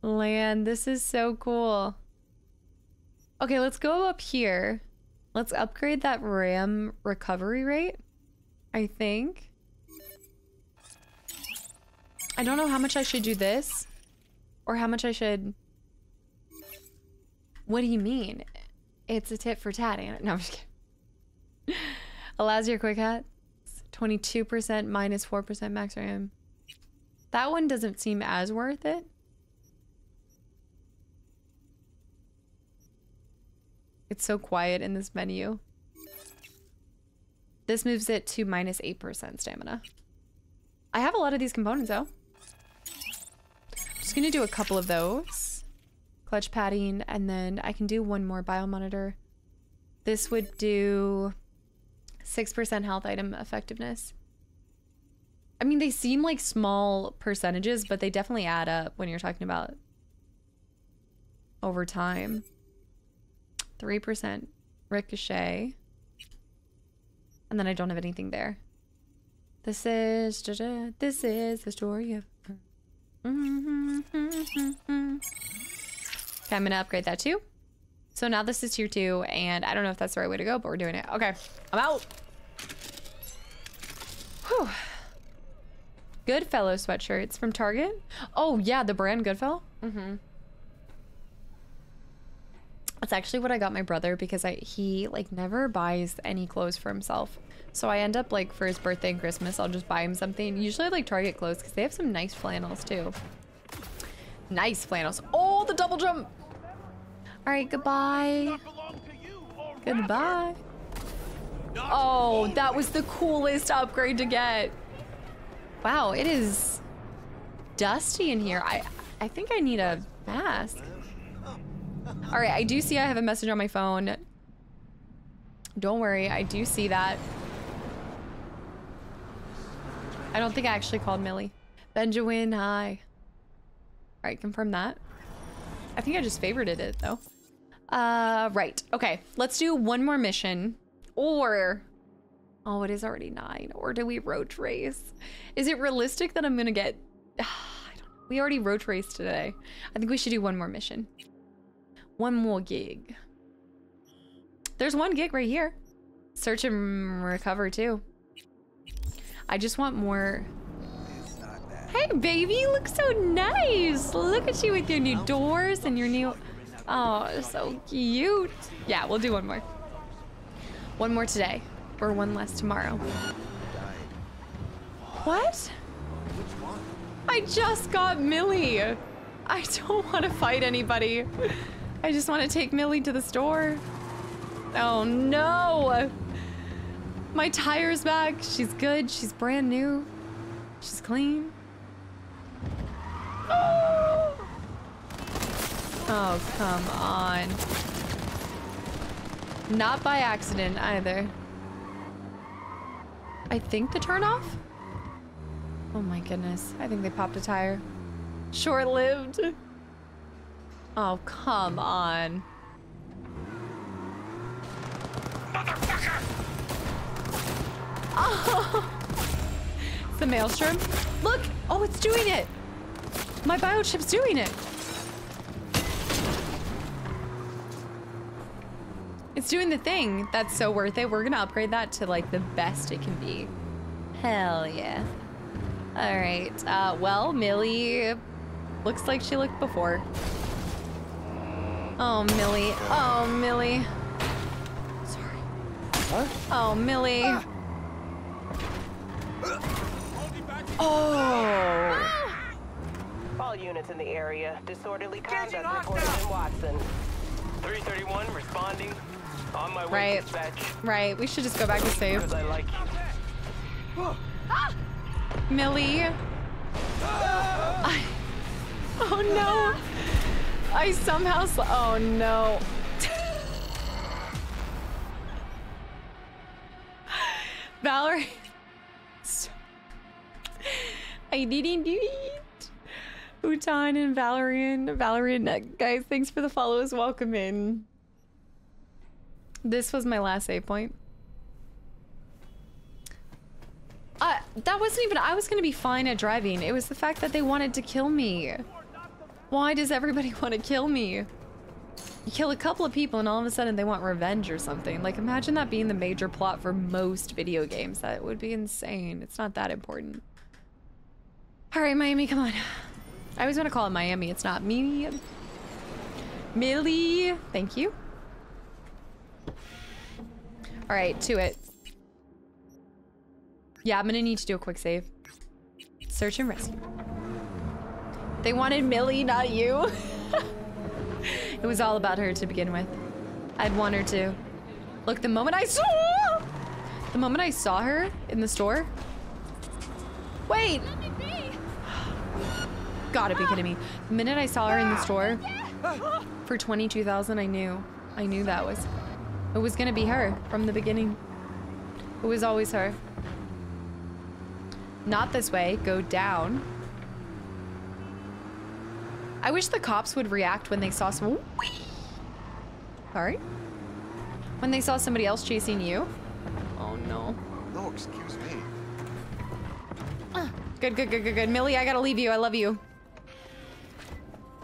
Land, this is so cool. Okay, let's go up here. Let's upgrade that RAM recovery rate, I think. I don't know how much I should do this or how much I should... What do you mean? It's a tit for tat, Anna. No, I'm just kidding. Allows your quick hacks. 22% minus 4% max RAM. That one doesn't seem as worth it. It's so quiet in this menu. This moves it to minus 8% stamina. I have a lot of these components though. I'm just gonna do a couple of those. Clutch padding, and then I can do one more biomonitor. This would do 6% health item effectiveness. I mean, they seem like small percentages, but they definitely add up when you're talking about over time. 3% ricochet. And then I don't have anything there. This is, da -da, this is the story of Okay, I'm gonna upgrade that too. So now this is tier two, and I don't know if that's the right way to go, but we're doing it. Okay, I'm out. Whew. Goodfellow sweatshirts from Target. Oh yeah, the brand Goodfellow. Mm-hmm. That's actually what I got my brother because I he like never buys any clothes for himself. So I end up like for his birthday and Christmas, I'll just buy him something. Usually I like Target clothes because they have some nice flannels too. Nice flannels. Oh, the double jump. All right, goodbye. Goodbye. Oh, that was the coolest upgrade to get. Wow, it is dusty in here. I I think I need a mask. All right, I do see I have a message on my phone. Don't worry, I do see that. I don't think I actually called Millie. Benjamin, hi. All right, confirm that. I think I just favorited it though. Uh, right. Okay, let's do one more mission. Or, oh, it is already nine. Or do we road race? Is it realistic that I'm gonna get, I don't know. We already road raced today. I think we should do one more mission. One more gig. There's one gig right here. Search and recover too. I just want more. Hey baby, you look so nice. Look at you with your new doors and your new. Oh, so cute. Yeah, we'll do one more. One more today, or one less tomorrow. What? I just got Millie. I don't want to fight anybody. I just want to take Millie to the store. Oh no! My tire's back. She's good. She's brand new. She's clean. Oh, oh come on. Not by accident either. I think the turn off? Oh my goodness. I think they popped a tire. Short lived. Oh, come on. Oh. It's the maelstrom. Look! Oh, it's doing it! My biochip's doing it! It's doing the thing. That's so worth it. We're gonna upgrade that to like the best it can be. Hell yeah. Alright, uh, well, Millie looks like she looked before. Oh, Millie. Oh, Millie. Sorry. What? Oh, Millie. Ah. Oh. All units in the area. Disorderly conduct reported in Watson. 331 responding. On my way Right. dispatch. Right. We should just go back to save. I like you. Millie. Ah. I, oh no. I somehow. Oh no. Valerie. I didn't do it. Utan and Valerian. Valerian, uh, guys, thanks for the follows. Welcome in. This was my last save point. Uh, that wasn't even- I was gonna be fine at driving. It was the fact that they wanted to kill me. Why does everybody want to kill me? You kill a couple of people and all of a sudden they want revenge or something. Like, imagine that being the major plot for most video games. That would be insane. It's not that important. Alright, Miami, come on. I always want to call it Miami. It's not me. Millie. Thank you. Alright, to it. Yeah, I'm gonna need to do a quick save. Search and rescue. They wanted Millie, not you. it was all about her to begin with. I'd want her to. Look, the moment I saw... The moment I saw her in the store... Wait! Gotta be kidding me. The minute I saw her in the store for 22,000, I knew. I knew that was... It was gonna be her from the beginning. It was always her. Not this way. Go down. I wish the cops would react when they saw some. Sorry? When they saw somebody else chasing you. Oh no. No, excuse me. Good, good, good, good, good. Millie, I gotta leave you. I love you.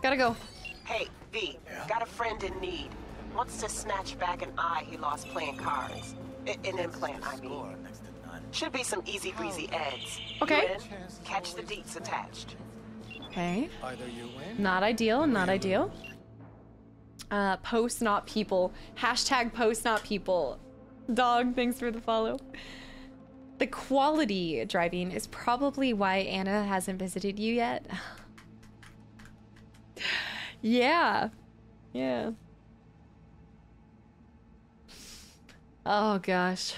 Gotta go. Hey, V, got a friend in need. Wants to snatch back an eye he lost playing cards. I- an implant, I mean. Should be some easy breezy eds. Okay. You? Catch the deets attached. Okay. Either you win. Not ideal. Not ideal. Uh, post not people. Hashtag post not people. Dog, thanks for the follow. The quality driving is probably why Anna hasn't visited you yet. yeah. Yeah. Oh gosh.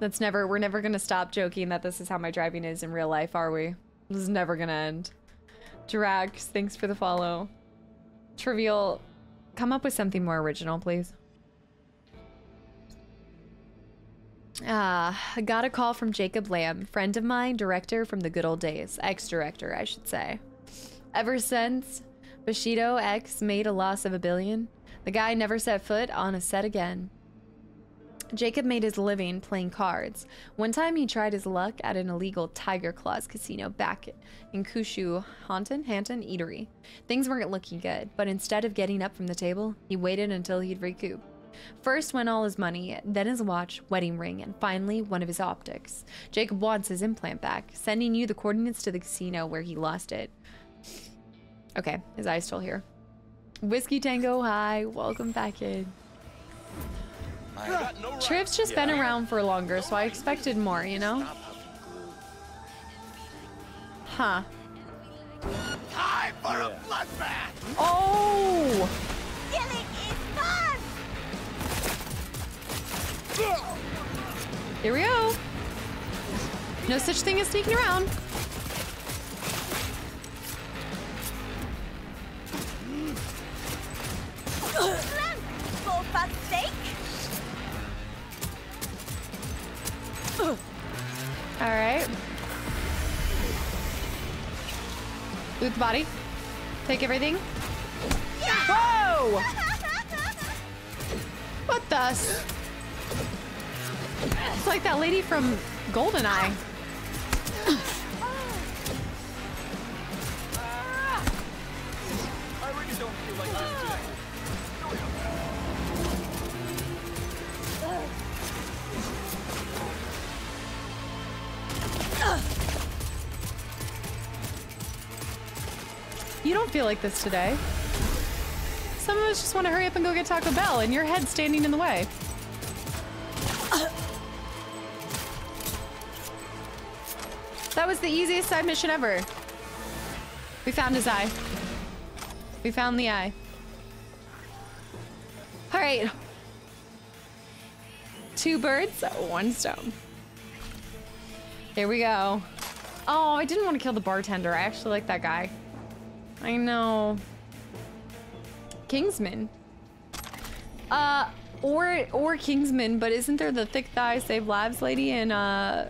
That's never, we're never gonna stop joking that this is how my driving is in real life, are we? This is never gonna end. Drax, thanks for the follow. Trivial, come up with something more original, please. Ah, I got a call from Jacob Lamb, friend of mine, director from the good old days. Ex-director, I should say. Ever since Bushido X made a loss of a billion, the guy never set foot on a set again. Jacob made his living playing cards. One time he tried his luck at an illegal Tiger Claws casino back in Kushu Haunton Hanton Eatery. Things weren't looking good, but instead of getting up from the table, he waited until he'd recoup. First went all his money, then his watch, wedding ring, and finally one of his optics. Jacob wants his implant back, sending you the coordinates to the casino where he lost it. Okay, his eyes still here. Whiskey Tango, hi, welcome back in. Trip's just been around for longer, so I expected more, you know? Huh. Time for a bloodbath! Oh! Killing is fun! Here we go. No such thing as sneaking around. For fuck's sake! All right. Loot the body. Take everything. Whoa! What the? It's like that lady from Goldeneye. I really don't feel like this You don't feel like this today. Some of us just want to hurry up and go get Taco Bell, and your head's standing in the way. That was the easiest side mission ever. We found his eye. We found the eye. All right. Two birds, one stone. Here we go. Oh, I didn't want to kill the bartender. I actually like that guy. I know. Kingsman. Uh, or or Kingsman, but isn't there the thick thigh save lives lady in uh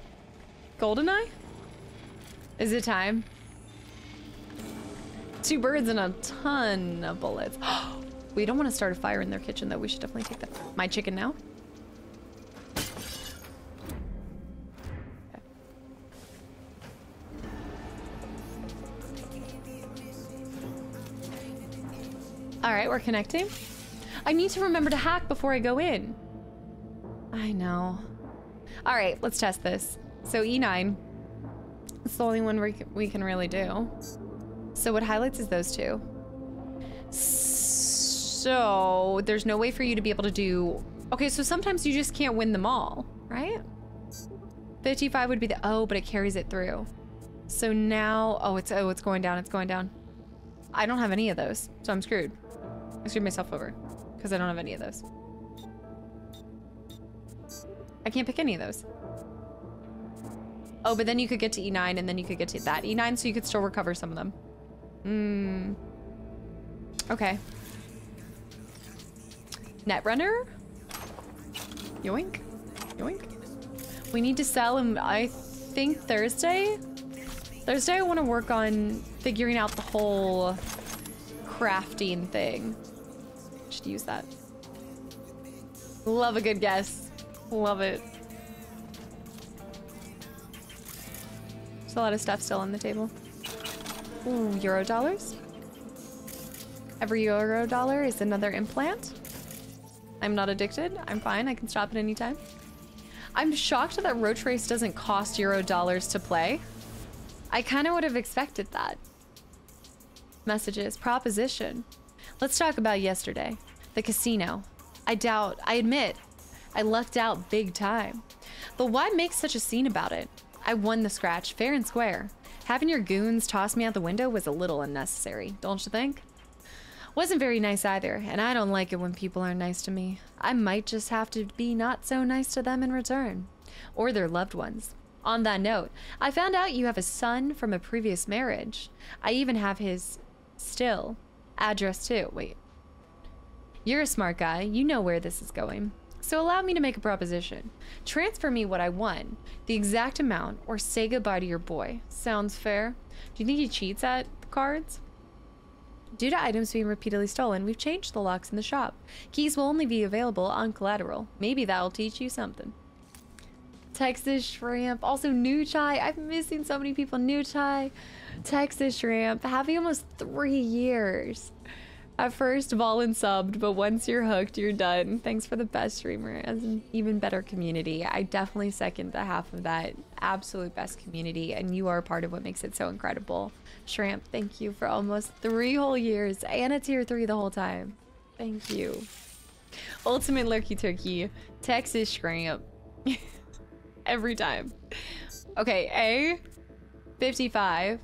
Goldeneye? Is it time? Two birds and a ton of bullets. we don't want to start a fire in their kitchen though. We should definitely take that. My chicken now. All right, we're connecting. I need to remember to hack before I go in. I know. All right, let's test this. So E9. It's the only one we, we can really do. So what highlights is those two. So there's no way for you to be able to do... Okay, so sometimes you just can't win them all, right? 55 would be the... Oh, but it carries it through. So now... Oh, it's oh, it's going down. It's going down. I don't have any of those, so I'm screwed. Screwed myself over because I don't have any of those. I can't pick any of those. Oh, but then you could get to E9 and then you could get to that E9 so you could still recover some of them. Hmm. Okay. Netrunner? Yoink. Yoink. We need to sell him, I think, Thursday? Thursday I want to work on figuring out the whole crafting thing. Should use that. Love a good guess. Love it. There's a lot of stuff still on the table. Ooh, euro dollars. Every euro dollar is another implant. I'm not addicted. I'm fine. I can stop at any time. I'm shocked that Roach Race doesn't cost euro dollars to play. I kind of would have expected that. Messages. Proposition. Let's talk about yesterday. The casino. I doubt, I admit, I lucked out big time. But why make such a scene about it? I won the scratch, fair and square. Having your goons toss me out the window was a little unnecessary, don't you think? Wasn't very nice either, and I don't like it when people aren't nice to me. I might just have to be not so nice to them in return. Or their loved ones. On that note, I found out you have a son from a previous marriage. I even have his still address too. Wait. You're a smart guy. You know where this is going. So allow me to make a proposition. Transfer me what I won, the exact amount, or say goodbye to your boy. Sounds fair? Do you think he cheats at cards? Due to items being repeatedly stolen, we've changed the locks in the shop. Keys will only be available on collateral. Maybe that'll teach you something. Texas Shrimp. Also, New Chai. I'm missing so many people. New Chai. Texas Shrimp. Having almost three years. At first, vol and subbed, but once you're hooked, you're done. Thanks for the best streamer as an even better community. I definitely second the half of that absolute best community, and you are part of what makes it so incredible. Shrimp, thank you for almost three whole years and a tier three the whole time. Thank you. Ultimate Lurky Turkey, Texas Shrimp. Every time. Okay, A, 55.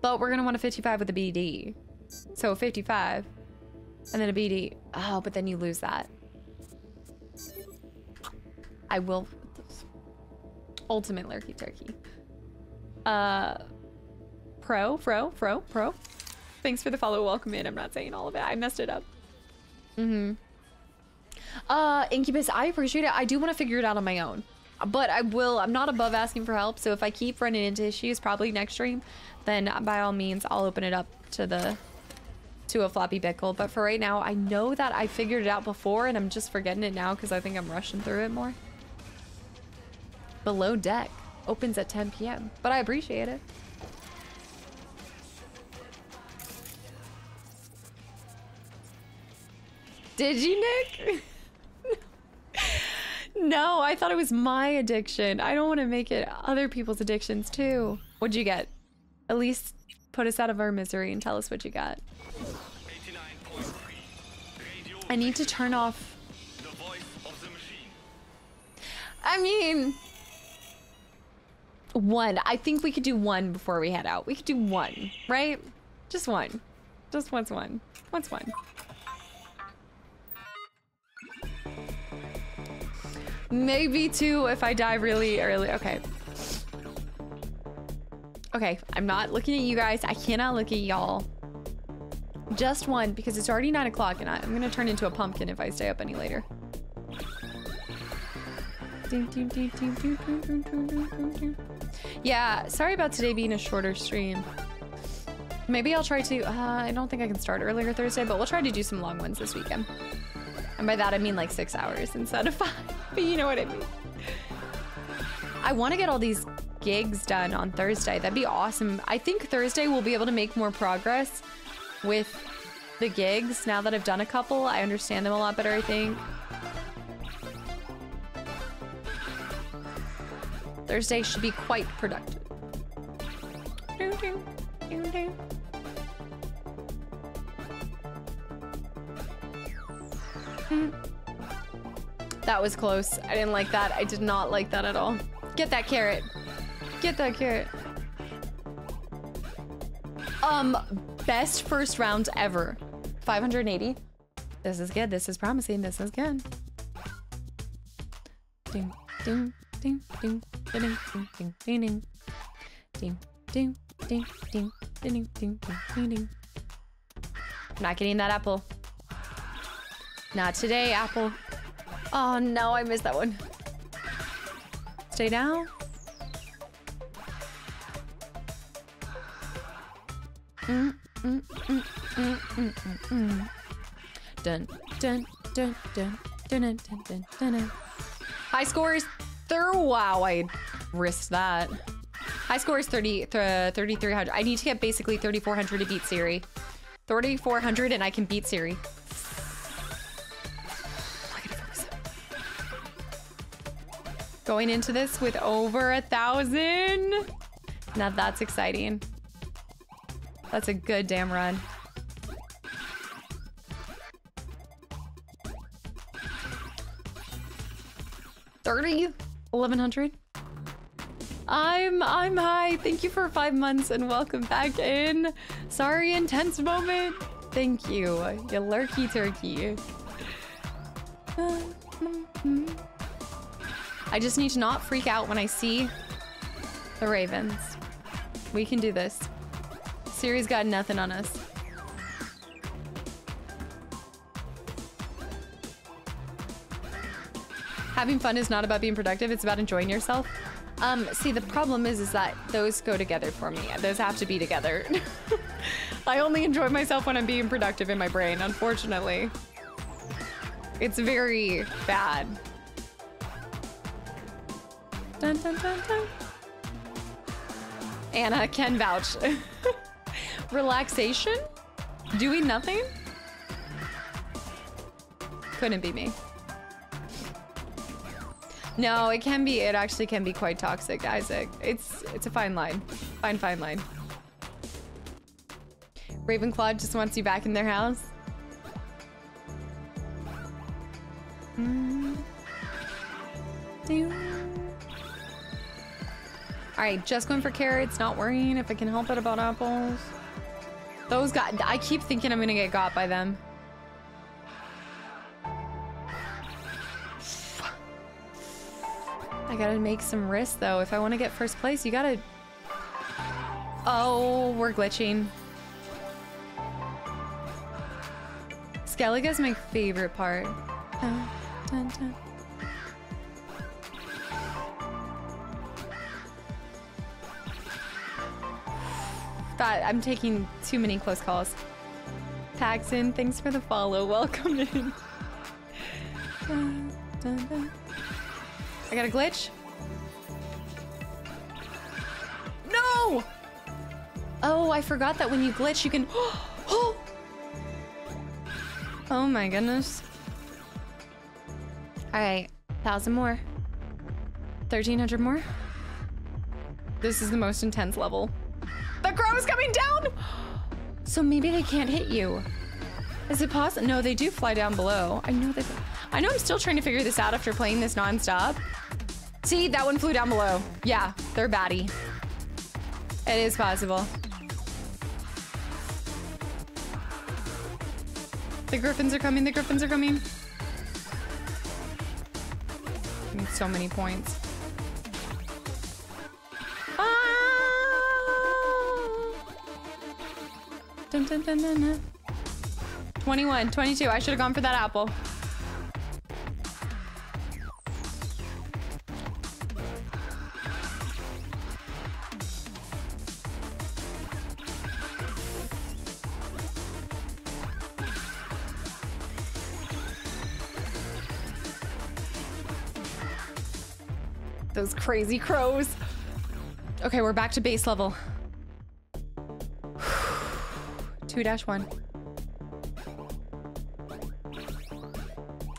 But we're gonna want a 55 with a BD. So 55. And then a BD. Oh, but then you lose that. I will. Ultimate Lurky Turkey. Uh, Pro, Fro, Fro, Pro. Thanks for the follow. Welcome in. I'm not saying all of it. I messed it up. Mm-hmm. Uh, Incubus, I appreciate it. I do want to figure it out on my own. But I will, I'm not above asking for help. So if I keep running into issues, probably next stream, then by all means, I'll open it up to the, to a floppy pickle. But for right now, I know that I figured it out before and I'm just forgetting it now because I think I'm rushing through it more. Below Deck opens at 10 p.m. But I appreciate it. Did you, Nick? no, I thought it was my addiction. I don't want to make it other people's addictions too. What'd you get? At least put us out of our misery and tell us what you got. I need to turn off. I mean, one. I think we could do one before we head out. We could do one, right? Just one. Just once one. Once one. Maybe two if I die really early. Okay. Okay, I'm not looking at you guys. I cannot look at y'all. Just one because it's already nine o'clock and I, I'm gonna turn into a pumpkin if I stay up any later. Yeah, sorry about today being a shorter stream. Maybe I'll try to, uh, I don't think I can start earlier Thursday, but we'll try to do some long ones this weekend. And by that I mean like six hours instead of five, but you know what I mean. I want to get all these gigs done on Thursday. That'd be awesome. I think Thursday we'll be able to make more progress with the gigs. Now that I've done a couple, I understand them a lot better, I think. Thursday should be quite productive. -doo, doo -doo. Hmm. That was close. I didn't like that. I did not like that at all. Get that carrot. Get that carrot. Um, best first round ever. 580. This is good. This is promising. This is good. Ding, ding, ding, ding, ding, ding, ding, ding, ding. Ding, ding, ding, ding, ding, ding, ding, ding, ding. I'm not getting that apple. Not today, apple. Oh no, I missed that one. Stay down. Mm, mm, mm, mm, mm, mm, mm. High scores. Thir wow, I risked that. High score is 30, th 3,300. I need to get basically 3,400 to beat Siri. 3,400 and I can beat Siri. Going into this with over a thousand. Now that's exciting. That's a good damn run. Thirty, eleven hundred. I'm I'm high. Thank you for five months and welcome back in. Sorry, intense moment. Thank you, you lurky turkey. I just need to not freak out when I see the ravens. We can do this. Siri's got nothing on us. Having fun is not about being productive, it's about enjoying yourself. Um, see, the problem is, is that those go together for me. Those have to be together. I only enjoy myself when I'm being productive in my brain, unfortunately. It's very bad. Dun, dun, dun, dun. Anna can vouch. Relaxation? Doing nothing? Couldn't be me. No, it can be. It actually can be quite toxic, Isaac. It's it's a fine line. Fine, fine line. Ravenclaw just wants you back in their house. Mm. All right, just going for carrots, not worrying if I can help it about apples. Those got, I keep thinking I'm gonna get got by them. I gotta make some risks though. If I wanna get first place, you gotta... Oh, we're glitching. Skellige's my favorite part. Dun, dun. That I'm taking too many close calls. Paxton, thanks for the follow. Welcome in. I got a glitch. No! Oh, I forgot that when you glitch, you can. oh my goodness. All right, thousand more. Thirteen hundred more. This is the most intense level. The crow's coming down! So maybe they can't hit you. Is it possible? No, they do fly down below. I know that. I know I'm still trying to figure this out after playing this nonstop. See, that one flew down below. Yeah, they're batty. It is possible. The griffins are coming, the griffins are coming. So many points. Dun, dun, dun, dun, dun. 21, 22. I should have gone for that apple. Those crazy crows. Okay, we're back to base level. 2-1.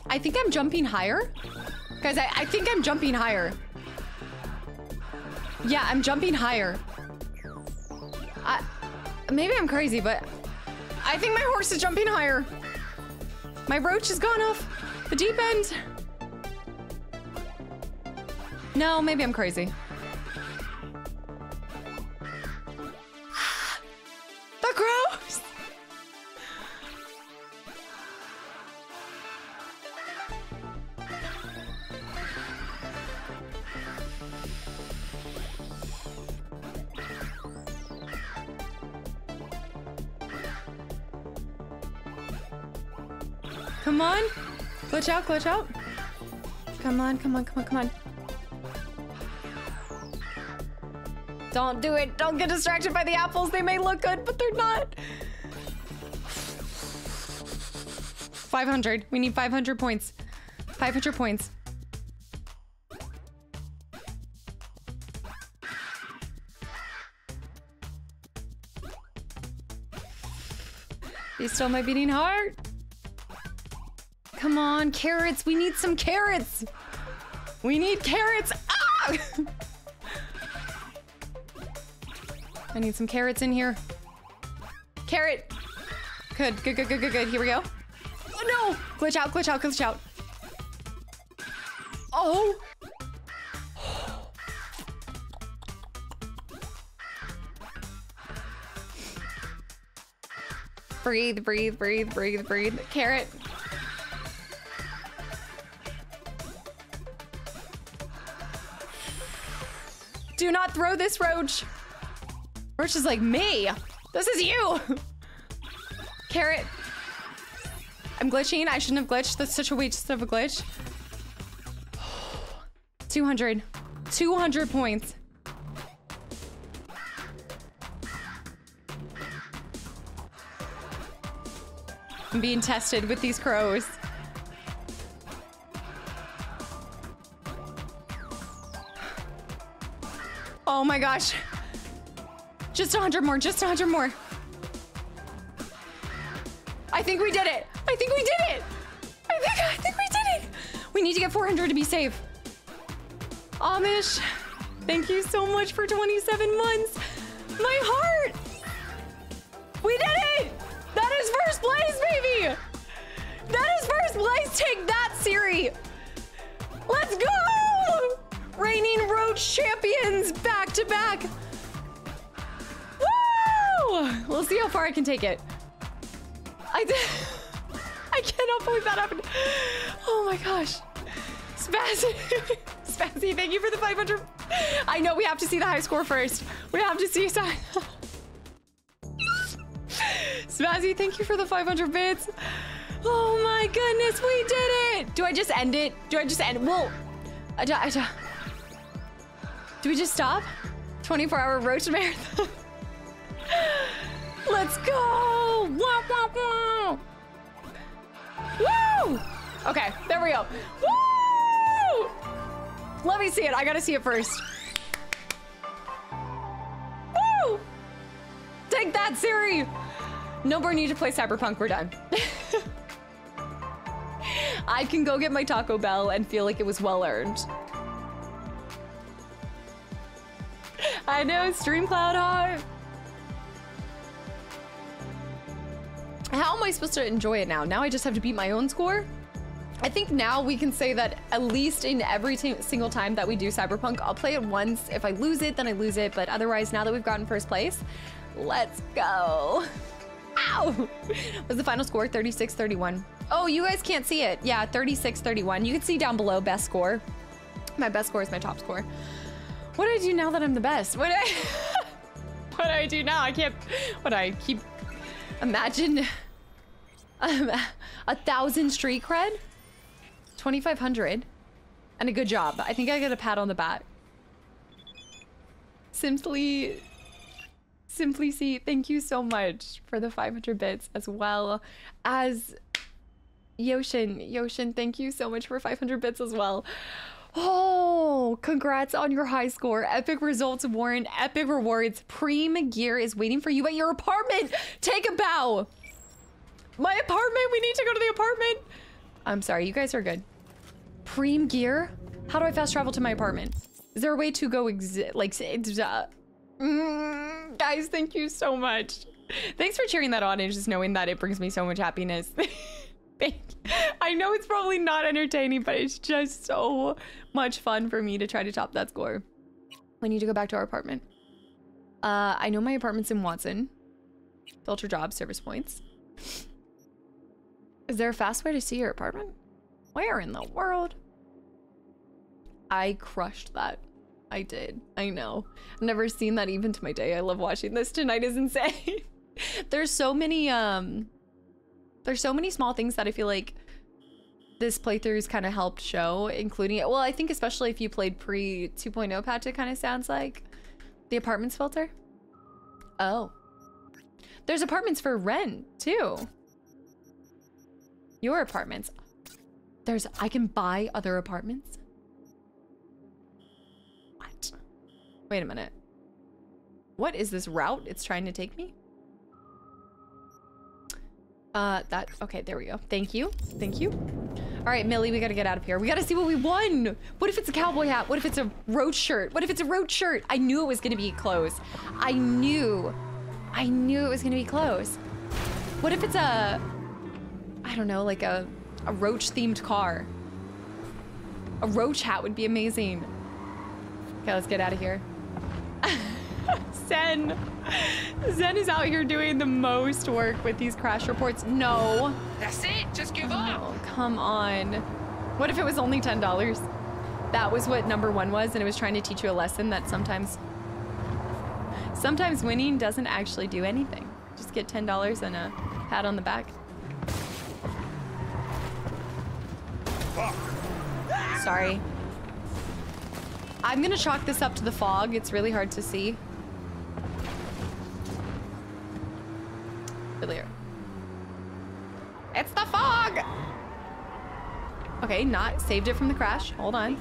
I think I'm jumping higher. Guys, I, I think I'm jumping higher. Yeah, I'm jumping higher. I, maybe I'm crazy, but I think my horse is jumping higher. My roach has gone off the deep end. No, maybe I'm crazy. Glitch out, glitch out. Come on, come on, come on, come on. Don't do it. Don't get distracted by the apples. They may look good, but they're not. 500. We need 500 points. 500 points. Be still my beating heart. Come on, carrots. We need some carrots. We need carrots. Ah! I need some carrots in here. Carrot. Good, good, good, good, good, good. Here we go. Oh no! Glitch out, glitch out, glitch out. Oh! breathe, breathe, breathe, breathe, breathe. Carrot. Do not throw this roach. Roach is like, me. This is you. Carrot. I'm glitching. I shouldn't have glitched. That's such a waste of a glitch. 200. 200 points. I'm being tested with these crows. Oh my gosh. Just 100 more, just 100 more. I think we did it. I think we did it. I think I think we did it. We need to get 400 to be safe. Amish, thank you so much for 27 months. My heart. We did it. That is first place, baby. That is first place. Take that, Siri. Let's go. Reigning Roach champions back to back. Woo! We'll see how far I can take it. I did. I cannot believe that happened. Oh my gosh. Spazzy. Spazzy, thank you for the 500. I know we have to see the high score first. We have to see. Spazzy, thank you for the 500 bits. Oh my goodness, we did it. Do I just end it? Do I just end? Whoa. Do we just stop? 24 hour roach marathon. Let's go! Wah, wah, wah. Woo! Okay, there we go. Woo! Let me see it. I gotta see it first. Woo! Take that, Siri! No more need to play Cyberpunk. We're done. I can go get my Taco Bell and feel like it was well earned. I know, StreamCloud hot. How am I supposed to enjoy it now? Now I just have to beat my own score? I think now we can say that at least in every single time that we do Cyberpunk, I'll play it once. If I lose it, then I lose it. But otherwise, now that we've gotten first place, let's go. Ow! Was the final score 36-31? Oh, you guys can't see it. Yeah, 36-31. You can see down below best score. My best score is my top score. What do I do now that I'm the best? What do I, what do I do now? I can't, what do I keep, imagine um, a thousand street cred, 2,500, and a good job. I think I get a pat on the back. Simply, Simply C, thank you so much for the 500 bits as well as Yoshin. Yoshin, thank you so much for 500 bits as well. Oh, congrats on your high score. Epic results warrant epic rewards. Preem gear is waiting for you at your apartment. Take a bow. My apartment. We need to go to the apartment. I'm sorry. You guys are good. Preem gear? How do I fast travel to my apartment? Is there a way to go exi like uh, mm, guys, thank you so much. Thanks for cheering that on and just knowing that it brings me so much happiness. I know it's probably not entertaining, but it's just so much fun for me to try to top that score. We need to go back to our apartment. Uh, I know my apartment's in Watson. Filter job, service points. Is there a fast way to see your apartment? Where in the world? I crushed that. I did. I know. I've never seen that even to my day. I love watching this. Tonight is insane. There's so many, um, there's so many small things that I feel like this playthrough's kind of helped show, including it. Well, I think especially if you played pre 2.0 patch, it kind of sounds like the apartments filter. Oh, there's apartments for rent too. Your apartments. There's, I can buy other apartments. What? Wait a minute. What is this route it's trying to take me? Uh, that, okay, there we go. Thank you. Thank you. All right, Millie, we gotta get out of here. We gotta see what we won. What if it's a cowboy hat? What if it's a roach shirt? What if it's a roach shirt? I knew it was gonna be close. I knew, I knew it was gonna be close. What if it's a, I don't know, like a, a roach themed car? A roach hat would be amazing. Okay, let's get out of here. Zen. Zen is out here doing the most work with these crash reports. No. That's it. Just give up. Oh, come on. What if it was only $10? That was what number one was, and it was trying to teach you a lesson that sometimes, sometimes winning doesn't actually do anything. Just get $10 and a pat on the back. Sorry. I'm gonna chalk this up to the fog. It's really hard to see. It's the fog! Okay, not saved it from the crash. Hold on.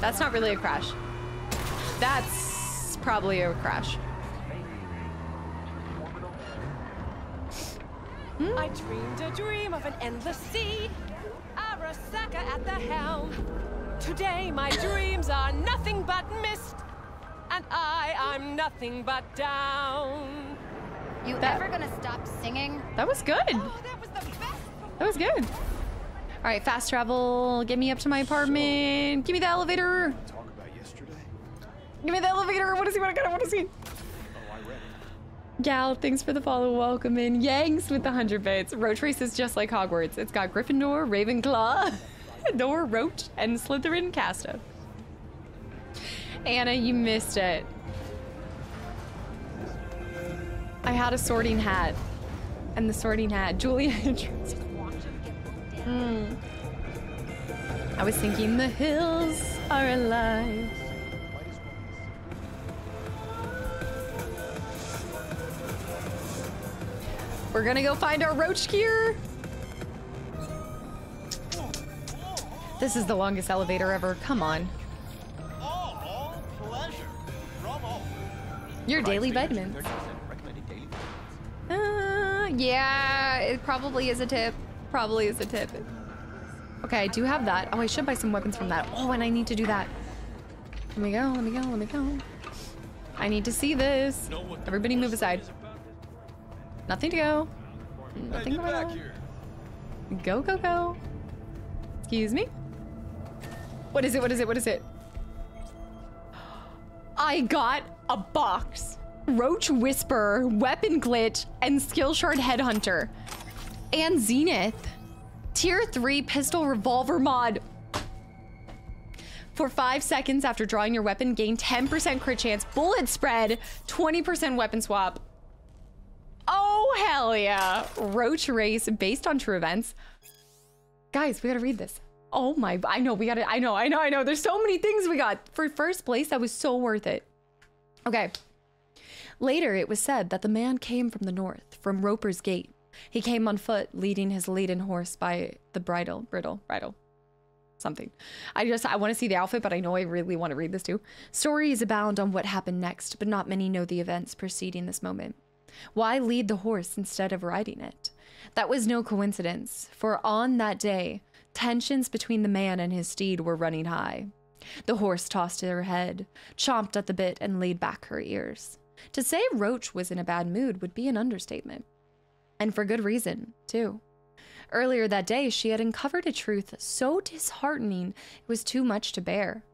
That's not really a crash. That's probably a crash. Hmm? I dreamed a dream of an endless sea, Arasaka at the helm. Today my dreams are nothing but mist, and I, I'm nothing but down. You That- ever gonna stop singing? That was good. Oh, that was good. All right, fast travel. Get me up to my apartment. Give me the elevator. Give me the elevator. I want to see what I got. I want to see. Gal, thanks for the follow. Welcome in. Yanks with the 100 bits. Roach Race is just like Hogwarts. It's got Gryffindor, Ravenclaw, Nor, Roach, and Slytherin Kasta. Anna, you missed it. I had a sorting hat. And the sorting hat. Julia Hmm. I was thinking the hills are alive. We're gonna go find our roach gear. This is the longest elevator ever. Come on. Your daily vitamins. Uh, yeah, it probably is a tip. Probably is a tip. Okay, I do have that. Oh, I should buy some weapons from that. Oh, and I need to do that. Let me go, let me go, let me go. I need to see this. Everybody move aside. Nothing to go. Nothing going on. Go, go, go. Excuse me? What is it? What is it? What is it? I got a box. Roach Whisper, Weapon Glitch, and Skill Shard Headhunter. And Zenith. Tier 3 Pistol Revolver mod. For 5 seconds after drawing your weapon, gain 10% crit chance, bullet spread, 20% weapon swap. Oh, hell yeah. Roach Race based on true events. Guys, we gotta read this. Oh my, I know, we gotta, I know, I know, I know. There's so many things we got. For first place, that was so worth it. Okay. Later, it was said that the man came from the north, from Roper's Gate. He came on foot, leading his laden horse by the bridle, bridle, bridle, something. I just, I want to see the outfit, but I know I really want to read this too. Stories abound on what happened next, but not many know the events preceding this moment. Why lead the horse instead of riding it? That was no coincidence, for on that day, tensions between the man and his steed were running high. The horse tossed her head, chomped at the bit, and laid back her ears. To say Roach was in a bad mood would be an understatement. And for good reason, too. Earlier that day, she had uncovered a truth so disheartening it was too much to bear,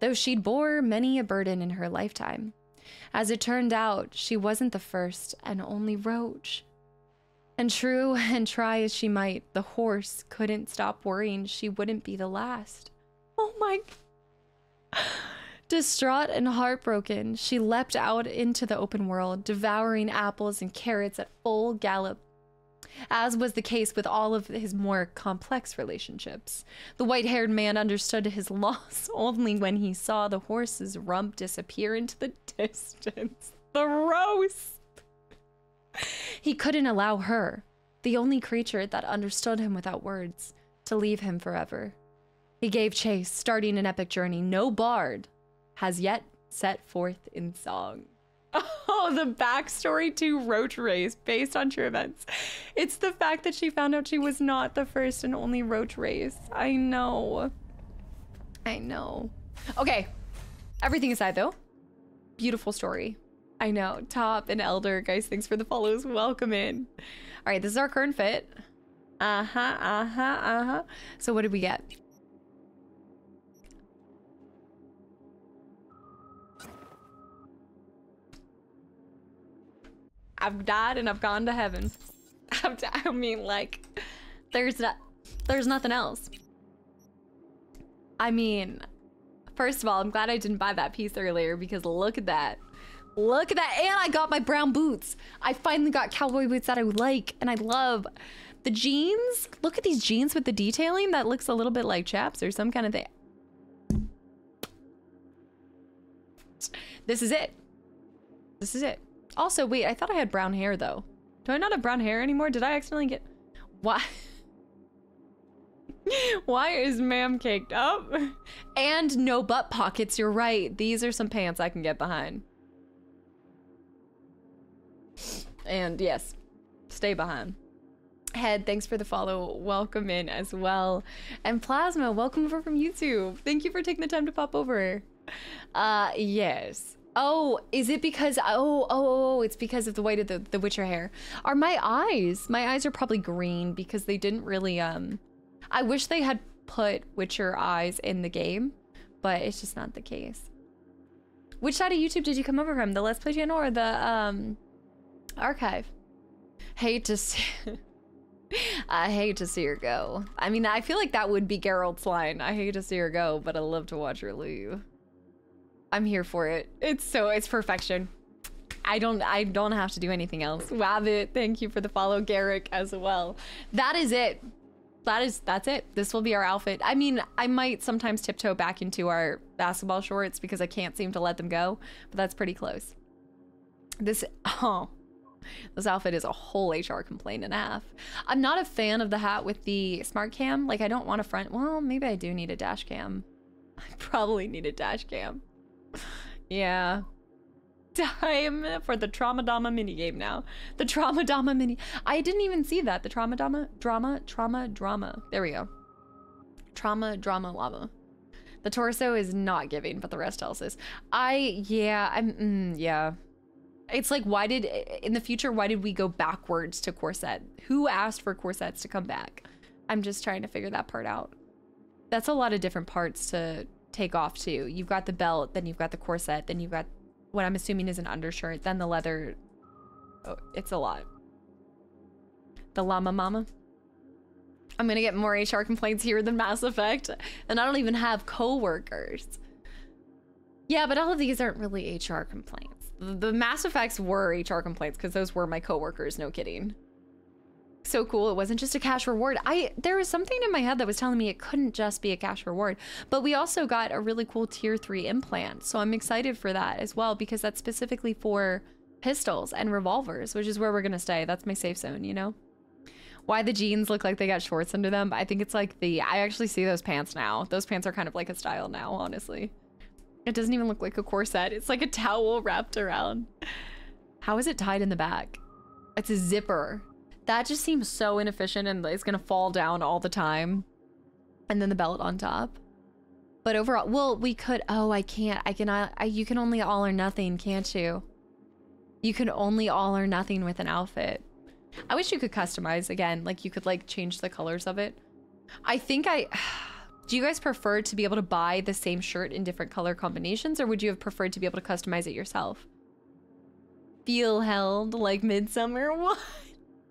though she'd bore many a burden in her lifetime. As it turned out, she wasn't the first and only Roach. And true and try as she might, the horse couldn't stop worrying she wouldn't be the last. Oh my. Distraught and heartbroken, she leapt out into the open world, devouring apples and carrots at full gallop. As was the case with all of his more complex relationships, the white haired man understood his loss only when he saw the horse's rump disappear into the distance. The roast! He couldn't allow her, the only creature that understood him without words, to leave him forever. He gave chase, starting an epic journey no bard has yet set forth in song. Oh, the backstory to Roach Race based on true events. It's the fact that she found out she was not the first and only Roach Race. I know. I know. Okay. Everything aside, though, beautiful story. I know. Top and Elder, guys, thanks for the follows. Welcome in. All right, this is our current fit. Uh huh, uh huh, uh huh. So, what did we get? I've died and I've gone to heaven. I mean, like, there's there's nothing else. I mean, first of all, I'm glad I didn't buy that piece earlier because look at that. Look at that. And I got my brown boots. I finally got cowboy boots that I like and I love. The jeans, look at these jeans with the detailing. That looks a little bit like chaps or some kind of thing. This is it. This is it. Also, wait, I thought I had brown hair though. Do I not have brown hair anymore? Did I accidentally get... Why? Why is ma'am caked up? And no butt pockets, you're right. These are some pants I can get behind. And yes, stay behind. Head, thanks for the follow. Welcome in as well. And Plasma, welcome over from YouTube. Thank you for taking the time to pop over. Uh, yes. Oh, is it because oh oh oh it's because of the white of the the Witcher hair? Are my eyes? My eyes are probably green because they didn't really um. I wish they had put Witcher eyes in the game, but it's just not the case. Which side of YouTube did you come over from? The Let's Play channel or the um archive? Hate to see. I hate to see her go. I mean, I feel like that would be Geralt's line. I hate to see her go, but I love to watch her leave. I'm here for it. It's so it's perfection. I don't I don't have to do anything else. Wabbit, thank you for the follow, Garrick as well. That is it. That is that's it. This will be our outfit. I mean, I might sometimes tiptoe back into our basketball shorts because I can't seem to let them go, but that's pretty close. This oh this outfit is a whole HR complaint and a half. I'm not a fan of the hat with the smart cam. Like I don't want a front. Well, maybe I do need a dash cam. I probably need a dash cam. Yeah. Time for the Trauma Dama minigame now. The Trauma Dama mini. I didn't even see that. The Trauma Dama drama trauma drama. There we go. Trauma drama lava. The torso is not giving, but the rest else is. I yeah. I'm mm, yeah. It's like why did in the future why did we go backwards to corset? Who asked for corsets to come back? I'm just trying to figure that part out. That's a lot of different parts to take off too. You've got the belt, then you've got the corset, then you've got what I'm assuming is an undershirt, then the leather. Oh, it's a lot. The llama mama. I'm gonna get more HR complaints here than Mass Effect, and I don't even have co-workers. Yeah, but all of these aren't really HR complaints. The Mass Effects were HR complaints because those were my coworkers. No kidding. So cool. It wasn't just a cash reward. I there was something in my head that was telling me it couldn't just be a cash reward. But we also got a really cool tier three implant. So I'm excited for that as well because that's specifically for pistols and revolvers, which is where we're gonna stay. That's my safe zone, you know? Why the jeans look like they got shorts under them. I think it's like the I actually see those pants now. Those pants are kind of like a style now, honestly. It doesn't even look like a corset. It's like a towel wrapped around. How is it tied in the back? It's a zipper. That just seems so inefficient and it's gonna fall down all the time. And then the belt on top. But overall, well, we could, oh, I can't, I cannot, I, you can only all or nothing, can't you? You can only all or nothing with an outfit. I wish you could customize again, like you could like change the colors of it. I think I, do you guys prefer to be able to buy the same shirt in different color combinations or would you have preferred to be able to customize it yourself? Feel held like midsummer? What?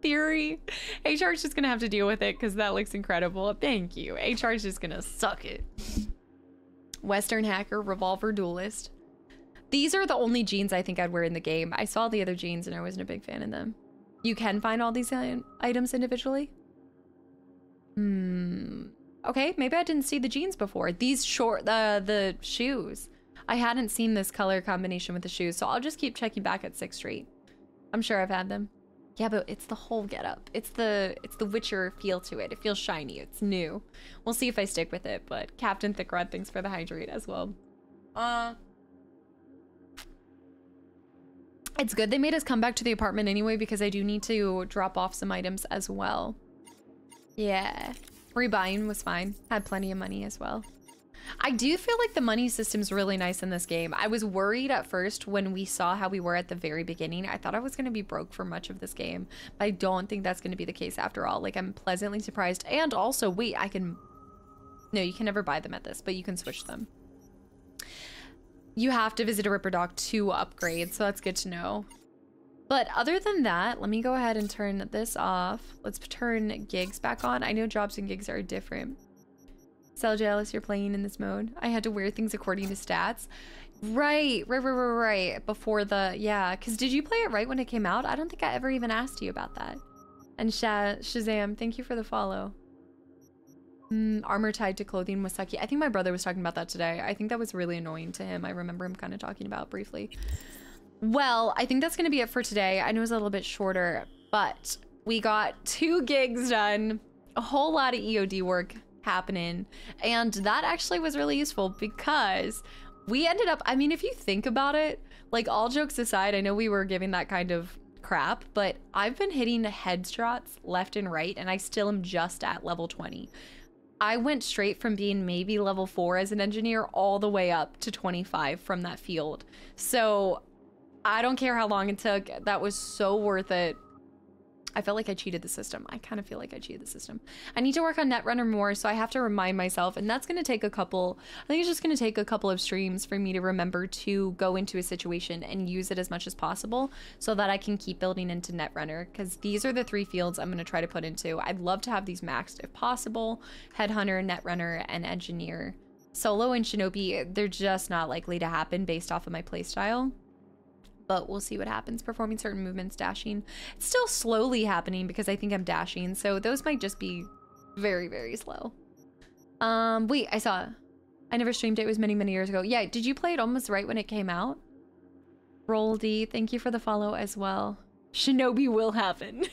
Theory. HR is just gonna have to deal with it because that looks incredible. Thank you. HR is just gonna suck it. Western hacker, revolver duelist. These are the only jeans I think I'd wear in the game. I saw the other jeans and I wasn't a big fan of them. You can find all these items individually? Hmm. Okay, maybe I didn't see the jeans before. These short, uh, the shoes. I hadn't seen this color combination with the shoes, so I'll just keep checking back at 6th Street. I'm sure I've had them. Yeah, but it's the whole getup. It's the it's the Witcher feel to it. It feels shiny. It's new. We'll see if I stick with it. But Captain Thickrod, thanks for the hydrate as well. Uh, it's good they made us come back to the apartment anyway because I do need to drop off some items as well. Yeah, rebuying was fine. Had plenty of money as well. I do feel like the money system's really nice in this game. I was worried at first when we saw how we were at the very beginning. I thought I was going to be broke for much of this game, but I don't think that's going to be the case after all. Like, I'm pleasantly surprised. And also, wait, I can... No, you can never buy them at this, but you can switch them. You have to visit a Ripperdoc to upgrade, so that's good to know. But other than that, let me go ahead and turn this off. Let's turn gigs back on. I know jobs and gigs are different. Cell jealous you're playing in this mode. I had to wear things according to stats. Right, right, right, right, right. Before the, yeah. Because did you play it right when it came out? I don't think I ever even asked you about that. And Shaz Shazam, thank you for the follow. Mm, armor tied to clothing was sucky. I think my brother was talking about that today. I think that was really annoying to him. I remember him kind of talking about briefly. Well, I think that's going to be it for today. I know it's a little bit shorter, but we got two gigs done, a whole lot of EOD work happening, and that actually was really useful because we ended up, I mean, if you think about it, like all jokes aside, I know we were giving that kind of crap, but I've been hitting the headshots left and right, and I still am just at level 20. I went straight from being maybe level four as an engineer all the way up to 25 from that field. So I don't care how long it took. That was so worth it. I felt like I cheated the system. I kind of feel like I cheated the system. I need to work on Netrunner more, so I have to remind myself, and that's going to take a couple, I think it's just going to take a couple of streams for me to remember to go into a situation and use it as much as possible so that I can keep building into Netrunner, because these are the three fields I'm going to try to put into. I'd love to have these maxed if possible. Headhunter, Netrunner, and Engineer. Solo and Shinobi, they're just not likely to happen based off of my playstyle but we'll see what happens. Performing certain movements, dashing. It's still slowly happening because I think I'm dashing, so those might just be very, very slow. Um, wait, I saw. I never streamed it. It was many, many years ago. Yeah, did you play it almost right when it came out? Roll D, thank you for the follow as well. Shinobi will happen.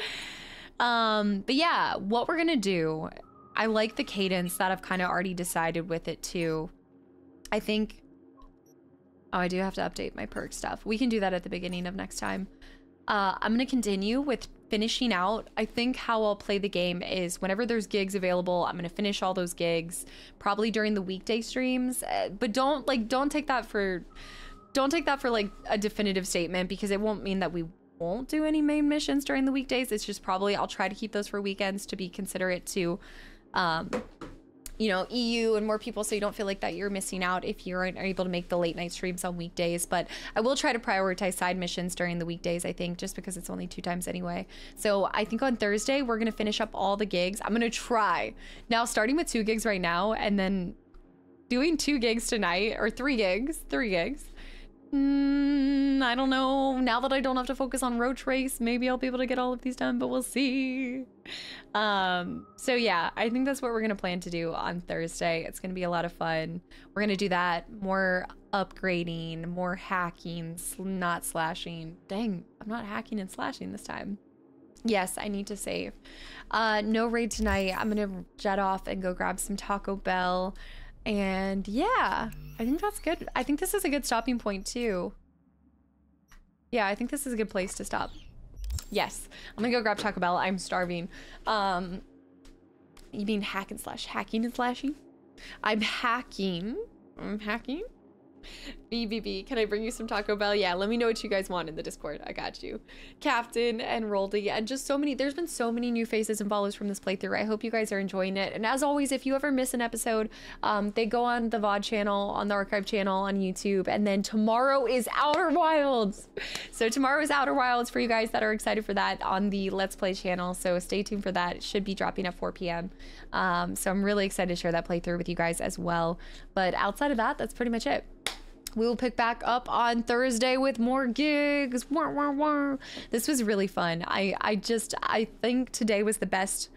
um, but yeah, what we're gonna do, I like the cadence that I've kind of already decided with it too. I think Oh, I do have to update my perk stuff. We can do that at the beginning of next time. Uh, I'm going to continue with finishing out. I think how I'll play the game is whenever there's gigs available, I'm going to finish all those gigs, probably during the weekday streams. Uh, but don't like don't take that for don't take that for like a definitive statement because it won't mean that we won't do any main missions during the weekdays. It's just probably I'll try to keep those for weekends to be considerate to um you know, EU and more people so you don't feel like that you're missing out if you aren't able to make the late night streams on weekdays. But I will try to prioritize side missions during the weekdays, I think, just because it's only two times anyway. So I think on Thursday, we're to finish up all the gigs. I'm to try. Now, starting with two gigs right now and then doing two gigs tonight or three gigs, three gigs. Mm, I don't know. Now that I don't have to focus on roach race, maybe I'll be able to get all of these done, but we'll see. Um, so yeah, I think that's what we're gonna plan to do on Thursday. It's gonna be a lot of fun. We're gonna do that. More upgrading, more hacking, sl not slashing. Dang, I'm not hacking and slashing this time. Yes, I need to save. Uh, no raid tonight. I'm gonna jet off and go grab some Taco Bell. And yeah, I think that's good. I think this is a good stopping point too. Yeah, I think this is a good place to stop. Yes, I'm gonna go grab Taco Bell. I'm starving. Um, you mean hack and slash, hacking and slashing? I'm hacking. I'm hacking. BBB, can I bring you some Taco Bell? Yeah, let me know what you guys want in the Discord. I got you. Captain and Roldy and just so many, there's been so many new faces and follows from this playthrough. I hope you guys are enjoying it. And as always, if you ever miss an episode, um, they go on the VOD channel, on the archive channel, on YouTube. And then tomorrow is Outer Wilds. So tomorrow is Outer Wilds for you guys that are excited for that on the Let's Play channel. So stay tuned for that. It should be dropping at 4 p.m. Um, so I'm really excited to share that playthrough with you guys as well. But outside of that, that's pretty much it we will pick back up on Thursday with more gigs. Wah, wah, wah. This was really fun. I, I just, I think today was the best,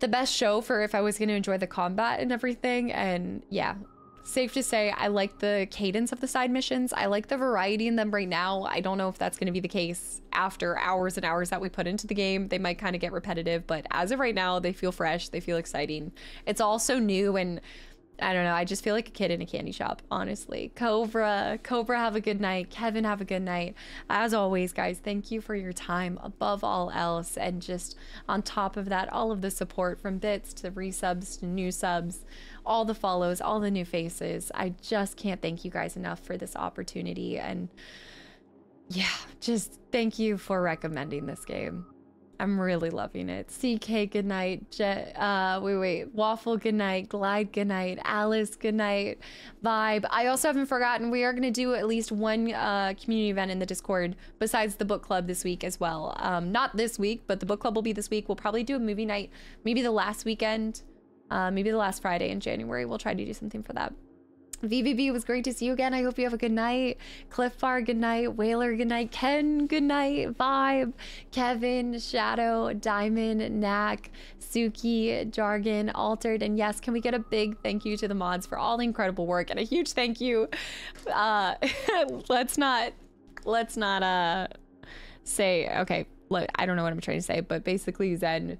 the best show for if I was going to enjoy the combat and everything. And yeah, safe to say, I like the cadence of the side missions. I like the variety in them right now. I don't know if that's going to be the case after hours and hours that we put into the game. They might kind of get repetitive, but as of right now, they feel fresh. They feel exciting. It's all so new and I don't know. I just feel like a kid in a candy shop, honestly. Cobra, Cobra, have a good night. Kevin, have a good night. As always, guys, thank you for your time above all else. And just on top of that, all of the support from bits to resubs to new subs, all the follows, all the new faces. I just can't thank you guys enough for this opportunity. And yeah, just thank you for recommending this game. I'm really loving it. CK, good night. Jet, uh, wait, wait. Waffle, good night. Glide, good night. Alice, good night. Vibe. I also haven't forgotten we are going to do at least one uh, community event in the Discord besides the book club this week as well. Um, not this week, but the book club will be this week. We'll probably do a movie night, maybe the last weekend, uh, maybe the last Friday in January. We'll try to do something for that. It was great to see you again. I hope you have a good night. Cliff Bar, good night. Whaler, good night. Ken, good night. Vibe, Kevin, Shadow, Diamond, Knack, Suki, Jargon, Altered, and yes, can we get a big thank you to the mods for all the incredible work and a huge thank you. Uh, let's not, let's not uh say okay. Look, I don't know what I'm trying to say, but basically, Zen,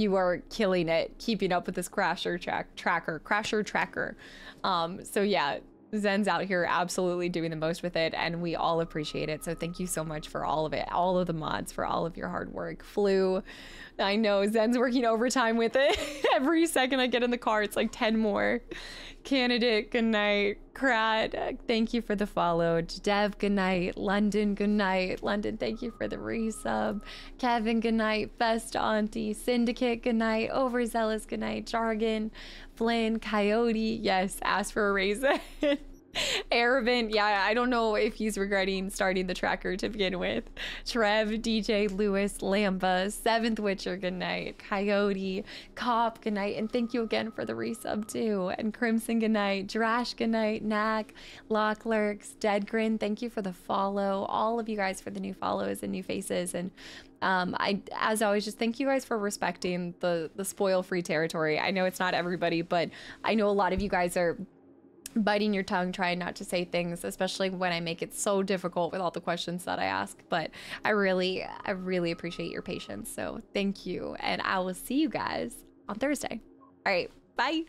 you are killing it, keeping up with this crasher track tracker, crasher tracker. Um, so yeah, Zen's out here absolutely doing the most with it, and we all appreciate it. So thank you so much for all of it, all of the mods, for all of your hard work. Flu, I know Zen's working overtime with it. Every second I get in the car, it's like 10 more. Candidate, good night. Krat, uh, thank you for the follow. Dev, good night. London, good night. London, thank you for the resub. Kevin, good night. Best Auntie, Syndicate, good night. Overzealous, good night. Jargon, Flynn, Coyote, yes, ask for a raise. Arabin, yeah, I don't know if he's regretting starting the tracker to begin with. Trev, DJ, Lewis, Lamba, Seventh Witcher, good night. Coyote, Cop, good night. And thank you again for the resub too. And Crimson, good night. Drash, good night. Knack, Locklurks, Deadgrin, thank you for the follow. All of you guys for the new follows and new faces. And um, I, as always, just thank you guys for respecting the the spoil free territory. I know it's not everybody, but I know a lot of you guys are biting your tongue trying not to say things especially when i make it so difficult with all the questions that i ask. But i really i really appreciate your patience. So thank you. And i will see you guys on thursday. All right. Bye